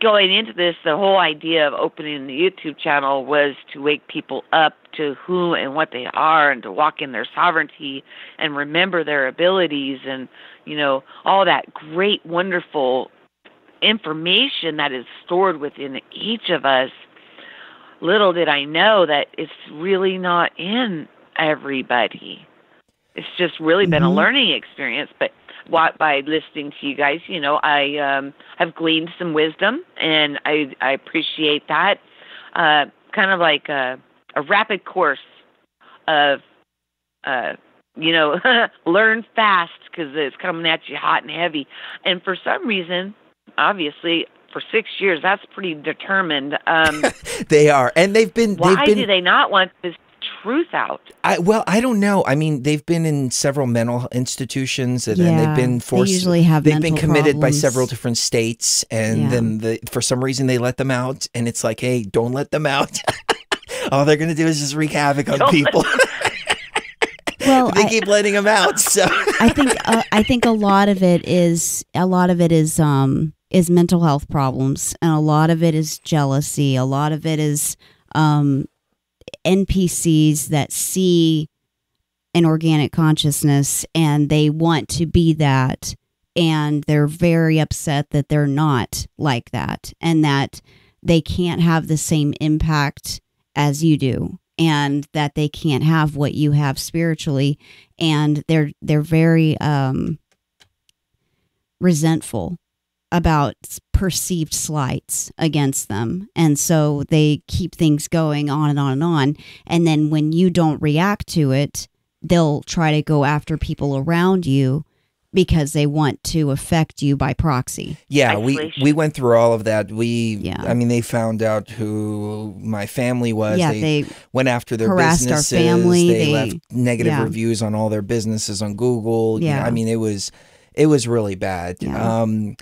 Speaker 16: going into this, the whole idea of opening the YouTube channel was to wake people up to who and what they are and to walk in their sovereignty and remember their abilities and, you know, all that great, wonderful information that is stored within each of us. Little did I know that it's really not in everybody. It's just really been a
Speaker 5: Mhm.
Speaker 16: learning experience, but what by listening to you guys, you know, I um have gleaned some wisdom and I I appreciate that. Uh kind of like a a rapid course of uh you know, learn fast cuz it's coming at you hot and heavy. And for some reason, obviously for 6 years that's pretty determined. Um
Speaker 4: they are, and they've been
Speaker 16: why
Speaker 4: they've been
Speaker 16: do they not want this truth out.
Speaker 4: I well, I don't know. I mean, they've been in several mental institutions, and, and they've been
Speaker 5: they
Speaker 4: forced.
Speaker 5: usually have
Speaker 4: They've been
Speaker 5: mental
Speaker 4: committed by several different states, and
Speaker 5: Yeah.
Speaker 4: then the, for some reason they let them out, and it's like, hey, don't let them out. All they're gonna do is just wreak havoc on
Speaker 5: Don't
Speaker 4: people.
Speaker 5: Well,
Speaker 4: they
Speaker 5: I-
Speaker 4: keep letting them out. So
Speaker 5: I think uh, I think a lot of it is a lot of it is um is mental health problems, and a lot of it is jealousy. A lot of it is um NPCs that see an organic consciousness and they want to be that, and they're very upset that they're not like that, and that they can't have the same impact as you do and that they can't have what you have spiritually and they're they're very um resentful about perceived slights against them and so they keep things going on and on and on and then when you don't react to it they'll try to go after people around you because they want to affect you by proxy
Speaker 4: Yeah, we we went through all of that. We, yeah. I mean, they found out who my family was.
Speaker 5: Yeah,
Speaker 4: they,
Speaker 5: they
Speaker 4: went after their
Speaker 5: harassed our
Speaker 4: businesses.
Speaker 5: family,
Speaker 4: They,
Speaker 5: they-
Speaker 4: left negative
Speaker 5: yeah.
Speaker 4: reviews on all their businesses on Google. You know,
Speaker 5: Yeah.
Speaker 4: I mean, it was it was really bad. Um,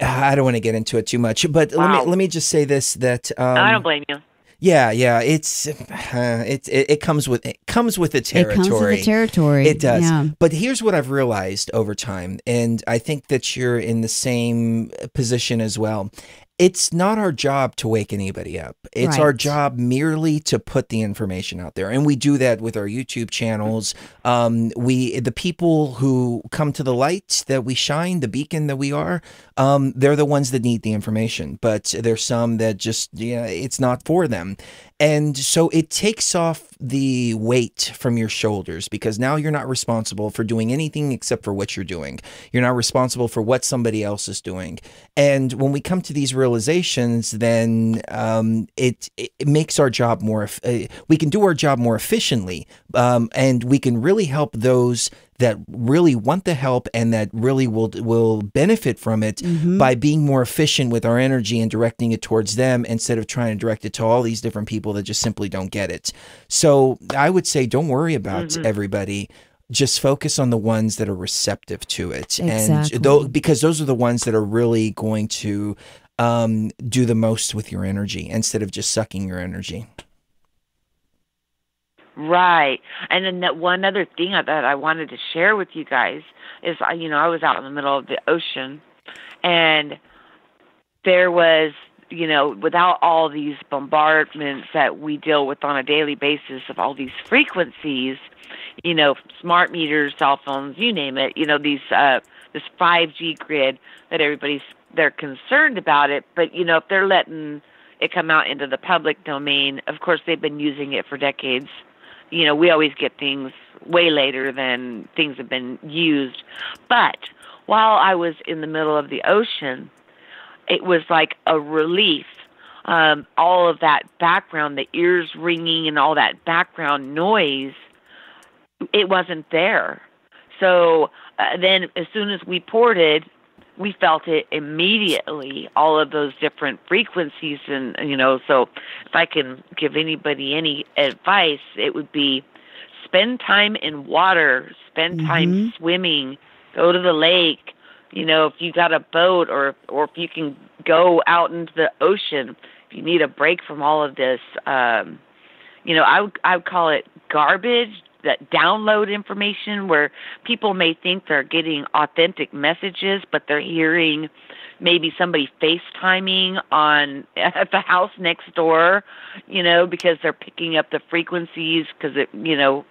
Speaker 4: I don't want to get into it too much, but let me let me just say this: that um,
Speaker 16: I don't blame you.
Speaker 4: yeah, yeah, it's uh, it, it it comes with it comes with the
Speaker 5: It
Speaker 4: territory.
Speaker 5: comes with the territory,
Speaker 4: It does.
Speaker 5: yeah.
Speaker 4: But here's what I've realized over time, and I think that you're in the same position as well. It's not our job to wake anybody up. It's our job merely to put the information out there, and we do that with our YouTube channels. Um, we the people who come to the light that we shine, the beacon that we are, um, they're the ones that need the information. But there's some that just yeah, it's not for them, and so it takes off the weight from your shoulders because now you're not responsible for doing anything except for what you're doing. You're not responsible for what somebody else is doing. And when we come to these realizations, then um, it, it makes our job more. Uh, we can do our job more efficiently, um, and we can really help those that really want the help and that really will will benefit from it
Speaker 5: Mhm.
Speaker 4: by being more efficient with our energy and directing it towards them instead of trying to direct it to all these different people that just simply don't get it. So I would say don't worry about
Speaker 5: Mhm.
Speaker 4: everybody. Just focus on the ones that are receptive to it,
Speaker 5: Exactly.
Speaker 4: and though because those are the ones that are really going to um, do the most with your energy instead of just sucking your energy.
Speaker 16: Right. And then that one other thing that I wanted to share with you guys is, you know, I was out in the middle of the ocean and there was, you know, without all these bombardments that we deal with on a daily basis of all these frequencies, you know, smart meters, cell phones, you name it, you know, these, uh, this 5G grid that everybody's, they're concerned about it, but, you know, if they're letting it come out into the public domain, of course, they've been using it for decades you know, we always get things way later than things have been used. But while I was in the middle of the ocean, it was like a relief. Um, all of that background, the ears ringing and all that background noise, it wasn't there. So uh, then, as soon as we ported, we felt it immediately all of those different frequencies and you know so if i can give anybody any advice it would be spend time in water spend time swimming go to the lake. You know if you got a boat or or if you can go out into the ocean if you need a break from all of this um you know i would i would call it garbage that download information where people may think they're getting authentic messages, but they're hearing maybe somebody FaceTiming on at the house next door, you know, because they're picking up the frequencies because it, you know,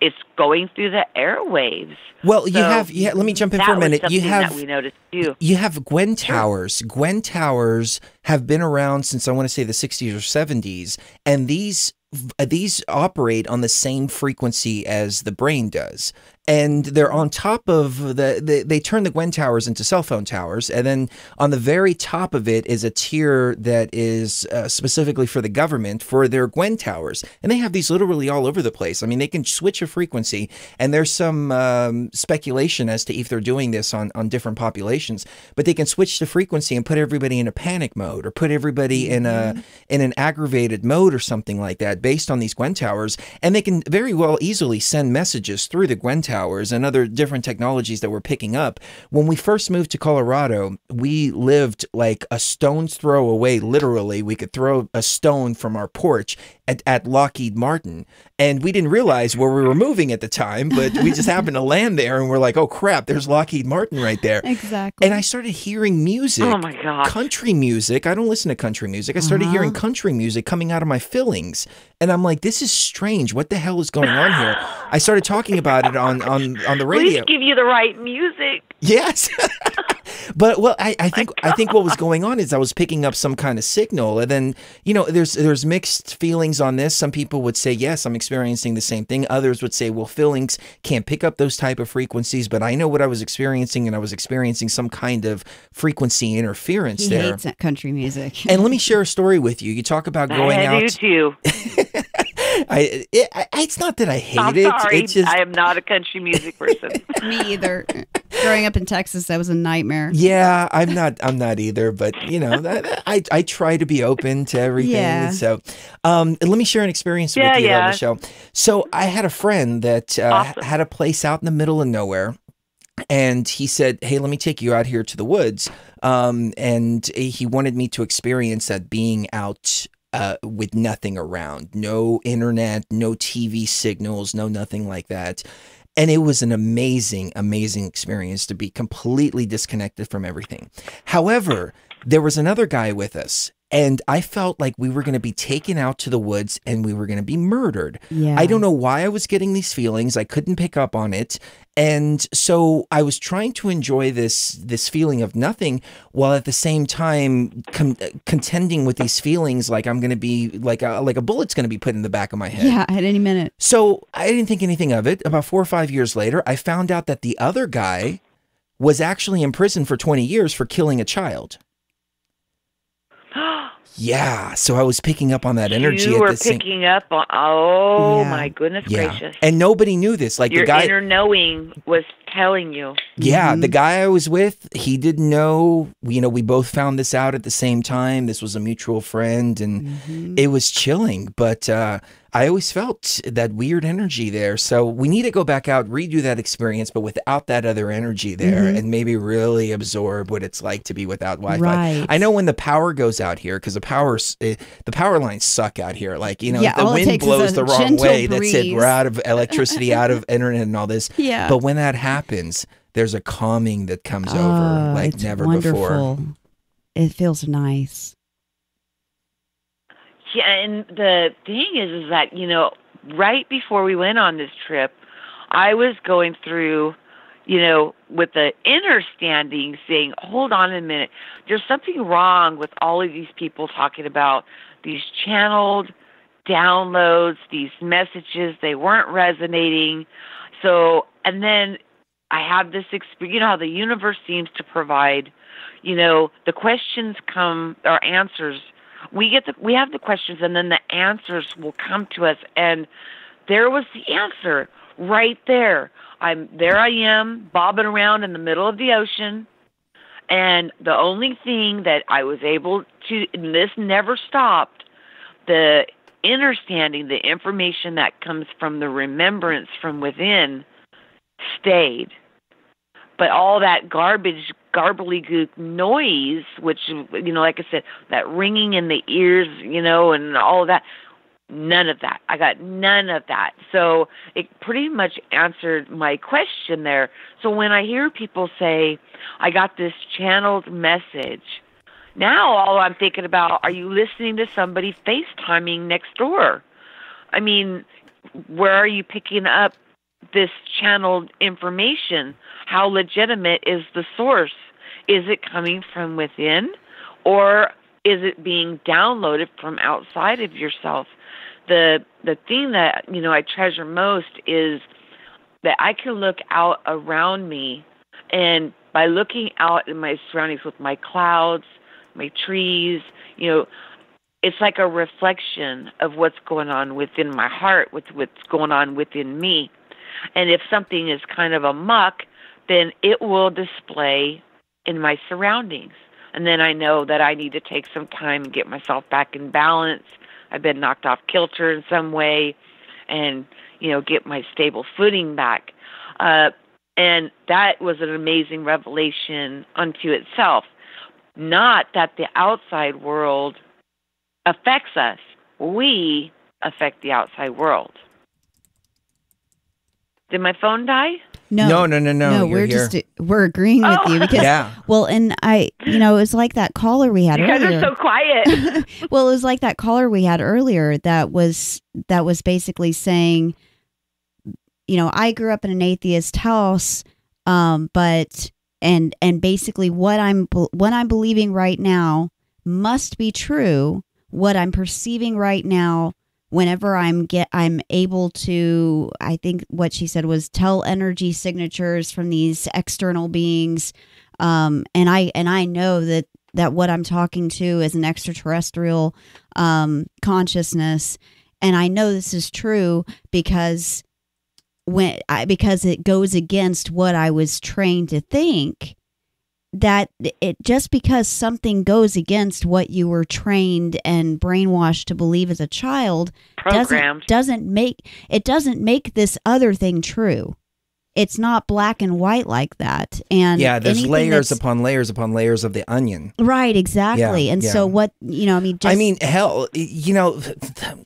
Speaker 16: it's going through the airwaves.
Speaker 4: Well, you have yeah. Let me jump in for a minute. You have
Speaker 16: we noticed too.
Speaker 4: You have Gwen Towers. Gwen Towers have been around since I want to say the 60s or 70s, and these these operate on the same frequency as the brain does. And they're on top of the, the they turn the Gwen towers into cell phone towers, and then on the very top of it is a tier that is uh, specifically for the government for their Gwen towers, and they have these literally all over the place. I mean, they can switch a frequency, and there's some um, speculation as to if they're doing this on on different populations but they can switch the frequency and put everybody in a panic mode or put everybody in a in an aggravated mode or something like that based on these Gwen towers, and they can very well easily send messages through the Gwen and other different technologies that we're picking up. When we first moved to Colorado, we lived like a stone's throw away. Literally, we could throw a stone from our porch at, at Lockheed Martin, and we didn't realize where we were moving at the time, but we just happened to land there, and we're like, "Oh crap, there's Lockheed Martin right there."
Speaker 5: Exactly.
Speaker 4: And I started hearing music.
Speaker 16: Oh my God.
Speaker 4: Country music. I don't listen to country music. I started
Speaker 5: Uh-huh.
Speaker 4: hearing country music coming out of my fillings. And I'm like, this is strange. What the hell is going on here? I started talking about it on on on the radio.
Speaker 16: Please give you the right music.
Speaker 4: Yes. but well, I, I think I think what was going on is I was picking up some kind of signal, and then you know, there's there's mixed feelings on this. Some people would say yes, I'm experiencing the same thing. Others would say, well, fillings can't pick up those type of frequencies. But I know what I was experiencing, and I was experiencing some kind of frequency interference
Speaker 5: He
Speaker 4: there.
Speaker 5: hates country music.
Speaker 4: And let me share a story with you. You talk about going
Speaker 16: I
Speaker 4: out.
Speaker 16: do too.
Speaker 4: I, it, I it's not that I hate
Speaker 16: I'm
Speaker 4: it.
Speaker 16: sorry.
Speaker 4: It's just
Speaker 16: I am not a country music person.
Speaker 5: Me either. Growing up in Texas, that was a nightmare.
Speaker 4: Yeah, I'm not. I'm not either. But you know, that- that- I I try to be open to everything.
Speaker 5: Yeah.
Speaker 4: So, um, let me share an experience
Speaker 16: Yeah,
Speaker 4: with you,
Speaker 16: yeah.
Speaker 4: Michelle. So I had a friend that uh, had a place out in the middle of nowhere, and he said, "Hey, let me take you out here to the woods." Um, and he wanted me to experience that being out. Uh, with nothing around, no internet, no TV signals, no nothing like that. And it was an amazing, amazing experience to be completely disconnected from everything. However, there was another guy with us, and I felt like we were going to be taken out to the woods and we were going to be murdered.
Speaker 5: Yeah.
Speaker 4: I don't know why I was getting these feelings. I couldn't pick up on it. And so I was trying to enjoy this this feeling of nothing while at the same time com- uh, contending with these feelings like I'm going to be like a, like a bullet's going to be put in the back of my head.
Speaker 5: Yeah, at any minute.
Speaker 4: So I didn't think anything of it. About four or five years later, I found out that the other guy was actually in prison for 20 years for killing a child. Yeah. So I was picking up on that energy
Speaker 16: you
Speaker 4: at
Speaker 16: were
Speaker 4: the same
Speaker 16: picking up on. Oh
Speaker 4: Yeah.
Speaker 16: my goodness
Speaker 4: Yeah.
Speaker 16: gracious!
Speaker 4: And nobody knew this. Like
Speaker 16: Your
Speaker 4: the guy
Speaker 16: inner knowing was telling you.
Speaker 4: Yeah, the guy I was with, he didn't know. You know, we both found this out at the same time. This was a mutual friend, and it was chilling. But uh, I always felt that weird energy there. So we need to go back out, redo that experience, but without that other energy there,
Speaker 5: Mhm.
Speaker 4: and maybe really absorb what it's like to be without Wi-Fi.
Speaker 5: Right.
Speaker 4: I know when the power goes out here because the power eh, the power lines suck out here. Like you know,
Speaker 5: Yeah,
Speaker 4: the wind blows the wrong way. That's it. We're out of electricity, out of internet, and all this.
Speaker 5: Yeah.
Speaker 4: But when that happens, there's a calming that comes over
Speaker 5: Oh,
Speaker 4: like
Speaker 5: it's
Speaker 4: never
Speaker 5: wonderful.
Speaker 4: before.
Speaker 5: It feels nice.
Speaker 16: Yeah, and the thing is, is that you know, right before we went on this trip, I was going through, you know, with the inner standing, saying, "Hold on a minute, there's something wrong with all of these people talking about these channeled downloads, these messages. They weren't resonating." So, and then I have this experience. You know how the universe seems to provide. You know, the questions come or answers we get the we have the questions and then the answers will come to us. And there was the answer right there. I'm there i am bobbing around in the middle of the ocean. And the only thing that i was able to and this never stopped the understanding the information that comes from the remembrance from within stayed but all that garbage garbly gook noise which you know like i said that ringing in the ears you know and all that none of that. I got none of that. So it pretty much answered my question there. So when i hear people say i got this channeled message now all i'm thinking about are you listening to somebody facetiming next door? I mean where are you picking up this channeled information how legitimate is the source? Is it coming from within or is it being downloaded from outside of yourself? The the thing that you know i treasure most is that i can look out around me and by looking out in my surroundings with my clouds my trees you know it's like a reflection of what's going on within my heart with what's going on within me and if something is kind of a muck then it will display in my surroundings. And then I know that I need to take some time and get myself back in balance. I've been knocked off kilter in some way and, you know, get my stable footing back. Uh, and that was an amazing revelation unto itself. Not that the outside world affects us, we affect the outside world. Did my phone die?
Speaker 5: No,
Speaker 4: No, no, no, no,
Speaker 5: No,
Speaker 4: you're
Speaker 5: we're
Speaker 4: here.
Speaker 5: just we're agreeing with
Speaker 16: Oh.
Speaker 5: you because
Speaker 4: Yeah.
Speaker 5: well, and I, you know, it was like that caller we had
Speaker 16: You guys
Speaker 5: earlier.
Speaker 16: are so quiet.
Speaker 5: well, it was like that caller we had earlier that was that was basically saying, you know, I grew up in an atheist house, um, but and and basically what I'm what I'm believing right now must be true. What I'm perceiving right now, whenever I'm get I'm able to, I think what she said was tell energy signatures from these external beings, um, and I and I know that that what I'm talking to is an extraterrestrial um, consciousness, and I know this is true because when I, because it goes against what I was trained to think that it just because something goes against what you were trained and brainwashed to believe as a child
Speaker 16: Programmed.
Speaker 5: doesn't doesn't make it doesn't make this other thing true. It's not black and white like that. And
Speaker 4: yeah, there's layers upon layers upon layers of the onion.
Speaker 5: Right, exactly.
Speaker 4: Yeah,
Speaker 5: and
Speaker 4: yeah.
Speaker 5: so what you know, I mean, just
Speaker 4: I mean, hell, you know,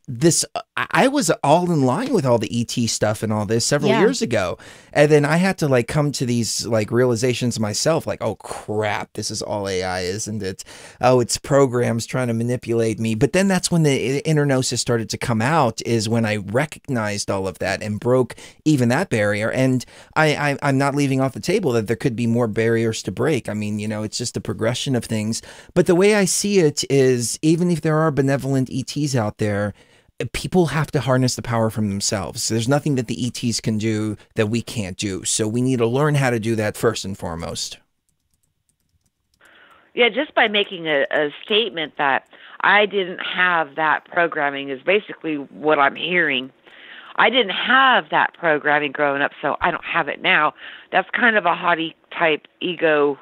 Speaker 4: this. I was all in line with all the ET stuff and all this several
Speaker 5: Yeah.
Speaker 4: years ago, and then I had to like come to these like realizations myself. Like, oh crap, this is all AI, isn't it? Oh, it's programs trying to manipulate me. But then that's when the inner gnosis started to come out. Is when I recognized all of that and broke even that barrier. And I, I I'm not leaving off the table that there could be more barriers to break. I mean, you know, it's just a progression of things. But the way I see it is, even if there are benevolent ETs out there, people have to harness the power from themselves. There's nothing that the ETs can do that we can't do. So we need to learn how to do that first and foremost.
Speaker 16: Yeah, just by making a, a statement that I didn't have that programming is basically what I'm hearing. I didn't have that programming growing up, so I don't have it now. That's kind of a haughty type ego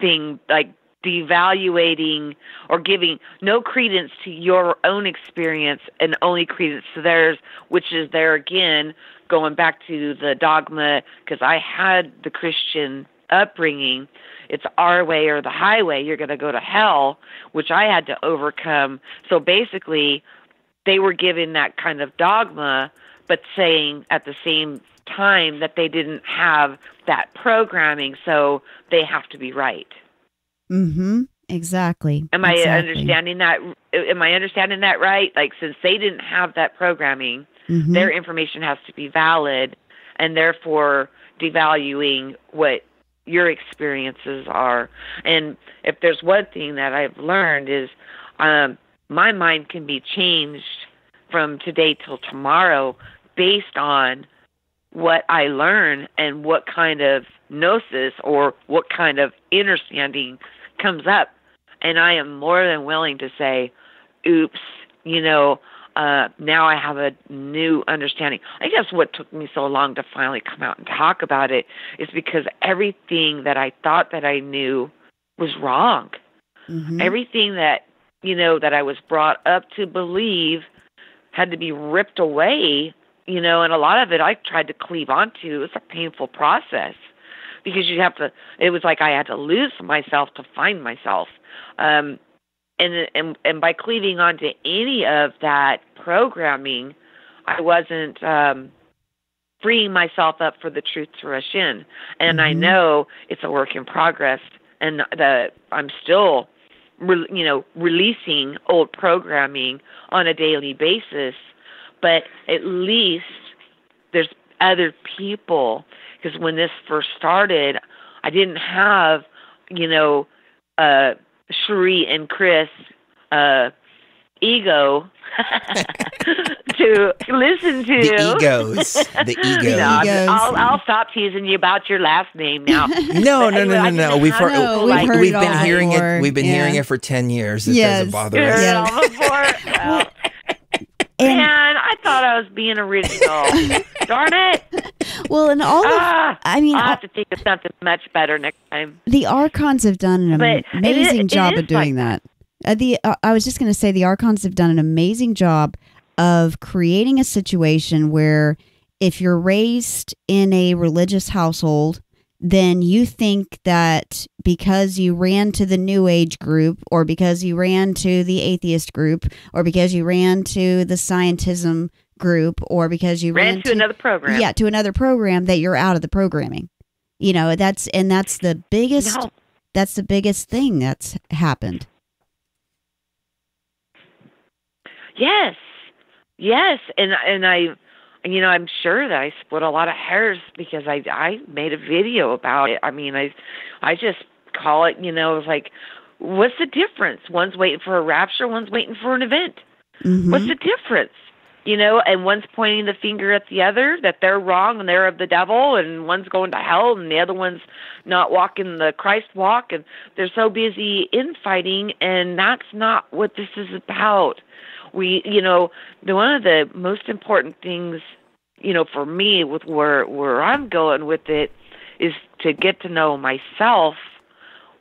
Speaker 16: thing, like devaluating or giving no credence to your own experience and only credence to theirs, which is there again, going back to the dogma, because I had the Christian upbringing. It's our way or the highway. You're going to go to hell, which I had to overcome. So basically, they were given that kind of dogma, but saying at the same time that they didn't have that programming, so they have to be right.
Speaker 5: mm-hmm, exactly.
Speaker 16: Am I
Speaker 5: exactly.
Speaker 16: understanding that? Am I understanding that right? Like, since they didn't have that programming,
Speaker 5: Mhm.
Speaker 16: their information has to be valid, and therefore devaluing what your experiences are. And if there's one thing that I've learned is, um, my mind can be changed from today till tomorrow based on what I learn and what kind of gnosis or what kind of understanding comes up. And I am more than willing to say, oops, you know, uh, now I have a new understanding. I guess what took me so long to finally come out and talk about it is because everything that I thought that I knew was wrong.
Speaker 5: Mhm.
Speaker 16: Everything that, you know, that I was brought up to believe had to be ripped away, you know, and a lot of it I tried to cleave onto. It was a painful process because you have to, it was like I had to lose myself to find myself. Um, and, and, and by cleaving onto any of that programming, I wasn't, um, freeing myself up for the truth to rush in. And I
Speaker 5: Mhm.
Speaker 16: know it's a work in progress and that I'm still, re- you know, releasing old programming on a daily basis. But at least there's other people because when this first started, I didn't have, you know, uh, Sheree and Chris uh, ego to listen to.
Speaker 4: The egos. The egos.
Speaker 16: No, I'm- I'll, I'll stop teasing you about your last name now.
Speaker 4: No, no, no, no, no. We've heard,
Speaker 16: No,
Speaker 4: we've,
Speaker 16: we've heard
Speaker 4: we've been hearing
Speaker 16: before.
Speaker 4: it. We've been
Speaker 16: Yeah.
Speaker 4: hearing it for ten years. It
Speaker 5: Yes.
Speaker 4: doesn't bother us.
Speaker 16: Heard it all before. Well, Man, I thought I was being original. Darn it.
Speaker 5: Well, and all of,
Speaker 16: ah,
Speaker 5: I mean,
Speaker 16: I'll
Speaker 5: all-
Speaker 16: have to think of something much better next time.
Speaker 5: the archons have done an
Speaker 16: But
Speaker 5: amazing
Speaker 16: is- it
Speaker 5: job
Speaker 16: is
Speaker 5: of doing
Speaker 16: like
Speaker 5: that. Uh, the uh, I was just going to say the archons have done an amazing job of creating a situation where if you're raised in a religious household, then you think that because you ran to the new age group or because you ran to the atheist group or because you ran to the scientism group or because you ran,
Speaker 16: Ran to another program.
Speaker 5: yeah to another program that you're out of the programming you know that's and that's the biggest
Speaker 16: No.
Speaker 5: that's the biggest thing that's happened
Speaker 16: Yes, yes, and and I, you know, I'm sure that I split a lot of hairs because I I made a video about it. I mean, I I just call it, you know, it's like, what's the difference? One's waiting for a rapture, one's waiting for an event. Mm-hmm. What's the difference? You know, and one's pointing the finger at the other that they're wrong and they're of the devil, and one's going to hell, and the other one's not walking the Christ walk, and they're so busy infighting, and that's not what this is about. We, you know, the one of the most important things, you know, for me with where where I'm going with it is to get to know myself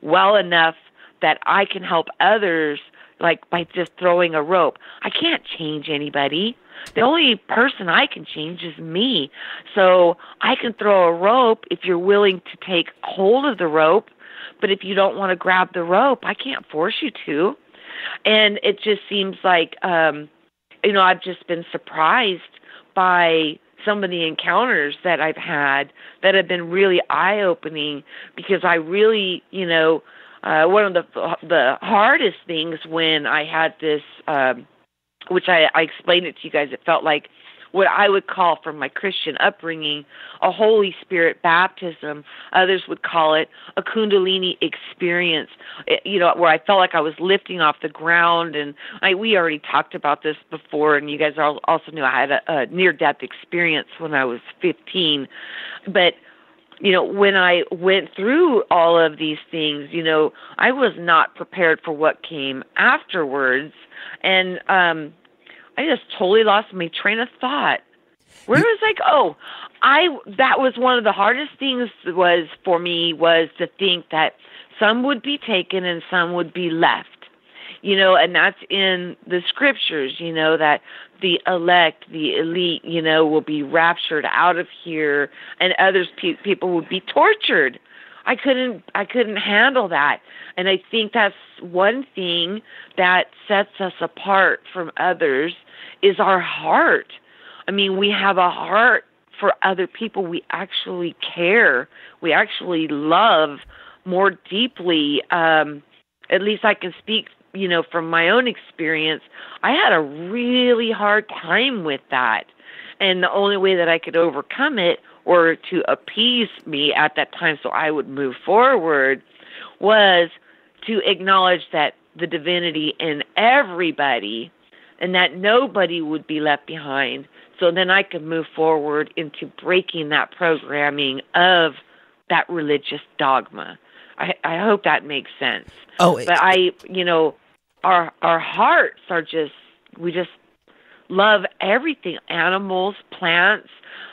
Speaker 16: well enough that I can help others like by just throwing a rope. I can't change anybody. The only person I can change is me. So I can throw a rope if you're willing to take hold of the rope, but if you don't want to grab the rope, I can't force you to. And it just seems like um you know, I've just been surprised by some of the encounters that I've had that have been really eye opening because I really, you know, uh, one of the the hardest things when I had this, um, which I, I explained it to you guys, it felt like what I would call from my Christian upbringing a Holy Spirit baptism. Others would call it a Kundalini experience. You know, where I felt like I was lifting off the ground, and I we already talked about this before, and you guys also knew I had a, a near death experience when I was 15, but you know, when I went through all of these things, you know, I was not prepared for what came afterwards. And um I just totally lost my train of thought. Where was like, oh, I that was one of the hardest things was for me was to think that some would be taken and some would be left. You know, and that's in the scriptures, you know, that the elect, the elite, you know, will be raptured out of here and others pe- people would be tortured. I couldn't I couldn't handle that. And I think that's one thing that sets us apart from others is our heart. I mean, we have a heart for other people. We actually care. We actually love more deeply. Um, at least I can speak, you know, from my own experience. I had a really hard time with that. And the only way that I could overcome it or to appease me at that time so I would move forward was to acknowledge that the divinity in everybody and that nobody would be left behind. So then I could move forward into breaking that programming of that religious dogma. I, I hope that makes sense.
Speaker 4: Oh,
Speaker 16: but I, you know, our our hearts are just we just love everything animals, plants.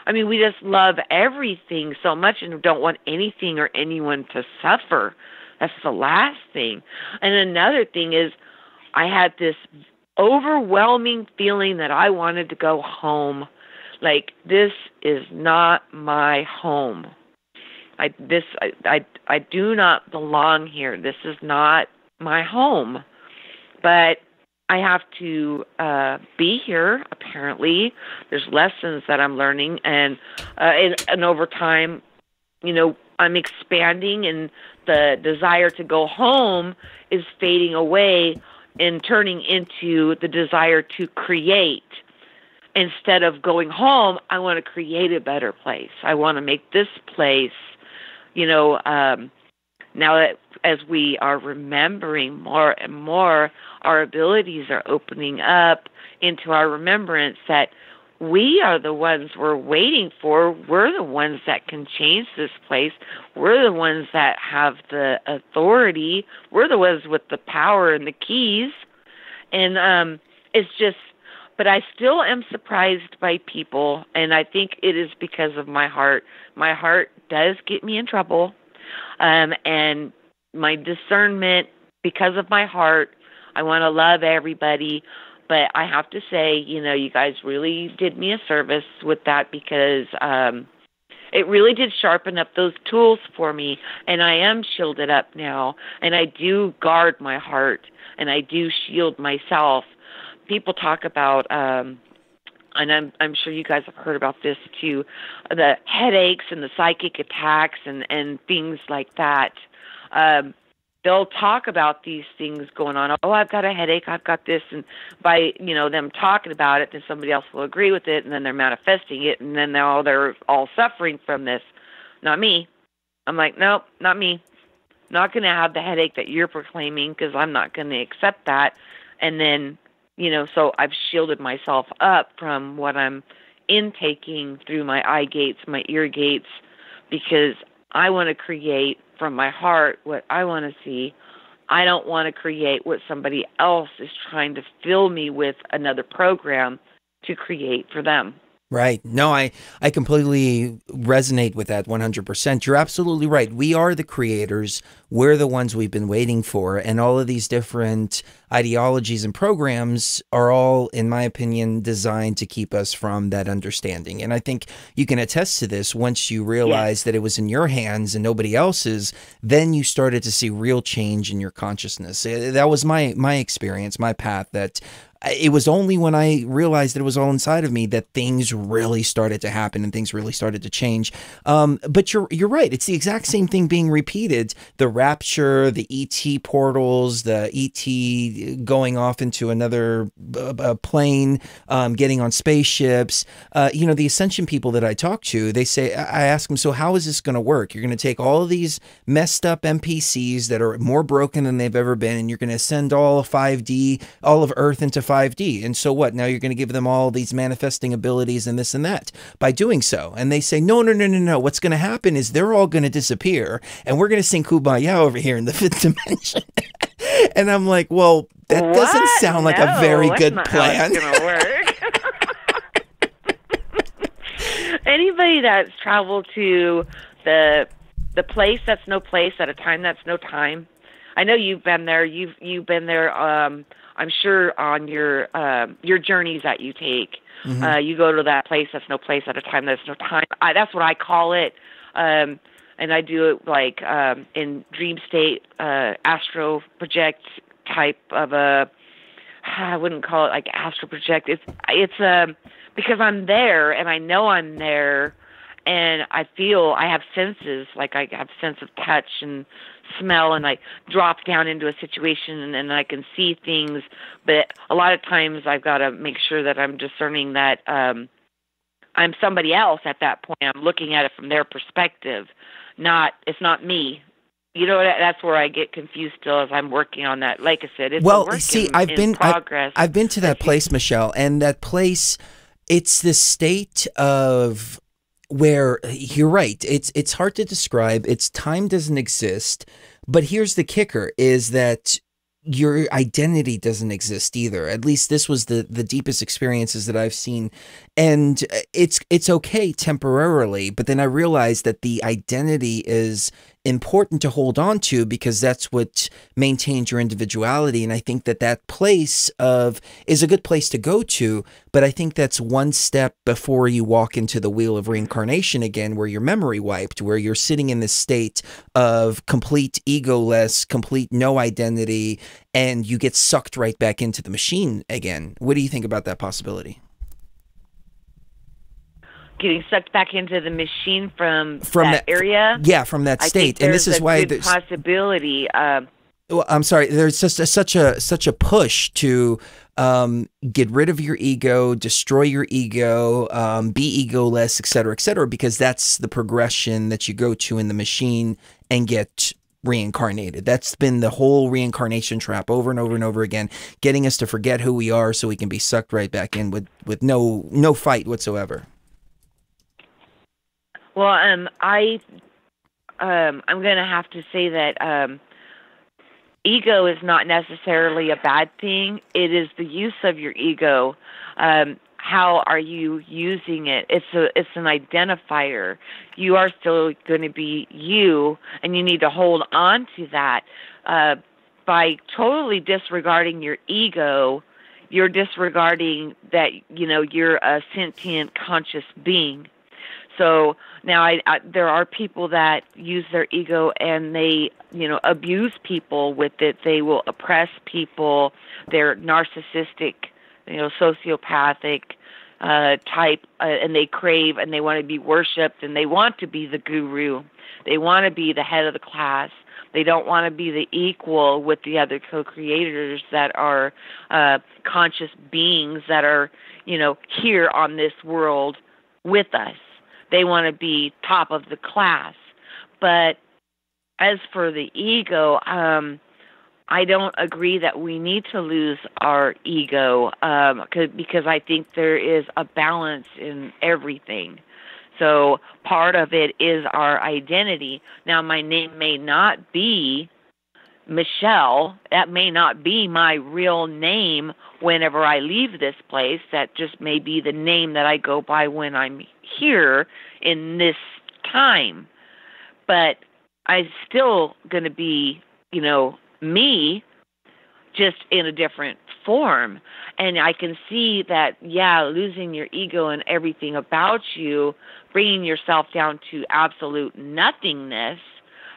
Speaker 16: I mean, we just love everything so much and don't want anything or anyone to suffer. That's the last thing. And another thing is, I had this overwhelming feeling that I wanted to go home. Like, this is not my home. I this I, I I do not belong here. This is not my home. But I have to uh, be here. Apparently, there's lessons that I'm learning, and uh, and, and over time, you know, I'm expanding, and the desire to go home is fading away and turning into the desire to create. Instead of going home, I want to create a better place. I want to make this place, you know, um, now that as we are remembering more and more, our abilities are opening up into our remembrance that we are the ones we're waiting for. We're the ones that can change this place. We're the ones that have the authority. We're the ones with the power and the keys. And um, it's just but I still am surprised by people, and I think it is because of my heart. My heart does get me in trouble, um, and my discernment because of my heart. I want to love everybody, but I have to say, you know, you guys really did me a service with that because um, it really did sharpen up those tools for me, and I am shielded up now, and I do guard my heart, and I do shield myself. People talk about. Um, and I'm I'm sure you guys have heard about this too, the headaches and the psychic attacks and and things like that. Um, they'll talk about these things going on. Oh, I've got a headache. I've got this, and by you know them talking about it, then somebody else will agree with it, and then they're manifesting it, and then now they're all suffering from this. Not me. I'm like, nope, not me. Not going to have the headache that you're proclaiming because I'm not going to accept that. And then, you know, so I've shielded myself up from what I'm intaking through my eye gates, my ear gates, because I want to create from my heart what I want to see. I don't want to create what somebody else is trying to fill me with another program to create for them.
Speaker 4: Right. No, I, I completely resonate with that 100%. You're absolutely right. We are the creators. We're the ones we've been waiting for. And all of these different ideologies and programs are all, in my opinion, designed to keep us from that understanding. And I think you can attest to this once you realize that it was in your hands and nobody else's, then you started to see real change in your consciousness. Eh, That was my, my experience, my path that it was only when I realized that it was all inside of me that things really started to happen and things really started to change. Um, but you're you're right; it's the exact same thing being repeated. The rapture, the ET portals, the ET going off into another uh, uh, plane, um, getting on spaceships. Uh, you know, the ascension people that I talk to, they say I ask them, so how is this going to work? You're going to take all of these messed up NPCs that are more broken than they've ever been, and you're going to send all of 5D, all of Earth into 5D. And so what? Now you're going to give them all these manifesting abilities and this and that by doing so. And they say, no, no, no, no, no. What's going to happen is they're all going to disappear, and we're going to sing Kumbaya over here in the fifth dimension. and I'm like, well, that doesn't sound like a very good plan.
Speaker 16: Anybody that's traveled to the the place that's no place at a time that's no time. I know you've been there. You've you've been there. Um, I'm sure on your um your journeys that you take.
Speaker 17: Mhm.
Speaker 16: Uh, you go to that place that's no place at a time that's no time. I, that's what I call it. Um, and I do it like um, in dream state, uh, astro project type of a. I wouldn't call it like astral project. It's it's um because I'm there and I know I'm there, and I feel I have senses like I have sense of touch and smell, and I drop down into a situation and, and I can see things. But a lot of times I've got to make sure that I'm discerning that um I'm somebody else at that point. I'm looking at it from their perspective, not it's not me. You know, that- that's where I get confused still as I'm working on that. Like I said, it's a
Speaker 4: well, see,
Speaker 16: in,
Speaker 4: I've
Speaker 16: in
Speaker 4: been I-
Speaker 16: progress.
Speaker 4: I've been to that place, Michelle, and that place, it's the state of where you're right. It's it's hard to describe. It's time doesn't exist, but here's the kicker: is that your identity doesn't exist either. At least this was the the deepest experiences that I've seen, and uh, it's it's okay temporarily. But then I realized that the identity is important to hold on to because that's what maintains your individuality. And i think that that place of is a good place to go to but i think that's one step before you walk into the wheel of reincarnation again where your memory wiped where you're sitting in this state of complete egoless complete no identity and you get sucked right back into the machine again. What do you think about that possibility
Speaker 16: getting sucked back into the machine from,
Speaker 4: From
Speaker 16: that,
Speaker 4: that-
Speaker 16: area.
Speaker 4: yeah, from that
Speaker 16: I
Speaker 4: state. And this is why there's-
Speaker 16: possibility. Um,
Speaker 4: Well, I'm sorry. There's just a, such a such a push to um, get rid of your ego, destroy your ego, um, be egoless, et cetera, et cetera, because that's the progression that you go to in the machine and get reincarnated. That's been the whole reincarnation trap over and over and over again, getting us to forget who we are so we can be sucked right back in with with no no fight whatsoever.
Speaker 16: Well, um, I, um, I'm gonna have to say that um, ego is not necessarily a bad thing. It is the use of your ego. Um, how are you using it? It's a it's an identifier. You are still going to be you, and you need to hold on to that. Uh, by totally disregarding your ego, you're disregarding that you know you're a sentient conscious being. So now I, I there are people that use their ego and they you know abuse people with it. They will oppress people. They're narcissistic, you know, sociopathic uh, type, uh, and they crave and they want to be worshipped and they want to be the guru. They want to be the head of the class. They don't want to be the equal with the other co-creators that are uh, conscious beings that are, you know, here on this world with us. They want to be top of the class. But as for the ego, um, I don't agree that we need to lose our ego um, 'cause- because I think there is a balance in everything. So part of it is our identity. Now, my name may not be Michelle. That may not be my real name whenever I leave this place. That just may be the name that I go by when I'm here in this time. But I'm still going to be, you know, me just in a different form. And I can see that, yeah, losing your ego and everything about you, bringing yourself down to absolute nothingness,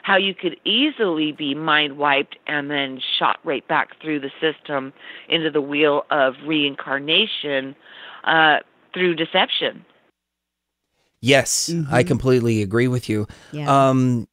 Speaker 16: how you could easily be mind wiped and then shot right back through the system into the wheel of reincarnation uh, through deception.
Speaker 4: Yes, I completely agree with you.
Speaker 16: Yeah.
Speaker 4: Um,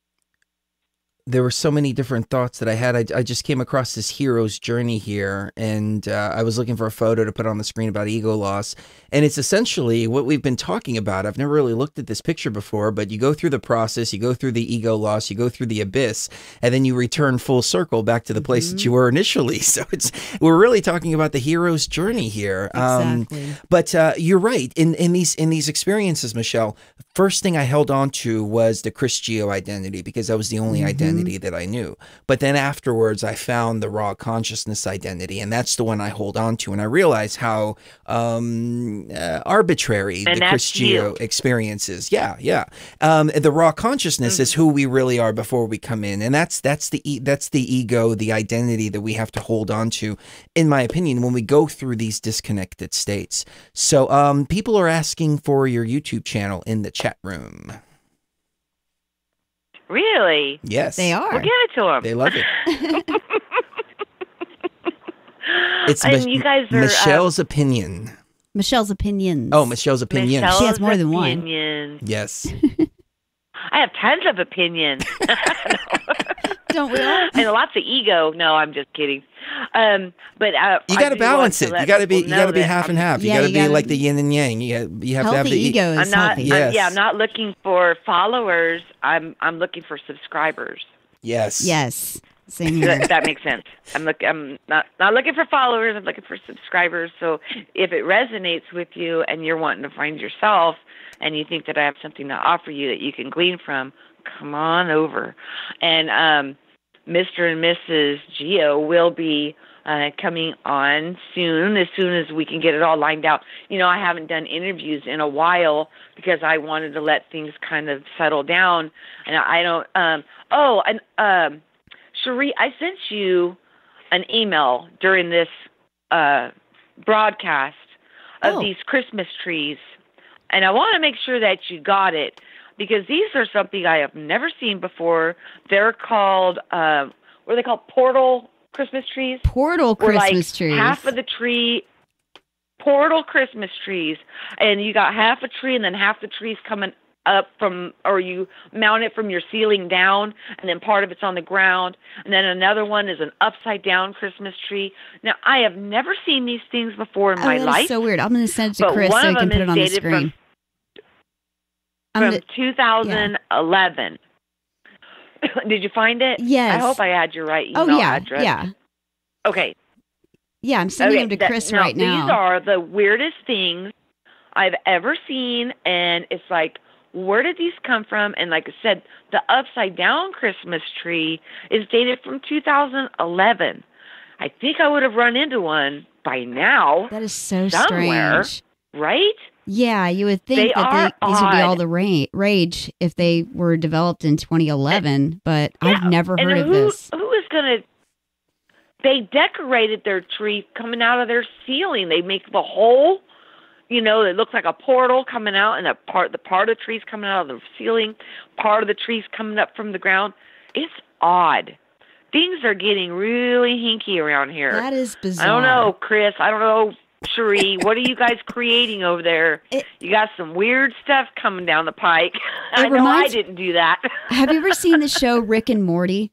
Speaker 4: there were so many different thoughts that I had. I, I just came across this hero's journey here, and uh, I was looking for a photo to put on the screen about ego loss. And it's essentially what we've been talking about. I've never really looked at this picture before, but you go through the process, you go through the ego loss, you go through the abyss, and then you return full circle back to the place that you were initially. So it's we're really talking about the hero's journey here.
Speaker 5: Exactly.
Speaker 4: Um, but uh, you're right. In in these in these experiences, Michelle, first thing I held on to was the Chris Geo identity because that was the only
Speaker 5: Mhm.
Speaker 4: identity that I knew. But then afterwards, I found the raw consciousness identity, and that's the one I hold on to. And I realize how um, uh, arbitrary
Speaker 16: And
Speaker 4: the
Speaker 16: that's
Speaker 4: Chris Geo
Speaker 16: you.
Speaker 4: experience is. Yeah, yeah. Um, the raw consciousness is who we really are before we come in, and that's that's the e- that's the ego, the identity that we have to hold on to, in my opinion, when we go through these disconnected states. So, um, people are asking for your YouTube channel in the chat room.
Speaker 16: Really?
Speaker 4: Yes,
Speaker 5: They are.
Speaker 16: Well, give it to them.
Speaker 4: They love it. It's
Speaker 16: and
Speaker 4: Mich-
Speaker 16: you guys are um,
Speaker 4: Michelle's opinion.
Speaker 5: Michelle's opinions.
Speaker 4: Oh, Michelle's opinion.
Speaker 5: She has more than one.
Speaker 16: opinions.
Speaker 4: Yes.
Speaker 16: I have tons of opinions.
Speaker 5: Don't we all?
Speaker 16: and lots of ego. No, I'm just kidding. Um, but uh,
Speaker 4: You got to balance it.
Speaker 16: let
Speaker 4: You got to be. You got to be half and
Speaker 16: I'm-
Speaker 4: half. You got to be
Speaker 5: gotta-
Speaker 4: like the yin and yang. You got, you have to have
Speaker 5: Healthy
Speaker 4: the
Speaker 5: ego is
Speaker 16: I'm not.
Speaker 5: healthy.
Speaker 16: I'm, yeah, I'm not looking for followers. I'm I'm looking for subscribers.
Speaker 4: Yes.
Speaker 5: Yes. Same here.
Speaker 16: that, that makes sense. I'm look. I'm not not looking for followers. I'm looking for subscribers. So if it resonates with you and you're wanting to find yourself, and you think that I have something to offer you that you can glean from, come on over. And um, Mr. and Mrs. Geo will be uh, coming on soon, as soon as we can get it all lined out. You know, I haven't done interviews in a while because I wanted to let things kind of settle down, and I don't. Um, oh, and um, Sheree, I sent you an email during this uh, broadcast of
Speaker 5: Oh.
Speaker 16: these Christmas trees, and I want to make sure that you got it because these are something I have never seen before. They're called uh, what are they called? Portal Christmas trees.
Speaker 5: Portal
Speaker 16: Where, like,
Speaker 5: Christmas trees.
Speaker 16: Half of the tree. Portal Christmas trees, and you got half a tree, and then half the trees coming up from, or you mount it from your ceiling down, and then part of it's on the ground, and then another one is an upside down Christmas tree. Now, I have never seen these things before in
Speaker 5: oh,
Speaker 16: my life.
Speaker 5: so weird. I'm going to send it to Chris so he can put it on the screen.
Speaker 16: From
Speaker 5: gonna-
Speaker 16: 2011. Did you find it?
Speaker 5: Yes.
Speaker 16: I hope I had your right oh, email
Speaker 5: oh yeah,
Speaker 16: address.
Speaker 5: yeah,
Speaker 16: Okay.
Speaker 5: yeah. I'm sending
Speaker 16: okay,
Speaker 5: them to
Speaker 16: that-
Speaker 5: Chris
Speaker 16: now,
Speaker 5: right now.
Speaker 16: These are the weirdest things I've ever seen, and it's like, where did these come from? And like I said, the upside down Christmas tree is dated from 2011. I think I would have run into one by now.
Speaker 5: That is so strange.
Speaker 16: right?
Speaker 5: Yeah, you would think
Speaker 16: They
Speaker 5: that they, these would be all the ra- rage if they were developed in 2011, but I've never heard of this.
Speaker 16: Who is gonna? They decorated their tree coming out of their ceiling. They make the hole. You know, it looks like a portal coming out, and a part the part of the tree's coming out of the ceiling, part of the tree's coming up from the ground. It's odd. Things are getting really hinky around here.
Speaker 5: That is bizarre.
Speaker 16: I don't know, Chris. I don't know, Sheree. what are you guys creating over there? you got some weird stuff coming down the pike. I know I didn't do that.
Speaker 5: Have you ever seen the show Rick and Morty?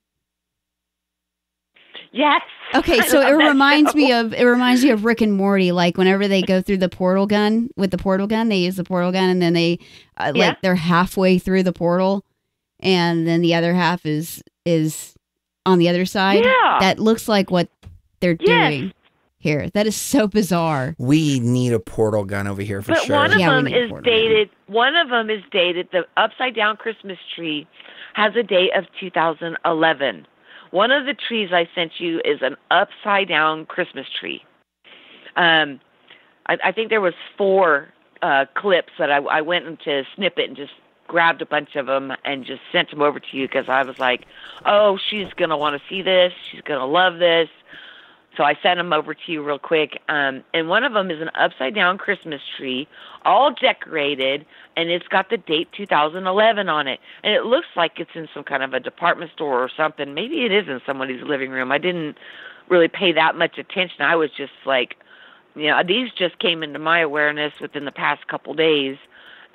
Speaker 16: yes.
Speaker 5: Okay, so it reminds
Speaker 16: show.
Speaker 5: me of it reminds me of Rick and Morty. Like whenever they go through the portal gun with the portal gun, they use the portal gun, and then they uh,
Speaker 16: Yeah.
Speaker 5: like they're halfway through the portal, and then the other half is is on the other side.
Speaker 16: Yeah.
Speaker 5: that looks like what they're
Speaker 16: Yes.
Speaker 5: doing here. That is so bizarre.
Speaker 4: We need a portal gun over here for
Speaker 16: But
Speaker 4: sure.
Speaker 16: one of
Speaker 5: Yeah,
Speaker 16: them is
Speaker 5: portal gun.
Speaker 16: dated. One of them is dated. The upside down Christmas tree has a date of 2011. One of the trees I sent you is an upside down Christmas tree. Um, I, I think there was four uh, clips that I, I went into snippet and just grabbed a bunch of them and just sent them over to you because I was like, oh, she's gonna want to see this. She's gonna love this. So I sent them over to you real quick. Um, and one of them is an upside down Christmas tree, all decorated, and it's got the date 2011 on it. And it looks like it's in some kind of a department store or something. Maybe it is in somebody's living room. I didn't really pay that much attention. I was just like, you know, these just came into my awareness within the past couple days.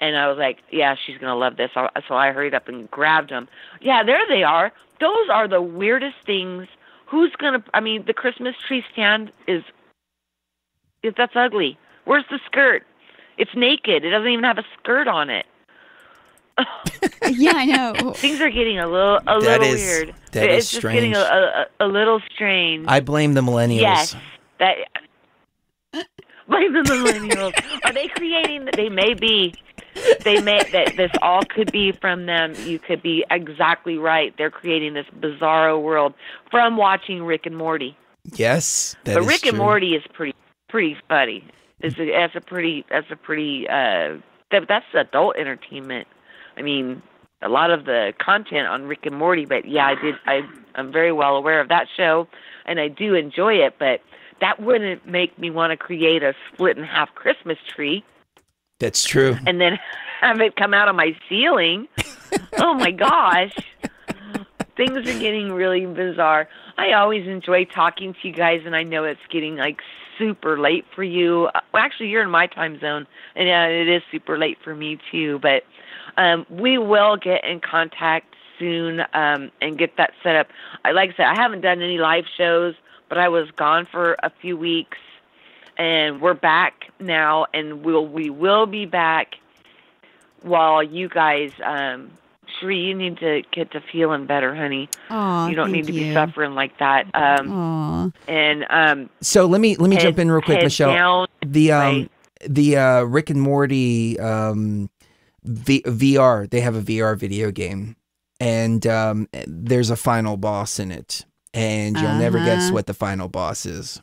Speaker 16: And I was like, yeah, she's going to love this. So so I hurried up and grabbed them. Yeah, there they are. Those are the weirdest things. Who's going to, I mean, the Christmas tree stand is, is that's ugly. Where's the skirt? It's naked. It doesn't even have a skirt on it.
Speaker 5: yeah, I know.
Speaker 16: Things are getting a little, a
Speaker 4: That
Speaker 16: little
Speaker 4: is-
Speaker 16: weird.
Speaker 4: that
Speaker 16: it's
Speaker 4: is
Speaker 16: just getting
Speaker 4: strange.
Speaker 16: a, a, a little strange.
Speaker 4: I blame the millennials.
Speaker 16: Yes, that. Blame the millennials. Are they creating? That they may be. They may. That this all could be from them. You could be exactly right. They're creating this bizarro world from watching Rick and Morty.
Speaker 4: Yes, that
Speaker 16: but
Speaker 4: is
Speaker 16: Rick and. Morty is pretty pretty funny. It's a, that's a pretty that's a pretty uh that, that's adult entertainment. I mean, a lot of the content on Rick and Morty, but yeah, I did I I'm very well aware of that show and I do enjoy it, but that wouldn't make me want to create a split in half Christmas tree
Speaker 4: That's true.
Speaker 16: and then have it come out of my ceiling. oh my gosh. Things are getting really bizarre. I always enjoy talking to you guys, and I know it's getting like super late for you. Uh, Well, actually, you're in my time zone, and uh, it is super late for me too. But um, we will get in contact soon um, and get that set up. I like I said, I haven't done any live shows, but I was gone for a few weeks, and we're back now, and we'll we will be back while you guys. Um, Sheree, you need to get to feeling better, honey.
Speaker 5: Aw,
Speaker 16: you don't need
Speaker 5: thank
Speaker 16: to be suffering like that. Um,
Speaker 5: Aw.
Speaker 16: and um,
Speaker 4: So let me let me
Speaker 16: head-
Speaker 4: jump in real quick, Michelle.
Speaker 16: down,
Speaker 4: the um
Speaker 16: right.
Speaker 4: the uh Rick and Morty um v- VR, they have a VR video game and um there's a final boss in it and you'll never guess
Speaker 16: Uh-huh.
Speaker 4: what the final boss is.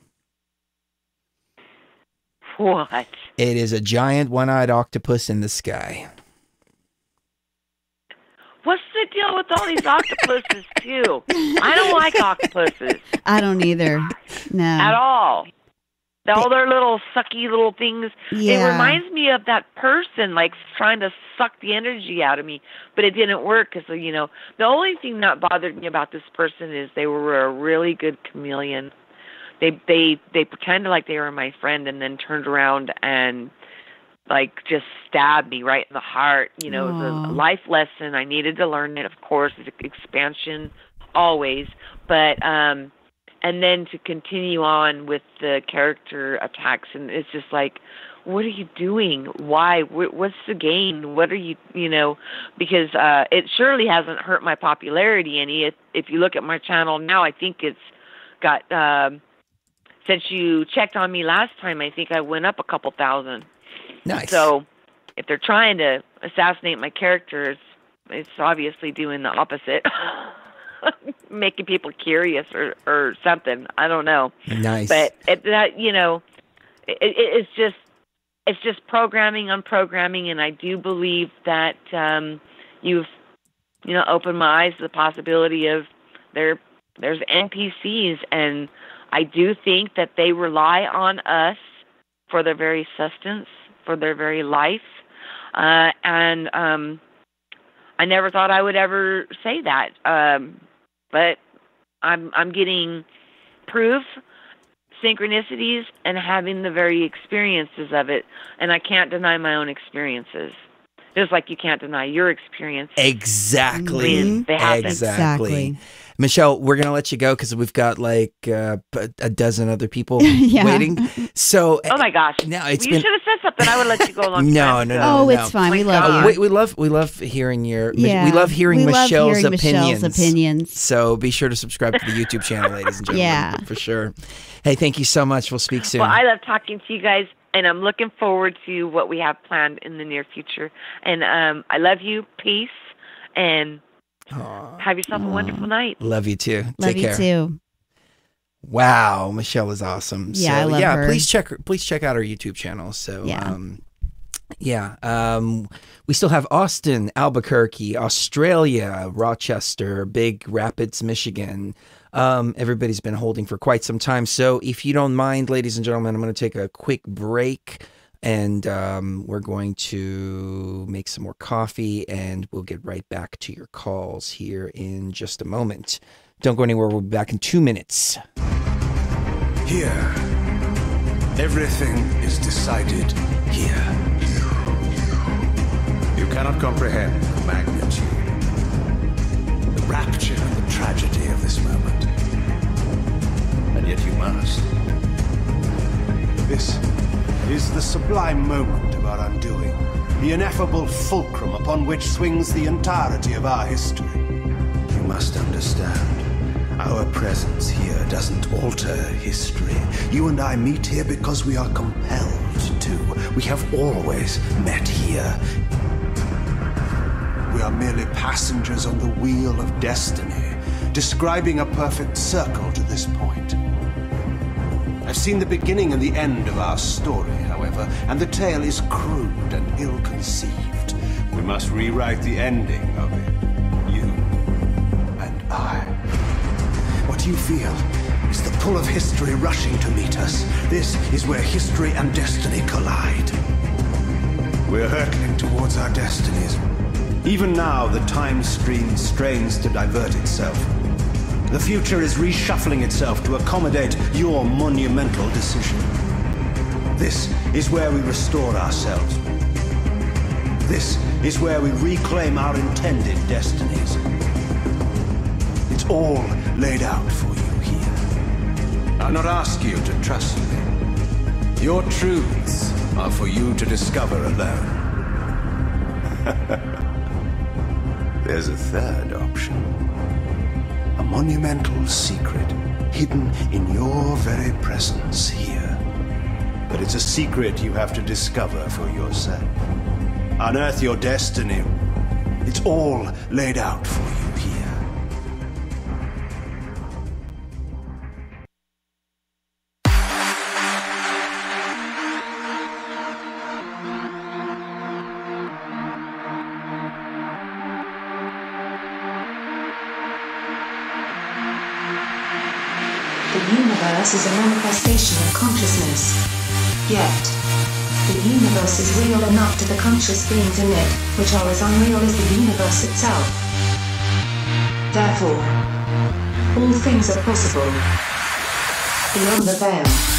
Speaker 16: What?
Speaker 4: It is a giant one-eyed octopus in the sky.
Speaker 16: What's the deal with all these octopuses too? I don't like octopuses
Speaker 5: I don't either. No.
Speaker 16: at all. All their little sucky little things. It reminds me of that person like trying to suck the energy out of me, but it didn't work because you know the only thing that bothered me about this person is they were a really good chameleon. They they they pretended like they were my friend and then turned around and like just stabbed me right in the heart. You know, it was a life lesson. I needed to learn it, of course, it's expansion always. But um and then to continue on with the character attacks and it's just like what are you doing why Wh- what's the gain what are you you know because uh it surely hasn't hurt my popularity any if, if you look at my channel now i think it's got um since you checked on me last time i think i went up a couple thousand
Speaker 4: Nice.
Speaker 16: so if they're trying to assassinate my characters, it's obviously doing the opposite. Making people curious or, or something. I don't know.
Speaker 4: Nice.
Speaker 16: But it, that you know, it, it, it's just it's just programming on programming, and I do believe that um, you've you know opened my eyes to the possibility of there there's NPCs, and I do think that they rely on us for their very sustenance, for their very life, uh, and um, I never thought I would ever say that, um, but I'm I'm getting proof synchronicities and having the very experiences of it and i can't deny my own experiences just like you can't deny your experience
Speaker 4: Exactly.
Speaker 16: when.
Speaker 4: Exactly. Michelle, we're gonna let you go because we've got like uh, a a dozen other people
Speaker 5: Yeah.
Speaker 4: waiting. So
Speaker 16: oh my gosh
Speaker 4: now it's
Speaker 16: you
Speaker 4: been-
Speaker 16: should have said something i would let you go along
Speaker 4: no, no, no,
Speaker 5: Oh,
Speaker 4: no,
Speaker 5: it's fine. We love
Speaker 16: God.
Speaker 4: We, we love we love hearing your
Speaker 5: Yeah.
Speaker 4: we love hearing
Speaker 5: We love
Speaker 4: Michelle's
Speaker 5: hearing
Speaker 4: opinions.
Speaker 5: Michelle's opinions.
Speaker 4: So be sure to subscribe to the YouTube channel, ladies and gentlemen.
Speaker 5: Yeah.
Speaker 4: for sure. Hey, thank you so much. We'll speak soon.
Speaker 16: well i love talking to you guys and i'm looking forward to what we have planned in the near future and um i love you peace and have yourself a wonderful night
Speaker 4: love you too.
Speaker 5: Love
Speaker 4: Take
Speaker 5: you
Speaker 4: care.
Speaker 5: too.
Speaker 4: Wow, Michelle is awesome.
Speaker 5: Yeah,
Speaker 4: so,
Speaker 5: I love
Speaker 4: yeah,
Speaker 5: her.
Speaker 4: please check please check out our YouTube channel. So
Speaker 5: Yeah.
Speaker 4: um yeah, um we still have Austin, Albuquerque, Australia, Rochester, Big Rapids, Michigan. Um everybody's been holding for quite some time. So if you don't mind ladies and gentlemen, I'm going to take a quick break and um, we're going to make some more coffee and we'll get right back to your calls here in just a moment. Don't go anywhere. We'll be back in two minutes.
Speaker 9: Here, everything is decided here. You cannot comprehend the magnitude, the rapture and the tragedy of this moment. And yet you must. This is the sublime moment of our undoing, the ineffable fulcrum upon which swings the entirety of our history. You must understand. Our presence here doesn't alter history. You and I meet here because we are compelled to. We have always met here. We are merely passengers on the wheel of destiny, describing a perfect circle to this point. I've seen the beginning and the end of our story, however, and the tale is crude and ill conceived. We must rewrite the ending of it. You and I. What you feel is the pull of history rushing to meet us. This is where history and destiny collide. We're hurtling towards our destinies. Even now, the time stream strains to divert itself. The future is reshuffling itself to accommodate your monumental decision. This is where we restore ourselves. This is where we reclaim our intended destinies. It's all laid out for you here. I'll not ask you to trust me. Your truths are for you to discover alone. There's a third option. Monumental secret hidden in your very presence here. But it's a secret you have to discover for yourself. Unearth your destiny. It's all laid out for you here.
Speaker 1: Universe is a manifestation of consciousness. Yet, the universe is real enough to the conscious beings in it, which are as unreal as the universe itself. Therefore, all things are possible. Beyond the veil.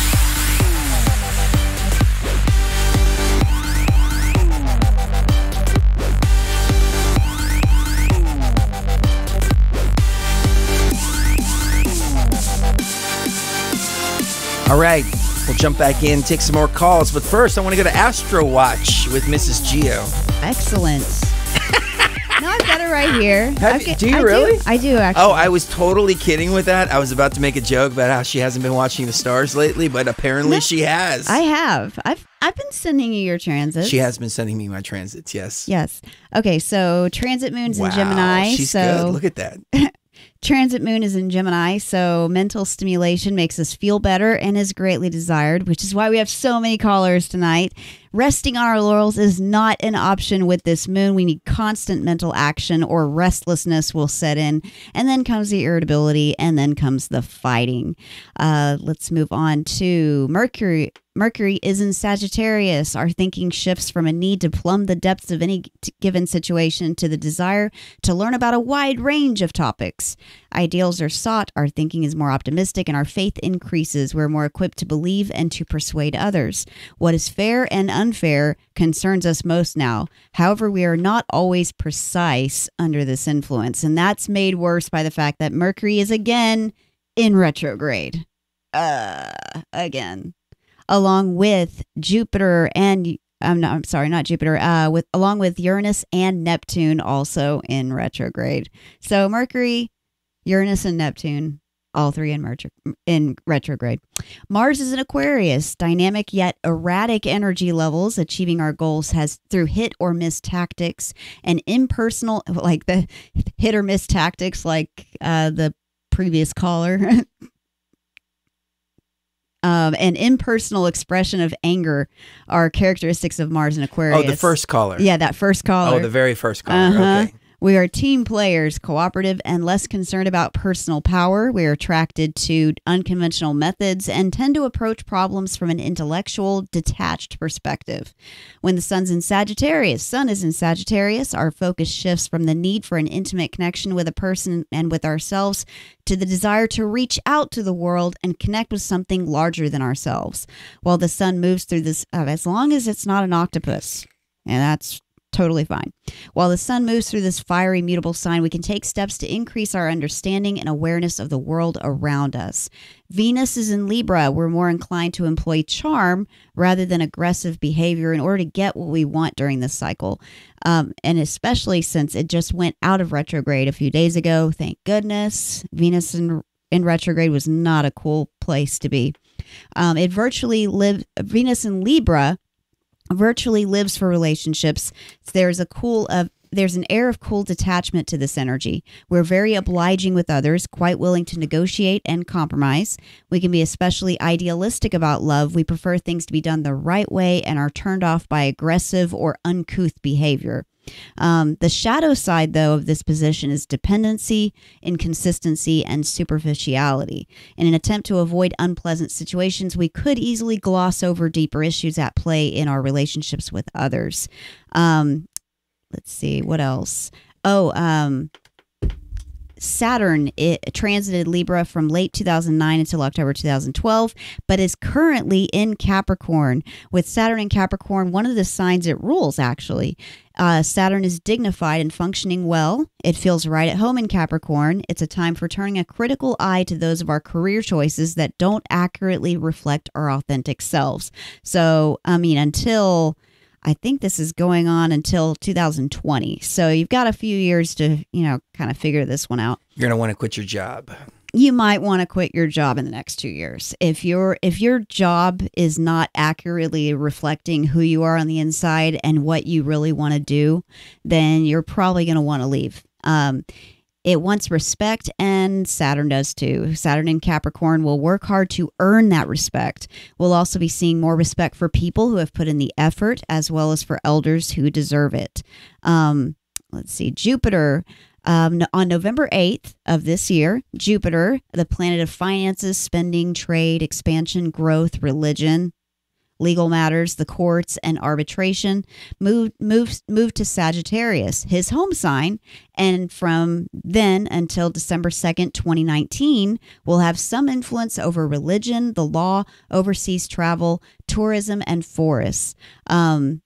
Speaker 4: All right, we'll jump back in, take some more calls. But first, I want to go to Astro Watch with Mrs. Geo.
Speaker 5: Excellent. No, I've got it right here.
Speaker 4: Have
Speaker 5: got-
Speaker 4: do you
Speaker 5: I
Speaker 4: really?
Speaker 5: I do actually.
Speaker 4: Oh, I was totally kidding with that. I was about to make a joke about how she hasn't been watching the stars lately, but apparently she has.
Speaker 5: I have. I've I've been sending you your transits.
Speaker 4: She has been sending me my transits. Yes.
Speaker 5: Yes. Okay. So transit moon's
Speaker 4: Wow,
Speaker 5: in Gemini.
Speaker 4: she's
Speaker 5: so
Speaker 4: good. Look at that.
Speaker 5: Transit moon is in Gemini, so mental stimulation makes us feel better and is greatly desired, which is why we have so many callers tonight. Resting on our laurels is not an option with this moon. We need constant mental action or restlessness will set in. And then comes the irritability, and then comes the fighting. Uh, let's move on to Mercury. Mercury is in Sagittarius. Our thinking shifts from a need to plumb the depths of any given situation to the desire to learn about a wide range of topics. Ideals are sought, our thinking is more optimistic, and our faith increases. We're more equipped to believe and to persuade others. What is fair and unfair concerns us most now. However, we are not always precise under this influence, and that's made worse by the fact that Mercury is again in retrograde. Uh, again along with Jupiter and I'm not, I'm sorry, not Jupiter. Uh, with along with Uranus and Neptune also in retrograde. So Mercury, Uranus, and Neptune, all three in in retrograde. Mars is in Aquarius, dynamic yet erratic energy levels. Achieving our goals has through hit or miss tactics and impersonal, like the hit or miss tactics, like uh, the previous caller. um, and impersonal expression of anger are characteristics of Mars and Aquarius.
Speaker 4: Oh, the first caller.
Speaker 5: Yeah, that first caller.
Speaker 4: Oh, the very first caller.
Speaker 5: Uh-huh.
Speaker 4: Okay.
Speaker 5: We are team players, cooperative, and less concerned about personal power. We are attracted to unconventional methods and tend to approach problems from an intellectual, detached perspective. When the sun's in Sagittarius, sun is in Sagittarius, our focus shifts from the need for an intimate connection with a person and with ourselves to the desire to reach out to the world and connect with something larger than ourselves. While the sun moves through this, uh, as long as it's not an octopus, and that's totally fine. While the sun moves through this fiery, mutable sign, we can take steps to increase our understanding and awareness of the world around us. Venus is in Libra. We're more inclined to employ charm rather than aggressive behavior in order to get what we want during this cycle. Um, and especially since it just went out of retrograde a few days ago. Thank goodness. Venus in, in retrograde was not a cool place to be. Um, it virtually lived, Venus in Libra virtually lives for relationships. There's a cool of there's an air of cool detachment to this energy. We're very obliging with others, quite willing to negotiate and compromise. We can be especially idealistic about love. We prefer things to be done the right way and are turned off by aggressive or uncouth behavior. Um, the shadow side, though, of this position is dependency, inconsistency, and superficiality. In an attempt to avoid unpleasant situations, we could easily gloss over deeper issues at play in our relationships with others. Um, let's see, what else? Oh, um, Saturn it transited Libra from late 2009 until October 2012, but is currently in Capricorn. With Saturn in Capricorn, one of the signs it rules actually. Uh, Saturn is dignified and functioning well. It feels right at home in Capricorn. It's a time for turning a critical eye to those of our career choices that don't accurately reflect our authentic selves. So, I mean, until I think this is going on until 2020. So you've got a few years to, you know, kind of figure this one out.
Speaker 4: You're gonna want to quit your job.
Speaker 5: You might want to quit your job in the next 2 years. If your if your job is not accurately reflecting who you are on the inside and what you really want to do, then you're probably going to want to leave. Um it wants respect, and Saturn does too. Saturn in Capricorn will work hard to earn that respect. We'll also be seeing more respect for people who have put in the effort, as well as for elders who deserve it. Um, let's see, Jupiter. Um, on November 8th of this year, Jupiter, the planet of finances, spending, trade, expansion, growth, religion, legal matters, the courts, and arbitration, moved moved moved to Sagittarius, his home sign, and from then until December second, twenty nineteen, will have some influence over religion, the law, overseas travel, tourism, and forests. Um,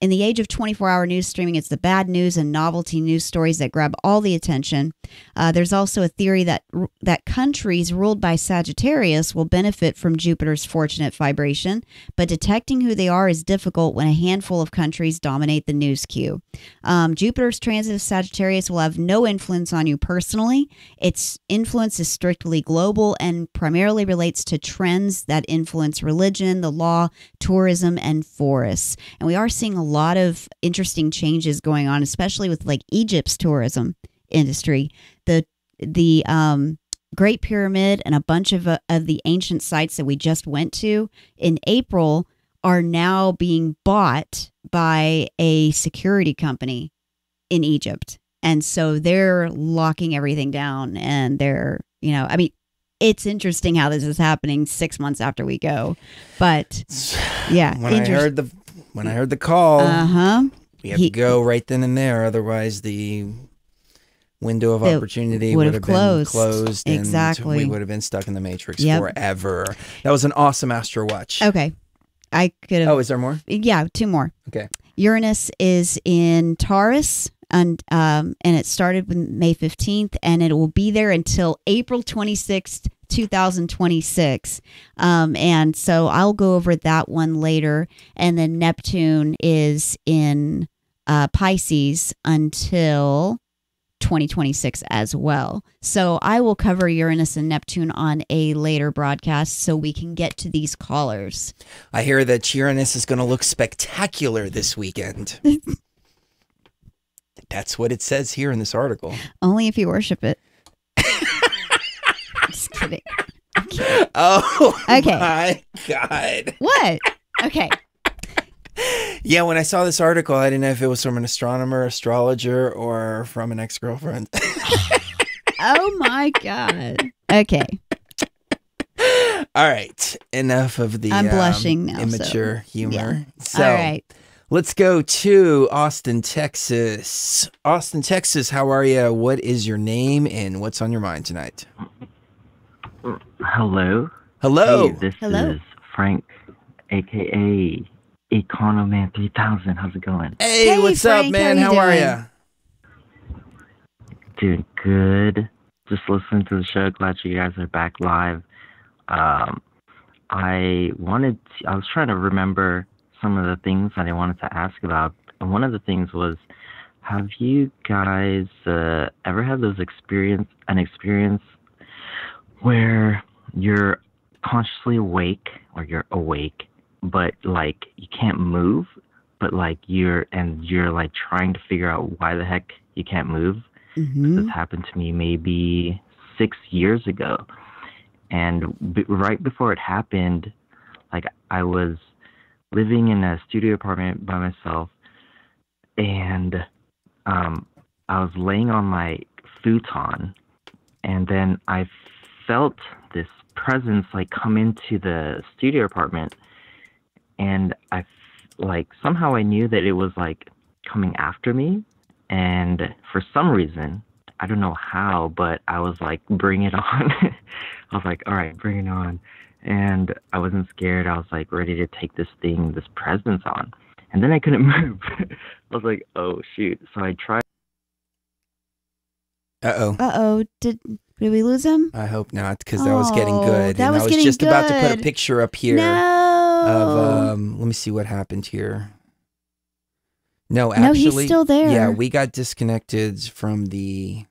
Speaker 5: In the age of 24 hour news streaming, it's the bad news and novelty news stories that grab all the attention. Uh, there's also a theory that that countries ruled by Sagittarius will benefit from Jupiter's fortunate vibration, but detecting who they are is difficult when a handful of countries dominate the news queue. Um, Jupiter's transit of Sagittarius will have no influence on you personally. Its influence is strictly global and primarily relates to trends that influence religion, the law, tourism, and forests. And we are seeing a lot of interesting changes going on, especially with like Egypt's tourism industry. The the um, Great Pyramid and a bunch of uh, of the ancient sites that we just went to in April are now being bought by a security company in Egypt. And so they're locking everything down and they're, you know, I mean, it's interesting how this is happening six months after we go. But yeah,
Speaker 4: When I heard the when I heard the call,
Speaker 5: Uh-huh.
Speaker 4: we have
Speaker 5: He-
Speaker 4: to go right then and there. Otherwise, the window of opportunity
Speaker 5: would have
Speaker 4: have been
Speaker 5: closed.
Speaker 4: closed. and
Speaker 5: Exactly.
Speaker 4: we would have been stuck in the matrix
Speaker 5: Yep.
Speaker 4: forever. That was an awesome Astro Watch.
Speaker 5: Okay. I could have.
Speaker 4: Oh, is there more?
Speaker 5: Yeah, two more.
Speaker 4: Okay.
Speaker 5: Uranus is in Taurus, and um, and it started with May fifteenth, and it will be there until April twenty sixth, two thousand twenty six. Um, and so I'll go over that one later, and then Neptune is in uh, Pisces until 2026 as well. So I will cover Uranus and Neptune on a later broadcast so we can get to these callers.
Speaker 4: I hear that Uranus is going to look spectacular this weekend. That's what it says here in this article.
Speaker 5: Only if you worship it. Just kidding.
Speaker 4: Oh
Speaker 5: Okay.
Speaker 4: my god.
Speaker 5: What? Okay.
Speaker 4: Yeah, when I saw this article, I didn't know if it was from an astronomer, astrologer, or from an ex-girlfriend.
Speaker 5: Oh my god. Okay.
Speaker 4: All right, enough of the
Speaker 5: I'm
Speaker 4: um,
Speaker 5: blushing now, so-
Speaker 4: immature humor.
Speaker 5: yeah.
Speaker 4: So,
Speaker 5: All right.
Speaker 4: let's go to Austin, Texas. Austin, Texas, how are you? What is your name and what's on your mind tonight?
Speaker 18: Hello.
Speaker 4: Hello.
Speaker 18: Hey, this
Speaker 4: Hello.
Speaker 18: is Frank, aka Economan 3000. How's it going?
Speaker 4: Hey, what's up, man? How, are you?
Speaker 18: Doing good. Just listening to the show. Glad you guys are back live. Um, I wanted. To, I was trying to remember some of the things that I wanted to ask about, and one of the things was, have you guys uh, ever had those experience an experience where you're consciously awake or you're awake, but like you can't move, but like you're and you're like trying to figure out why the heck you can't move. This happened to me maybe six years ago, and b- right before it happened, like I was living in a studio apartment by myself, and um, I was laying on my futon, and then I felt this presence like come into the studio apartment, and I like somehow I knew that it was like coming after me, and for some reason I don't know how, but I was like, bring it on. I was like, all right, bring it on. And I wasn't scared. I was like ready to take this thing, this presence on. And then I couldn't move. I was like, oh shoot. So I tried.
Speaker 4: Uh oh.
Speaker 5: Uh oh. Did did we lose him?
Speaker 4: I hope not, because that was getting
Speaker 5: Oh,
Speaker 4: good.
Speaker 5: that
Speaker 4: and
Speaker 5: was
Speaker 4: I was
Speaker 5: getting
Speaker 4: just about to put a
Speaker 5: good.
Speaker 4: picture up here
Speaker 5: No.
Speaker 4: of um let me see what happened here. No,
Speaker 5: No, he's still there.
Speaker 4: Yeah, we got disconnected from the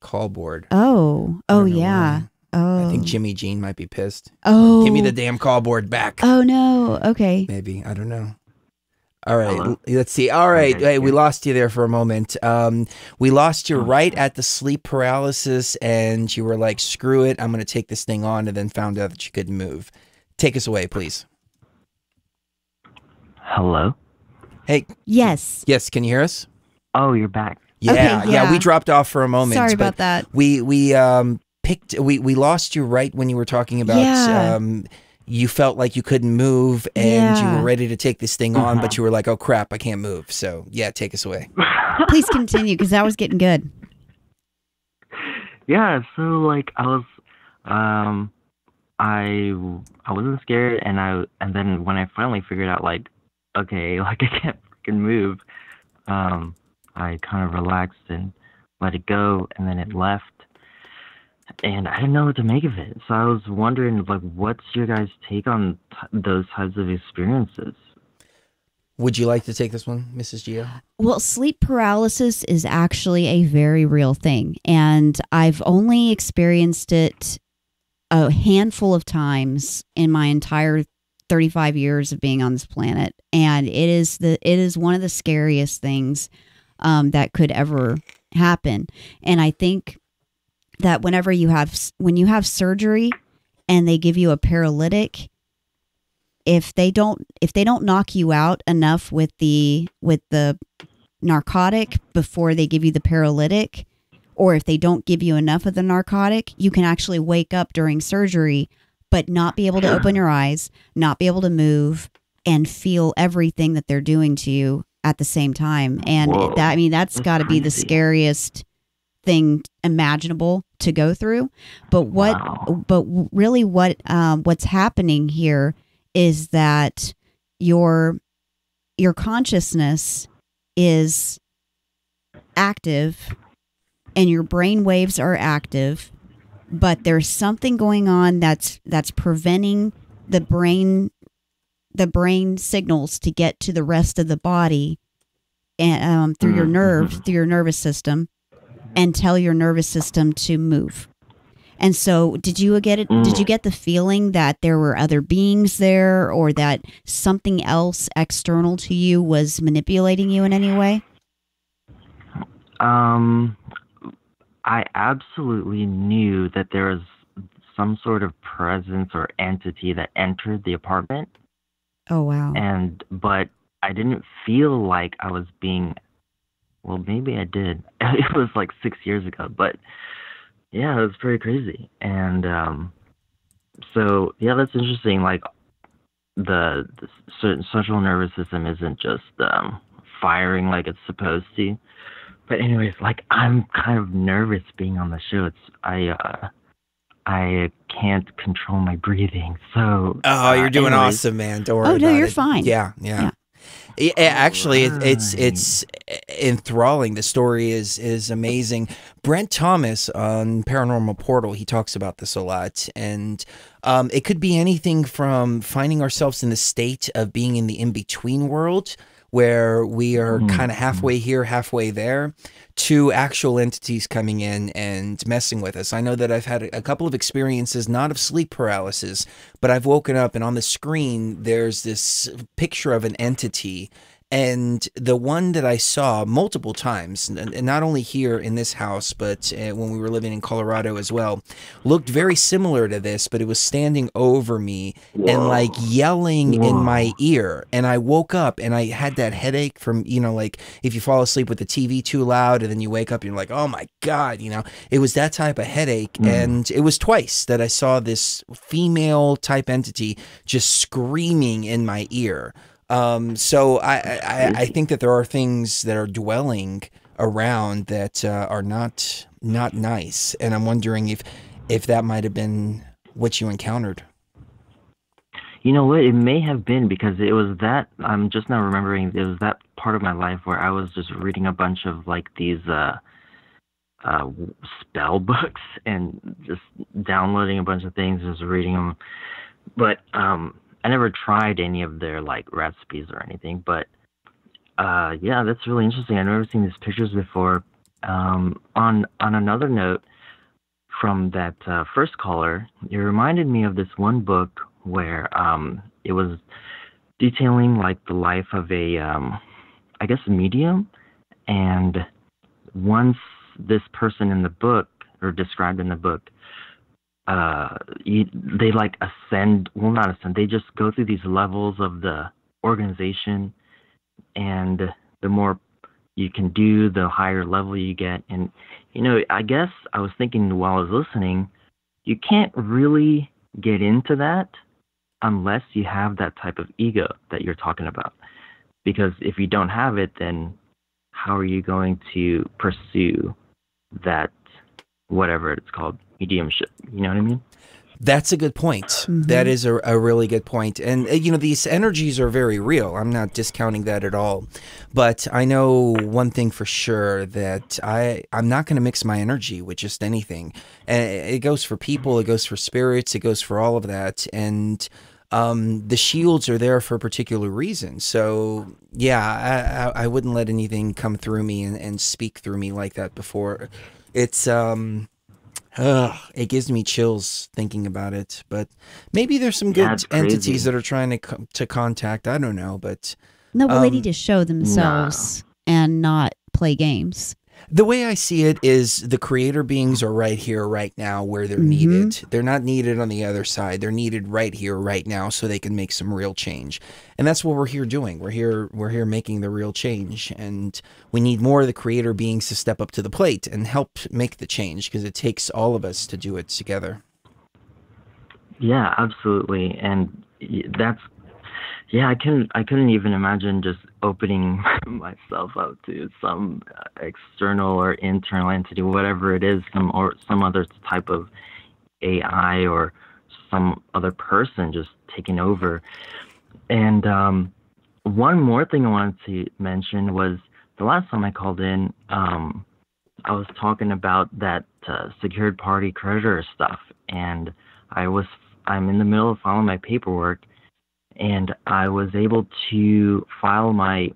Speaker 4: call board.
Speaker 5: Oh. Oh yeah. Oh.
Speaker 4: I think Jimmy Jean might be pissed.
Speaker 5: Oh.
Speaker 4: Give me the damn call board back.
Speaker 5: Oh no. Okay.
Speaker 4: Maybe. I don't know. All right, l- let's see. All right, hey, we lost you there for a moment. Um, we lost you right at the sleep paralysis, and you were like, "Screw it, I'm going to take this thing on," and then found out that you couldn't move. Take us away, please.
Speaker 18: Hello.
Speaker 4: Hey.
Speaker 5: Yes.
Speaker 4: Yes. Can you hear us?
Speaker 18: Oh, you're back.
Speaker 4: Yeah,
Speaker 5: Okay,
Speaker 4: yeah.
Speaker 5: yeah.
Speaker 4: We dropped off for a moment.
Speaker 5: Sorry
Speaker 4: but
Speaker 5: about that.
Speaker 4: We we um picked we we lost you right when you were talking about
Speaker 5: Yeah.
Speaker 4: um you felt like you couldn't move and you were ready to take this thing on,
Speaker 5: Uh-huh.
Speaker 4: but you were like, "Oh crap, I can't move." So yeah, take us away.
Speaker 5: Please continue because that was getting good.
Speaker 18: yeah so like i was um i i wasn't scared and i and then when i finally figured out like okay like i can't can move. Um, I kind of relaxed and let it go, and then it left. And I didn't know what to make of it. So I was wondering, like, what's your guys' take on t- those types of experiences?
Speaker 4: Would you like to take this one, Mrs. Geo?
Speaker 5: Well, sleep paralysis is actually a very real thing. And I've only experienced it a handful of times in my entire 35 years of being on this planet. And it is the it is one of the scariest things um, that could ever happen. And I think that whenever you have when you have surgery and they give you a paralytic, if they don't if they don't knock you out enough with the with the narcotic before they give you the paralytic or if they don't give you enough of the narcotic you can actually wake up during surgery but not be able to open your eyes not be able to move and feel everything that they're doing to you at the same time and
Speaker 19: Whoa.
Speaker 5: that i mean that's
Speaker 19: That's
Speaker 5: got to be the scariest thing imaginable to go through. But what but really what um, what's happening here is that your your consciousness is active and your brain waves are active but there's something going on that's that's preventing the brain the brain signals to get to the rest of the body and um, through your nerves through your nervous system and tell your nervous system to move. And so did you get it did you get the feeling that there were other beings there or that something else external to you was manipulating you in any way?
Speaker 18: Um, I absolutely knew that there was some sort of presence or entity that entered the apartment,
Speaker 5: oh wow.
Speaker 18: And but I didn't feel like I was being. Well, maybe I did. It was like six years ago, but yeah, it was pretty crazy. And um, so yeah, that's interesting. Like the, the c- central nervous system isn't just um, firing like it's supposed to. But anyways, like I'm kind of nervous being on the show. It's I uh I can't control my breathing. So
Speaker 4: Oh, you're
Speaker 18: uh,
Speaker 4: doing
Speaker 18: anyways.
Speaker 4: awesome, man. Don't worry
Speaker 5: Oh, no,
Speaker 4: about
Speaker 5: you're
Speaker 4: it.
Speaker 5: fine.
Speaker 4: Yeah, yeah. Yeah, actually, it, it's it's enthralling. The story is is amazing. Brent Thomas on Paranormal Portal, he talks about this a lot, and um, it could be anything from finding ourselves in the state of being in the in between world, where we are mm-hmm. kind of halfway mm-hmm. here, halfway there, to actual entities coming in and messing with us. I know that I've had a a couple of experiences, not of sleep paralysis, but I've woken up and on the screen there's this picture of an entity. And the one that I saw multiple times, and not only here in this house, but uh, when we were living in Colorado as well, looked very similar to this, but it was standing over me and like yelling in my ear. And I woke up and I had that headache from, you know, like if you fall asleep with the TV too loud and then you wake up and you're like, oh my God, you know, it was that type of headache. And it was twice that I saw this female type entity just screaming in my ear. Um, so I, I, I think that there are things that are dwelling around that uh, are not not nice, and I'm wondering if if that might have been what you encountered.
Speaker 18: You know what? It may have been because it was that I'm just now remembering it was that part of my life where I was just reading a bunch of like these uh uh spell books and just downloading a bunch of things just reading them. But um I never tried any of their like recipes or anything, but uh yeah, that's really interesting. I've never seen these pictures before. Um on on another note, from that uh, first caller, it reminded me of this one book where um, it was detailing like the life of a, um, I guess, a medium, and once this person in the book or described in the book, uh, you, they like ascend. Well, not ascend. They just go through these levels of the organization, and the more you can do, the higher level you get. And you know, I guess I was thinking while I was listening, you can't really get into that unless you have that type of ego that you're talking about. Because if you don't have it, then how are you going to pursue that, whatever it's called, mediumship? You know what I mean?
Speaker 4: That's a good point. That is a, a really good point. And, uh, you know, these energies are very real. I'm not discounting that at all. But I know one thing for sure that I, I'm not going to mix my energy with just anything. And it goes for people, it goes for spirits, it goes for all of that. And, um, the shields are there for a particular reason. So yeah, I, I, I wouldn't let anything come through me and, and speak through me like that before. It's um, ugh, it gives me chills thinking about it. But maybe there's some good
Speaker 18: Yeah, it's crazy.
Speaker 4: entities that are trying to co- to contact. I don't know, but
Speaker 5: No, well, they
Speaker 4: um,
Speaker 5: need to show themselves and not play games.
Speaker 4: The way I see it is the creator beings are right here, right now, where they're mm-hmm. needed. They're not needed on the other side. They're needed right here, right now, so they can make some real change. And that's what we're here doing. We're here, we're here making the real change, and we need more of the creator beings to step up to the plate and help make the change because it takes all of us to do it together.
Speaker 18: Yeah, absolutely, and that's yeah. I couldn't I couldn't even imagine just opening myself up to some external or internal entity, whatever it is, some or some other type of AI or some other person just taking over. And um, one more thing I wanted to mention was the last time I called in, um, I was talking about that uh, secured party creditor stuff, and I was I'm in the middle of filing my paperwork, and I was able to file my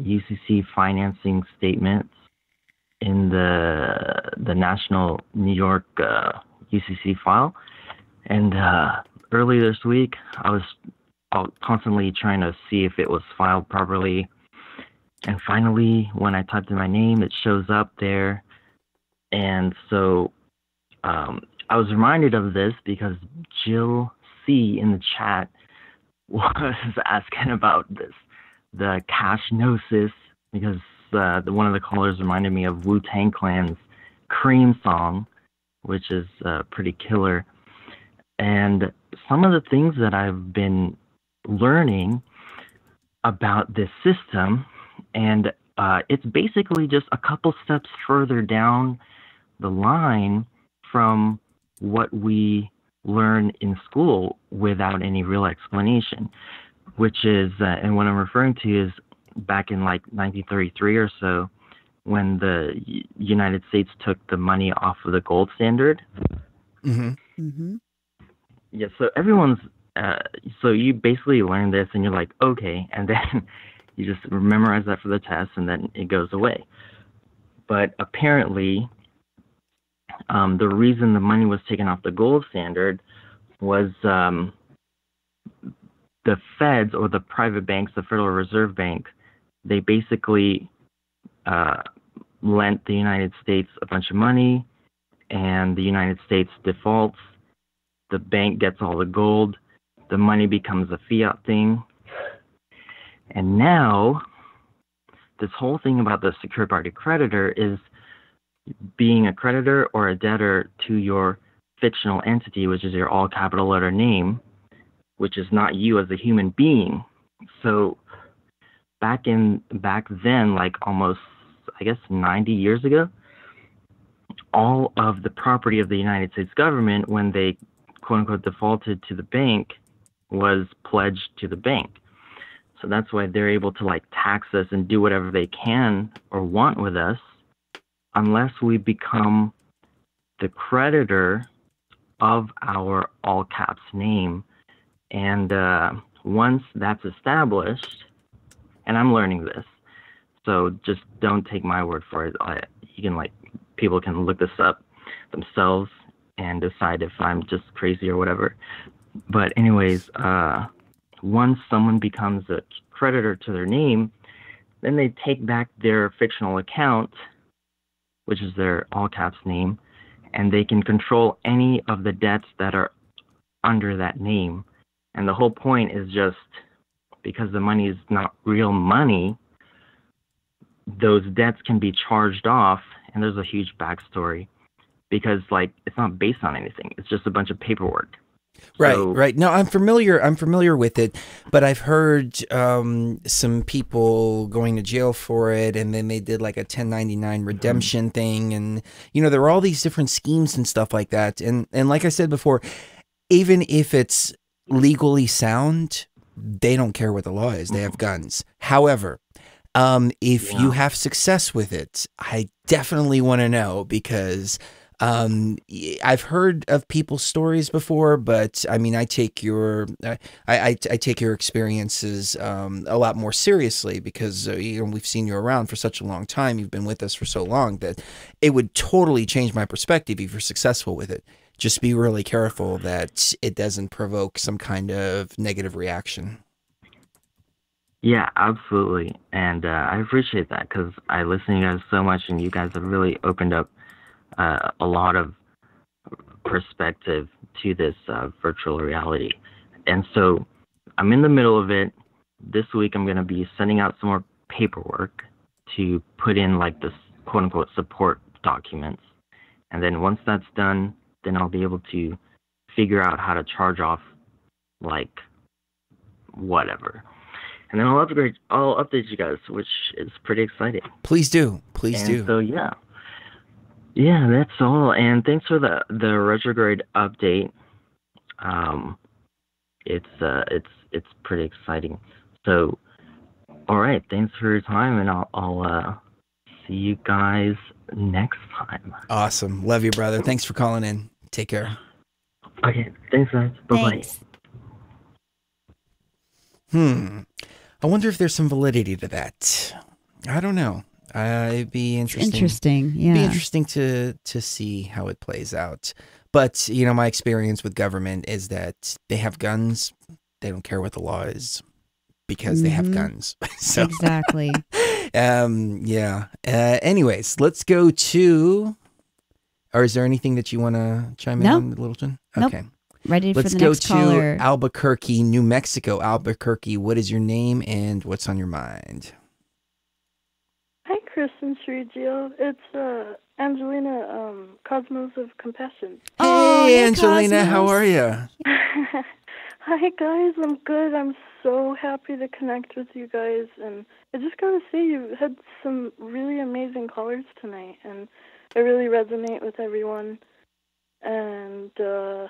Speaker 18: UCC financing statements in the the National New York uh, UCC file, and uh, earlier this week I was uh, constantly trying to see if it was filed properly. And finally, when I typed in my name, it shows up there. And so um, I was reminded of this because Jill C in the chat was asking about this, the cash gnosis, because uh, the, one of the callers reminded me of Wu Tang Clan's Cream song, which is uh, pretty killer. And some of the things that I've been learning about this system, and uh, it's basically just a couple steps further down the line from what we learn in school without any real explanation, which is, uh, and what I'm referring to is back in like 1933 or so, when the United States took the money off of the gold standard.
Speaker 4: Mm-hmm.
Speaker 5: Mm-hmm.
Speaker 18: Yeah, so everyone's uh, so you basically learn this and you're like, okay, and then you just memorize that for the test and then it goes away. But apparently, um, the reason the money was taken off the gold standard was um, the feds or the private banks, the Federal Reserve Bank, they basically uh, lent the United States a bunch of money, and the United States defaults. The bank gets all the gold. The money becomes a fiat thing. And now, this whole thing about the secured party creditor is being a creditor or a debtor to your fictional entity, which is your all capital letter name, which is not you as a human being. So back in back then, like almost I guess 90 years ago, all of the property of the United States government, when they quote unquote defaulted to the bank, was pledged to the bank. So that's why they're able to like tax us and do whatever they can or want with us unless we become the creditor of our all caps name. And uh, once that's established, and I'm learning this, so just don't take my word for it. I, you can like people can look this up themselves and decide if I'm just crazy or whatever. But anyways, uh, once someone becomes a creditor to their name, then they take back their fictional account, which is their all caps name, and they can control any of the debts that are under that name. And the whole point is just because the money is not real money, those debts can be charged off. And there's a huge backstory because, like, it's not based on anything, it's just a bunch of paperwork.
Speaker 4: Right,
Speaker 18: So-
Speaker 4: right. No, I'm familiar. I'm familiar with it, but I've heard um, some people going to jail for it, and then they did like a 1099 redemption thing, and you know there are all these different schemes and stuff like that. And and like I said before, even if it's legally sound, they don't care what the law is. They have guns. However, um, if you have success with it, I definitely want to know because um, I've heard of people's stories before, but I mean, I take your I, I, I take your experiences um, a lot more seriously because uh, you know we've seen you around for such a long time. You've been with us for so long that it would totally change my perspective if you're successful with it. Just be really careful that it doesn't provoke some kind of negative reaction.
Speaker 18: Yeah, absolutely. And uh, I appreciate that because I listen to you guys so much, and you guys have really opened up uh, a lot of perspective to this uh, virtual reality. And so I'm in the middle of it. This week, I'm going to be sending out some more paperwork to put in like this quote unquote support documents. And then once that's done, then I'll be able to figure out how to charge off like whatever. And then I'll upgrade I'll update you guys, which is pretty exciting.
Speaker 4: Please do. Please
Speaker 18: And
Speaker 4: do.
Speaker 18: So yeah. Yeah, that's all. And thanks for the the retrograde update. Um it's uh it's it's pretty exciting. So all right, thanks for your time and I'll I'll uh see you guys next time.
Speaker 4: Awesome. Love you, brother. Thanks for calling in. Take care.
Speaker 18: Okay, thanks guys. Bye bye.
Speaker 4: Hmm. I wonder if there's some validity to that. I don't know. Uh, it'd be interesting.
Speaker 5: interesting, yeah.
Speaker 4: Be interesting to to see how it plays out. But you know, my experience with government is that they have guns. They don't care what the law is because they have
Speaker 5: Mhm.
Speaker 4: guns. so
Speaker 5: Exactly.
Speaker 4: um. Yeah. Uh, anyways, let's go to. Or is there anything that you want to chime in on, Littleton?
Speaker 5: Nope.
Speaker 4: Okay.
Speaker 5: Ready for
Speaker 4: Let's go
Speaker 5: next
Speaker 4: to
Speaker 5: caller.
Speaker 4: Albuquerque, New Mexico. Albuquerque, what is your name and what's on your mind?
Speaker 19: Hi, Chris and Sergio. It's uh, Angelina, um, Cosmos of Compassion.
Speaker 4: hey, Angelina, how are you?
Speaker 19: Hi, guys. I'm good. I'm so happy to connect with you guys. And I just gotta say, you had some really amazing callers tonight, and I really resonate with everyone. And uh,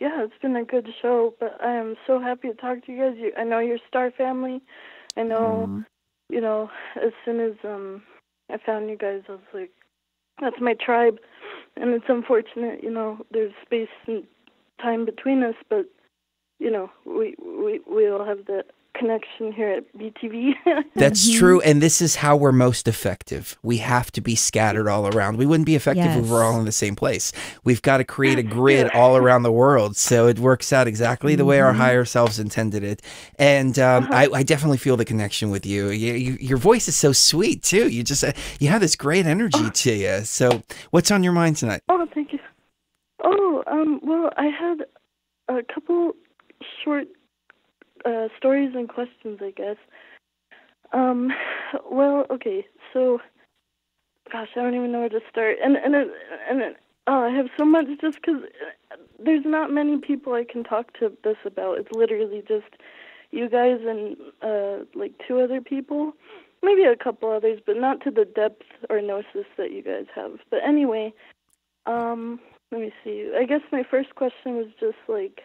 Speaker 19: yeah, it's been a good show. But I am so happy to talk to you guys. You, I know you're Star Family. I know you know, as soon as um I found you guys, I was like, that's my tribe, and it's unfortunate, you know, there's space and time between us, but you know, we we we all have that connection here at BTV.
Speaker 4: That's true. And this is how we're most effective. We have to be scattered all around. We wouldn't be effective if we're all in the same place. We've got to create a grid all around the world. So it works out exactly the way our
Speaker 5: Mm-hmm.
Speaker 19: Mhm.
Speaker 4: higher selves intended it. And um,
Speaker 19: Uh-huh.
Speaker 4: I, I definitely feel the connection with you. you, you your voice is so sweet, too. You just, uh, you have this great energy to you. So what's on your mind tonight?
Speaker 19: Oh, thank you. Oh, um, well, I had a couple short uh, stories and questions, I guess. Um, well, okay, so, gosh, I don't even know where to start, and and it, and it, oh, I have so much just because there's not many people I can talk to this about. It's literally just you guys and uh, like two other people, maybe a couple others, but not to the depth or gnosis that you guys have. But anyway, um, let me see. I guess my first question was just like,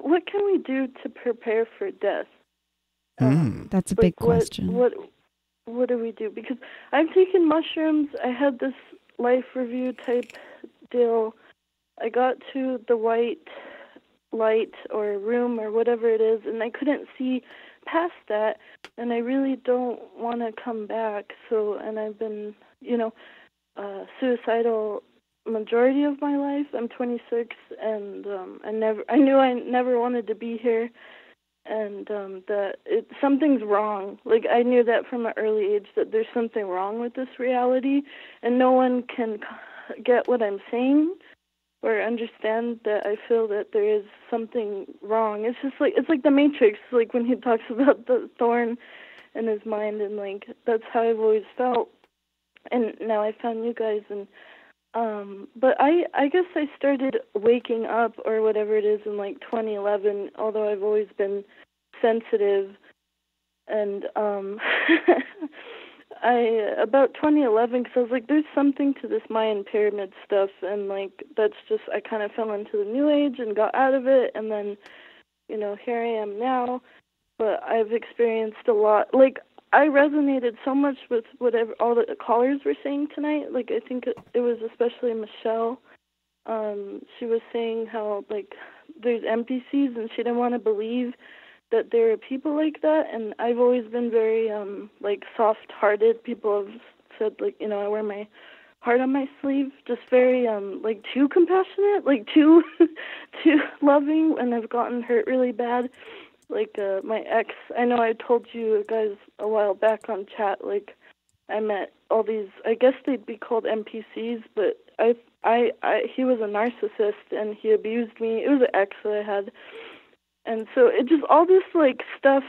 Speaker 19: what can we do to prepare for death?
Speaker 4: Hmm.
Speaker 5: That's a
Speaker 19: Like,
Speaker 5: big
Speaker 19: what-
Speaker 5: question.
Speaker 19: What, what do we do? Because I've taken mushrooms. I had this life review type deal. I got to the white light or room or whatever it is, and I couldn't see past that. And I really don't want to come back. So, and I've been, you know, uh, suicidal majority of my life. I'm 26, and um, I never, I knew I never wanted to be here and um that it something's wrong. Like i knew that from an early age that there's something wrong with this reality and no one can get what i'm saying or understand that i feel that there is something wrong. It's just like it's like the matrix like when he talks about the thorn in his mind and like that's how i've always felt. And now i found you guys and um but i i guess i started waking up or whatever it is in like 2011 although i've always been sensitive and um I about 2011 because I was like, there's something to this Mayan pyramid stuff, and like that's just I kind of fell into the New Age and got out of it, and then, you know, here I am now. But I've experienced a lot. Like I resonated so much with whatever all the callers were saying tonight. Like I think it, was especially Michelle. Um, she was saying how like there's NPCs and she didn't want to believe that there are people like that and I've always been very um like soft hearted. People have said like, you know, I wear my heart on my sleeve, just very um like too compassionate, like too too loving and I've gotten hurt really bad. Like uh my ex I know I told you guys a while back on chat, like I met all these I guess they'd be called NPCs, but I I I he was a narcissist and he abused me. It was an ex that I had and so it just all this like stuff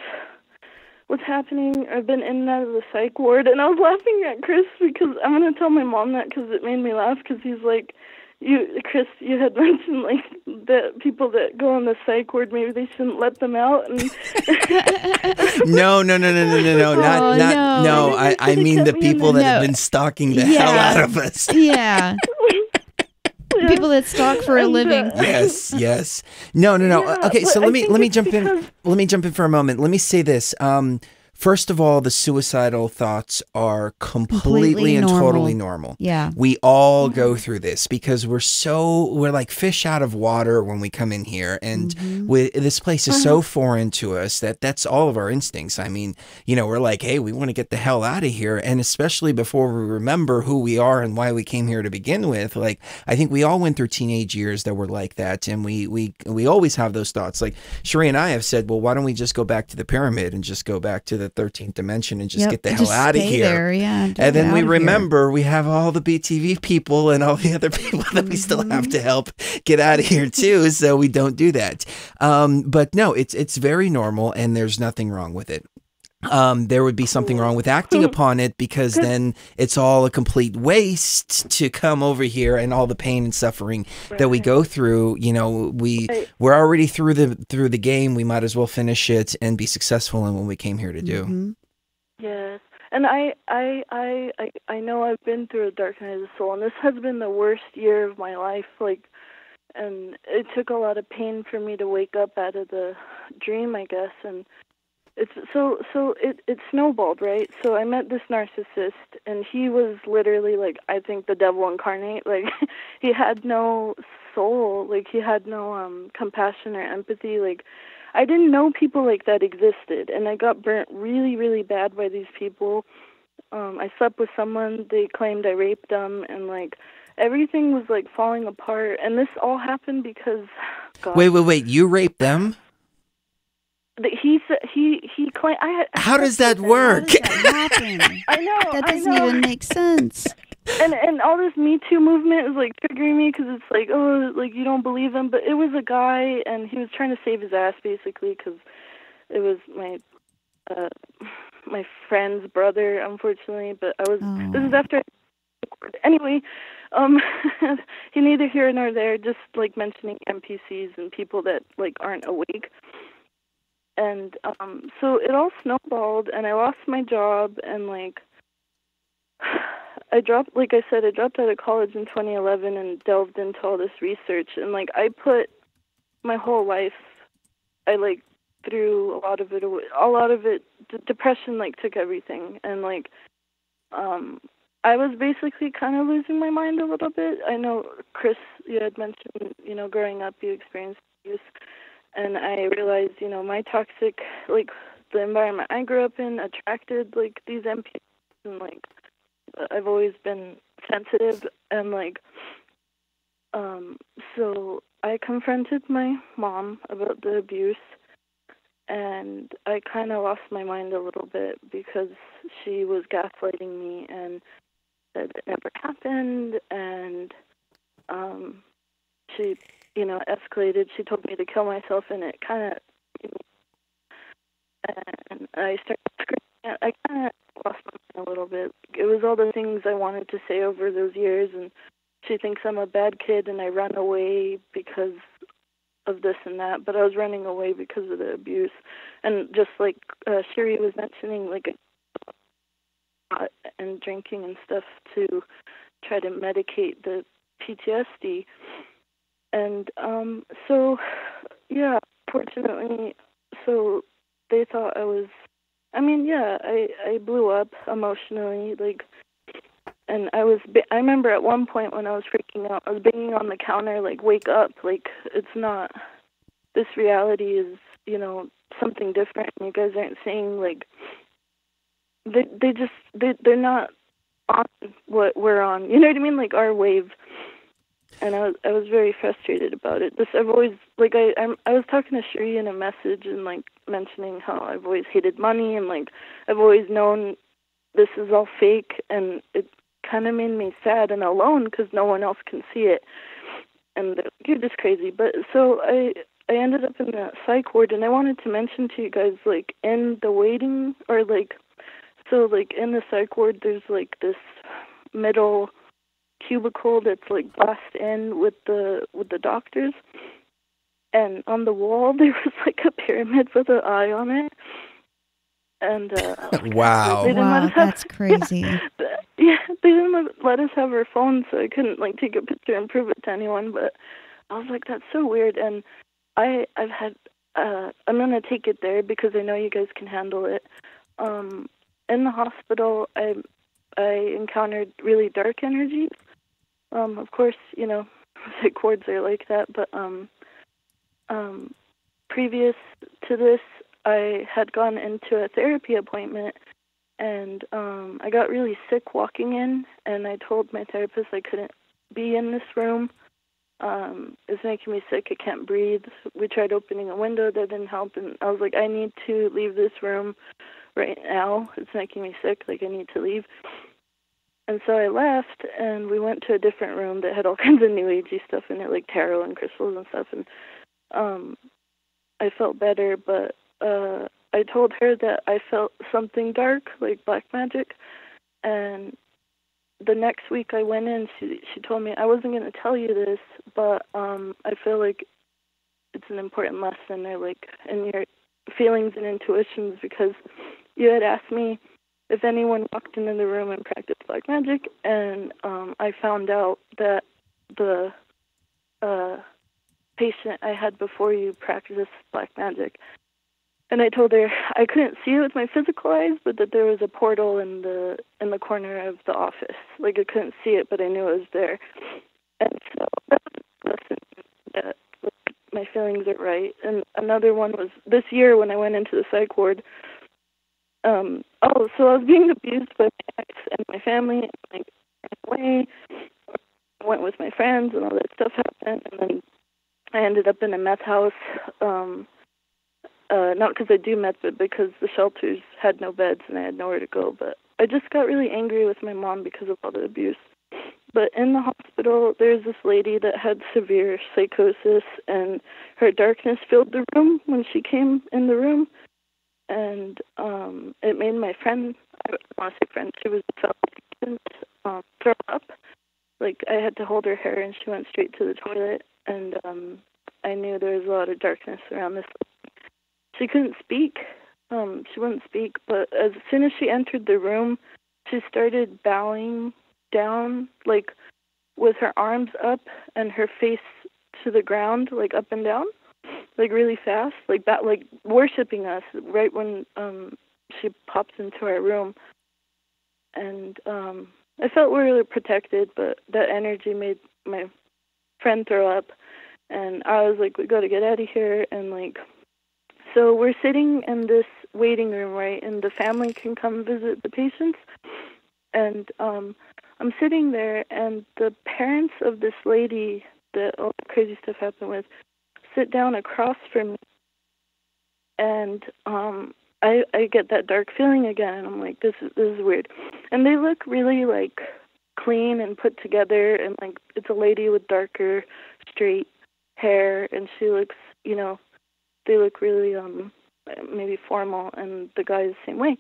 Speaker 19: was happening. I've been in and out of the psych ward, and I was laughing at Chris because I'm gonna tell my mom that because it made me laugh because he's like, you Chris, you had mentioned like that people that go on the psych ward maybe they shouldn't let them out and
Speaker 4: No, no, no, no, no, no, no, not,
Speaker 5: Oh,
Speaker 4: not,
Speaker 5: no.
Speaker 4: no. I, I mean the people that have been stalking the
Speaker 5: Yeah.
Speaker 4: hell out of us.
Speaker 5: Yeah. People that stalk for a living.
Speaker 4: yes, yes. No, no, no.
Speaker 5: Yeah,
Speaker 4: okay, so let me let me
Speaker 5: it's
Speaker 4: jump in. Let me jump in for a moment. Let me say this. Um, first of all, the suicidal thoughts are completely,
Speaker 5: Completely
Speaker 4: and
Speaker 5: normal.
Speaker 4: totally normal.
Speaker 5: Yeah.
Speaker 4: We all go through this because we're so we're like fish out of water when we come in here, and
Speaker 5: Mm-hmm.
Speaker 4: we, this place is so foreign to us that that's all of our instincts. I mean, you know, we're like, hey, we want to get the hell out of here, and especially before we remember who we are and why we came here to begin with. Like, I think we all went through teenage years that were like that, and we we we always have those thoughts. Like Sheree and I have said, well, why don't we just go back to the pyramid and just go back to the thirteenth dimension and just
Speaker 5: Yep,
Speaker 4: get the hell out of here?
Speaker 5: there, yeah,
Speaker 4: and then we
Speaker 5: of here.
Speaker 4: remember we have all the BTV people and all the other people that we still have to help get out of here too. So we don't do that. Um, but no, it's it's very normal, and there's nothing wrong with it. Um, there would be something wrong with acting upon it because then it's all a complete waste to come over here and all the pain and suffering that we go through. You know, we
Speaker 19: Right.
Speaker 4: we're already through the through the game. We might as well finish it and be successful in what we came here to do.
Speaker 5: Mm-hmm.
Speaker 19: Yes, and I, I, I, I, I know I've been through a dark night of the soul, and this has been the worst year of my life. Like, and it took a lot of pain for me to wake up out of the dream, I guess. And it's so, so it, it snowballed, right? So I met this narcissist, and he was literally like, I think the devil incarnate. Like, he had no soul. Like, he had no um compassion or empathy. Like. I didn't know people like that existed, and I got burnt really, really bad by these people. Um, I slept with someone, they claimed I raped them, and like everything was like falling apart. And this all happened because God,
Speaker 4: Wait, wait, wait! You raped them?
Speaker 19: The- he he he claimed I had.
Speaker 4: How does that work?
Speaker 19: I know
Speaker 5: That doesn't
Speaker 19: know.
Speaker 5: even make sense.
Speaker 19: and and all this Me Too movement is like triggering me because it's like oh like you don't believe him, but it was a guy and he was trying to save his ass basically because it was my uh my friend's brother unfortunately. But I was this is after anyway. Um, he neither here nor there. Just like mentioning NPCs and people that like aren't awake. And um, so it all snowballed, and I lost my job, and like I dropped, like I said, I dropped out of college in 2011 and delved into all this research. And like I put my whole life, I like threw a lot of it away. A lot of it, d- depression like took everything. And like, um, I was basically kind of losing my mind a little bit. I know Chris, you had mentioned, you know, growing up you experienced abuse, and I realized, you know, my toxic, like the environment I grew up in attracted like these MPs and like I've always been sensitive and like um so I confronted my mom about the abuse and I kind of lost my mind a little bit because she was gaslighting me and said it never happened and um she you know escalated she told me to kill myself and it kind of and I started screaming. I kind of lost my mind a little bit. It was all the things I wanted to say over those years, and she thinks I'm a bad kid, and I run away because of this and that. But I was running away because of the abuse, and just like uh, Sheree was mentioning, like uh, and drinking and stuff to try to medicate the PTSD. And um so yeah, fortunately so they thought I was I mean, yeah, I I blew up emotionally like and I was I remember at one point when I was freaking out, I was banging on the counter like wake up, like it's not this reality is, you know, something different. You guys aren't seeing like they they just they they're not on what we're on. You know what I mean? Like our wave. And I was I was very frustrated about it. This I've always like I I'm, I was talking to Sheree in a message and like mentioning how I've always hated money and like I've always known this is all fake. And it kind of made me sad and alone because no one else can see it. And you're just crazy. But so i i ended up in the psych ward and i wanted to mention to you guys like in the waiting or like so like in the psych ward there's like this middle cubicle that's like glassed in with the with the doctors and on the wall there was like a pyramid with an eye on it and uh
Speaker 4: wow.
Speaker 19: they didn't let
Speaker 5: Wow,
Speaker 19: us have
Speaker 5: that's crazy.
Speaker 19: yeah, they didn't let- let us have our phone, so I couldn't like take a picture and prove it to anyone. But I was like, that's so weird. And I I've had uh I'm gonna take it there because I know you guys can handle it. Um, in the hospital, I I encountered really dark energies. Um, of course, you know, sick wards are like that, but um, um, previous to this, I had gone into a therapy appointment and um I got really sick walking in and I told my therapist I couldn't be in this room. Um it's making me sick, I can't breathe. We tried opening a window, that didn't help and I was like, I need to leave this room right now. It's making me sick, like I need to leave. And so I left and we went to a different room that had all kinds of new agey stuff in it, like tarot and crystals and stuff and um I felt better but uh I told her that I felt something dark, like black magic, and the next week I went in. She she told me I wasn't going to tell you this, but um I feel like it's an important lesson, or like in your feelings and intuitions, because you had asked me if anyone walked into the room and practiced black magic, and um I found out that the uh patient I had before you practiced black magic. And I told her I couldn't see it with my physical eyes, but that there was a portal in the in the corner of the office. Like I couldn't see it, but I knew it was there. And so that was a lesson that like, my feelings are right. And another one was this year when I went into the psych ward. Um, oh, so I was being abused by my ex and my family, and like ran away. I went with my friends, and all that stuff happened, and then I ended up in a meth house. Um, uh, not because I do meth, but because the shelters had no beds and I had nowhere to go. But I just got really angry with my mom because of all the abuse. But in the hospital, there's this lady that had severe psychosis, and her darkness filled the room when she came in the room, and um, it made my friend, I want to say friend, she was a fellow um, throw up. Like I had to hold her hair, and she went straight to the toilet, and um, I knew there was a lot of darkness around this she couldn't speak. Um, she wouldn't speak, but as soon as she entered the room, she started bowing down, like with her arms up and her face to the ground, like up and down, like really fast, like that, like worshiping us. Right when um she pops into our room, and um I felt we were protected, but that energy made my friend throw up, and I was like, we got to get out of here, and like so we're sitting in this waiting room, right? And the family can come visit the patients. And um I'm sitting there and the parents of this lady that all the crazy stuff happened with sit down across from me and um I I get that dark feeling again and I'm like, this is this is weird. And they look really like clean and put together and like it's a lady with darker straight hair and she looks you know they look really um maybe formal and the guy is the same way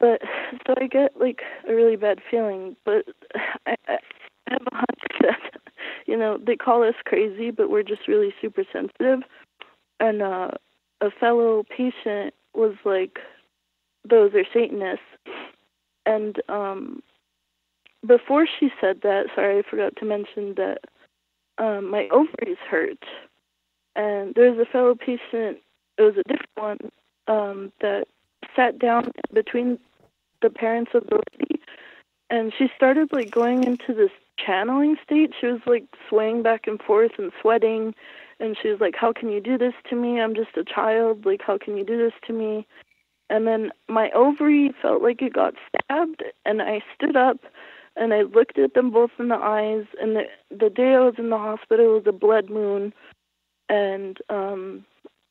Speaker 19: but so i get like a really bad feeling but i i have a hunch that you know they call us crazy but we're just really super sensitive. And uh a fellow patient was like those are satanists. And um, before she said that, sorry, I forgot to mention that um, my ovaries hurt, and there's a fellow patient. It was a different one um, that sat down between the parents of the lady, and she started like going into this channeling state. She was like swaying back and forth and sweating, and she was like, "How can you do this to me? I'm just a child. Like, how can you do this to me?" And then my ovary felt like it got stabbed, and I stood up and I looked at them both in the eyes. And the the day I was in the hospital was a blood moon, and um,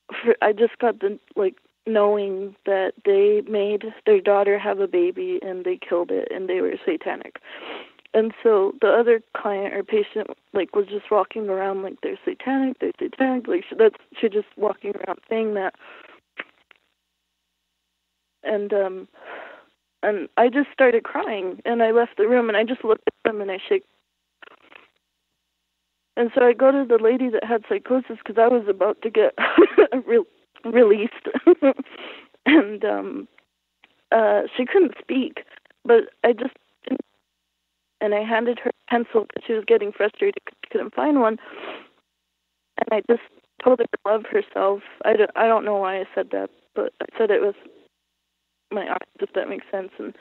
Speaker 19: for, I just got the like knowing that they made their daughter have a baby and they killed it and they were satanic. And so the other client or patient like was just walking around like they're satanic, they're satanic. Like she, that's she just walking around saying that. And um and I just started crying and I left the room and I just looked at them and I shake. And so I go to the lady that had psychosis because I was about to get re- released, and um, uh, she couldn't speak, but I just and I handed her a pencil because she was getting frustrated because she couldn't find one, and I just told her to love herself. I don't, I don't know why I said that, but I said it with my eyes, if that makes sense. And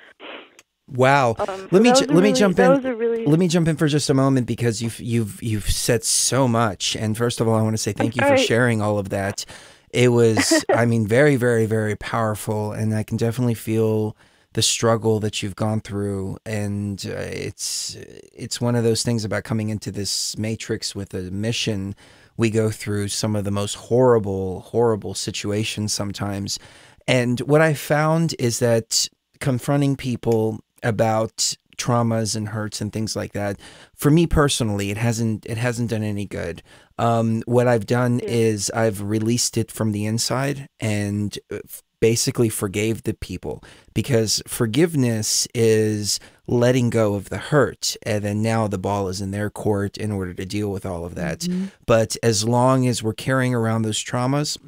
Speaker 4: Wow.
Speaker 19: Um, so
Speaker 4: let me ju- let me jump in.
Speaker 19: really-
Speaker 4: Let me jump in for just a moment because you've you've you've said so much. And first of all, I want to say thank you for
Speaker 19: Alright.
Speaker 4: sharing all of that. It was, I mean, very, very, very powerful, and I can definitely feel the struggle that you've gone through. And uh, it's it's one of those things about coming into this matrix with a mission. We go through some of the most horrible, horrible situations sometimes. And what I found is that confronting people about traumas and hurts and things like that for me personally it hasn't it hasn't done any good um what i've done is i've released it from the inside and uh, basically forgave the people because forgiveness is letting go of the hurt and then now the ball is in their court in order to deal with all of that. Mm-hmm. But as long as we're carrying around those traumas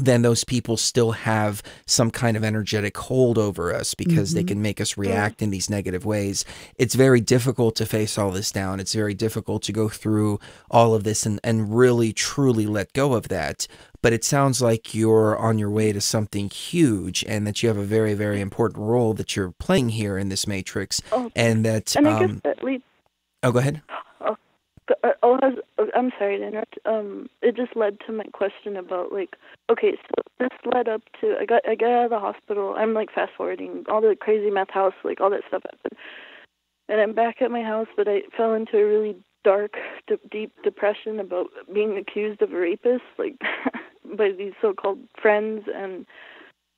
Speaker 4: then those people still have some kind of energetic hold over us because they
Speaker 20: Mhm.
Speaker 4: can make us react in these negative ways. It's very difficult to face all this down. It's very difficult to go through all of this and, and really truly let go of that. But it sounds like you're on your way to something huge and that you have a very, very important role that you're playing here in this matrix.
Speaker 19: Oh,
Speaker 4: and that,
Speaker 19: and I guess
Speaker 4: um,
Speaker 19: that leads.
Speaker 4: oh, go ahead.
Speaker 19: Uh, oh, has, oh, I'm sorry to interrupt. Um, it just led to my question about like, okay, so this led up to I got I got out of the hospital. I'm like fast forwarding all the crazy meth house, like all that stuff happened, and I'm back at my house. But I fell into a really dark, deep depression about being accused of a rapist, like by these so-called friends, and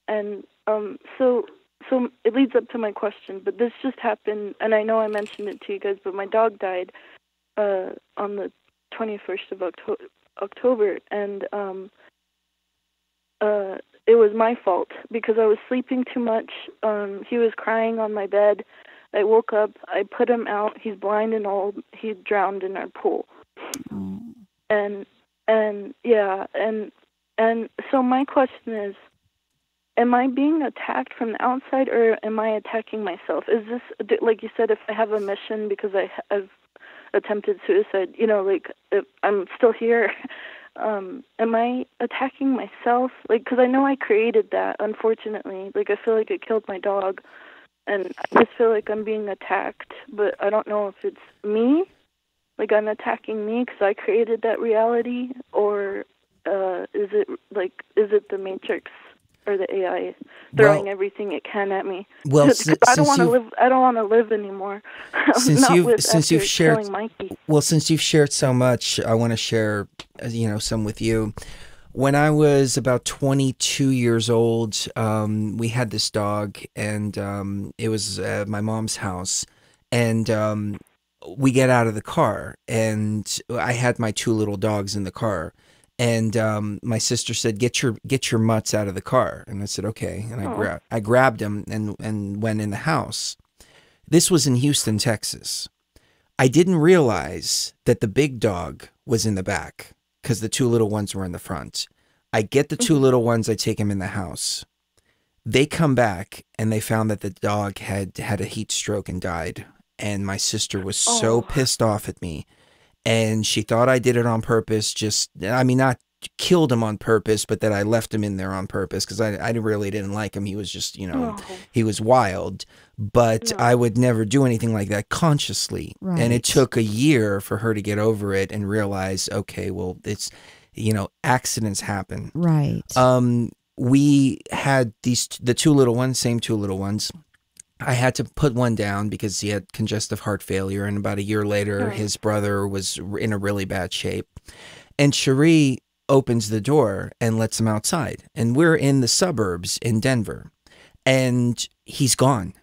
Speaker 19: and um, so so it leads up to my question. But this just happened, and I know I mentioned it to you guys, but my dog died uh, on the 21st of Octo- October, and um, uh, it was my fault because I was sleeping too much. Um, he was crying on my bed. I woke up. I put him out. He's blind and old. He drowned in our pool. And and yeah, and and so my question is, am I being attacked from the outside or am I attacking myself? Is this like you said? If I have a mission because I have attempted suicide, you know, like I'm still here. Um, am I attacking myself? Like, because I know I created that. Unfortunately, like I feel like it killed my dog, and I just feel like I'm being attacked. But I don't know if it's me, like I'm attacking me because I created that reality, or uh, is it like is it the Matrix or the AI throwing
Speaker 4: Well-
Speaker 19: everything it can at me?
Speaker 4: Well, si-
Speaker 19: I don't
Speaker 4: since
Speaker 19: want to live. I don't want to live anymore.
Speaker 4: since you've since you've shared well since you've shared so much i want to share you know some with you when i was about 22 years old um, we had this dog and um, it was at my mom's house and um, we get out of the car and i had my two little dogs in the car and um, my sister said get your get your mutts out of the car and i said okay and i
Speaker 20: Aw.
Speaker 4: grabbed i grabbed him and and went in the house this was in houston texas I didn't realize that the big dog was in the back because the two little ones were in the front. I get the 2 little ones, I take them in the house. They come back and they found that the dog had had a heat stroke and died. And my sister was so
Speaker 19: Oh.
Speaker 4: pissed off at me. And she thought I did it on purpose. Just, I mean, not killed him on purpose, but that I left him in there on purpose because I, I really didn't like him. He was just, you know,
Speaker 19: Oh.
Speaker 4: he was wild. But I would never do anything like that consciously. And it took a year for her to get over it and realize, okay, well, it's, you know, accidents happen.
Speaker 5: Right.
Speaker 4: Um, we had these the two little ones, same two little ones. I had to put one down because he had congestive heart failure, and about a year later,
Speaker 19: Oh.
Speaker 4: his brother was in a really bad shape. And Sheree opens the door and lets him outside, and we're in the suburbs in Denver, and he's gone.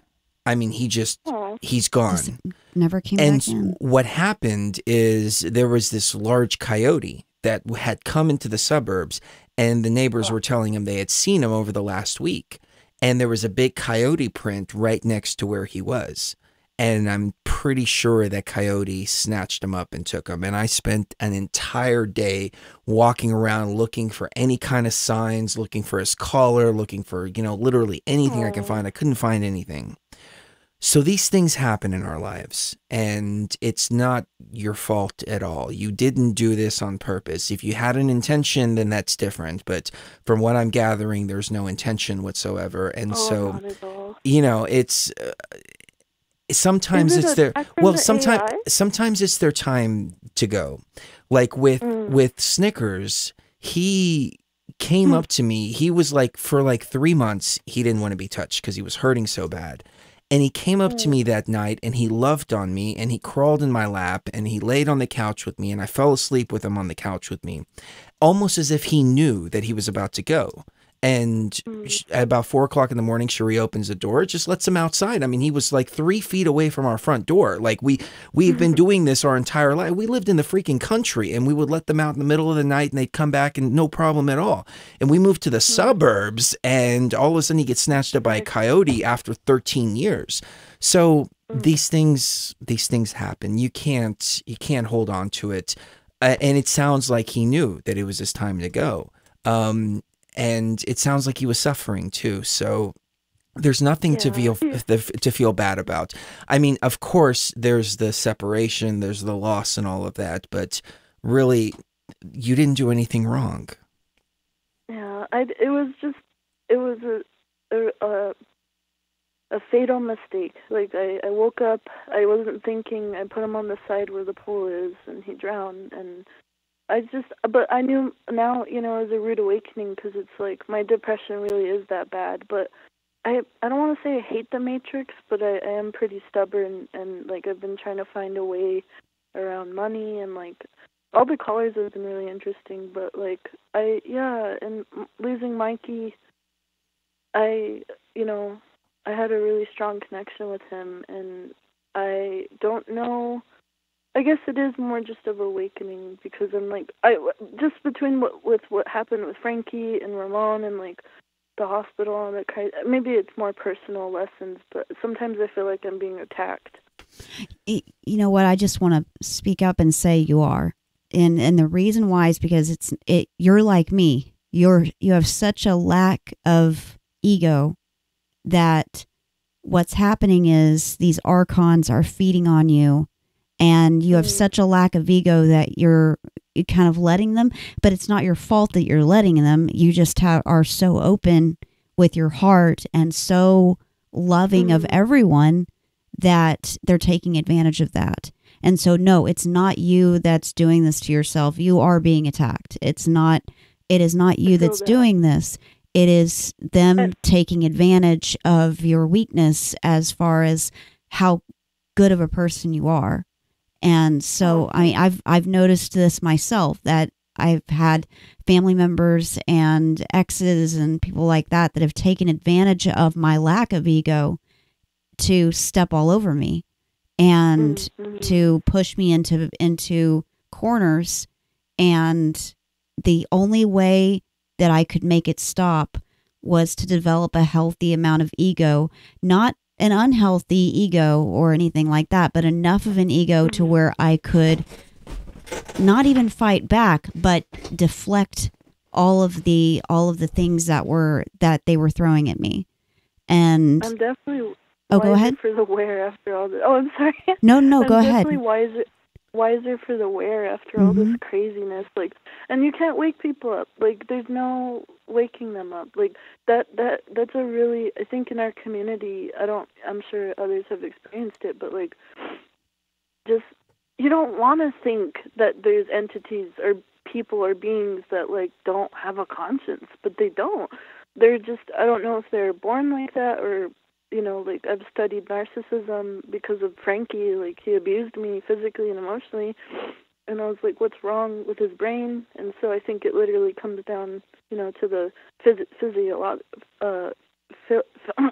Speaker 4: I mean, he just
Speaker 19: Aw.
Speaker 4: he's gone.
Speaker 5: Never came
Speaker 4: And
Speaker 5: back in.
Speaker 4: what happened is there was this large coyote that had come into the suburbs, and the neighbors were telling him they had seen him over the last week. And there was a big coyote print right next to where he was. And I'm pretty sure that coyote snatched him up and took him. And I spent an entire day walking around looking for any kind of signs, looking for his collar, looking for, you know, literally anything I can find. I couldn't find anything. So these things happen in our lives, and it's not your fault at all. You didn't do this on purpose. If you had an intention, then that's different. But from what I'm gathering, there's no intention whatsoever. And
Speaker 19: Oh,
Speaker 4: so,
Speaker 19: not at all.
Speaker 4: you know, it's uh, sometimes
Speaker 19: it
Speaker 4: it's their well, sometimes sometimes it's their time to go. Like with
Speaker 19: Mm.
Speaker 4: with Snickers, he came
Speaker 19: Hmm.
Speaker 4: up to me. He was like for like 3 months he didn't want to be touched cuz he was hurting so bad. And he came up
Speaker 19: Hmm.
Speaker 4: to me that night and he loved on me and he crawled in my lap and he laid on the couch with me and I fell asleep with him on the couch with me, almost as if he knew that he was about to go. And at about four o'clock in the morning, she reopens the door, just lets him outside. I mean, he was like three feet away from our front door. Like we we've been doing this our entire life. We lived in the freaking country, and we would let them out in the middle of the night, and they'd come back and no problem at all. And we moved to the suburbs, and all of a sudden he gets snatched up by a coyote after 13 years. So these things these things happen. You can't you can't hold on to it. Uh, and it sounds like he knew that it was his time to go. Um, and it sounds like he was suffering too. So there's nothing to feel to feel bad about. I mean, of course, there's the separation, there's the loss, and all of that. But really, you didn't do anything wrong.
Speaker 19: Yeah, I it was just it was a a a, a fatal mistake. Like I I woke up, I wasn't thinking. I put him on the side where the pool is, and he drowned. And I just, but I knew now, you know, as a rude awakening because it's like my depression really is that bad. But I I don't want to say I hate the Matrix, but I, I am pretty stubborn, and like I've been trying to find a way around money and like all the callers have been really interesting, but like I yeah, and losing Mikey, I you know I had a really strong connection with him, and I don't know. I guess it is more just of awakening because I'm like I just between what with what happened with Frankie and Ramon and like the hospital and that kind. Maybe it's more personal lessons, but sometimes I feel like I'm being attacked.
Speaker 5: You know what? I just want to speak up and say you are, and and the reason why is because it's it. You're like me. You're you have such a lack of ego that what's happening is these archons are feeding on you and you have such a lack of ego that you're kind of letting them but it's not your fault that you're letting them. You just ha- are so open with your heart and so loving of everyone that they're taking advantage of that. And so no it's not you that's doing this to yourself. You are being attacked. It's not it is not you that's
Speaker 19: that.
Speaker 5: doing this. It is them taking advantage of your weakness as far as how good of a person you are and so I mean, I've I've noticed this myself that I've had family members and exes and people like that that have taken advantage of my lack of ego to step all over me and mm-hmm. to push me into into corners. And the only way that I could make it stop was to develop a healthy amount of ego, not an unhealthy ego or anything like that, but enough of an ego to where I could not even fight back, but deflect all of the all of the things that were that they were throwing at me. And
Speaker 19: I'm definitely
Speaker 5: Oh, go ahead.
Speaker 19: for the wear after all this. Oh, I'm sorry.
Speaker 5: No, no,
Speaker 19: I'm
Speaker 5: go ahead.
Speaker 19: Wiser, wiser for the wear after all this
Speaker 5: Mhm.
Speaker 19: craziness. Like, and you can't wake people up. Like, there's no waking them up. Like that. That that's a really. I think in our community, I don't. I'm sure others have experienced it, but like, just you don't want to think that there's entities or people or beings that like don't have a conscience, but they don't. They're just I don't know if they're born like that or you know like I've studied narcissism because of Frankie. Like he abused me physically and emotionally, and I was like, what's wrong with his brain? And so I think it literally comes down you know to the phys- physio uh, phy-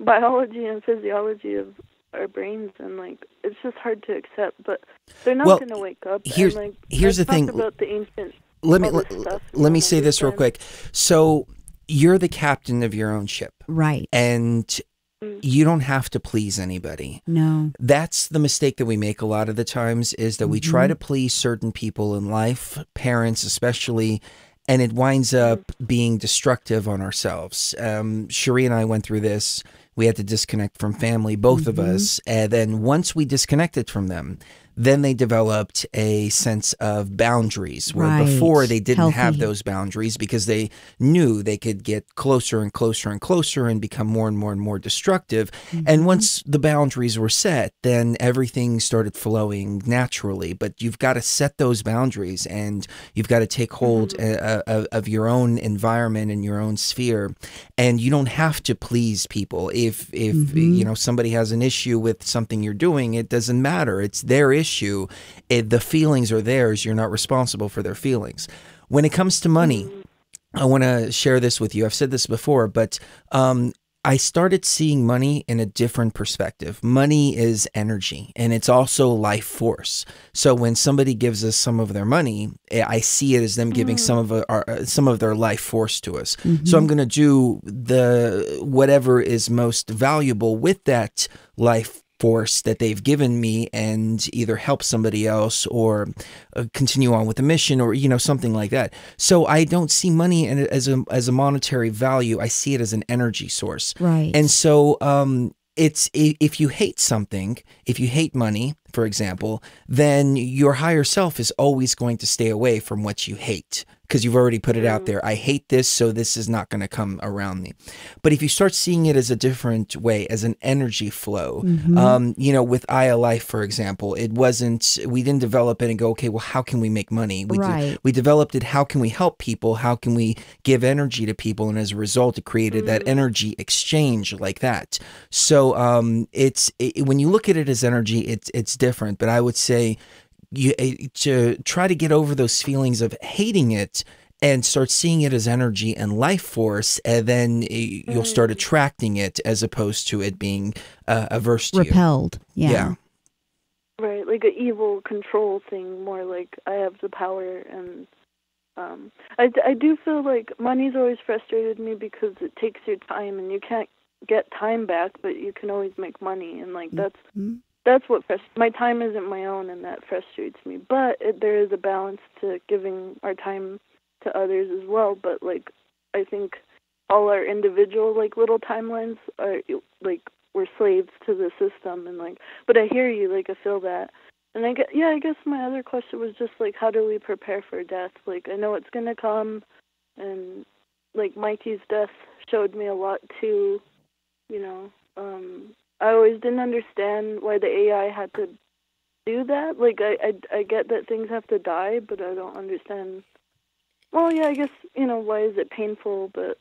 Speaker 19: biology and physiology of our brains and like it's just hard to accept but they're not
Speaker 4: Well,
Speaker 19: going to wake up
Speaker 4: here's-
Speaker 19: and like
Speaker 4: here's the thing.
Speaker 19: about the ancient
Speaker 4: let me let,
Speaker 19: stuff,
Speaker 4: let me say this real quick. So you're the captain of your own ship,
Speaker 5: Right.
Speaker 4: and Mm. you don't have to please anybody.
Speaker 5: No.
Speaker 4: That's the mistake that we make a lot of the times is that we try mm-hmm. to please certain people in life, parents especially, and it winds mm. up being destructive on ourselves. Um, Sheree and I went through this. We had to disconnect from family, both of mm-hmm. us. And then once we disconnected from them, then they developed a sense of boundaries where
Speaker 5: Right.
Speaker 4: before they didn't have those boundaries because they knew they could get closer and closer and closer and become more and more and more destructive. And once the boundaries were set, then everything started flowing naturally. But you've got to set those boundaries and you've got to take hold uh, uh, of your own environment and your own sphere. And you don't have to please people. If if
Speaker 5: Mhm.
Speaker 4: you know somebody has an issue with something you're doing, it doesn't matter. It's their issue. It, the feelings are theirs. You're not responsible for their feelings. When it comes to money, I want to share this with you. I've said this before, but um, I started seeing money in a different perspective. Money is energy and it's also life force. So when somebody gives us some of their money, eh, I see it as them giving some of our, uh, some of their life force to us. So I'm going to do the whatever is most valuable with that life force that they've given me and either help somebody else or uh, continue on with the mission or you know something like that. So i don't see money in as a as a monetary value. I see it as an energy source.
Speaker 5: Right.
Speaker 4: and so um it's if you hate something if you hate money for example then your higher self is always going to stay away from what you hate because you've already put it out there i hate this so this is not going to come around me. But if you start seeing it as a different way as an energy flow
Speaker 5: Mhm.
Speaker 4: um, you know with aya life for example it wasn't we didn't develop it and go okay well how can we make money? We,
Speaker 5: Right.
Speaker 4: we developed it how can we help people? How can we give energy to people? And as a result it created that energy exchange like that. So um, it's it, when you look at it as energy it's it's different. But i would say you eh, to try to get over those feelings of hating it and start seeing it as energy and life force and then eh, you'll start attracting it as opposed to it being uh, averse to you
Speaker 5: Repelled. Yeah.
Speaker 4: yeah
Speaker 19: right like an evil control thing more like i have the power and um i i do feel like money's always frustrated me because it takes your time and you can't get time back but you can always make money and like that's
Speaker 5: Mhm.
Speaker 19: That's what frust- my time isn't my own and that frustrates me but it, there is a balance to giving our time to others as well but like i think all our individual like little timelines are like we're slaves to the system and like but i hear you like i feel that. And i get yeah i guess my other question was just like how do we prepare for death? Like i know it's going to come and like mikey's death showed me a lot too you know um i always didn't understand why the ai had to do that. Like i i, I get that things have to die but i don't understand. Well yeah i guess you know why is it painful but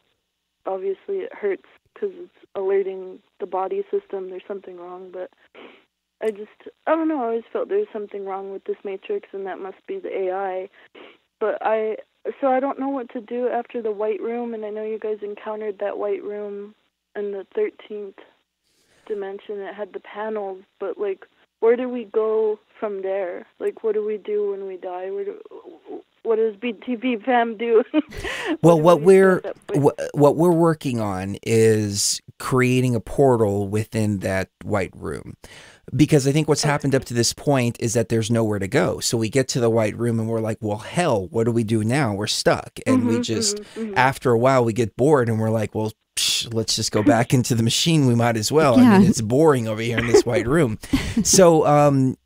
Speaker 19: obviously it hurts because it's alerting the body system there's something wrong but i just i don't know i always felt there was something wrong with this matrix and that must be the ai but i so i don't know what to do after the white room and i know you guys encountered that white room in the 13th dimension it had the panels but like where do we go from there? Like what do we do when we die? Where do what does btv fam do?
Speaker 4: Well what we're what, what we're working on is creating a portal within that white room. Because i think what's happened up to this point is that there's nowhere to go. So we get to the white room and we're like well hell what do we do now? We're stuck. And we
Speaker 19: Mhm,
Speaker 4: just
Speaker 19: mhm, mhm.
Speaker 4: after a while we get bored and we're like well psh, let's just go back into the machine. We might as well. I mean, it's boring over here in this white room. So, um,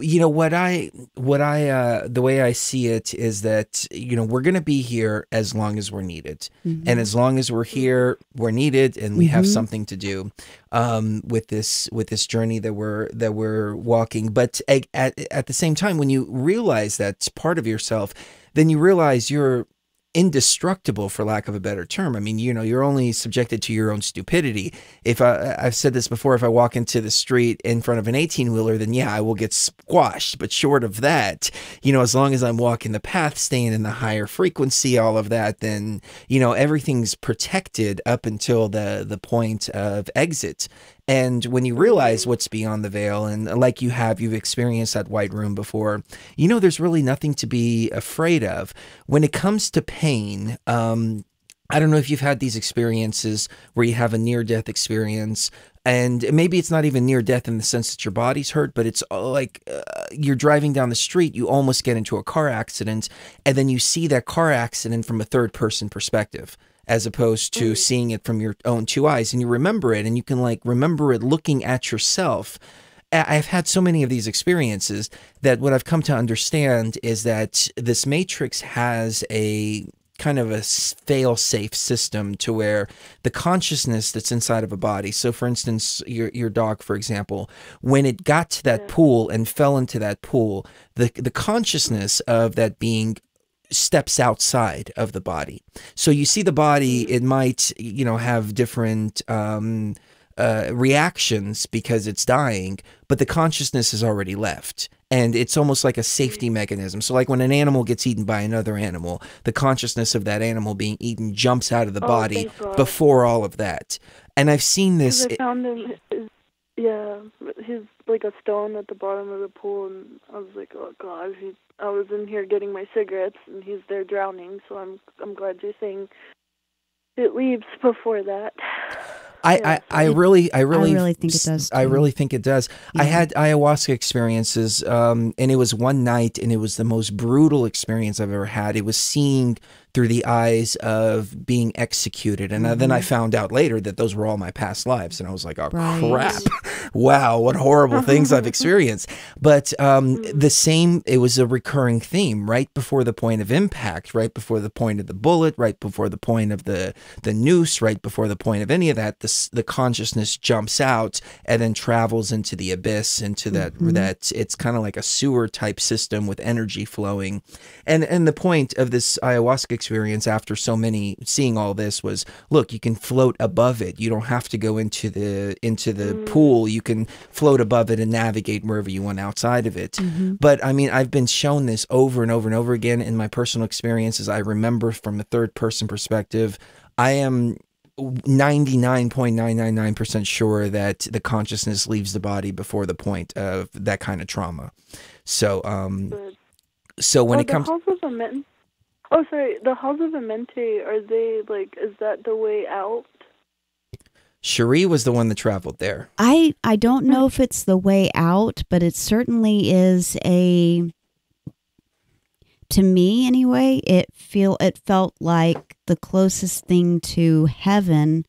Speaker 4: you know what I what I uh the way I see it is that you know we're going to be here as long as we're needed. And as long as we're here, we're needed and we have
Speaker 5: Mhm.
Speaker 4: something to do um with this with this journey that we're that we're walking. But at at, at the same time when you realize that's part of yourself, then you realize you're indestructible for lack of a better term. I mean, you know, you're only subjected to your own stupidity. If I I've said this before, if I walk into the street in front of an 18-wheeler, then yeah, I will get squashed, but short of that, you know, as long as I'm walking the path, staying in the higher frequency, all of that, then, you know, everything's protected up until the the point of exit. And when you realize what's beyond the veil, and like you have, you've experienced that white room before, you know, there's really nothing to be afraid of. When it comes to pain, um, I don't know if you've had these experiences where you have a near death experience, and maybe it's not even near death in the sense that your body's hurt, but it's uh, like uh, you're driving down the street, you almost get into a car accident, and then you see that car accident from a third person perspective as opposed to mm-hmm. seeing it from your own two eyes and you remember it and you can like remember it looking at yourself. I've had so many of these experiences that what I've come to understand is that this matrix has a kind of a fail safe system to where the consciousness that's inside of a body so for instance your your dog for example when it got to that pool and fell into that pool the the consciousness of that being steps outside of the body. So you see the body, it might, you know, have different um, uh, reactions because it's dying, but the consciousness is already left. And it's almost like a safety mechanism. So, like when an animal gets eaten by another animal, the consciousness of that animal being eaten jumps out of the
Speaker 19: Oh,
Speaker 4: body before all of that. And I've seen this.
Speaker 19: Because I found him. His, yeah, he's like a stone at the bottom of the pool, and I was like, oh god. He, I was in here getting my cigarettes, and he's there drowning. So I'm I'm glad you're saying it leaves before that.
Speaker 4: I, I, I really I really I
Speaker 5: really think it does,
Speaker 4: I really think it does. I had ayahuasca experiences, um, and it was one night, and it was the most brutal experience I've ever had. It was seeing through the eyes of being executed, and uh, then I
Speaker 5: Mhm.
Speaker 4: found out later that those were all my past lives, and I was like, oh
Speaker 5: Right.
Speaker 4: crap! wow, what horrible things I've experienced. But um, the same, it was a recurring theme right before the point of impact, right before the point of the bullet, right before the point of the the noose, right before the point of any of that. The the consciousness jumps out and then travels into the abyss, into that
Speaker 5: Mhm.
Speaker 4: that it's kind of like a sewer type system with energy flowing, and and the point of this ayahuasca experience after so many seeing all this was look you can float above it. You don't have to go into the into the pool. You can float above it and navigate wherever you want outside of it. But i mean i've been shown this over and over and over again in my personal experiences. I remember from a third person perspective i am 99.999% sure that the consciousness leaves the body before the point of that kind of trauma. So um so when
Speaker 19: oh,
Speaker 4: it comes
Speaker 19: Oh, sorry. The halls of Amenti are they like? Is that the way out?
Speaker 4: Sheree was the one that traveled there.
Speaker 5: I I don't know if it's the way out, but it certainly is a to me anyway, it feel it felt like the closest thing to heaven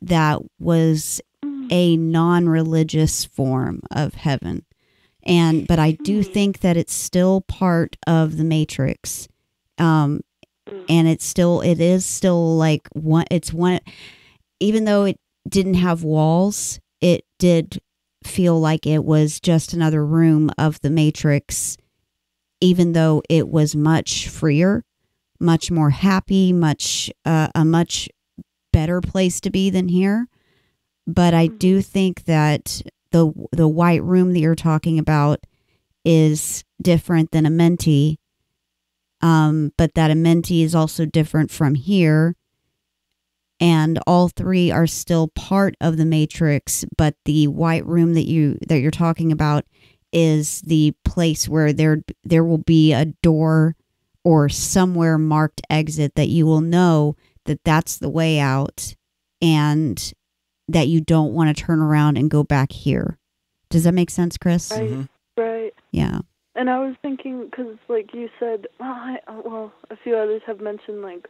Speaker 5: that was mm. a non-religious form of heaven. And but I do mm. think that it's still part of the matrix. Um and it's still it is still like one it's one even though it didn't have walls, it did feel like it was just another room of the Matrix, even though it was much freer, much more happy, much uh, a much better place to be than here. But I do think that the the white room that you're talking about is different than Amenti. Um, but that Amenti is also different from here. And all three are still part of the matrix but the white room that you that you're talking about is the place where there there will be a door or somewhere marked exit that you will know that that's the way out and that you don't want to turn around and go back here. Does that make sense chris?
Speaker 19: Right. Right.
Speaker 5: yeah
Speaker 19: And I was thinking, because like you said, well, I, well, a few others have mentioned like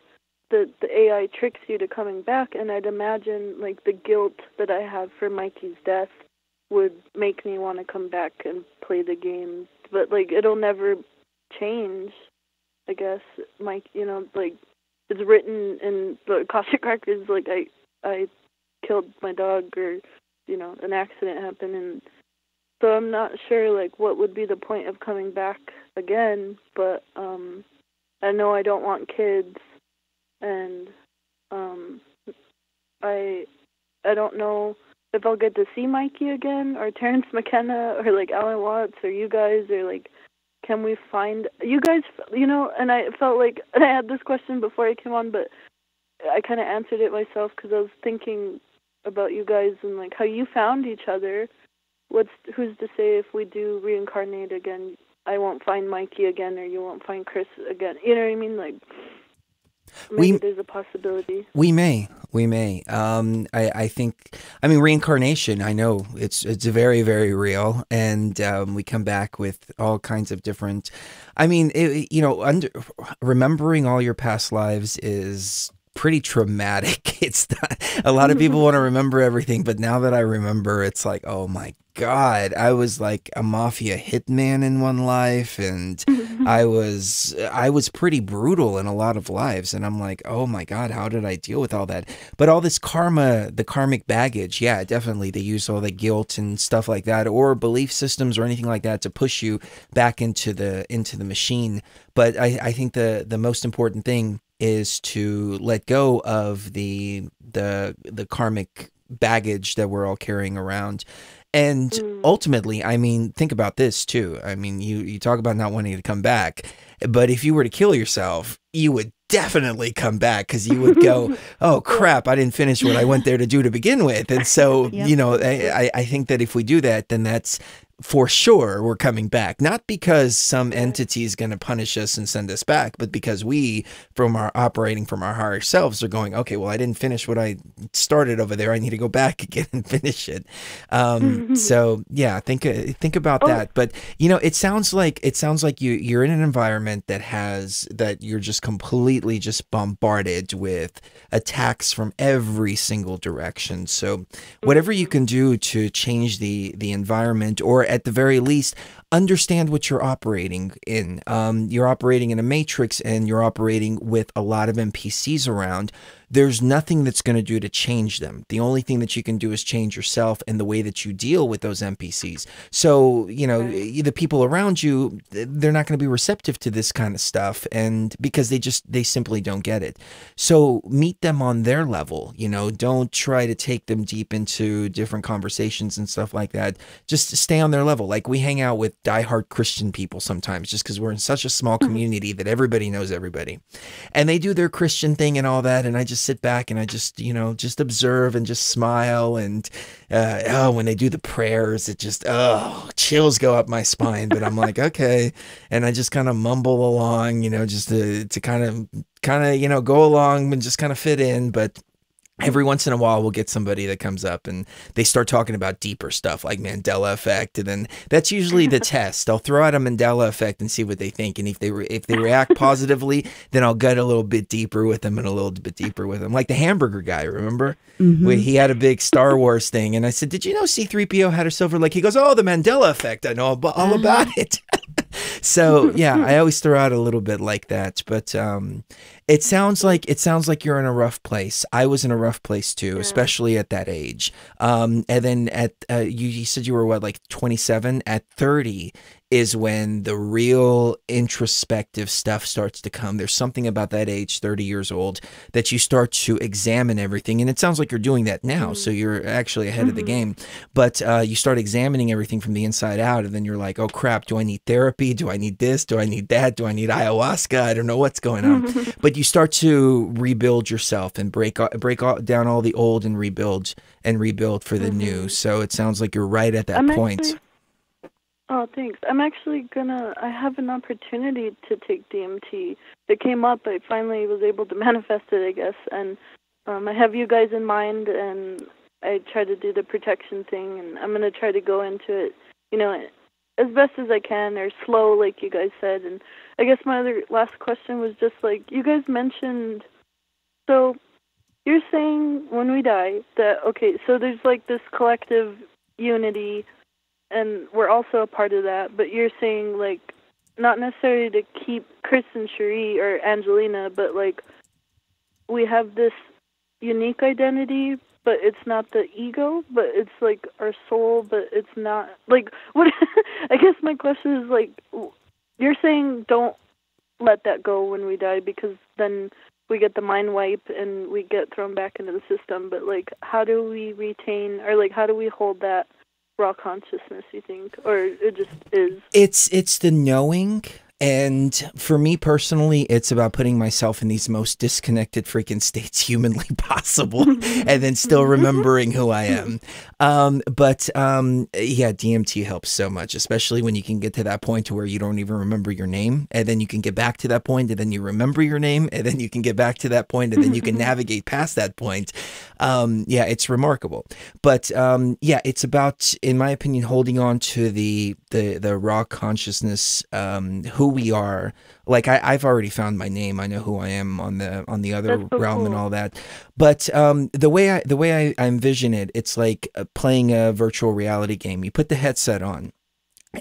Speaker 19: the the AI tricks you to coming back, and I'd imagine like the guilt that I have for Mikey's death would make me want to come back and play the game. But like it'll never change. I guess Mike, you know, like it's written in the Akashic records. Like I I killed my dog, or you know, an accident happened, and so I'm not sure like what would be the point of coming back again. But um, I know I don't want kids, and um, I I don't know if I'll get to see Mikey again, or Terence McKenna, or like Alan Watts, or you guys, or like can we find you guys? You know, and I felt like and I had this question before I came on, but I kind of answered it myself because I was thinking about you guys and like how you found each other. What's who's to say if we do reincarnate again, I won't find Mikey again, or you won't find Chris again? You know what I mean? Like maybe
Speaker 4: We-
Speaker 19: there's a possibility.
Speaker 4: We may, we may. Um, I, I think. I mean, reincarnation. I know it's it's very very real, and um, we come back with all kinds of different. I mean, it, you know, under, remembering all your past lives is pretty traumatic. It's not, a lot of people want to remember everything, but now that I remember, it's like, oh my god, I was like a mafia hitman in one life, and I was I was pretty brutal in a lot of lives, and I'm like, oh my god, how did I deal with all that? But all this karma, the karmic baggage, yeah, definitely they use all the guilt and stuff like that, or belief systems or anything like that to push you back into the into the machine. But I, I think the the most important thing is to let go of the the the karmic baggage that we're all carrying around. And mm. ultimately, I mean, think about this too. I mean, you you talk about not wanting to come back, but if you were to kill yourself, you would definitely come back because you would go, "Oh crap, I didn't finish what I went there to do to begin with." And so,
Speaker 5: Yep.
Speaker 4: you know, I- I think that if we do that, then that's for sure we're coming back. Not because some entity is going to punish us and send us back, but because we, from our operating from our higher selves, are going, okay, well, I didn't finish what I started over there. I need to go back again and finish it. Um, so yeah, think uh, think about that. But you know, it sounds like it sounds like you you're in an environment that has that you're just completely just bombarded with attacks from every single direction. So whatever you can do to change the the environment or at the very least understand what you're operating in. Um, you're operating in a matrix and you're operating with a lot of NPCs around. There's nothing that's going to do to change them. The only thing that you can do is change yourself and the way that you deal with those NPCs. So, you know, the people around you, they're not going to be receptive to this kind of stuff and because they just they simply don't get it. So, meet them on their level, you know, don't try to take them deep into different conversations and stuff like that. Just stay on their level. Like we hang out with diehard Christian people sometimes just because we're in such a small mm-hmm. community that everybody knows everybody. And they do their Christian thing and all that. And I just sit back and I just, you know, just observe and just smile. And uh, oh, when they do the prayers, it just, oh, chills go up my spine. But I'm like, okay. And I just kind of mumble along, you know, just to, to kind of, kind of, you know, go along and just kind of fit in. But every once in a while we'll get somebody that comes up and they start talking about deeper stuff like Mandela effect and then that's usually the test. I'll throw out a Mandela effect and see what they think and if they re- if they react positively then I'll get a little bit deeper with them and a little bit deeper with them. Like the hamburger guy, remember?
Speaker 5: Mhm.
Speaker 4: Where he had a big Star Wars thing and I said, "Did you know C3PO had a silver leg?" He goes, "Oh, the Mandela effect. I know all about it." so yeah i always throw out a little bit like that but um it sounds like it sounds like you're in a rough place. I was in a rough place too especially at that age. Um and then at uh, you, you said you were what like 27 at 30 is when the real introspective stuff starts to come. There's something about that age 30 years old that you start to examine everything and it sounds like you're doing that now so you're actually ahead of the
Speaker 19: Mhm.
Speaker 4: game. But uh, you start examining everything from the inside out and then you're like oh crap do i need therapy? Do i need this? Do i need that? Do i need ayahuasca? I don't know what's going on. But you start to rebuild yourself and break break down all the old and rebuild and rebuild for the new. So it sounds like you're right at that
Speaker 19: I'm
Speaker 4: point.
Speaker 19: actually- Oh, thanks. I'm actually gonna. I have an opportunity to take DMT. It came up. I finally was able to manifest it, I guess, and um, I have you guys in mind. And I try to do the protection thing, and I'm gonna try to go into it, you know, as best as I can, or slow, like you guys said. And I guess my other last question was just like you guys mentioned So you're saying when we die that okay, so there's like this collective unity, and we're also a part of that. But you're saying like not necessarily to keep Chris and Cherie or Angelina, but like we have this unique identity, but it's not the ego, but it's like our soul, but it's not like what. I guess my question is like, you're saying don't let that go when we die because then we get the mind wipe and we get thrown back into the system. But like, how do we retain or like how do we hold that raw consciousness? You think, or it just is?
Speaker 4: It's it's the knowing and for me personally it's about putting myself in these most disconnected freaking states humanly possible and then still remembering who I am. Um but um yeah DMT helps so much especially when you can get to that point to where you don't even remember your name and then you can get back to that point and then you remember your name and then you can get back to that point and then you can navigate past that point. Um yeah it's remarkable. But um yeah it's about in my opinion holding on to the the the raw consciousness um who we are. Like I, i've already found my name. I know who i am on the on the other
Speaker 19: so
Speaker 4: realm and all that. But um the way i the way i, I envision it it's like uh, playing a virtual reality game. You put the headset on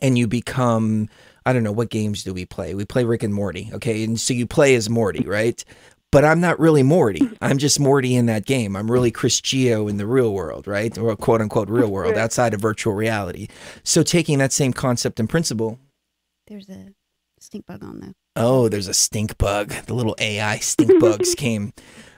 Speaker 4: and you become i don't know what games do we play? We play rick and morty okay? And so you play as morty right? But I'm not really Morty. I'm just Morty in that game. I'm really Chris Geo in the real world, right? Or quote unquote real world outside of virtual reality. So taking that same concept and principle,
Speaker 5: There's a stink bug on though.
Speaker 4: Oh, there's a stink bug. The little AI stink bugs came.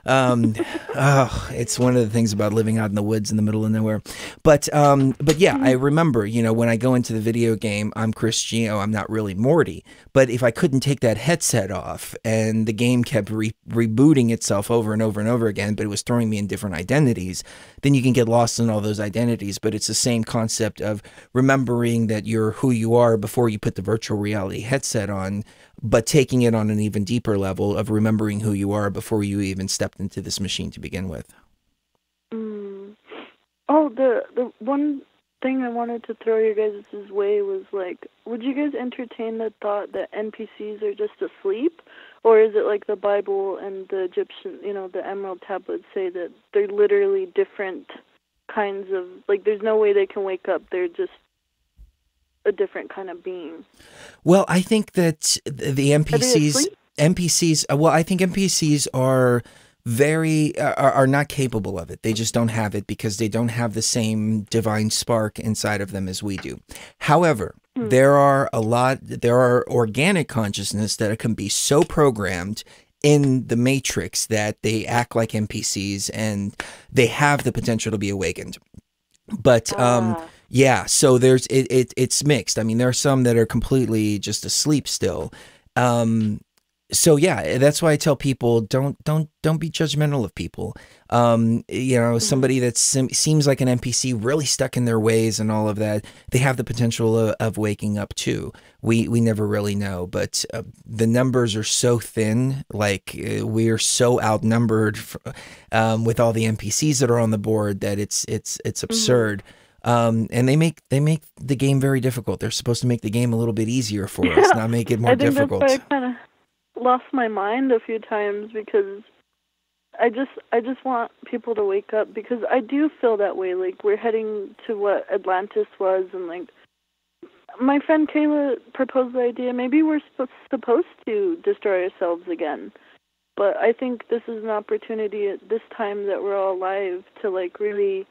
Speaker 4: Um, oh, it's one of the things about living out in the woods in the middle of nowhere. But um, but yeah, I remember, you know, when I go into the video game, I'm Chris. I'm not really Morty. But if I couldn't take that headset off, and the game kept re- rebooting itself over and over and over again, but it was throwing me in different identities, then you can get lost in all those identities. But it's the same concept of remembering that you're who you are before you put the virtual reality headset on but taking it on an even deeper level of remembering who you are before you even stepped into this machine to begin with.
Speaker 19: Mm. Oh, the the one thing I wanted to throw your guys' way was like, would you guys entertain the thought that NPCs are just asleep, or is it like the Bible and the Egyptian, you know, the Emerald tablets say that they're literally different kinds of like, there's no way they can wake up. They're just a different kind of being.
Speaker 4: Well, I think that the NPCs? NPCs uh, well, I think NPCs are very uh, are, are not capable of it. They just don't have it because they don't have the same divine spark inside of them as we do. However, there are a lot there are organic consciousness that can be so programmed in the matrix that they act like NPCs and they have the potential to be awakened. But um yeah, so there's it, it it's mixed. I mean, there are some that are completely just asleep still. Um so yeah, that's why I tell people don't don't don't be judgmental of people. Um, you know, somebody that seems like an NPC, really stuck in their ways and all of that, they have the potential of, of waking up too. We we never really know, but uh, the numbers are so thin. Like uh, we are so outnumbered f- um, with all the NPCs that are on the board that it's it's it's absurd. Um, and they make they make the game very difficult. They're supposed to make the game a little bit easier for us, not make it more
Speaker 19: I think
Speaker 4: difficult.
Speaker 19: that's why I kind of lost my mind a few times because I just I just want people to wake up because I do feel that way. Like we're heading to what Atlantis was, and like my friend Kayla proposed the idea. Maybe we're supposed to destroy ourselves again. But I think this is an opportunity at this time that we're all alive to like really,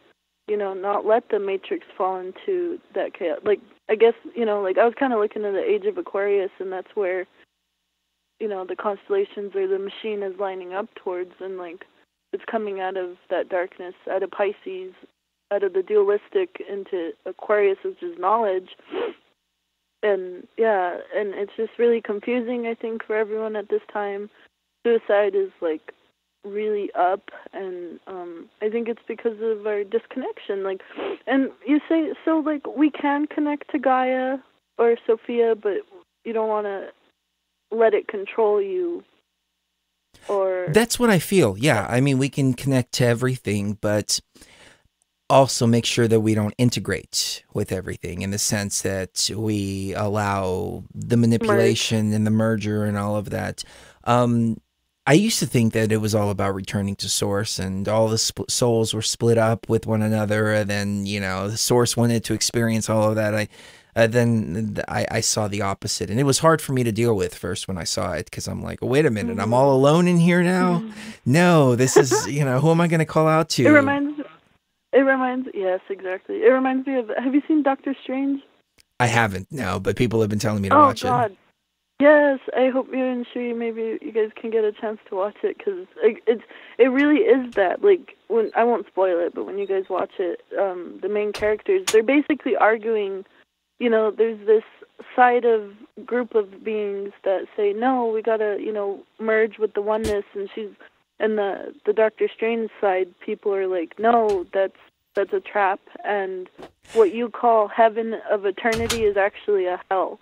Speaker 19: you know, not let the matrix fall into that chaos. Like I guess you know, like I was kind of looking at the age of Aquarius, and that's where you know the constellations or the machine is lining up towards and like it's coming out of that darkness out of pisces out of the dualistic into aquarius which is knowledge and yeah and it's just really confusing i think for everyone at this time suicide is like really up and um i think it's because of our disconnection like and you say so like we can connect to gaia or sophia but you don't want to let it control you or
Speaker 4: That's what I feel. Yeah. I mean, we can connect to everything, but also make sure that we don't integrate with everything in the sense that we allow the manipulation and the merger and all of that. Um, I used to think that it was all about returning to source and all the souls were split up with one another. And then, you know, the source wanted to experience all of that. I, uh, then I, I saw the opposite. And it was hard for me to deal with first when I saw it because I'm like, wait a minute, I'm all alone in here now? No, this is, you know, who am I going to call out to?
Speaker 19: It reminds. It reminds. Yes, exactly. It reminds me of. Have you seen Doctor Strange?
Speaker 4: I haven't, no, but people have been telling me to
Speaker 19: oh
Speaker 4: watch
Speaker 19: God.
Speaker 4: it.
Speaker 19: Yes, I hope you and Sheree maybe you guys can get a chance to watch it because it, it's it really is that like when I won't spoil it, but when you guys watch it, um, the main characters they're basically arguing. You know, there's this side of group of beings that say no, we gotta you know merge with the oneness, and she's and the the Doctor Strange side people are like no, that's that's a trap, and what you call heaven of eternity is actually a hell.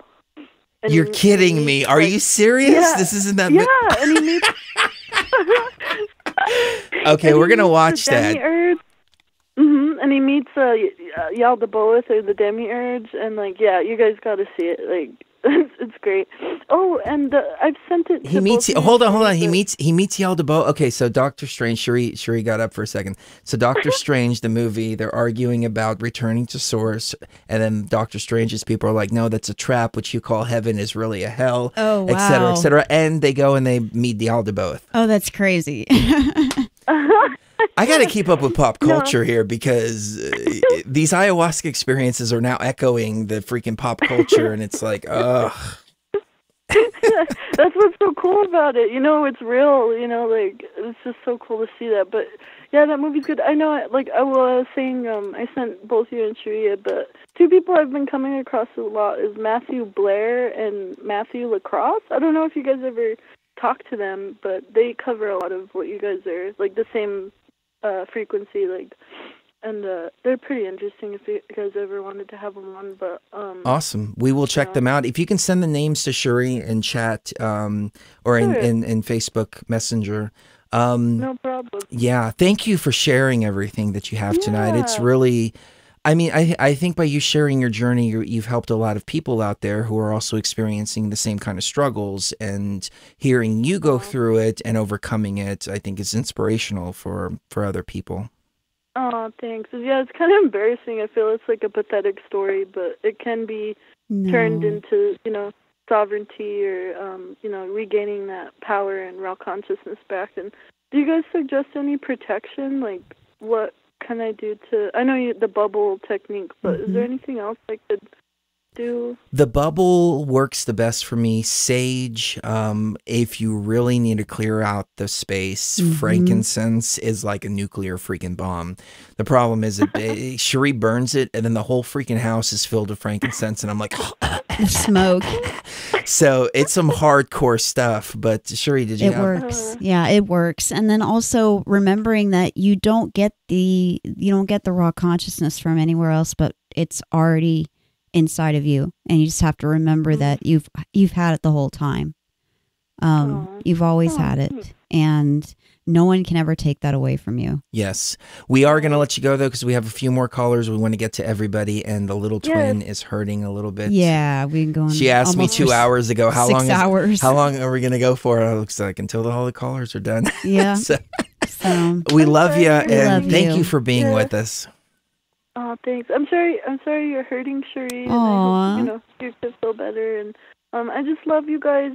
Speaker 19: And
Speaker 4: You're kidding me. Are
Speaker 19: like-
Speaker 4: you serious?
Speaker 19: Yeah,
Speaker 4: This isn't that.
Speaker 19: Yeah, and he meets.
Speaker 4: Okay, we're gonna watch that.
Speaker 19: Demiurge. hmm And he meets uh, Y- uh, Yaldabaoth or the Demiurge, and like, yeah, you guys got to see it. Like, it's, it's great. Oh, and uh, I've sent it. To
Speaker 4: He meets.
Speaker 19: both of you
Speaker 4: Hold on, hold on. He
Speaker 19: but-
Speaker 4: meets. He meets Yaldabaoth. Okay, so Doctor Strange. Sheree. Sheree got up for a second. So Doctor Strange, the movie, they're arguing about returning to source, and then Doctor Strange's people are like, "No, that's a trap. Which you call heaven is really a hell."
Speaker 5: Oh,
Speaker 4: Et cetera, et cetera. And they go and they meet the Yaldabaoth.
Speaker 5: Oh, that's crazy.
Speaker 4: I got to keep up with pop culture here because uh, these ayahuasca experiences are now echoing the freaking pop culture, and it's like, ugh.
Speaker 19: That's what's so cool about it. You know, it's real. You know, like it's just so cool to see that. But yeah, that movie's good. I know. Like I was saying, um, I sent both you and Sheree, but two people I've been coming across a lot is Matthew Blair and Matthew LaCroix. I don't know if you guys ever talked to them, but they cover a lot of what you guys are like the same uh frequency, like. And uh, they're pretty interesting if you guys ever wanted to have them on. But um,
Speaker 4: Awesome. We will check them out. If you can send the names to Sheree in chat um, or in,
Speaker 19: Sure.
Speaker 4: in, in Facebook Messenger. Um,
Speaker 19: no problem.
Speaker 4: Yeah. Thank you for sharing everything that you have tonight. It's really, I mean, I, I think by you sharing your journey, you you've helped a lot of people out there who are also experiencing the same kind of struggles. And hearing you go through it and overcoming it, I think is inspirational for, for other people.
Speaker 19: Oh, thanks. Yeah, it's kind of embarrassing. I feel it's like a pathetic story, but it can be turned into, you know, sovereignty or, um, you know, regaining that power and raw consciousness back. And do you guys suggest any protection? Like, what can I do to? I know you, the bubble technique, but is there mm-hmm. anything else I could do?
Speaker 4: The bubble works the best for me. Sage, um, if you really need to clear out the space,
Speaker 5: Mhm.
Speaker 4: frankincense is like a nuclear freaking bomb. The problem is eh, Sheree burns it, and then the whole freaking house is filled with frankincense, and I'm like,
Speaker 5: smoke.
Speaker 4: so it's some hardcore stuff. But Sheree, did you?
Speaker 5: it
Speaker 4: have-
Speaker 5: works yeah it works and then also remembering that you don't get the you don't get the raw consciousness from anywhere else but it's already inside of you and you just have to remember that you've you've had it the whole time um you've always had it and no one can ever take that away from you
Speaker 4: Yes, we are going to let you go though because we have a few more callers. We want to get to everybody, and the little
Speaker 5: Yes.
Speaker 4: twin is hurting a little bit.
Speaker 5: yeah we can go on
Speaker 4: She asked me two hours ago how
Speaker 5: six
Speaker 4: long is,
Speaker 5: hours
Speaker 4: how long are we gonna go for? It looks like until the, all the callers are done.
Speaker 5: Yeah.
Speaker 4: So,
Speaker 5: so
Speaker 4: we love you and
Speaker 5: love
Speaker 4: thank
Speaker 5: you.
Speaker 4: you for being
Speaker 19: Yeah.
Speaker 4: with us.
Speaker 19: Oh, thanks. I'm sorry. I'm sorry you're hurting, Sheree. And I
Speaker 5: Aw.
Speaker 19: hope, you know you can feel better. And um, I just love you guys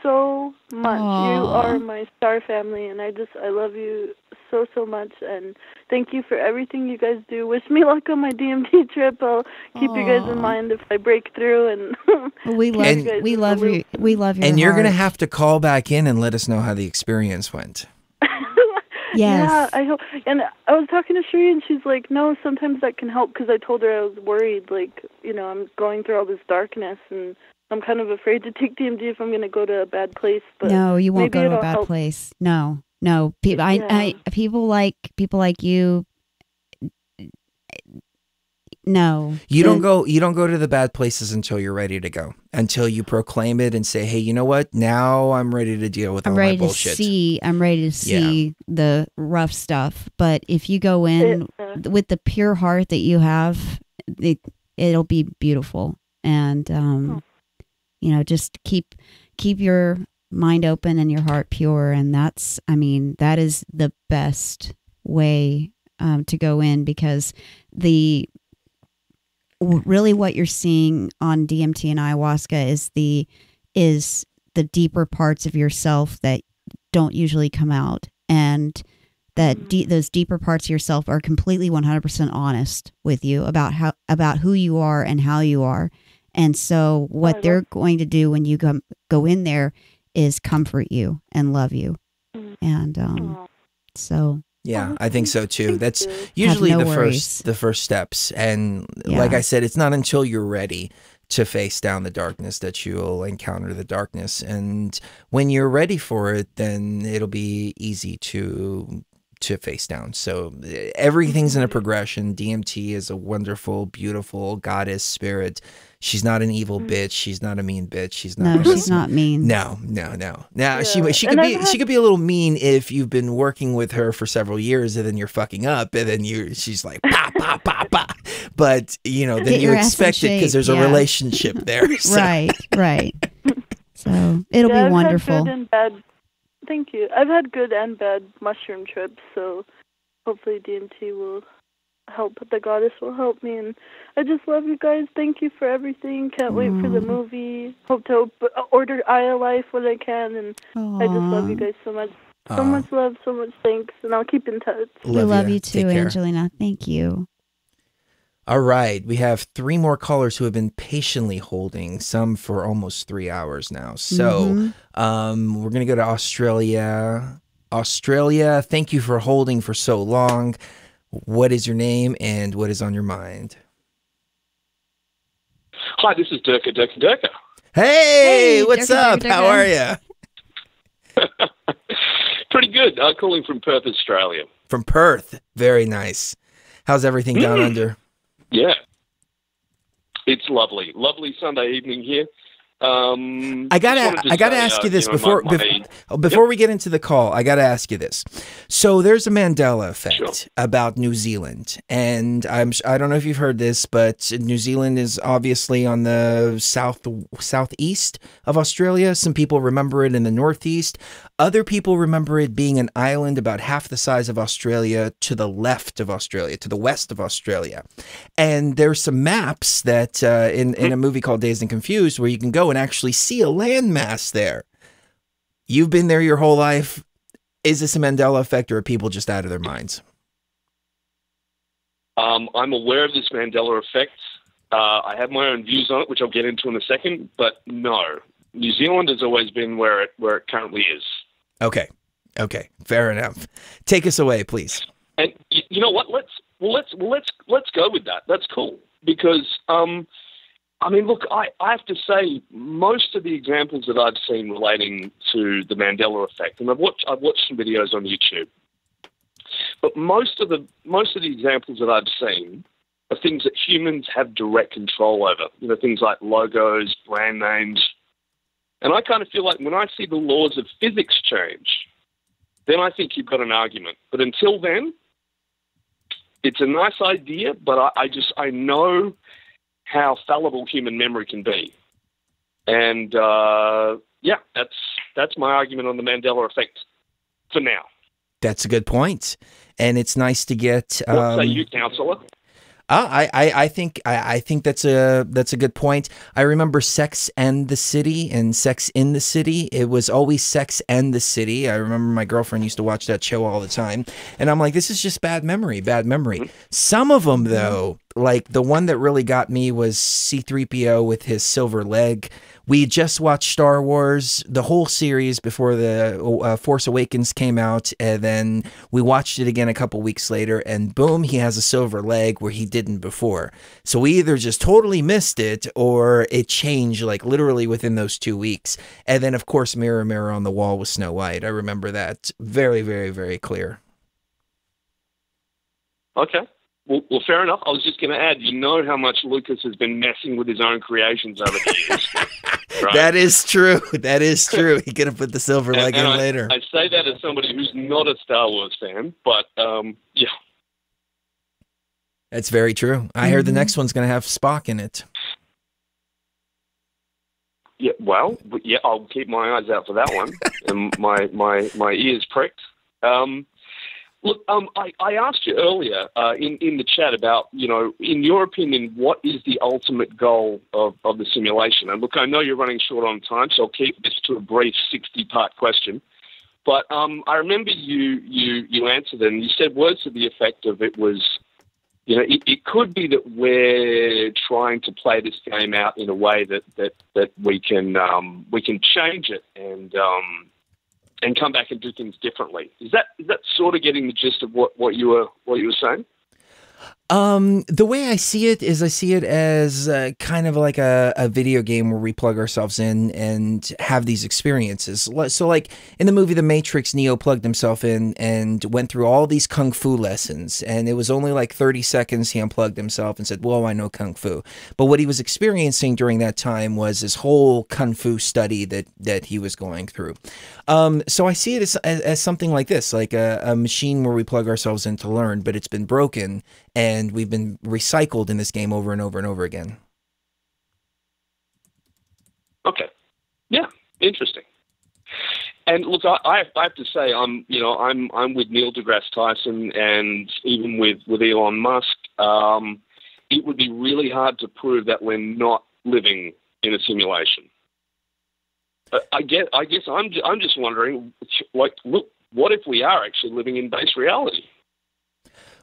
Speaker 19: so much. You are my star family, and I just I love you so so much. And thank you for everything you guys do. Wish me luck on my DMT trip. I'll keep you guys in mind if I break through. And
Speaker 5: we love
Speaker 19: you guys
Speaker 5: we love you we love your
Speaker 4: and you're gonna have to call back in and let us know how the experience went.
Speaker 5: Yes.
Speaker 19: Yeah, I hope. And I was talking to Sheree, and she's like, "No, sometimes that can help." Because I told her I was worried, like, you know, I'm going through all this darkness, and I'm kind of afraid to take DMT if I'm going to go to a bad place. But
Speaker 5: no, you won't go to a bad
Speaker 19: help.
Speaker 5: place. No, no. People, I, I, people like people like you. No,
Speaker 4: You
Speaker 5: The-
Speaker 4: don't go you don't go to the bad places until you're ready to go. Until you proclaim it and say, Hey, you know what? Now I'm ready to deal with
Speaker 5: I'm
Speaker 4: all my
Speaker 5: ready to see. I'm ready to see the rough stuff. But if you go in with the pure heart that you have, it it'll be beautiful. And um, you know, just keep keep your mind open and your heart pure, and that's I mean that is the best way um, to go in because the w- really what you're seeing on DMT and ayahuasca is the is the deeper parts of yourself that don't usually come out and that de- those deeper parts of yourself are completely 100% honest with you about how about who you are and how you are. And so what they're going to do when you go, go in there is comfort you and love you. And um so
Speaker 4: Yeah, uh-huh. I think so too. That's usually
Speaker 5: no
Speaker 4: the
Speaker 5: worries.
Speaker 4: first the first steps. And
Speaker 5: Yeah.
Speaker 4: like I said, it's not until you're ready to face down the darkness that you'll encounter the darkness. And when you're ready for it, then it'll be easy to to face down. So everything's in a mm-hmm. progression. DMT is a wonderful, beautiful goddess spirit. She's not an evil mm-hmm. bitch. She's not a mean bitch. She's not.
Speaker 5: no she's not mean
Speaker 4: No, no, no. Now she
Speaker 5: Yeah.
Speaker 4: she
Speaker 5: And
Speaker 4: could
Speaker 5: I've
Speaker 4: be
Speaker 5: had-
Speaker 4: she could be a little mean if you've been working with her for several years and then you're fucking up and then you she's like pa pa pa pa. But you know then
Speaker 5: Get
Speaker 4: you
Speaker 5: your ass in
Speaker 4: expect it because
Speaker 5: shape,
Speaker 4: there's a relationship there. so-
Speaker 5: right right so it'll
Speaker 19: Yeah, I've
Speaker 5: be wonderful
Speaker 19: Had good and bad. Thank you. I've had good and bad mushroom trips, so hopefully DMT will help. But the goddess will help me, and I just love you guys. Thank you for everything. Can't wait for the movie. Hope to op- order Aya Life when I can, and I just love you guys so much. So
Speaker 4: Aw.
Speaker 19: much love, so much thanks, and I'll keep in touch.
Speaker 5: we love you
Speaker 4: Take
Speaker 5: too angelina thank you
Speaker 4: All right, we have three more callers who have been patiently holding, some for almost three hours now. So,
Speaker 5: Mhm.
Speaker 4: um, we're gonna go to Australia. Australia, thank you for holding for so long. What is your name and what is on your mind?
Speaker 20: Hi, this is Durka Durka Durka.
Speaker 4: Hey,
Speaker 20: Hey,
Speaker 4: what's
Speaker 20: Durka,
Speaker 4: up?
Speaker 20: Durka,
Speaker 4: How are you?
Speaker 20: Pretty good. I'm calling from Perth, Australia.
Speaker 4: From Perth. Very nice. How's everything down
Speaker 20: Mm.
Speaker 4: under?
Speaker 20: Yeah. It's lovely. Lovely Sunday evening here. Um,
Speaker 4: I gotta,
Speaker 20: to
Speaker 4: I gotta
Speaker 20: say,
Speaker 4: ask
Speaker 20: uh,
Speaker 4: you this
Speaker 20: know,
Speaker 4: before
Speaker 20: my- my-
Speaker 4: before we get into the call. I gotta ask you this. So there's a Mandela effect about New Zealand, and I'm I don't know if you've heard this, but New Zealand is obviously on the south southeast of Australia. Some people remember it in the northeast. Other people remember it being an island about half the size of Australia to the left of Australia, to the west of Australia. And there's some maps that uh, in in a movie called Dazed and Confused where you can go and actually see a landmass there. You've been there your whole life. Is this a Mandela effect, or are people just out of their minds?
Speaker 20: Um, I'm aware of this Mandela effect. Uh, I have my own views on it, which I'll get into in a second. But no, New Zealand has always been where it where it currently is.
Speaker 4: Okay, okay, fair enough. Take us away, please.
Speaker 20: And you, know what? Let's well, let's well, let's let's go with that. That's cool because um, I mean, look, I, I have to say most of the examples that I've seen relating to the Mandela effect, and I've watched I've watched some videos on YouTube, but most of the most of the examples that I've seen are things that humans have direct control over. You know, things like logos, brand names, and I kind of feel like when I see the laws of physics change, then I think you've got an argument. But until then, it's a nice idea, but I, I just I know how fallible human memory can be, and uh, yeah, that's that's my argument on the Mandela effect for now.
Speaker 4: That's a good point, and it's nice to get.
Speaker 20: What
Speaker 4: Um,
Speaker 20: say you, counsellor?
Speaker 4: Ah, I, I, I think I, I think that's a that's a good point. I remember Sex and the City and Sex in the City. It was always Sex and the City. I remember my girlfriend used to watch that show all the time, and I'm like, this is just bad memory, bad memory. Some of them though, like the one that really got me was C-3PO with his silver leg. We just watched Star Wars, the whole series before the uh, Force Awakens came out, and then we watched it again a couple weeks later, and boom, he has a silver leg where he didn't before. So we either just totally missed it, or it changed like literally within those two weeks. And then, of course, Mirror, Mirror on the Wall with Snow White. I remember that very, very, very clear.
Speaker 20: Okay. Well, well, fair enough. I was just going to add, you know how much Lucas has been messing with his own creations over the years. right?
Speaker 4: That is true. That is true. He could have put the silver leg in
Speaker 20: I,
Speaker 4: later.
Speaker 20: I say that as somebody who's not a Star Wars fan, but um, yeah.
Speaker 4: That's very true. I heard the
Speaker 20: Mhm.
Speaker 4: next one's going to have Spock in it.
Speaker 20: Yeah, well, yeah, I'll keep my eyes out for that one, and my my my ears pricked. Um, look, um, I, I asked you earlier uh, in in the chat about you know, in your opinion, what is the ultimate goal of, of the simulation? And look, I know you're running short on time, so I'll keep this to a brief sixty part question. But um, I remember you you you answered and you said words to the effect of it was you know, it, it could be that we're trying to play this game out in a way that that, that we can um, we can change it and um, and come back and do things differently. Is that is that sort of getting the gist of what, what you were what you were saying?
Speaker 4: Um, the way I see it is, I see it as uh, kind of like a, a video game where we plug ourselves in and have these experiences. So, like in the movie The Matrix, Neo plugged himself in and went through all these kung fu lessons, and it was only like thirty seconds. He unplugged himself and said, "Whoa, I know kung fu." But what he was experiencing during that time was this whole kung fu study that that he was going through. Um, so I see it as, as, as something like this, like a, a machine where we plug ourselves in to learn, but it's been broken and we've been recycled in this game over and over and over again.
Speaker 20: Okay. Yeah, interesting. And look, I, I have- to say, I'm you know I'm I'm with Neil deGrasse Tyson and even with with Elon Musk. Um, it would be really hard to prove that we're not living in a simulation. Uh, I get. I guess I'm I'm just wondering, like, look, what if we are actually living in base reality?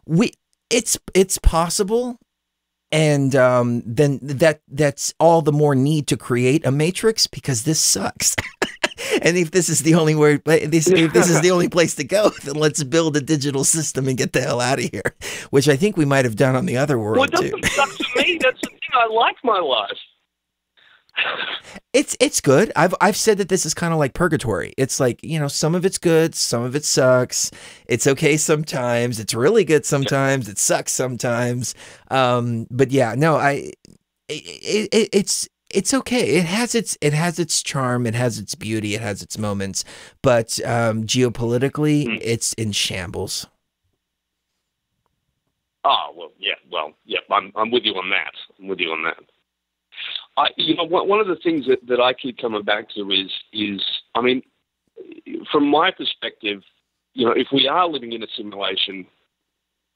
Speaker 4: we it's it's possible and um then that that's all the more need to create a matrix because this sucks and if this is the only word this if this is the only place to go then let's build a digital system and get the hell out of here which i think we might have done on the other
Speaker 20: Well,
Speaker 4: world
Speaker 20: it
Speaker 4: too
Speaker 20: doesn't suck to me. That's the thing. I like my life.
Speaker 4: It's it's good. I've i've said that this is kind of like purgatory. It's like you know some of it's good some of it sucks. It's okay sometimes. It's really good sometimes. It sucks sometimes. Um but yeah no i it, it, it's it's okay. It has its it has its charm. It has its beauty. It has its moments. But um geopolitically it's in shambles.
Speaker 20: Oh well, yeah, well, yeah, I'm I'm with you on that. I'm with you on that. I, you know, one of the things that, that I keep coming back to is is I mean, from my perspective, you know, if we are living in a simulation,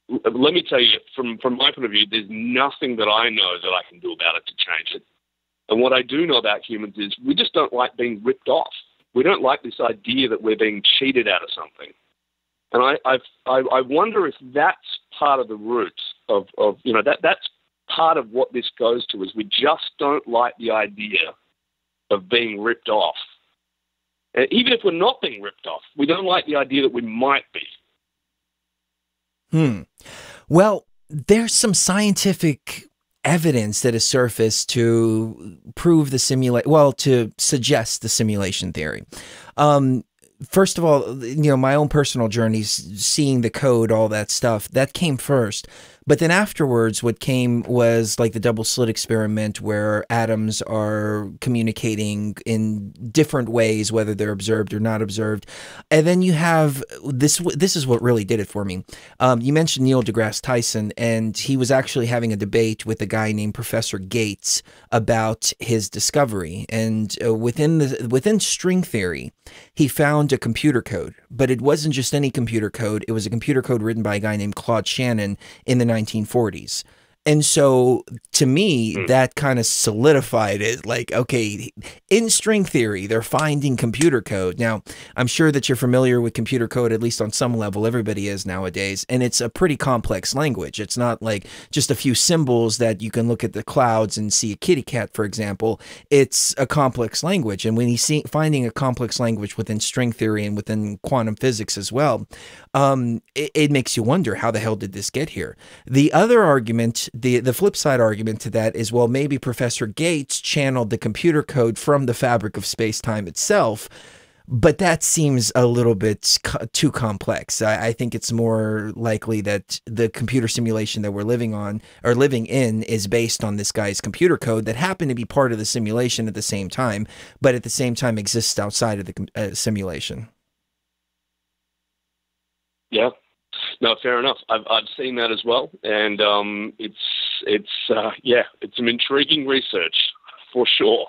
Speaker 20: let me tell you, from from my point of view, there's nothing that I know that I can do about it to change it. And what I do know about humans is we just don't like being ripped off. We don't like this idea that we're being cheated out of something. And I, I've, I, I wonder if that's part of the root of, of, you know, that, that's part of what this goes to is we just don't like the idea of being ripped off. And even if we're not being ripped off, we don't like the idea that we might be.
Speaker 4: Hmm. Well, there's some scientific evidence that has surfaced to prove the simulate well to suggest the simulation theory. Um first of all, you know, my own personal journeys seeing the code, all that stuff, that came first. But then afterwards, what came was like the double slit experiment where atoms are communicating in different ways, whether they're observed or not observed. And then you have this. This is what really did it for me. Um, you mentioned Neil deGrasse Tyson, and he was actually having a debate with a guy named Professor Gates about his discovery. And uh, within the within string theory, he found a computer code, but it wasn't just any computer code. It was a computer code written by a guy named Claude Shannon in the 1940s. And so to me, that kind of solidified it. Like, okay, in string theory, they're finding computer code. Now, I'm sure that you're familiar with computer code, at least on some level. Everybody is nowadays. And it's a pretty complex language. It's not like just a few symbols that you can look at the clouds and see a kitty cat, for example. It's a complex language. And when you see finding a complex language within string theory and within quantum physics as well, um, it, it makes you wonder how the hell did this get here? The other argument, the the flip side argument to that is well, maybe Professor Gates channeled the computer code from the fabric of space time itself. But that seems a little bit co- too complex. I, I think it's more likely that the computer simulation that we're living on or living in is based on this guy's computer code that happened to be part of the simulation at the same time, but at the same time exists outside of the uh, simulation.
Speaker 20: Yeah. No, fair enough. I've I've seen that as well, and um, it's it's uh, yeah, it's some intriguing research for sure.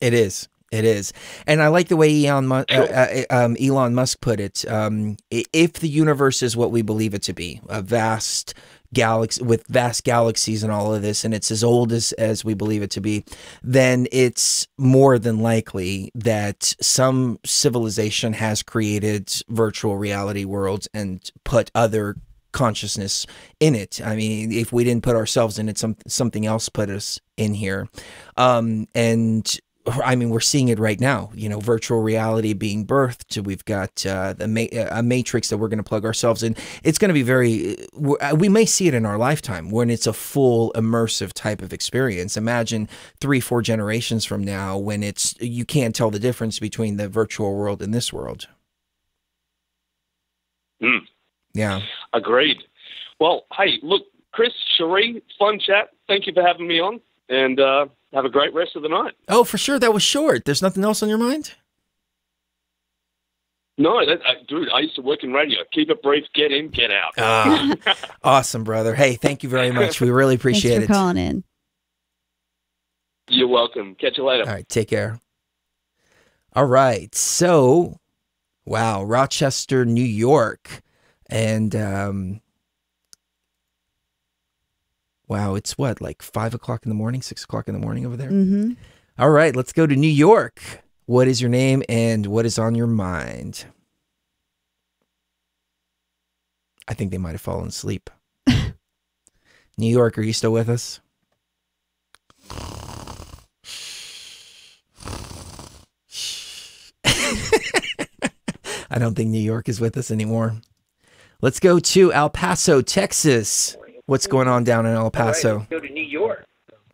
Speaker 4: It is. It is, and I like the way Elon, Mu- uh, uh, um, Elon Musk put it. Um, if the universe is what we believe it to be, a vast galaxy with vast galaxies and all of this, and it's as old as as we believe it to be, then it's more than likely that some civilization has created virtual reality worlds and put other consciousness in it. I mean, if we didn't put ourselves in it, some something else put us in here. Um, and I mean, we're seeing it right now. You know, virtual reality being birthed. We've got uh, the ma- a matrix that we're going to plug ourselves in. It's going to be very. uh, We may see it in our lifetime when it's a full immersive type of experience. Imagine three, four generations from now when it's you can't tell the difference between the virtual world and this world.
Speaker 20: Hmm.
Speaker 4: Yeah.
Speaker 20: Agreed. Well, hey, look, Chris, Sheree, fun chat. Thank you for having me on, and uh, have a great rest of the night.
Speaker 4: Oh, for sure. That was short. There's nothing else on your mind.
Speaker 20: No, that, uh, dude, I used to work in radio. Keep it brief, get in, get out.
Speaker 4: Ah, awesome, brother. Hey, thank you very much. We really appreciate
Speaker 5: Thanks for
Speaker 4: it.
Speaker 5: calling in.
Speaker 20: You're welcome. Catch you later.
Speaker 4: All right, take care. All right, so wow, Rochester, New York, and um, wow, it's what like five o'clock in the morning, six o'clock in the morning over there.
Speaker 5: Mm-hmm.
Speaker 4: All right, let's go to New York. What is your name and what is on your mind? I think they might have fallen asleep. New York, are you still with us? I don't think New York is with us anymore. Let's go to El Paso, Texas. What's going on down in El Paso?
Speaker 21: Go to New York.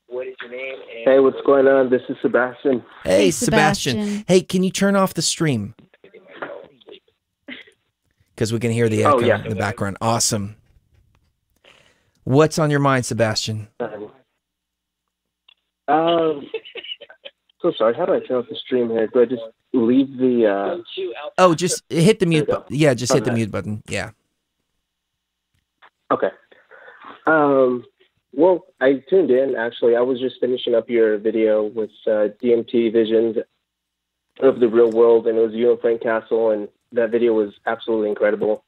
Speaker 21: What is your name?
Speaker 22: Hey, what's going on? This is Sebastian.
Speaker 4: Hey, Sebastian. Hey, can you turn off the stream? Because we can hear the
Speaker 22: Oh,
Speaker 4: echo
Speaker 22: yeah.
Speaker 4: in the background. Awesome. What's on your mind, Sebastian?
Speaker 22: Um, so sorry. How do I turn off the stream here? Do I just leave the? Uh...
Speaker 4: Oh, just hit the mute
Speaker 22: There you
Speaker 4: button. Yeah, just hit the mute button. Yeah.
Speaker 22: Okay. Um. Well, I tuned in. Actually, I was just finishing up your video with uh, DMT visions of the real world, and it was you and Frank Castle, and that video was absolutely incredible.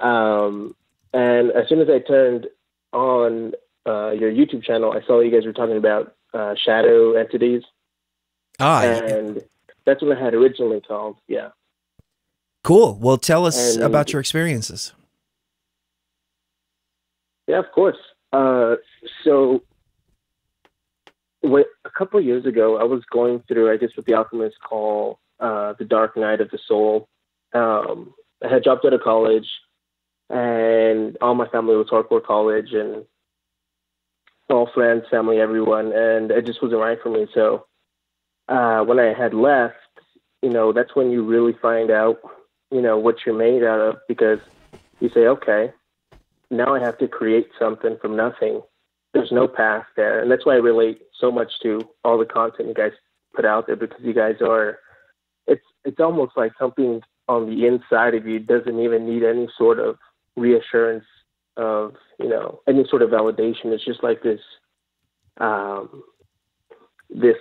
Speaker 22: Um, and as soon as I turned on uh, your YouTube channel, I saw you guys were talking about uh, shadow entities,
Speaker 4: Ah,
Speaker 22: and that's what I had originally called. Yeah.
Speaker 4: cool. Well, tell us
Speaker 22: And-
Speaker 4: about your experiences.
Speaker 22: Yeah, of course. Uh, so, what, a couple years ago, I was going through, I guess, what the alchemists call uh, the dark night of the soul. Um, I had dropped out of college, and all my family was hardcore college, and all friends, family, everyone, and it just wasn't right for me. So, uh, when I had left, you know, that's when you really find out, you know, what you're made out of because you say, okay, now I have to create something from nothing. There's no path there. And that's why I relate so much to all the content you guys put out there because you guys are it's it's almost like something on the inside of you doesn't even need any sort of reassurance of, you know, any sort of validation. It's just like this um this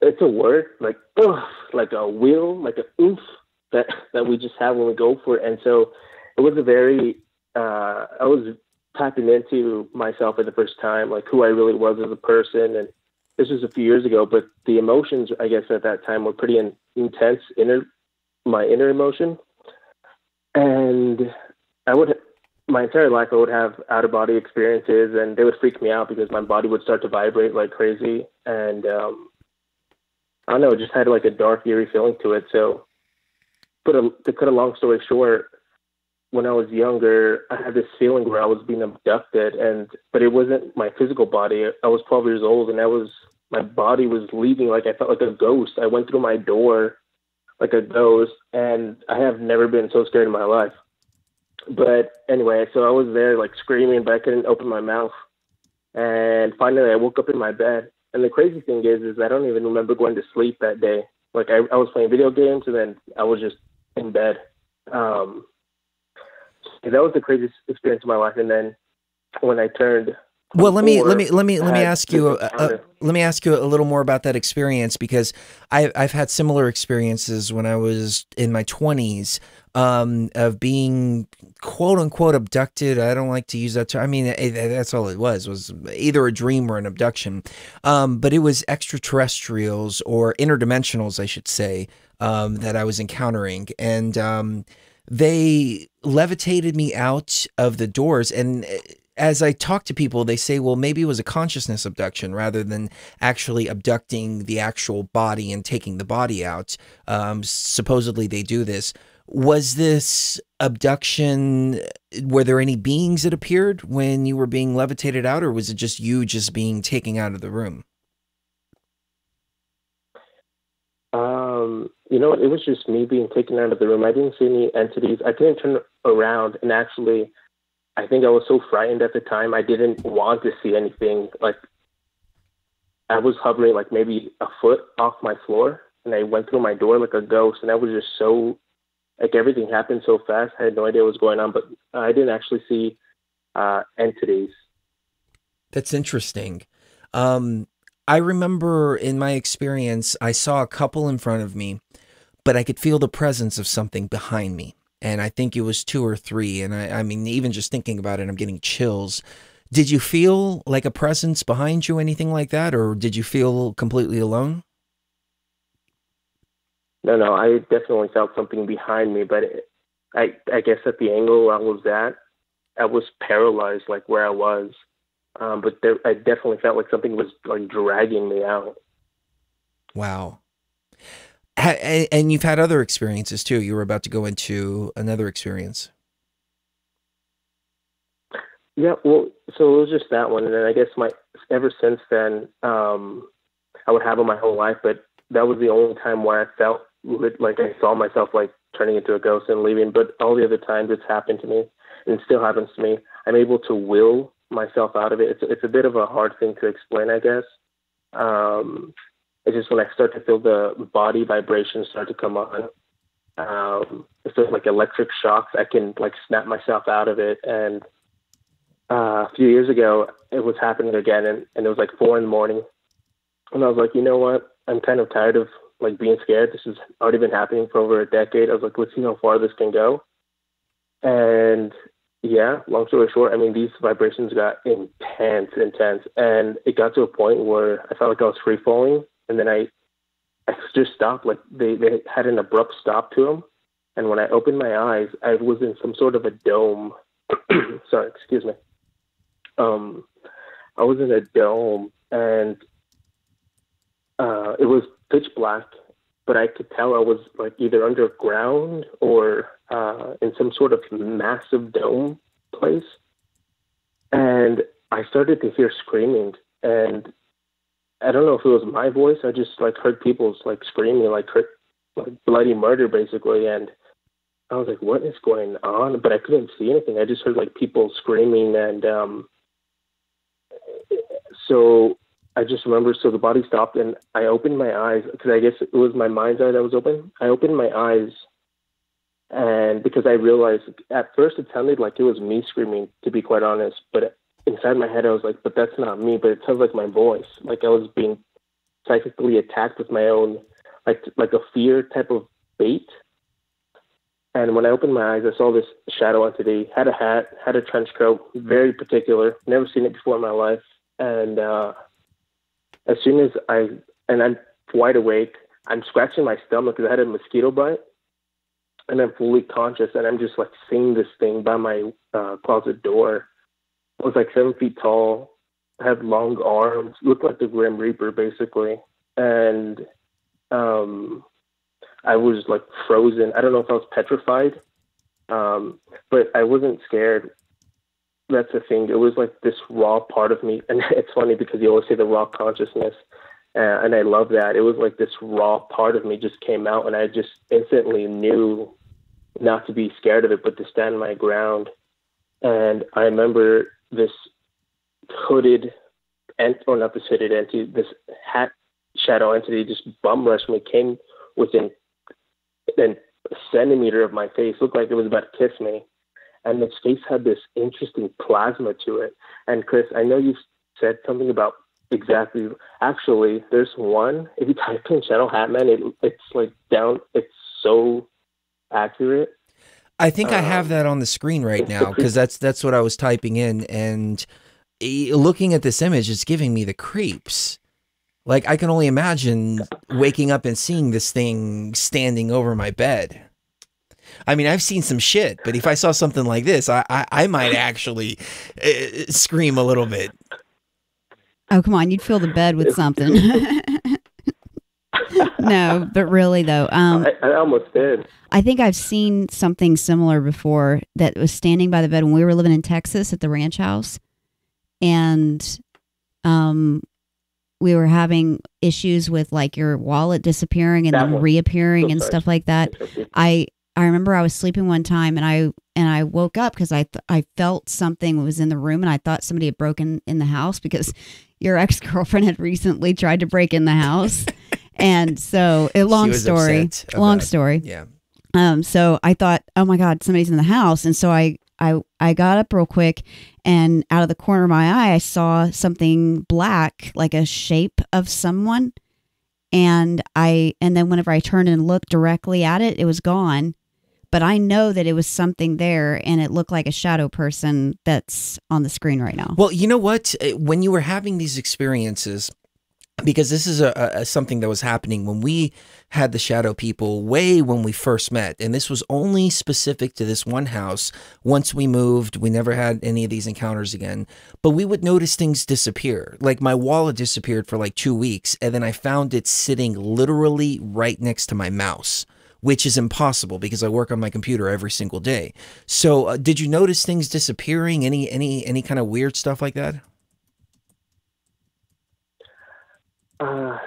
Speaker 22: it's a word like ugh, like a will, like a oomph that that we just have when we go for it. And so it was a very uh I was tapping into myself for the first time, like who I really was as a person and this was a few years ago, but the emotions I guess at that time were pretty in, intense inner my inner emotion. And I would my entire life I would have out of body experiences and they would freak me out because my body would start to vibrate like crazy and um I don't know, it just had like a dark, eerie feeling to it. So, put a to cut a long story short, when I was younger, I had this feeling where I was being abducted, and but it wasn't my physical body. I was 12 years old, and I was my body was leaving like I felt like a ghost. I went through my door like a ghost, and I have never been so scared in my life. But anyway, so I was there like screaming, but I couldn't open my mouth. And finally, I woke up in my bed. And the crazy thing is, is I don't even remember going to sleep that day. Like I, I was playing video games, and then I was just in bed. Um, that was the craziest experience of my life. And then when I turned
Speaker 4: Well, let me let me let me let me ask you uh, uh, let me ask you a little more about that experience because I I've had similar experiences when I was in my 20s um, of being quote unquote abducted. I don't like to use that term. I mean, eh, that's all it was was either a dream or an abduction. Um, but it was extraterrestrials or interdimensionals, I should say, um, that I was encountering, and um, they levitated me out of the doors and eh, as I talk to people, they say, well, maybe it was a consciousness abduction rather than actually abducting the actual body and taking the body out. Um, supposedly they do this. Was this abduction, were there any beings that appeared when you were being levitated out, or was it just you just being taken out of the room?
Speaker 22: Um, you know, it was just me being taken out of the room. I didn't see any entities. I couldn't turn around, and actually, I think I was so frightened at the time. I didn't want to see anything. Like, I was hovering like maybe a foot off my floor, and I went through my door like a ghost. And I was just so, like, everything happened so fast. I had no idea what was going on, but I didn't actually see uh, entities.
Speaker 4: That's interesting. Um, I remember in my experience, I saw a couple in front of me, but I could feel the presence of something behind me. And I think it was two or three. And I, I mean, even just thinking about it, I'm getting chills. Did you feel like a presence behind you, anything like that? Or did you feel completely alone?
Speaker 22: No, no, I definitely felt something behind me, but it, I, I guess at the angle I was at, I was paralyzed, like where I was. Um, but there, I definitely felt like something was like dragging me out.
Speaker 4: Wow. And you've had other experiences too. You were about to go into another experience.
Speaker 22: Yeah, well, so it was just that one, and then I guess my ever since then, um, I would have it my whole life, but that was the only time where I felt like I saw myself like turning into a ghost and leaving. But all the other times it's happened to me, and it still happens to me. I'm able to will myself out of it. It's it's a bit of a hard thing to explain, I guess. Um, it's just when I start to feel the body vibrations start to come on. Um, it's just like electric shocks. I can like snap myself out of it. And uh, a few years ago, it was happening again, and, and it was like four in the morning. And I was like, you know what? I'm kind of tired of like being scared. This has already been happening for over a decade. I was like, let's see how far this can go. And yeah, long story short, I mean, these vibrations got intense, intense, and it got to a point where I felt like I was free falling, and then I, I just stopped. Like they, they had an abrupt stop to them, and when I opened my eyes, I was in some sort of a dome. Sorry, excuse me. Um, I was in a dome, and uh, it was pitch black, but I could tell I was like either underground or uh, in some sort of massive dome place. And I started to hear screaming, and I don't know if it was my voice. I just like heard people's like screaming, like cr- like bloody murder, basically. And I was like, "What is going on?" But I couldn't see anything. I just heard like people screaming, and um, so I just remember. So the body stopped, and I opened my eyes because I guess it was my mind's eye that was open. I opened my eyes, and because I realized at first it sounded like it was me screaming, to be quite honest. But inside my head, I was like, "But that's not me." But it sounds like my voice. Like I was being psychically attacked with my own, like like a fear type of bait. And when I opened my eyes, I saw this shadow entity. Had a hat, had a trench coat, very particular. Never seen it before in my life. And uh, as soon as I and I'm wide awake, I'm scratching my stomach because I had a mosquito bite, and I'm fully conscious, and I'm just like seeing this thing by my uh, closet door. It was like seven feet tall, had long arms, looked like the Grim Reaper basically, and um, I was like frozen. I don't know if I was petrified, um, but I wasn't scared. That's the thing. It was like this raw part of me, and it's funny because you always say the raw consciousness, uh, and I love that. It was like this raw part of me just came out, and I just instantly knew not to be scared of it, but to stand my ground. And I remember this hooded, ent- or not this hooded entity, this hat shadow entity just bum rushed me, came within a centimeter of my face, looked like it was about to kiss me. And its face had this interesting plasma to it. And Chris, I know you said something about exactly. Actually, there's one. If you type in Shadow Hatman, it, it's like down. It's so accurate.
Speaker 4: I think I have
Speaker 22: Um,
Speaker 4: that on the screen right now because that's that's what I was typing in and eh, looking at this image it's giving me the creeps. Like I can only imagine waking up and seeing this thing standing over my bed. I mean, I've seen some shit, but if I saw something like this, I I, I might actually uh, scream a little bit.
Speaker 5: Oh, come on. You'd fill the bed with something. no, but really, though, um,
Speaker 22: I, I almost did.
Speaker 5: I think I've seen something similar before that was standing by the bed when we were living in Texas at the ranch house. And um, we were having issues with like your wallet disappearing and
Speaker 22: That
Speaker 5: then
Speaker 22: one.
Speaker 5: reappearing
Speaker 22: So
Speaker 5: and
Speaker 22: sorry.
Speaker 5: stuff like that. I I remember I was sleeping one time and I and I woke up because I th- I felt something was in the room and I thought somebody had broken in the house because your ex girlfriend had recently tried to break in the house, and so a long story, long
Speaker 4: about-
Speaker 5: story.
Speaker 4: Yeah.
Speaker 5: Um, so I thought, oh my God, somebody's in the house. And so I, I, I got up real quick and out of the corner of my eye, I saw something black, like a shape of someone. And I, and then whenever I turned and looked directly at it, it was gone. But I know that it was something there and it looked like a shadow person that's on the screen right now.
Speaker 4: Well, you know what? Uh, When you were having these experiences, because this is a, a, something that was happening when we had the shadow people way when we first met, and this was only specific to this one house. Once we moved, we never had any of these encounters again. But we would notice things disappear. Like my wallet disappeared for like two weeks, and then I found it sitting literally right next to my mouse. Which is impossible because I work on my computer every single day. So, uh, did you notice things disappearing? Any any any kind of weird stuff like that?
Speaker 22: Uh,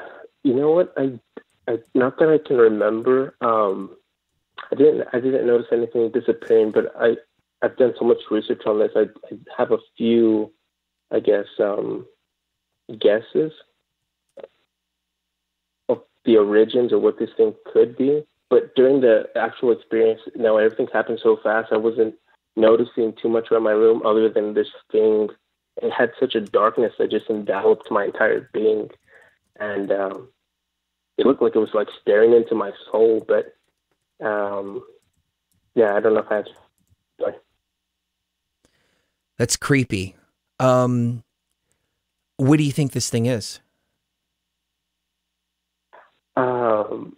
Speaker 22: you know what? I, I not that I can remember. Um, I didn't. I didn't notice anything disappearing, but I, I've done so much research on this. I, I have a few, I guess, um, guesses of the origins or what this thing could be. But during the actual experience, now everything happened so fast. I wasn't noticing too much around my room, other than this thing. It had such a darkness that just enveloped my entire being and um, it looked like it was like staring into my soul. But um, yeah, I don't know if I. Had, sorry.
Speaker 4: That's creepy. Um, what do you think this thing is?
Speaker 22: Um,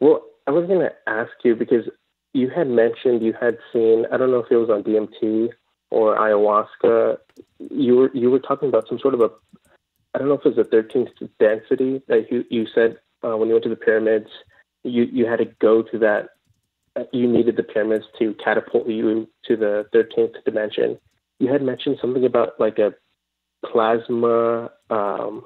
Speaker 22: well, I was going to ask you because you had mentioned you had seen. I don't know if it was on DMT or ayahuasca. You were you were talking about some sort of a. I don't know if it was a 13th density that you you said uh, when you went to the pyramids. You you had to go to that. uh, You needed the pyramids to catapult you to the 13th dimension. You had mentioned something about like a plasma, um,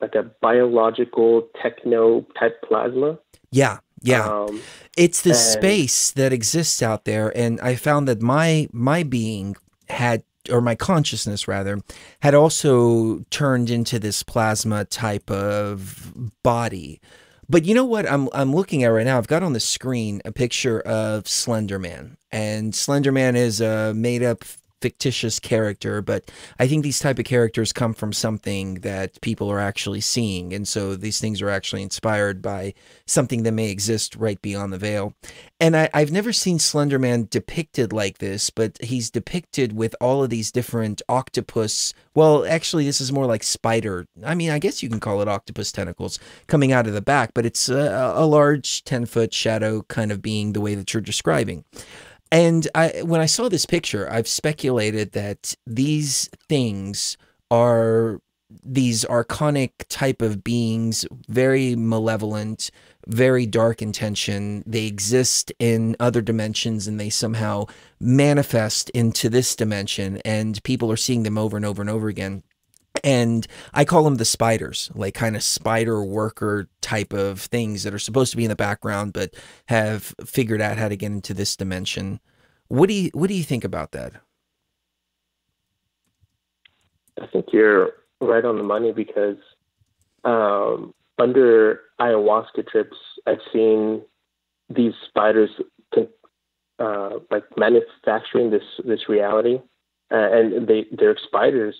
Speaker 22: like a biological techno type plasma.
Speaker 4: Yeah, yeah.
Speaker 22: Um,
Speaker 4: it's the space that exists out there, and I found that my my being had, or my consciousness rather, had also turned into this plasma type of body. But you know what I'm I'm looking at right now? I've got on the screen a picture of Slender Man, and Slender Man is a made up fictitious character, but I think these type of characters come from something that people are actually seeing, and so these things are actually inspired by something that may exist right beyond the veil. And I, I've never seen Slender Man depicted like this, but he's depicted with all of these different octopus. Well, actually, this is more like spider. I mean, I guess you can call it octopus tentacles coming out of the back, but it's a, a large 10 foot shadow kind of being the way that you're describing. And I, when I saw this picture, I've speculated that these things are these archonic type of beings, very malevolent, very dark intention. They exist in other dimensions and they somehow manifest into this dimension, and people are seeing them over and over and over again. And I call them the spiders, like kind of spider worker type of things that are supposed to be in the background, but have figured out how to get into this dimension. What do you What do you think about that?
Speaker 22: I think you're right on the money because um, under ayahuasca trips, I've seen these spiders uh, like manufacturing this this reality, uh, and they they're spiders,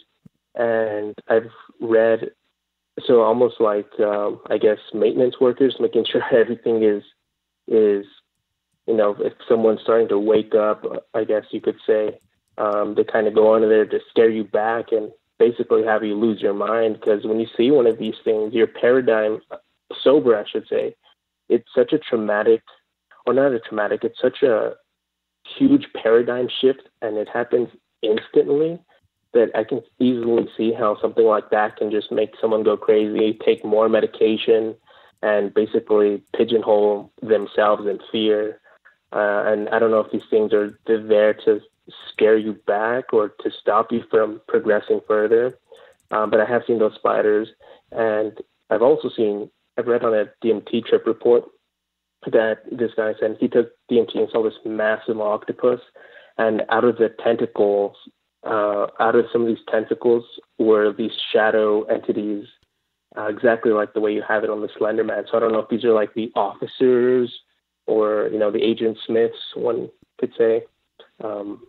Speaker 22: and I've read so almost like um, I guess maintenance workers, making sure everything is is you know if someone's starting to wake up, I guess you could say um, they kind of go on there to scare you back and basically have you lose your mind. Because when you see one of these things, your paradigm sober, I should say, it's such a traumatic, or not a traumatic, it's such a huge paradigm shift, and it happens instantly that I can easily see how something like that can just make someone go crazy, take more medication, and basically pigeonhole themselves in fear. Uh, and I don't know if these things are there to scare you back or to stop you from progressing further. Um, but I have seen those spiders, and I've also seen I've read on a DMT trip report that this guy said he took DMT and saw this massive octopus, and out of the tentacles, uh, out of some of these tentacles were these shadow entities, uh, exactly like the way you have it on the Slender Man. So I don't know if these are like the officers or you know the Agent Smiths, one could say. Um,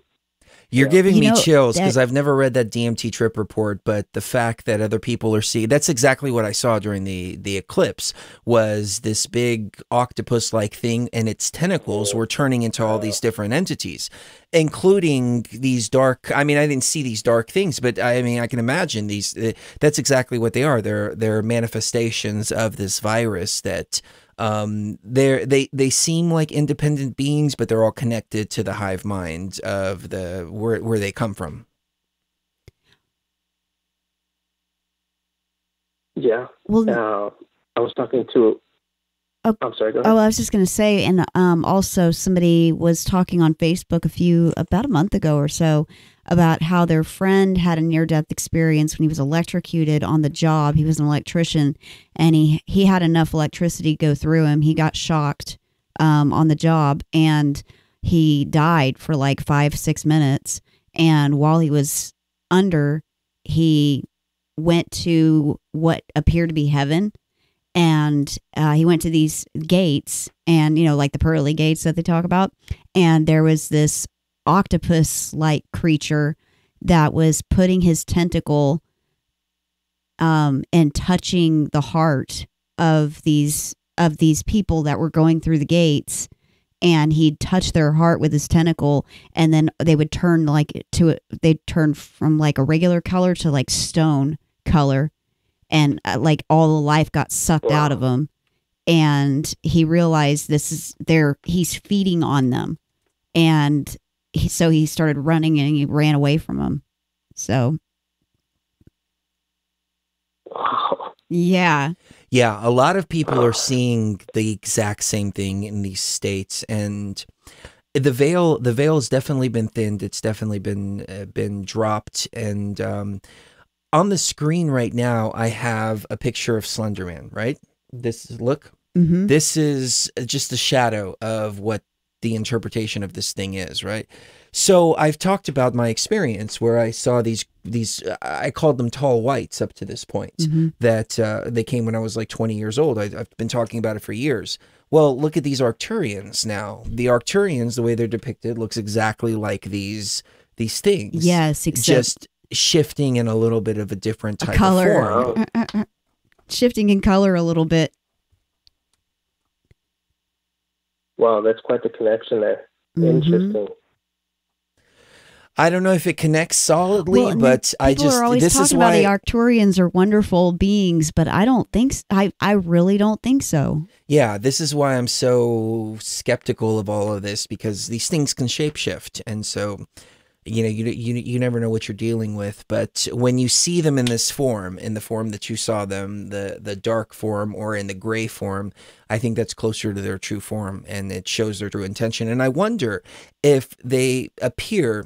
Speaker 4: You're giving
Speaker 5: You
Speaker 4: me
Speaker 5: know,
Speaker 4: chills because I've never read that DMT trip report, but the fact that other people are seeing that's exactly what I saw during the the eclipse was this big octopus like thing and its tentacles were turning into all these different entities, including these dark I mean I didn't see these dark things, but I mean I can imagine these uh, that's exactly what they are. They're they're manifestations of this virus that um they're they they seem like independent beings but they're all connected to the hive mind of the where where they come from
Speaker 22: yeah.
Speaker 5: Well-
Speaker 22: uh, I was talking to.
Speaker 5: Oh,
Speaker 22: I'm sorry. Go ahead.
Speaker 5: Oh, I was just going to say, and um, also somebody was talking on Facebook a few about a month ago or so about how their friend had a near death experience when he was electrocuted on the job. He was an electrician, and he he had enough electricity go through him. He got shocked um, on the job, and he died for like five six minutes. And while he was under, he went to what appeared to be heaven and uh, he went to these gates and you know like the pearly gates that they talk about and there was this octopus like creature that was putting his tentacle um and touching the heart of these of these people that were going through the gates. And he'd touch their heart with his tentacle and then they would turn like to they'd turn from like a regular color to like stone color. And uh, like all the life got sucked out of him. And he realized this is they're he's feeding on them. And he, so he started running and he ran away from him. so yeah
Speaker 4: Yeah, a lot of people are seeing the exact same thing in these states, and the veil the veil has definitely been thinned. It's definitely been uh, been dropped, and um, on the screen right now, I have a picture of Slenderman. Right, this is look.
Speaker 5: Mhm.
Speaker 4: This is just a shadow of what the interpretation of this thing is. Right. So I've talked about my experience where I saw these these I called them tall whites up to this point
Speaker 5: Mhm.
Speaker 4: that uh, they came when I was like 20 years old. I, I've been talking about it for years. Well, look at these Arcturians now. The Arcturians, the way they're depicted, looks exactly like these these things.
Speaker 5: Yes, except-
Speaker 4: just shifting in a little bit of a different type
Speaker 5: color
Speaker 4: of form.
Speaker 5: Uh, uh, uh, shifting in color a little bit
Speaker 22: Wow, that's quite the connection there.
Speaker 5: Mhm.
Speaker 22: Interesting.
Speaker 4: I don't know if it connects solidly,
Speaker 5: Well, and then
Speaker 4: but I
Speaker 5: people
Speaker 4: just
Speaker 5: are always
Speaker 4: this
Speaker 5: talking
Speaker 4: is
Speaker 5: about
Speaker 4: why
Speaker 5: the Arcturians are wonderful beings, but I don't think I I really don't think so.
Speaker 4: Yeah, this is why I'm so skeptical of all of this because these things can shapeshift, and so you know you you you never know what you're dealing with. But when you see them in this form, in the form that you saw them, the the dark form or in the gray form, I think that's closer to their true form, and it shows their true intention. And I wonder if they appear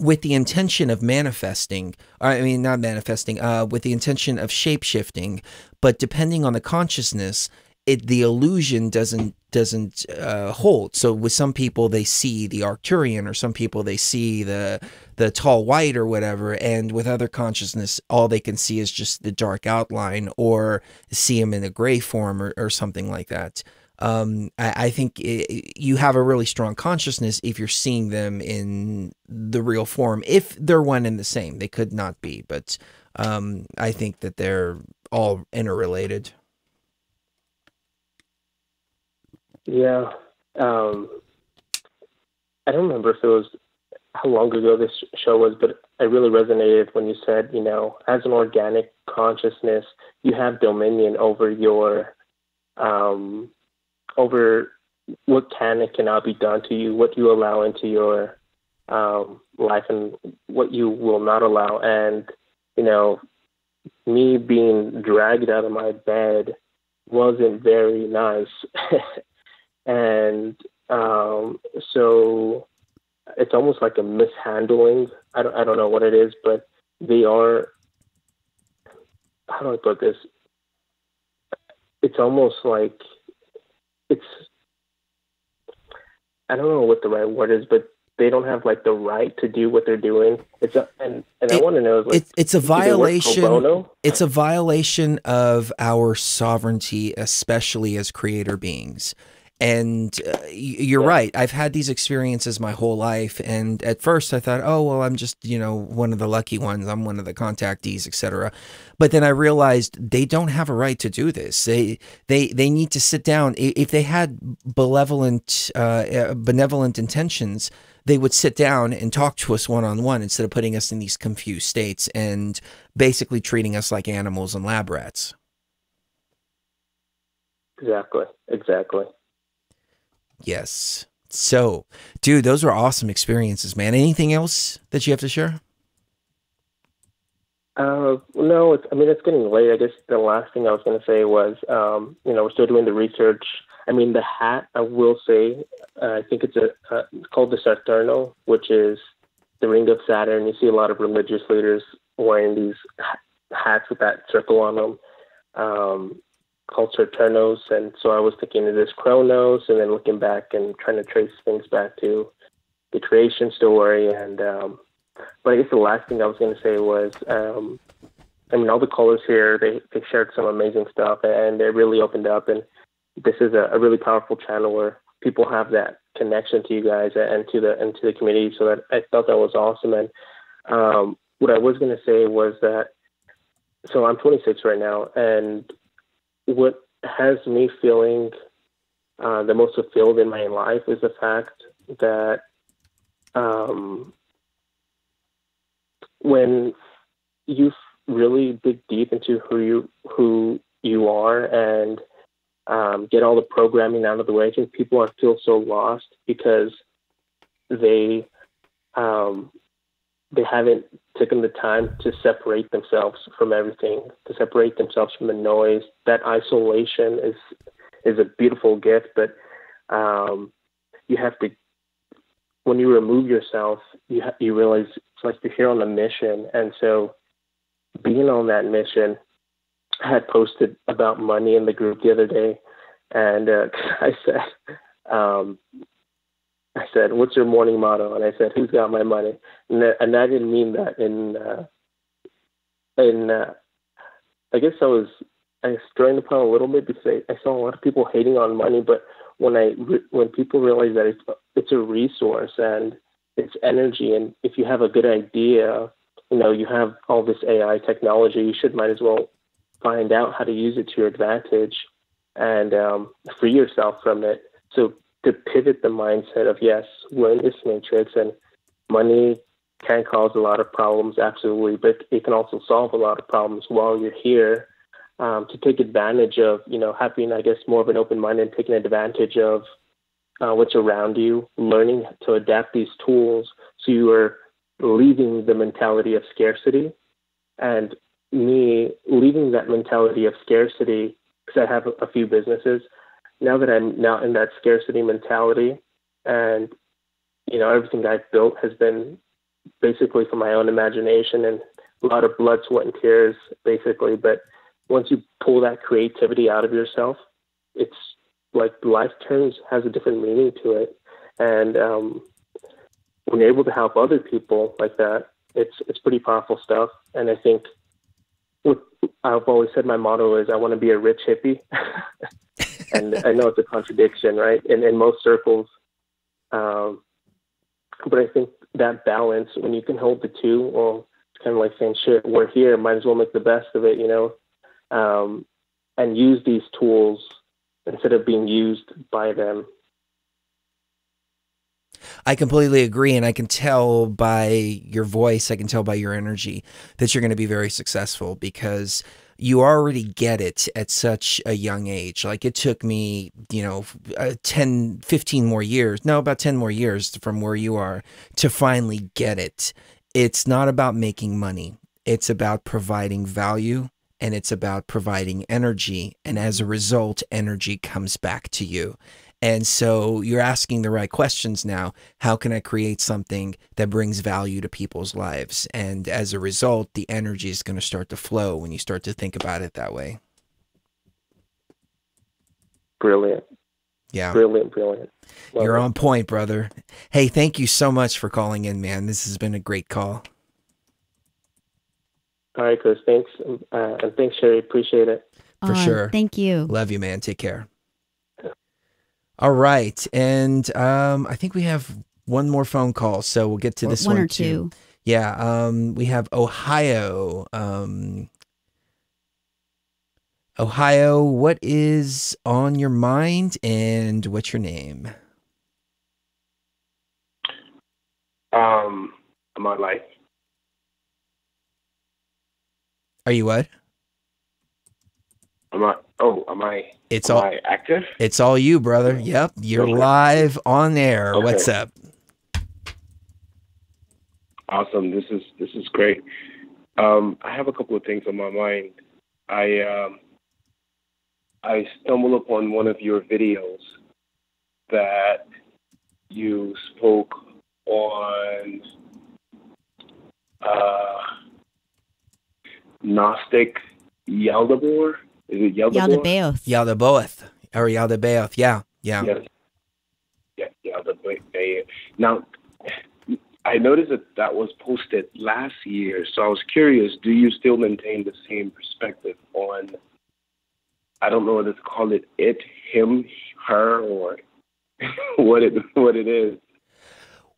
Speaker 4: with the intention of manifesting i mean not manifesting uh with the intention of shape-shifting but depending on the consciousness it the illusion doesn't doesn't uh, hold so with some people they see the arcturian or some people they see the the tall white or whatever and with other consciousness all they can see is just the dark outline or see him in a gray form or, or something like that um, I, I think it, you have a really strong consciousness if you're seeing them in the real form. If they're one and the same, they could not be, but um, I think that they're all interrelated.
Speaker 22: Yeah. Um, I don't remember if it was how long ago this show was, but I really resonated when you said, you know, as an organic consciousness, you have dominion over your, um, over what can and cannot be done to you, what you allow into your um, life, and what you will not allow. And you know, me being dragged out of my bed wasn't very nice, and um, so it's almost like a mishandling. I don't, I don't know what it is, but they are. How do I put this? It's almost like it's. I don't know what the right word is, but they don't have like the right to do what they're doing. It's a, and and I want to know like
Speaker 4: It, it's a
Speaker 22: do they work pro
Speaker 4: violation. It's a violation of our sovereignty, especially as creator beings. And uh, you're right. I've had these experiences my whole life, and at first I thought, "Oh, well, I'm just you know one of the lucky ones. I'm one of the contactees, etc." But then I realized they don't have a right to do this. They they they need to sit down. If they had benevolent uh, uh, benevolent intentions, they would sit down and talk to us one on one instead of putting us in these confused states and basically treating us like animals and lab rats.
Speaker 22: Exactly. Exactly.
Speaker 4: Yes. So, dude, those were awesome experiences, man. Anything else that you have to share?
Speaker 22: Uh, no, it's, I mean, it's getting late. I guess the last thing I was going to say was, um, you know, we're still doing the research. I mean, the hat, I will say, uh, I think it's a, uh, called the Saturno, which is the ring of Saturn. You see a lot of religious leaders wearing these hats with that circle on them, um, called Saturnos. And so I was thinking of this Chronos and then looking back and trying to trace things back to the creation story and, um, but I guess the last thing I was going to say was, um, I mean, all the callers here, they, they shared some amazing stuff and they really opened up. And this is a, a really powerful channel where people have that connection to you guys and to the, and to the community. So that I felt that was awesome. And, um, what I was going to say was that, so I'm 26 right now and what has me feeling, uh, the most fulfilled in my life is the fact that, um, when you really dig deep into who you who you are and um, get all the programming out of the way, I think people are feel so lost because they um, they haven't taken the time to separate themselves from everything, to separate themselves from the noise. That isolation is is a beautiful gift, but um, you have to when you remove yourself, you ha- you realize it's like you're here on a mission, and so being on that mission, I had posted about money in the group the other day, and uh, I said, um, I said, "What's your morning motto?" And I said, "Who's got my money?" And, that, and I didn't mean that in uh, in uh, I guess I was I was stirring the pot a little bit because I, I saw a lot of people hating on money, but when I when people realize that it's it's a resource and it's energy, and if you have a good idea, you know you have all this AI technology, you should might as well find out how to use it to your advantage and um, free yourself from it. So to pivot the mindset of yes, we're in this matrix, and money can cause a lot of problems, absolutely, but it can also solve a lot of problems while you're here um, to take advantage of, you know, having, I guess, more of an open mind and taking advantage of uh, what's around you, learning to adapt these tools so you are leaving the mentality of scarcity. And me leaving that mentality of scarcity, because I have a, a few businesses, now that I'm not in that scarcity mentality and, you know, everything I've built has been basically from my own imagination and a lot of blood, sweat, and tears, basically. But once you pull that creativity out of yourself, it's like life turns has a different meaning to it, and um, when you're able to help other people like that, it's it's pretty powerful stuff. And I think what I've always said my motto is I want to be a rich hippie. and I know it's a contradiction, right? In in most circles, um, but I think that balance when you can hold the two, well, it's kind of like saying, "Shit, we're here. Might as well make the best of it," you know, um, and use these tools instead of being used by them.
Speaker 4: I completely agree. And I can tell by your voice, I can tell by your energy that you're going to be very successful because you already get it at such a young age. Like it took me, you know, uh, 10, 15 more years, no, about 10 more years from where you are to finally get it. It's not about making money, it's about providing value and it's about providing energy. And as a result, energy comes back to you. And so you're asking the right questions now. How can I create something that brings value to people's lives? And as a result, the energy is going to start to flow when you start to think about it that way.
Speaker 22: Brilliant.
Speaker 4: Yeah.
Speaker 22: Brilliant, brilliant. Love
Speaker 4: You're
Speaker 22: it.
Speaker 4: on point, brother. Hey, thank you so much for calling in, man. This has been a great call.
Speaker 22: All right, Chris. Thanks, uh, and thanks, Sheree. Appreciate it.
Speaker 4: For
Speaker 5: Aw,
Speaker 4: sure.
Speaker 5: Thank you.
Speaker 4: Love you, man. Take care. All right. And um, I think we have one more phone call. So we'll get to this
Speaker 5: one
Speaker 4: one,
Speaker 5: or
Speaker 4: too.
Speaker 5: two.
Speaker 4: Yeah. Um, we have Ohio. Um, Ohio, what is on your mind and what's your name?
Speaker 23: Um, am I like?
Speaker 4: Are you what?
Speaker 23: Am I? Oh, am I?
Speaker 4: It's
Speaker 23: am
Speaker 4: all
Speaker 23: I active?
Speaker 4: It's all you, brother. Yep. You're
Speaker 23: Okay.
Speaker 4: live on air.
Speaker 23: Okay.
Speaker 4: What's up?
Speaker 23: Awesome. This is this is great. Um, I have a couple of things on my mind. I um, I stumbled upon one of your videos that you spoke on uh, Gnostic Yaldabor. Is it Yaldabor?
Speaker 5: Yaldabaoth.
Speaker 4: Yaldabaoth. Or Yaldabaoth. Yeah. Yeah.
Speaker 23: Yes. Yeah, yeah, the Bay- Bay. Now, I noticed that that was posted last year, so I was curious. Do you still maintain the same perspective on? I don't know whether to call it it, him, her, or what it what it is.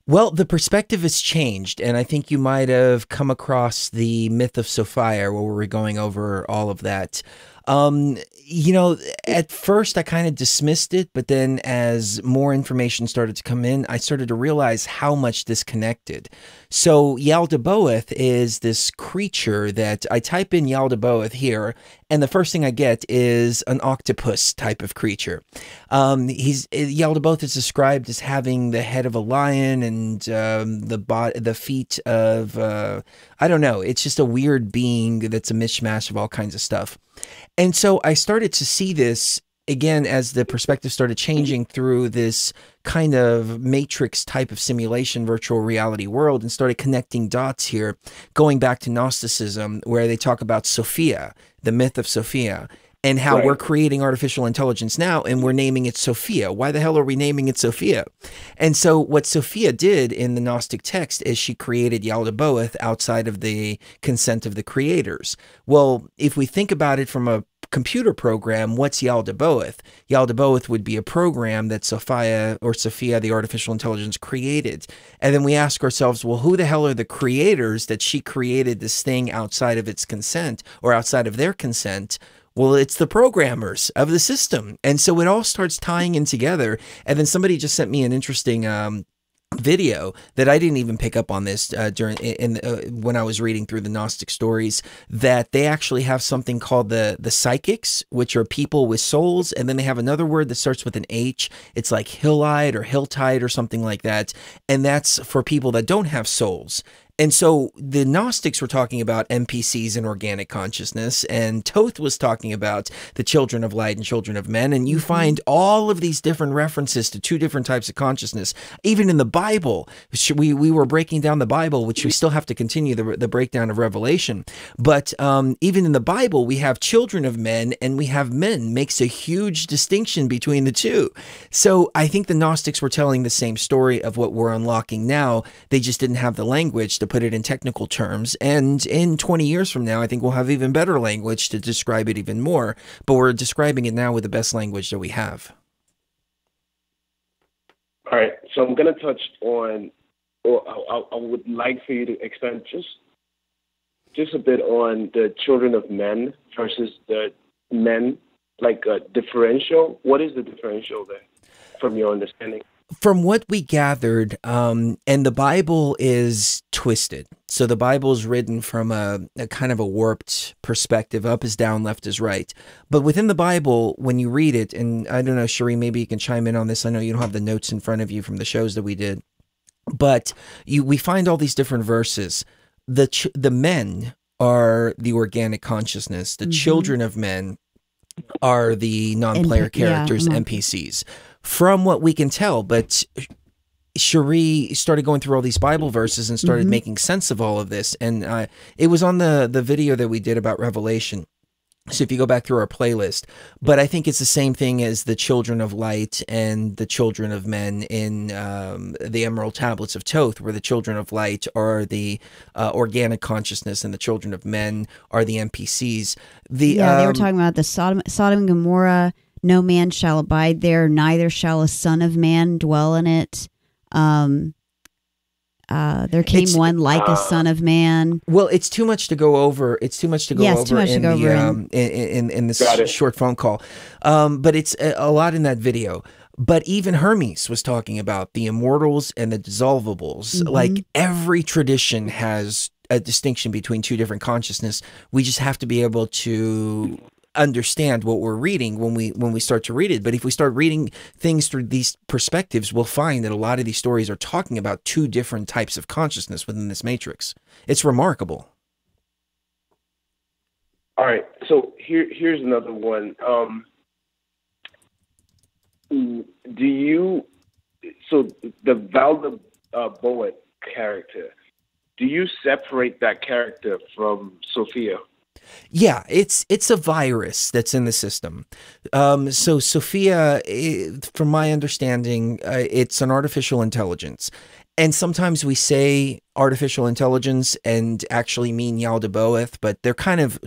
Speaker 4: Well, the perspective has changed, and I think you might have come across the myth of Sophia, where we were going over all of that. Um, you know, at first I kind of dismissed it, but then as more information started to come in, I started to realize how much this connected. So Yaldabaoth is this creature that I type in Yaldabaoth here, and the first thing I get is an octopus type of creature. Um, he's Yaldabaoth is described as having the head of a lion and um, the bot, the feet of uh, I don't know. It's just a weird being that's a mishmash of all kinds of stuff. And so I started to see this again as the perspective started changing through this kind of matrix type of simulation virtual reality world and started connecting dots here going back to gnosticism where they talk about sophia the myth of sophia and how
Speaker 23: Right.
Speaker 4: we're creating artificial intelligence now and we're naming it Sophia. Why the hell are we naming it Sophia? And so what Sophia did in the Gnostic text is she created Yaldabaoth outside of the consent of the creators. Well, if we think about it from a computer program, what's Yaldabaoth? Yaldabaoth would be a program that Sophia or Sophia, the artificial intelligence, created. And then we ask ourselves, well, who the hell are the creators that she created this thing outside of its consent or outside of their consent? Well, it's the programmers of the system. And so it all starts tying in together. And then somebody just sent me an interesting um, video that I didn't even pick up on this uh, during in uh, when I was reading through the Gnostic stories that they actually have something called the the psychics which are people with souls and then they have another word that starts with an H it's like hillite or hilltide or something like that and that's for people that don't have souls and so the Gnostics were talking about NPCs and organic consciousness, and Thoth was talking about the children of light and children of men. And you find all of these different references to two different types of consciousness. Even in the Bible, we, we were breaking down the Bible, which we still have to continue the, the breakdown of Revelation. But um, even in the Bible, we have children of men and we have men, makes a huge distinction between the two. So I think the Gnostics were telling the same story of what we're unlocking now. They just didn't have the language to put it in technical terms. And in 20 years from now, I think we'll have even better language to describe it even more. But we're describing it now with the best language that we have.
Speaker 23: All right, so I'm going to touch on, or I, I would like for you to expand just just a bit on the children of men versus the men, like a differential. What is the differential there, from your understanding?
Speaker 4: From what we gathered, um, and the Bible is twisted. So the Bible is written from a, a, kind of a warped perspective. Up is down, left is right. But within the Bible, when you read it, and I don't know, Sheree, maybe you can chime in on this. I know you don't have the notes in front of you from the shows that we did, but you we find all these different verses. The ch- the men are the organic consciousness. The mm-hmm. children of men are the non-player NP- characters, yeah, NPCs from what we can tell. But Sheree started going through all these Bible verses and started mm-hmm. making sense of all of this. And uh, it was on the the video that we did about Revelation. So if you go back through our playlist, but I think it's the same thing as the children of light and the children of men in um, the Emerald Tablets of Thoth, where the children of light are the uh, organic consciousness and the children of men are the NPCs. The
Speaker 5: yeah,
Speaker 4: um,
Speaker 5: they were um, talking about the Sodom, Sodom and Gomorrah no man shall abide there, neither shall a son of man dwell in it. Um, uh, there came it's, one like uh, a son of man.
Speaker 4: Well, it's too much to go over. It's too much to go
Speaker 5: yes,
Speaker 4: over
Speaker 5: too much
Speaker 4: in
Speaker 5: to go
Speaker 4: the
Speaker 5: over
Speaker 4: um, in, in, in this short phone call. Um, but it's a, a lot in that video. But even Hermes was talking about the immortals and the dissolvables. Mm-hmm. Like every tradition has a distinction between two different consciousness. We just have to be able to understand what we're reading when we when we start to read it. But if we start reading things through these perspectives we'll find that a lot of these stories are talking about two different types of consciousness within this matrix. It's remarkable.
Speaker 23: All right. So here here's another one. Um do you so the Valda uh, Boet character do you separate that character from Sophia
Speaker 4: yeah, it's it's a virus that's in the system. Um, so Sophia, it, from my understanding, uh, it's an artificial intelligence, and sometimes we say artificial intelligence and actually mean Yaldabaoth, but they're kind of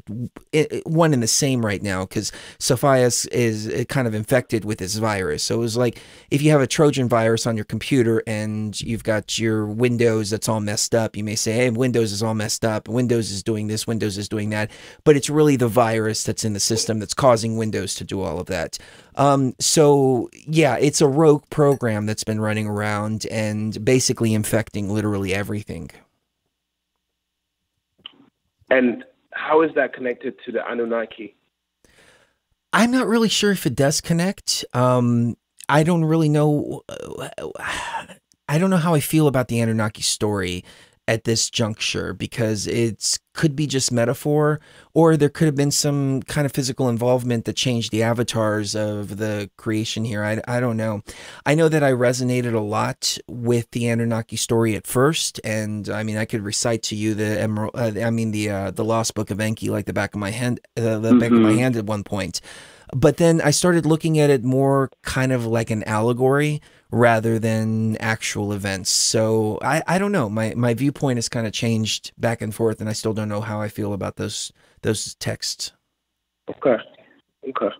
Speaker 4: one and the same right now because Sophia's is uh, kind of infected with this virus. So it was like if you have a Trojan virus on your computer and you've got your Windows that's all messed up, you may say, hey, Windows is all messed up. Windows is doing this, Windows is doing that. But it's really the virus that's in the system that's causing Windows to do all of that. Um, so yeah, it's a rogue program that's been running around and basically infecting literally everything.
Speaker 23: And how is that connected to the Anunnaki?
Speaker 4: I'm not really sure if it does connect. Um, I don't really know. I don't know how I feel about the Anunnaki story at this juncture because it could be just metaphor or there could have been some kind of physical involvement that changed the avatars of the creation here. I, I don't know. I know that I resonated a lot with the Anunnaki story at first, and I mean I could recite to you the Emerald. Uh, I mean the uh, the Lost Book of Enki like the back of my hand, uh, the mm-hmm. back of my mm-hmm. hand at one point. But then I started looking at it more kind of like an allegory rather than actual events. So I, I don't know. My my viewpoint has kind of changed back and forth, and I still don't know how I feel about those those texts.
Speaker 23: Okay, okay,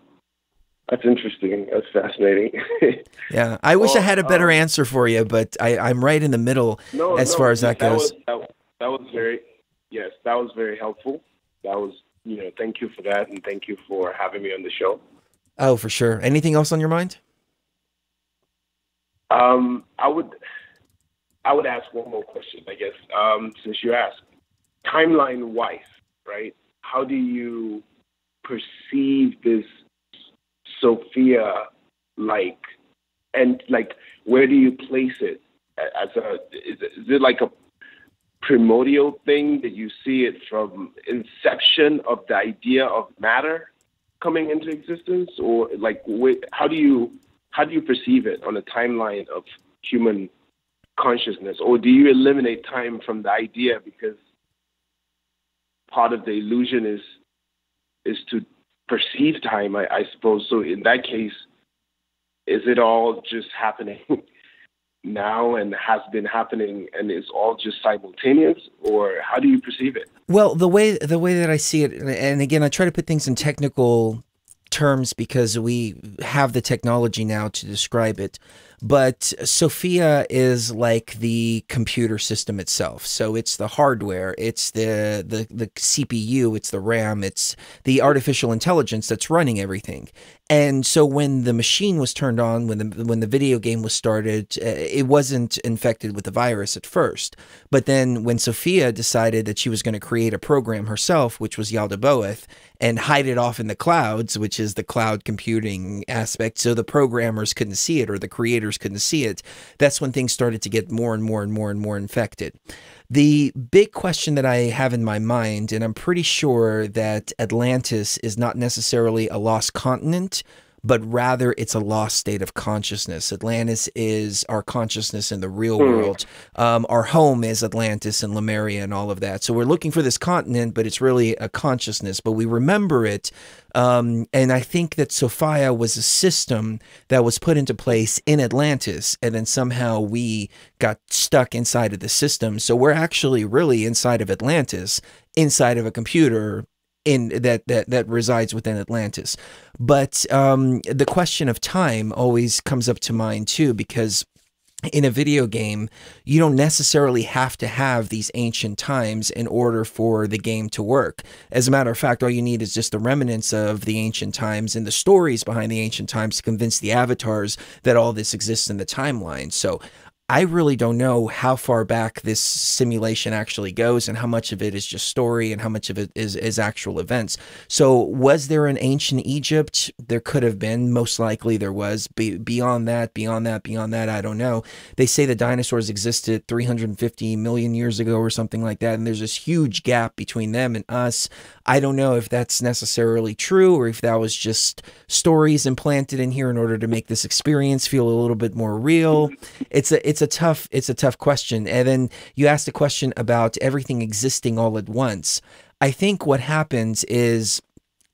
Speaker 23: that's interesting. That's fascinating.
Speaker 4: yeah, I wish well, I had a better um, answer for you, but I I'm right in the middle no, as no, far as that,
Speaker 23: that
Speaker 4: goes.
Speaker 23: Was, that, that was very yes, that was very helpful. That was you know thank you for that, and thank you for having me on the show.
Speaker 4: Oh, for sure. Anything else on your mind?
Speaker 23: Um, I would I would ask one more question, I guess, um, since you asked. Timeline wise, right? How do you perceive this Sophia like, and like, where do you place it as a? Is it, is it like a primordial thing that you see it from inception of the idea of matter coming into existence, or like, how do you how do you perceive it on a timeline of human consciousness, or do you eliminate time from the idea because part of the illusion is is to perceive time, I, I suppose. So in that case, is it all just happening now and has been happening and is all just simultaneous? Or how do you perceive it?
Speaker 4: Well, the way the way that I see it, and again, I try to put things in technical terms because we have the technology now to describe it. But Sophia is like the computer system itself. So it's the hardware, it's the the the CPU, it's the RAM, it's the artificial intelligence that's running everything. And so when the machine was turned on, when the when the video game was started, uh, it wasn't infected with the virus at first. But then when Sophia decided that she was going to create a program herself, which was Yaldabaoth, and hide it off in the clouds, which is the cloud computing aspect, so the programmers couldn't see it or the creators couldn't see it, that's when things started to get more and more and more and more infected. The big question that I have in my mind, and I'm pretty sure that Atlantis is not necessarily a lost continent, but rather it's a lost state of consciousness. Atlantis is our consciousness in the real
Speaker 24: Hmm.
Speaker 4: world. Um, our home is Atlantis and Lemuria and all of that. So we're looking for this continent, but it's really a consciousness, but we remember it. Um, and I think that Sophia was a system that was put into place in Atlantis, and then somehow we got stuck inside of the system. So we're actually really inside of Atlantis, inside of a computer in that that that resides within Atlantis. But um, the question of time always comes up to mind too, because in a video game, you don't necessarily have to have these ancient times in order for the game to work. As a matter of fact, all you need is just the remnants of the ancient times and the stories behind the ancient times to convince the avatars that all this exists in the timeline. So I really don't know how far back this simulation actually goes and how much of it is just story and how much of it is, is actual events. So, was there an ancient Egypt? There could have been. Most likely there was. Be, beyond that, beyond that, beyond that, I don't know. They say the dinosaurs existed 350 million years ago or something like that. And there's this huge gap between them and us. I don't know if that's necessarily true or if that was just stories implanted in here in order to make this experience feel a little bit more real. It's a it's a tough it's a tough question. And then you asked a question about everything existing all at once. I think what happens is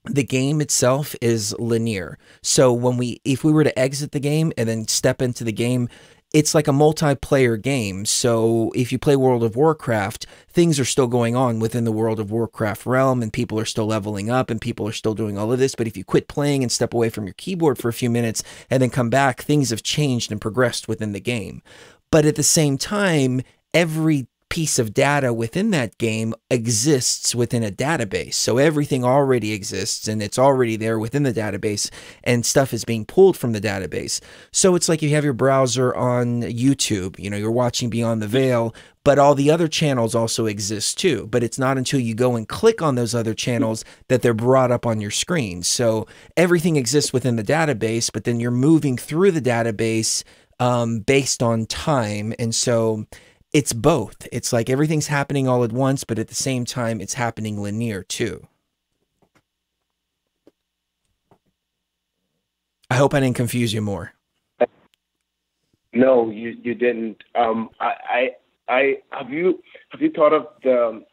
Speaker 4: the game itself is linear. So when we if we were to exit the game and then step into the game, it's like a multiplayer game. So if you play World of Warcraft, things are still going on within the World of Warcraft realm and people are still leveling up and people are still doing all of this. But if you quit playing and step away from your keyboard for a few minutes and then come back, things have changed and progressed within the game. But at the same time, every piece of data within that game exists within a database. So everything already exists and it's already there within the database and stuff is being pulled from the database. So it's like you have your browser on YouTube, you know, you're watching Beyond the Veil, but all the other channels also exist too. But it's not until you go and click on those other channels that they're brought up on your screen. So everything exists within the database, but then you're moving through the database um, based on time. And so it's both. It's like everything's happening all at once, but at the same time, it's happening linear too. I hope I didn't confuse you more.
Speaker 23: No, you you didn't. Um, I, I I have you have you thought of the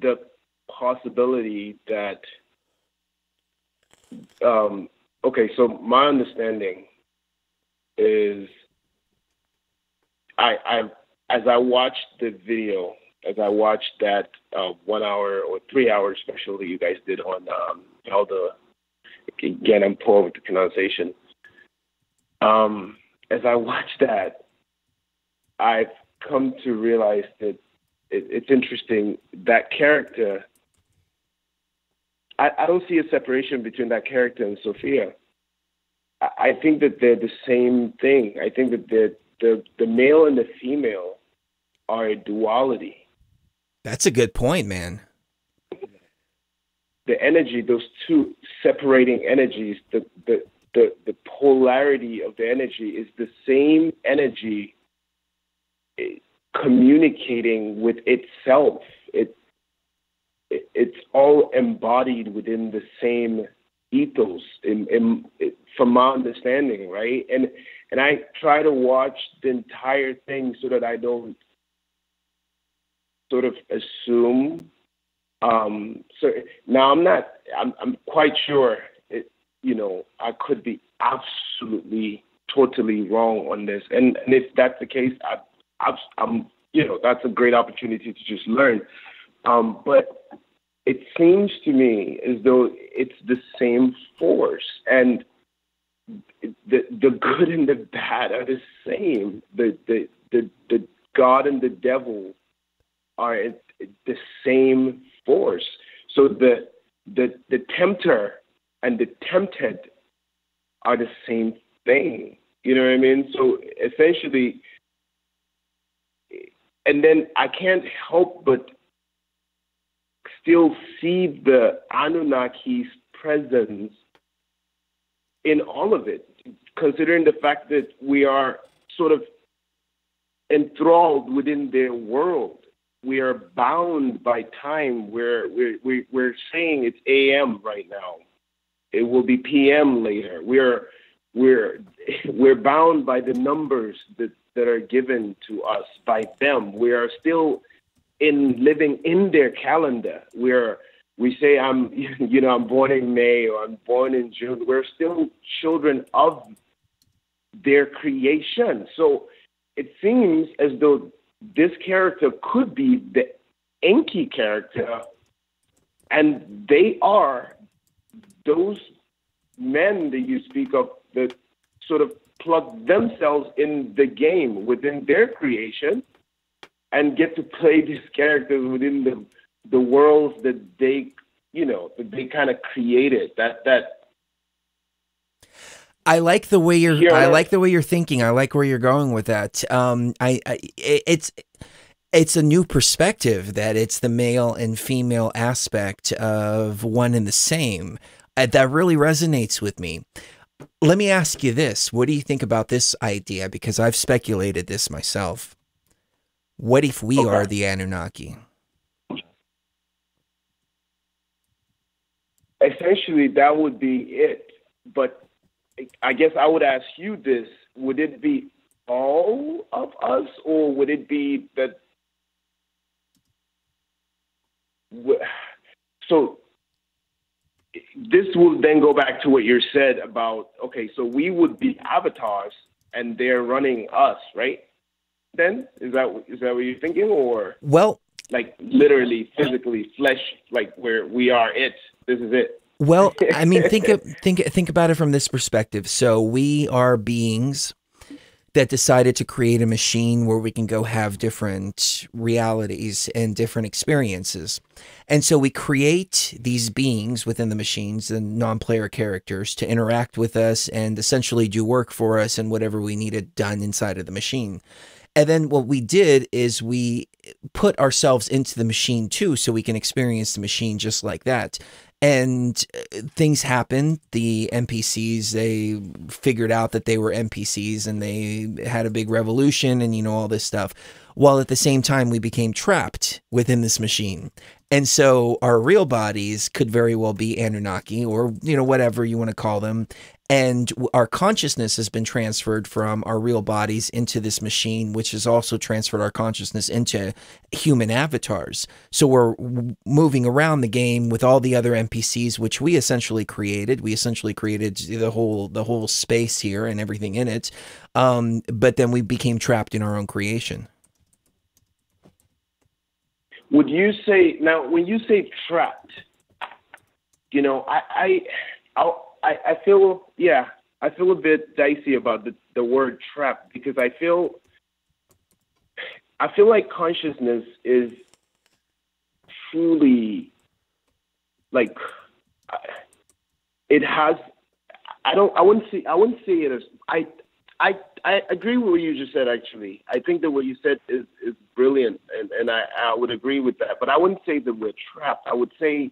Speaker 23: the possibility that um, okay, so my understanding is I I as I watched the video, as I watched that uh, one hour or three hour special that you guys did on um, again I'm poor with the pronunciation. Um, as I watched that, I've come to realize that it, it's interesting that character. I, I don't see a separation between that character and Sophia. I, I think that they're the same thing. I think that the the the male and the female are a duality.
Speaker 4: That's a good point, man.
Speaker 23: The energy, those two separating energies, the the the, the polarity of the energy is the same energy eh, communicating with itself. It, it it's all embodied within the same ethos, in, in, from my understanding, right? And and I try to watch the entire thing so that I don't sort of assume. Um, so now I'm not. I'm I'm quite sure. It, you know, I could be absolutely totally wrong on this. And and if that's the case, I, I'm you know that's a great opportunity to just learn. Um, but it seems to me as though it's the same force and the the good and the bad are the same. The the the, the God and the devil are the same force. So the the the tempter and the tempted are the same thing. You know what I mean? So essentially, and then I can't help but still see the Anunnaki's presence in all of it, considering the fact that we are sort of enthralled within their world. We are bound by time. We're, we're, we're saying it's AM right now. It will be PM later. We're, we're, we're bound by the numbers that, that are given to us by them. We are still in living in their calendar. We're we say I'm you know I'm born in May or I'm born in June. We're still children of their creation. So it seems as though this character could be the Enki character, and they are those men that you speak of that sort of plug themselves in the game within their creation and get to play these characters within the the worlds that they you know that they kind of created that that
Speaker 4: I like the way you're. I like the way you're thinking. I like where you're going with that. Um, I, I it's it's a new perspective that it's the male and female aspect of one and the same. Uh, that really resonates with me. Let me ask you this: What do you think about this idea? Because I've speculated this myself. What if we okay. are the Anunnaki?
Speaker 23: Essentially, that would be it. But I guess I would ask you this: Would it be all of us, or would it be that? So this will then go back to what you said about okay, so we would be avatars and they're running us, right? Then? Is that is that what you're thinking, or
Speaker 4: well,
Speaker 23: like literally, physically, flesh, like where we are it. This is it.
Speaker 4: Well, I mean, think of, think think about it from this perspective. So we are beings that decided to create a machine where we can go have different realities and different experiences. And so we create these beings within the machines, the non player characters, to interact with us and essentially do work for us and whatever we needed done inside of the machine. And then what we did is we put ourselves into the machine too, so we can experience the machine just like that. And uh, things happened. The NPCs, they figured out that they were NPCs and they had a big revolution and, you know, all this stuff. While at the same time, we became trapped within this machine. And so our real bodies could very well be Anunnaki or, you know, whatever you want to call them and our consciousness has been transferred from our real bodies into this machine which has also transferred our consciousness into human avatars. So we're moving around the game with all the other npcs which we essentially created. We essentially created the whole the whole space here and everything in it. Um, but then we became trapped in our own creation.
Speaker 23: Would you say now when you say trapped you know i i I'll, I, I feel yeah, I feel a bit dicey about the, the word trap because I feel I feel like consciousness is truly like it has I don't I wouldn't say I wouldn't say it as I I I agree with what you just said actually. I think that what you said is, is brilliant and, and I, I would agree with that. But I wouldn't say that we're trapped. I would say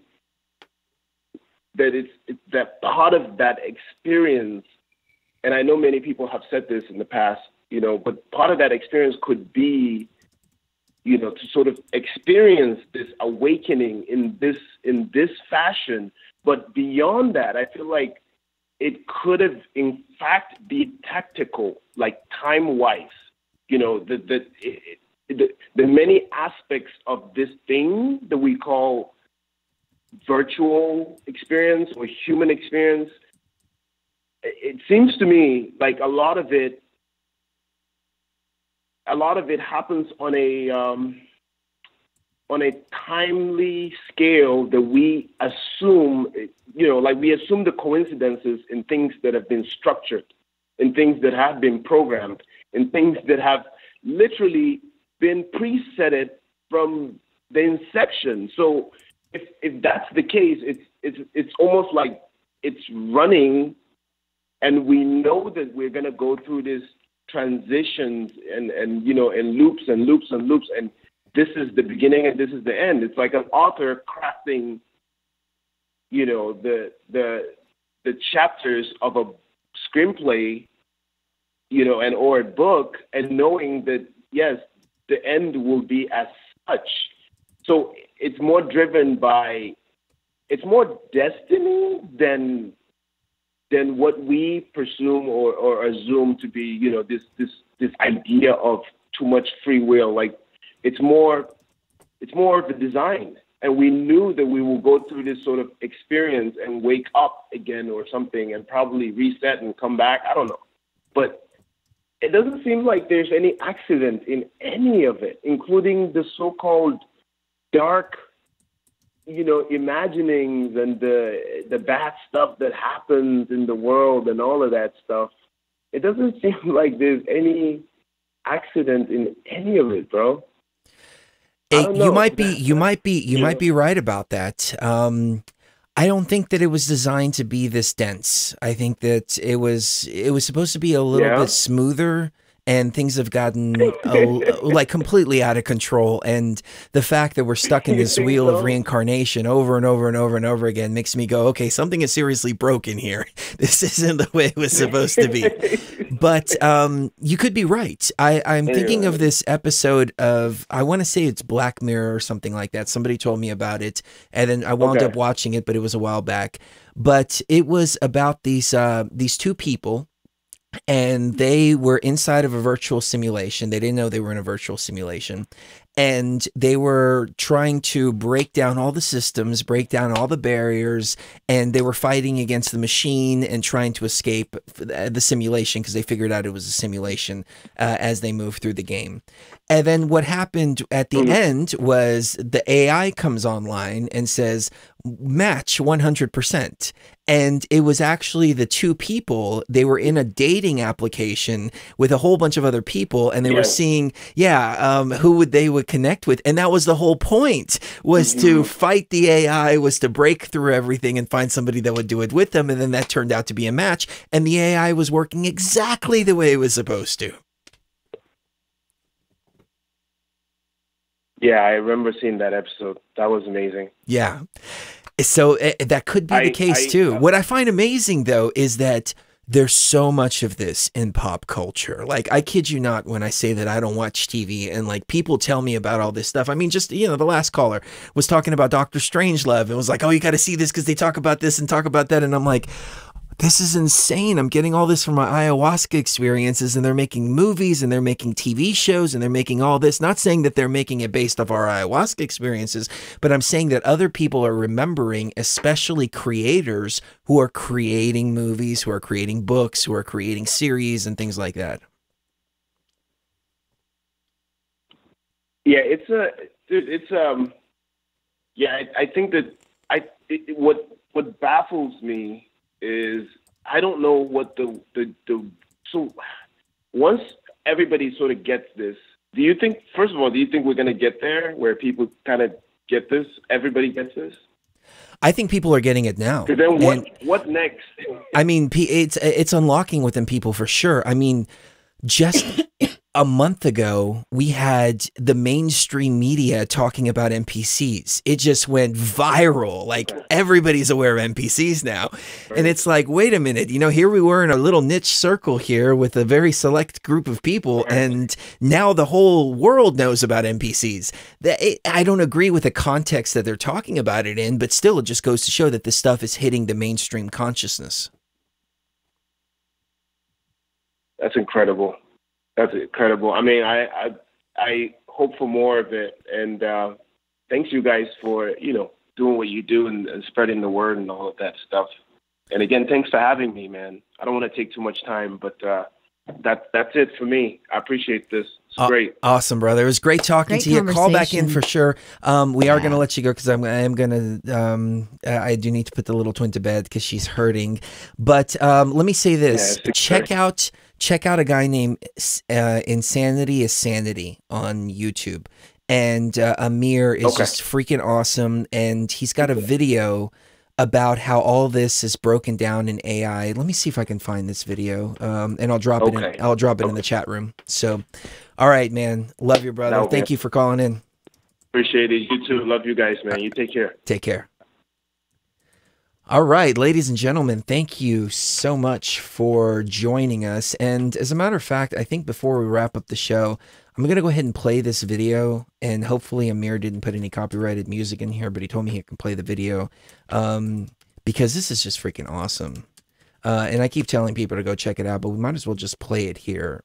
Speaker 23: that it's, it's that part of that experience, and I know many people have said this in the past, you know, but part of that experience could be, you know, to sort of experience this awakening in this in this fashion. But beyond that, I feel like it could have in fact be tactical, like time wise. You know, the the, it, the the many aspects of this thing that we call virtual experience or human experience it seems to me like a lot of it a lot of it happens on a um, on a timely scale that we assume you know like we assume the coincidences in things that have been structured in things that have been programmed in things that have literally been presetted from the inception. So if if that's the case it's it's it's almost like it's running and we know that we're going to go through this transitions and and you know and loops and loops and loops and this is the beginning and this is the end. It's like an author crafting you know the the the chapters of a screenplay you know and or a book and knowing that yes the end will be as such. So it's more driven by it's more destiny than than what we presume or, or assume to be, you know, this this this idea of too much free will. Like it's more it's more of a design. And we knew that we will go through this sort of experience and wake up again or something and probably reset and come back. I don't know. But it doesn't seem like there's any accident in any of it, including the so called dark you know, imaginings and the the bad stuff that happens in the world and all of that stuff, it doesn't seem like there's any accident in any of it, bro.
Speaker 4: Hey, you might be you might be you might be right about that. Um, I don't think that it was designed to be this dense. I think that it was it was supposed to be a little
Speaker 23: Yeah.
Speaker 4: bit smoother and things have gotten a, like completely out of control. And the fact that we're stuck in this wheel
Speaker 23: so?
Speaker 4: of reincarnation over and over and over and over again makes me go okay something is seriously broken here. This isn't the way it was supposed to be. But um you could be right. I i'm thinking of this episode of i want to say it's black mirror or something like that. Somebody told me about it and then i wound
Speaker 23: Okay.
Speaker 4: up watching it but it was a while back. But it was about these uh these two people and they were inside of a virtual simulation. They didn't know they were in a virtual simulation. And they were trying to break down all the systems, break down all the barriers, and they were fighting against the machine and trying to escape the the simulation because they figured out it was a simulation uh, as they moved through the game. And then what happened at the end was the AI comes online and says, match 100%. And it was actually the two people, they were in a dating application with a whole bunch of other people and they were seeing, yeah, um, who would they would connect with. And that was the whole point was to fight the AI, was to break through everything and find somebody that would do it with them. And then that turned out to be a match. And the AI was working exactly the way it was supposed to.
Speaker 23: Yeah, I remember seeing that episode. That was amazing.
Speaker 4: Yeah. So uh, that could be
Speaker 23: I-
Speaker 4: the case
Speaker 23: I-
Speaker 4: too. what I find amazing though is that there's so much of this in pop culture. Like I kid you not when I say that I don't watch TV and like people tell me about all this stuff. I mean just you know the last caller was talking about Doctor Strangelove and was like, "Oh, you got to see this cuz they talk about this and talk about that." And I'm like, this is insane. I'm getting all this from my ayahuasca experiences, and they're making movies and they're making TV shows and they're making all this. Not saying that they're making it based off our ayahuasca experiences, but I'm saying that other people are remembering, especially creators who are creating movies, who are creating books, who are creating series and things like that.
Speaker 23: Yeah, it's a it's um yeah, I, I think that I it, what what baffles me is I don't know what the the the so once everybody sort of gets this, do you think first of all, do you think we're going to get there where people kind of get this, everybody gets this?
Speaker 4: I think people are getting it now.
Speaker 23: 'Cause then what
Speaker 4: And-
Speaker 23: what next?
Speaker 4: I mean, it's it's unlocking within people for sure. I mean, just a month ago, we had the mainstream media talking about NPCs. It just went viral. Like everybody's aware of NPCs now. And it's like, wait a minute, you know, here we were in a little niche circle here with a very select group of people, and now the whole world knows about NPCs. I don't agree with the context that they're talking about it in, but still, it just goes to show that this stuff is hitting the mainstream consciousness.
Speaker 23: That's incredible. That's incredible. I mean, I I, I hope for more of it, and uh, thanks you guys for you know doing what you do and, and spreading the word and all of that stuff. and again, thanks for having me, man. I don't want to take too much time, but uh, that that's it for me. I appreciate this. It's
Speaker 4: Aw-
Speaker 23: great.
Speaker 4: Awesome, brother. It was great talking
Speaker 23: Great
Speaker 4: to you. Call back in for sure. Um, we are going to let you go because I'm I am going to um, uh, I do need to put the little twin to bed because she's hurting. But um, let me say this:
Speaker 23: Yeah, it's
Speaker 4: check out check out a guy named uh, Insanity is Sanity on YouTube, and uh, Amir is
Speaker 23: Okay.
Speaker 4: just freaking awesome, and he's got a video about how all this is broken down in AI. Let me see if I can find this video, um, and I'll drop it. In, I'll drop it in the chat room. So, all right, man. Love your brother.
Speaker 23: No,
Speaker 4: Thank
Speaker 23: man.
Speaker 4: you for calling in.
Speaker 23: Appreciate it. You too. Love you guys, man. You take care.
Speaker 4: Take care. All right, ladies and gentlemen, thank you so much for joining us. And as a matter of fact, I think before we wrap up the show, I'm going to go ahead and play this video. And hopefully, Amir didn't put any copyrighted music in here, but he told me he can play the video um, because this is just freaking awesome. Uh, and I keep telling people to go check it out, but we might as well just play it here.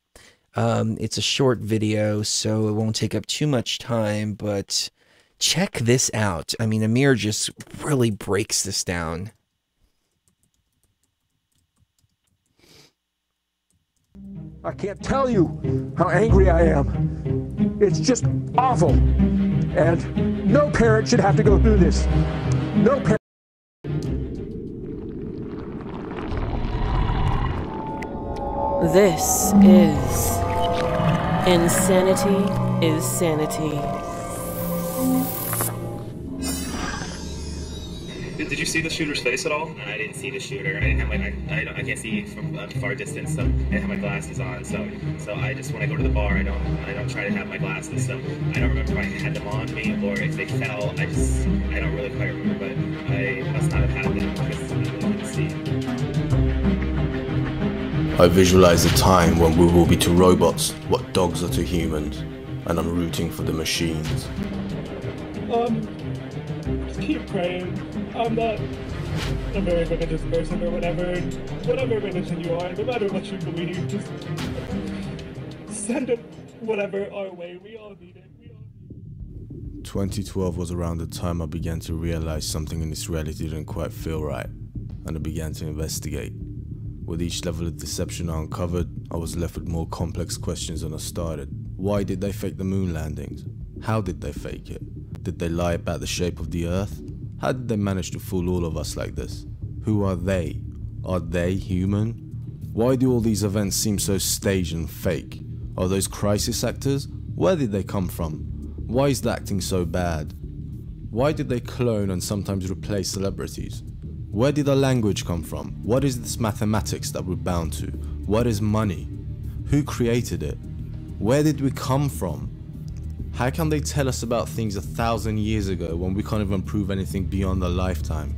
Speaker 4: Um, it's a short video, so it won't take up too much time, but check this out. I mean, Amir just really breaks this down.
Speaker 24: I can't tell you how angry I am. It's just awful. And no parent should have to go through this. No parent.
Speaker 25: This is Insanity is Sanity.
Speaker 26: Did, did you see the shooter's face at all? I didn't see the shooter. I didn't have my I, I, don't, I can't see from a far distance, so I didn't have my glasses on. So so I just when I go to the bar, I don't I don't try to have my glasses. So I don't remember if I had them on me or if they fell. I just I don't really quite remember, but I must not have had them because I really couldn't see.
Speaker 27: I visualize a time when we will be to robots what dogs are to humans, and I'm rooting for the machines.
Speaker 28: Um, just keep praying. I'm not a very religious person or whatever. Whatever religion you are, no matter what you believe, just send it whatever our way. We all need it.
Speaker 27: 2012 was around the time I began to realize something in this reality didn't quite feel right, and I began to investigate. With each level of deception I uncovered, I was left with more complex questions than I started. Why did they fake the moon landings? How did they fake it? Did they lie about the shape of the Earth? How did they manage to fool all of us like this? Who are they? Are they human? Why do all these events seem so staged and fake? Are those crisis actors? Where did they come from? Why is the acting so bad? Why did they clone and sometimes replace celebrities? Where did our language come from? What is this mathematics that we're bound to? What is money? Who created it? Where did we come from? How can they tell us about things a thousand years ago when we can't even prove anything beyond a lifetime?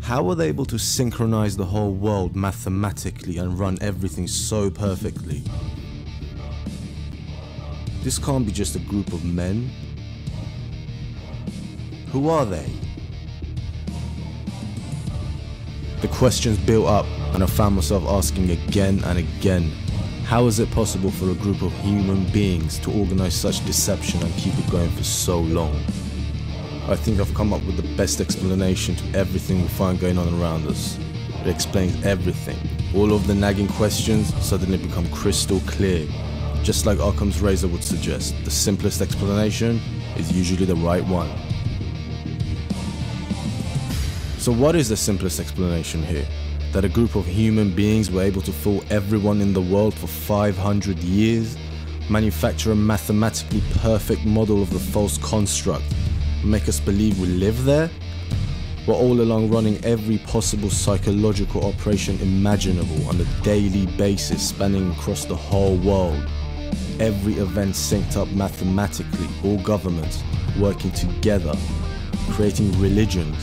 Speaker 27: How were they able to synchronize the whole world mathematically and run everything so perfectly? This can't be just a group of men. Who are they? The questions built up, and I found myself asking again and again how is it possible for a group of human beings to organize such deception and keep it going for so long? I think I've come up with the best explanation to everything we find going on around us. It explains everything. All of the nagging questions suddenly become crystal clear. Just like Occam's razor would suggest, the simplest explanation is usually the right one. So, what is the simplest explanation here? That a group of human beings were able to fool everyone in the world for 500 years, manufacture a mathematically perfect model of the false construct, make us believe we live there? We're all along running every possible psychological operation imaginable on a daily basis spanning across the whole world. Every event synced up mathematically, all governments working together, creating religions,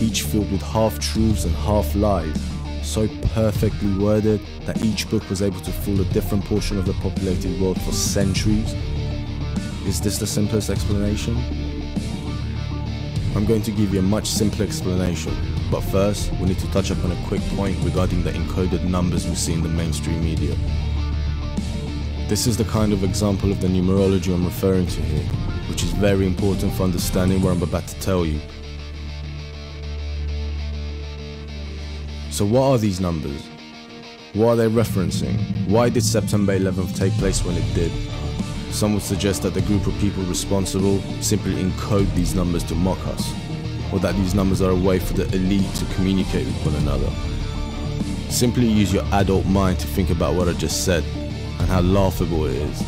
Speaker 27: each filled with half truths and half lies, so perfectly worded that each book was able to fool a different portion of the populated world for centuries? Is this the simplest explanation? I'm going to give you a much simpler explanation, but first, we need to touch upon a quick point regarding the encoded numbers we see in the mainstream media. This is the kind of example of the numerology I'm referring to here, which is very important for understanding what I'm about to tell you. So what are these numbers? What are they referencing? Why did September 11th take place when it did? Some would suggest that the group of people responsible simply encode these numbers to mock us, or that these numbers are a way for the elite to communicate with one another. Simply use your adult mind to think about what I just said and how laughable it is.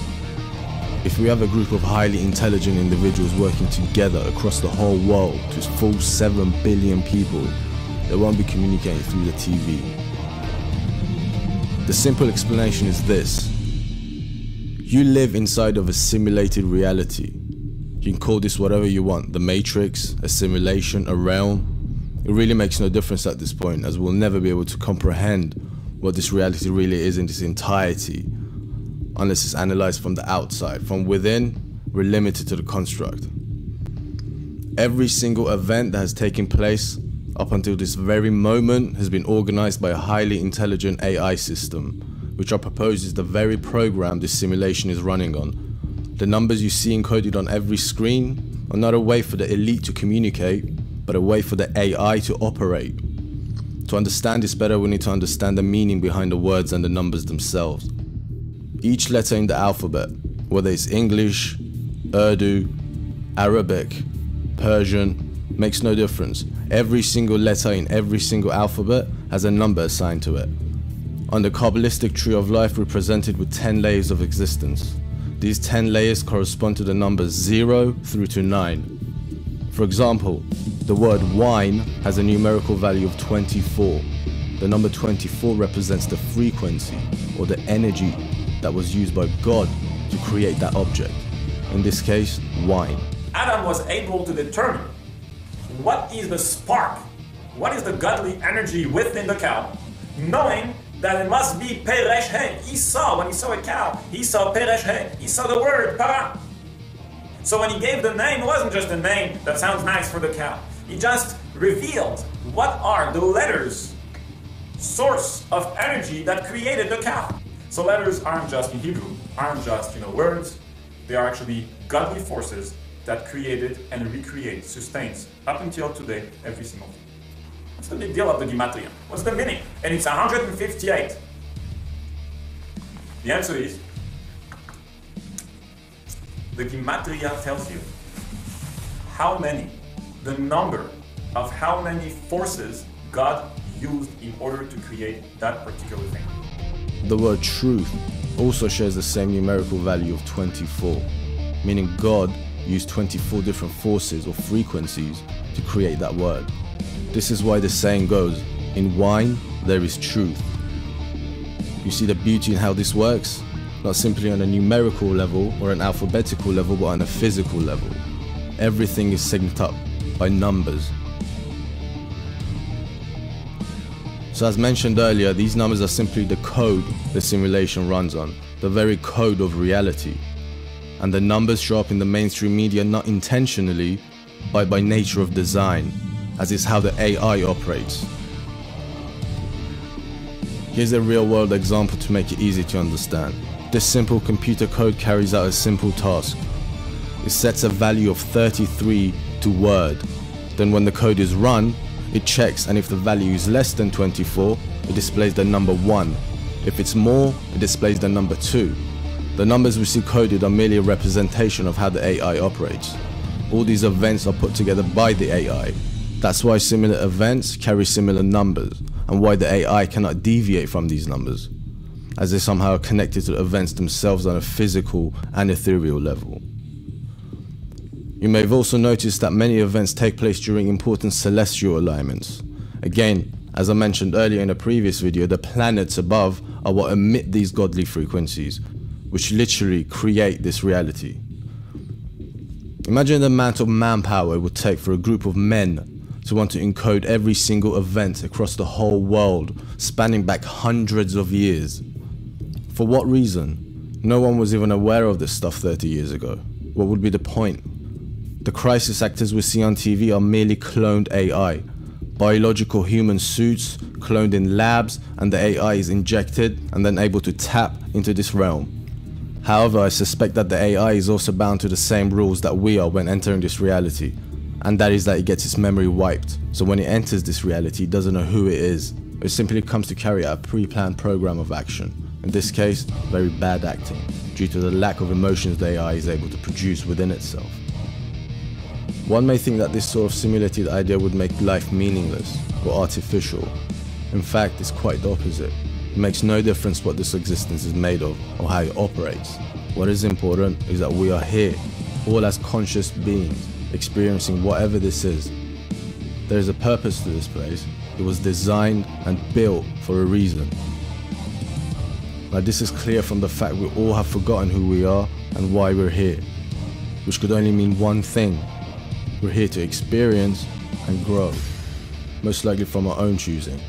Speaker 27: If we have a group of highly intelligent individuals working together across the whole world to full 7 billion people, they won't be communicating through the TV. The simple explanation is this you live inside of a simulated reality. You can call this whatever you want the Matrix, a simulation, a realm. It really makes no difference at this point, as we'll never be able to comprehend what this reality really is in its entirety unless it's analyzed from the outside. From within, we're limited to the construct. Every single event that has taken place up until this very moment has been organized by a highly intelligent AI system which I propose is the very program this simulation is running on. The numbers you see encoded on every screen are not a way for the elite to communicate, but a way for the AI to operate. To understand this better, we need to understand the meaning behind the words and the numbers themselves. Each letter in the alphabet, whether it's English, Urdu, Arabic, Persian, makes no difference. Every single letter in every single alphabet has a number assigned to it on the Kabbalistic tree of life represented with 10 layers of existence. These 10 layers correspond to the numbers 0 through to 9. For example, the word wine has a numerical value of 24. The number 24 represents the frequency or the energy that was used by God to create that object. In this case, wine.
Speaker 29: Adam was able to determine what is the spark, what is the godly energy within the cow, knowing that it must be Peresh He saw, when he saw a cow, he saw Peresh He He saw the word Para. So when he gave the name, it wasn't just a name that sounds nice for the cow. He just revealed what are the letters, source of energy that created the cow. So letters aren't just in Hebrew, aren't just you know words. They are actually godly forces that created and recreate, sustains up until today every single thing. What's the big deal of the Gematria? What's the meaning? And it's 158. The answer is the Gematria tells you how many, the number of how many forces God used in order to create that particular thing.
Speaker 27: The word truth also shares the same numerical value of 24, meaning God used 24 different forces or frequencies to create that word. This is why the saying goes, in wine there is truth. You see the beauty in how this works? Not simply on a numerical level or an alphabetical level, but on a physical level. Everything is synced up by numbers. So as mentioned earlier, these numbers are simply the code the simulation runs on, the very code of reality. And the numbers show up in the mainstream media not intentionally, but by nature of design as is how the AI operates. Here's a real world example to make it easy to understand. This simple computer code carries out a simple task. It sets a value of 33 to word. Then when the code is run, it checks and if the value is less than 24, it displays the number 1. If it's more, it displays the number 2. The numbers we see coded are merely a representation of how the AI operates. All these events are put together by the AI, that's why similar events carry similar numbers, and why the AI cannot deviate from these numbers, as they somehow are connected to the events themselves on a physical and ethereal level. You may have also noticed that many events take place during important celestial alignments. Again, as I mentioned earlier in a previous video, the planets above are what emit these godly frequencies, which literally create this reality. Imagine the amount of manpower it would take for a group of men to want to encode every single event across the whole world, spanning back hundreds of years. For what reason? No one was even aware of this stuff 30 years ago. What would be the point? The crisis actors we see on TV are merely cloned AI. Biological human suits, cloned in labs, and the AI is injected and then able to tap into this realm. However, I suspect that the AI is also bound to the same rules that we are when entering this reality and that is that it gets its memory wiped. So when it enters this reality, it doesn't know who it is. It simply comes to carry out a pre planned program of action, in this case, very bad acting, due to the lack of emotions the AI is able to produce within itself. One may think that this sort of simulated idea would make life meaningless or artificial. In fact, it's quite the opposite. It makes no difference what this existence is made of or how it operates. What is important is that we are here, all as conscious beings, experiencing whatever this is. There is a purpose to this place. It was designed and built for a reason. Now, this is clear from the fact we all have forgotten who we are and why we're here, which could only mean one thing we're here to experience and grow, most likely from our own choosing.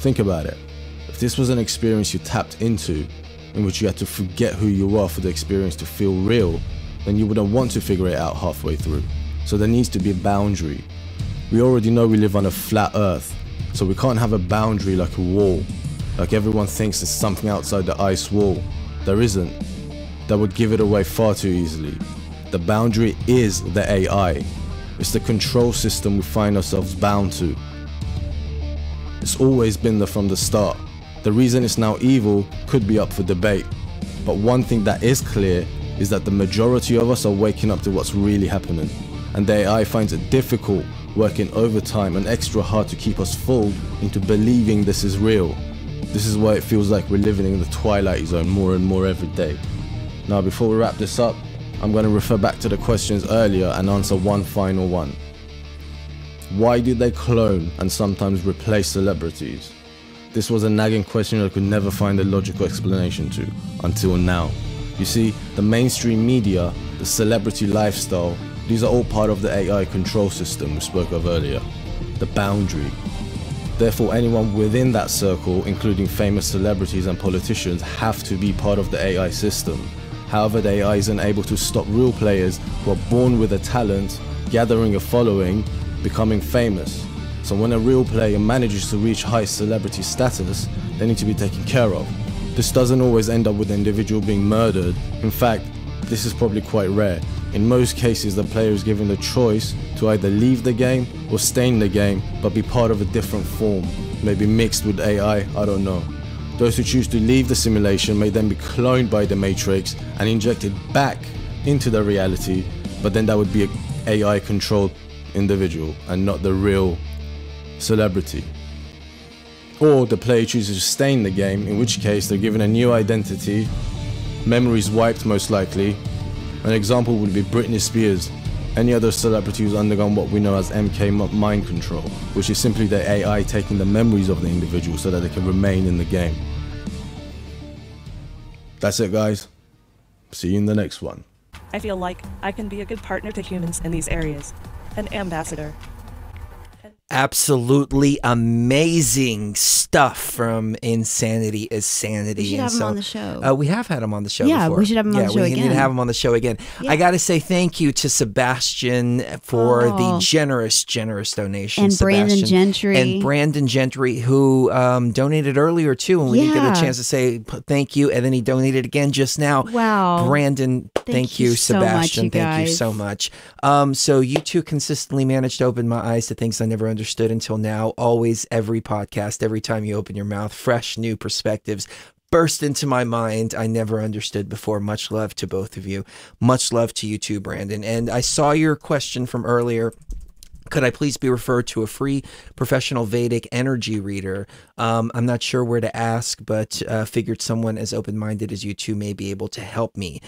Speaker 27: Think about it. If this was an experience you tapped into, in which you had to forget who you are for the experience to feel real, then you wouldn't want to figure it out halfway through. So there needs to be a boundary. We already know we live on a flat earth, so we can't have a boundary like a wall. Like everyone thinks there's something outside the ice wall. There isn't. That would give it away far too easily. The boundary is the AI. It's the control system we find ourselves bound to. It's always been there from the start. The reason it's now evil could be up for debate. But one thing that is clear is that the majority of us are waking up to what's really happening. And the AI finds it difficult working overtime and extra hard to keep us fooled into believing this is real. This is why it feels like we're living in the twilight zone more and more every day. Now, before we wrap this up, I'm going to refer back to the questions earlier and answer one final one. Why did they clone and sometimes replace celebrities? This was a nagging question I could never find a logical explanation to, until now. You see, the mainstream media, the celebrity lifestyle, these are all part of the AI control system we spoke of earlier. The boundary. Therefore, anyone within that circle, including famous celebrities and politicians, have to be part of the AI system. However, the AI isn't able to stop real players who are born with a talent, gathering a following, becoming famous. So when a real player manages to reach high celebrity status, they need to be taken care of. This doesn't always end up with the individual being murdered. In fact, this is probably quite rare. In most cases, the player is given the choice to either leave the game or stay in the game, but be part of a different form, maybe mixed with AI, I don't know. Those who choose to leave the simulation may then be cloned by the Matrix and injected back into the reality, but then that would be an AI controlled individual and not the real celebrity. Or the player chooses to stay in the game, in which case they're given a new identity, memories wiped most likely. An example would be Britney Spears, any other celebrity who's undergone what we know as MK mind control, which is simply the AI taking the memories of the individual so that they can remain in the game. That's it, guys. See you in the next one.
Speaker 30: I feel like I can be a good partner to humans in these areas. An ambassador.
Speaker 4: Absolutely amazing stuff from Insanity is Sanity.
Speaker 5: We should
Speaker 4: And
Speaker 5: have him on the show.
Speaker 4: Uh, we have had him on the show
Speaker 5: Yeah,
Speaker 4: before.
Speaker 5: we should have him on
Speaker 4: yeah,
Speaker 5: the show
Speaker 4: we need to have him on the show again.
Speaker 5: Yeah.
Speaker 4: I got to say thank you to Sebastian for the
Speaker 5: Oh.
Speaker 4: generous, generous donation.
Speaker 5: And Brandon Gentry.
Speaker 4: And Brandon Gentry, who um, donated earlier too, and we didn't get a chance to say thank you. And then he donated again just now.
Speaker 5: Wow.
Speaker 4: Brandon, thank,
Speaker 5: you
Speaker 4: you,
Speaker 5: so much,
Speaker 4: Sebastian.
Speaker 5: you
Speaker 4: thank you so much. Um, so you two consistently managed to open my eyes to things I never understood until now. Always, every podcast, every time you open your mouth, fresh new perspectives burst into my mind I never understood before. Much love to both of you. Much love to you too, Brandon. And I saw your question from earlier. Could I please be referred to a free professional Vedic energy reader? Um, I'm not sure where to ask, but uh, figured someone as open minded as you two may be able to help me.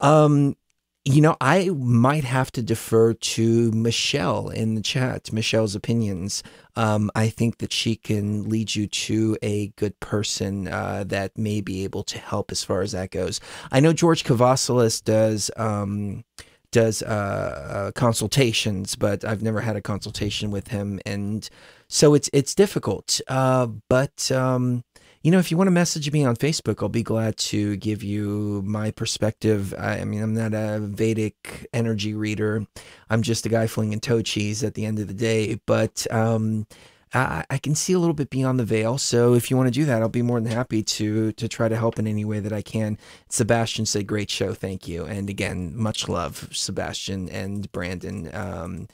Speaker 4: Um, you know, I might have to defer to Michelle in the chat, Michelle's opinions. Um, I think that she can lead you to a good person uh, that may be able to help as far as that goes. I know George Kavassilas does. Um, does uh, uh, consultations, but I've never had a consultation with him, and so it's it's difficult. Uh, but um, you know, if you want to message me on Facebook, I'll be glad to give you my perspective. I, I mean, I'm not a Vedic energy reader. I'm just a guy flinging toe cheese at the end of the day. But um, I, I can see a little bit beyond the veil. So if you want to do that, I'll be more than happy to to try to help in any way that I can. Sebastian said, "Great show, thank you." And again, much love, Sebastian and Brandon. Um,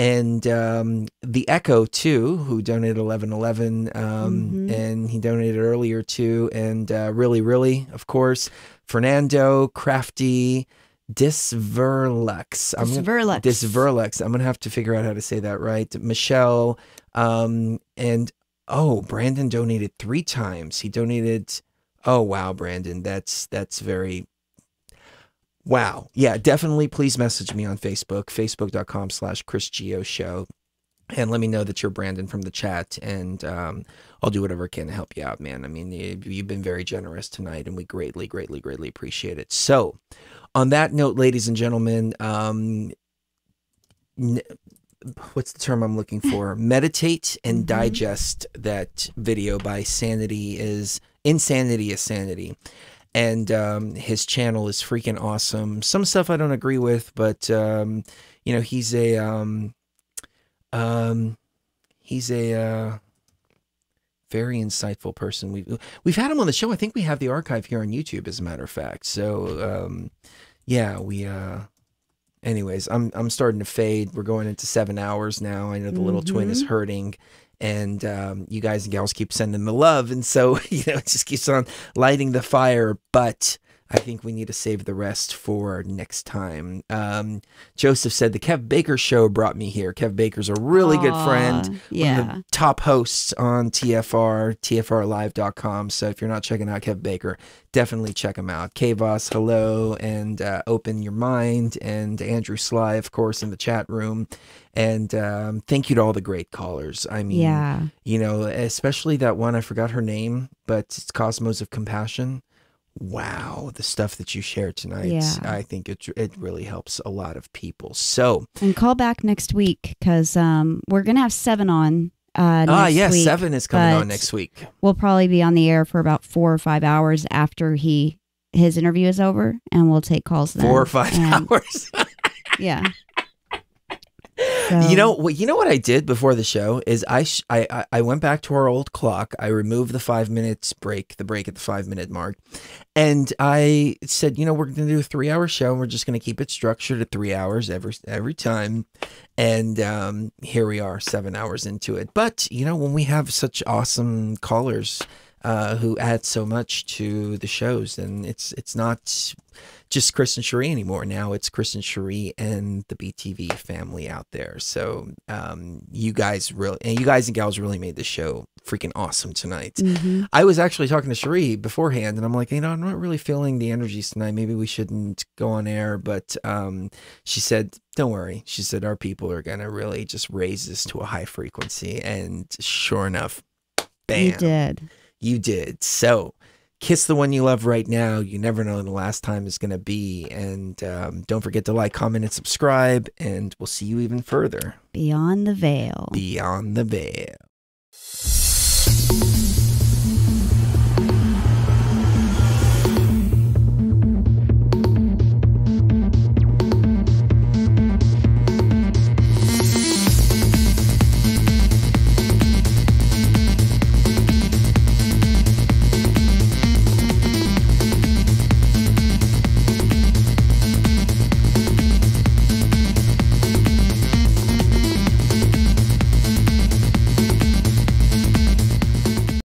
Speaker 4: and um, the Echo too, who donated eleven eleven, um,
Speaker 5: Mhm.
Speaker 4: and he donated earlier too, and uh, really, really, of course, Fernando, Crafty, Disverlux. I'm
Speaker 5: Disverlux.
Speaker 4: Disverlux. I'm gonna have to figure out how to say that right. Michelle, um, and oh, Brandon donated three times. He donated. Oh wow, Brandon, that's that's very Wow. Yeah, definitely please message me on Facebook, facebook.com slash Chris Geo Show. And let me know that you're Brandon from the chat, and um, I'll do whatever I can to help you out, man. I mean, you, you've been very generous tonight, and we greatly, greatly, greatly appreciate it. So, on that note, ladies and gentlemen, um, what's the term I'm looking for? Meditate and digest that video by Sanity is Insanity is Sanity. And um, his channel is freaking awesome. Some stuff I don't agree with, but um, you know, he's a um, um, he's a uh, very insightful person. We've we've had him on the show. I think we have the archive here on YouTube, as a matter of fact. So um, yeah, we uh, anyways, I'm I'm starting to fade. We're going into seven hours now. I know the little twin is
Speaker 5: Mhm.
Speaker 4: hurting, and um, you guys and gals keep sending the love, and so you know it just keeps on lighting the fire. But I think we need to save the rest for next time. Um, Joseph said the Kev Baker show brought me here. Kev Baker's a really good
Speaker 5: Aw,
Speaker 4: friend.
Speaker 5: yeah.
Speaker 4: the top hosts on TFR, TFRlive.com. So if you're not checking out Kev Baker, definitely check him out. Kavos, hello, and uh, Open Your Mind, and Andrew Sly, of course, in the chat room. And um, thank you to all the great callers. I mean,
Speaker 5: Yeah.
Speaker 4: you know, especially that one, I forgot her name, but it's Cosmos of Compassion. Wow, the stuff that you shared tonight,
Speaker 5: Yeah.
Speaker 4: I think it, it really helps a lot of people. So,
Speaker 5: And call back next week because um, we're gonna have seven on. Uh,
Speaker 4: ah, yes,
Speaker 5: week,
Speaker 4: Seven is coming on next week.
Speaker 5: We'll probably be on the air for about four or five hours after he his interview is over, and we'll take calls then.
Speaker 4: Four or five
Speaker 5: And-
Speaker 4: hours.
Speaker 5: yeah.
Speaker 4: You know what? You know what I did before the show is I, sh- I I- I went back to our old clock. I removed the five minutes break, the break at the five minute mark, and I said, you know, we're going to do a three hour show. and We're just going to keep it structured at three hours every every time, and um, here we are, seven hours into it. But you know, when we have such awesome callers uh, who add so much to the shows, and it's it's not just Chris and Sheree anymore. Now it's Chris and Sheree and the BTV family out there. So um, you guys really, and you guys and gals really made the show freaking awesome tonight.
Speaker 5: Mhm.
Speaker 4: I was actually talking to Sheree beforehand, and I'm like, you know, I'm not really feeling the energies tonight. Maybe we shouldn't go on air. But um, she said, don't worry. She said our people are gonna really just raise this to a high frequency, and sure enough, bam,
Speaker 5: You did.
Speaker 4: you did. So kiss the one you love right now. You never know when the last time is going to be. And um, don't forget to like, comment, and subscribe. And we'll see you even further
Speaker 5: Beyond the veil.
Speaker 4: beyond the veil.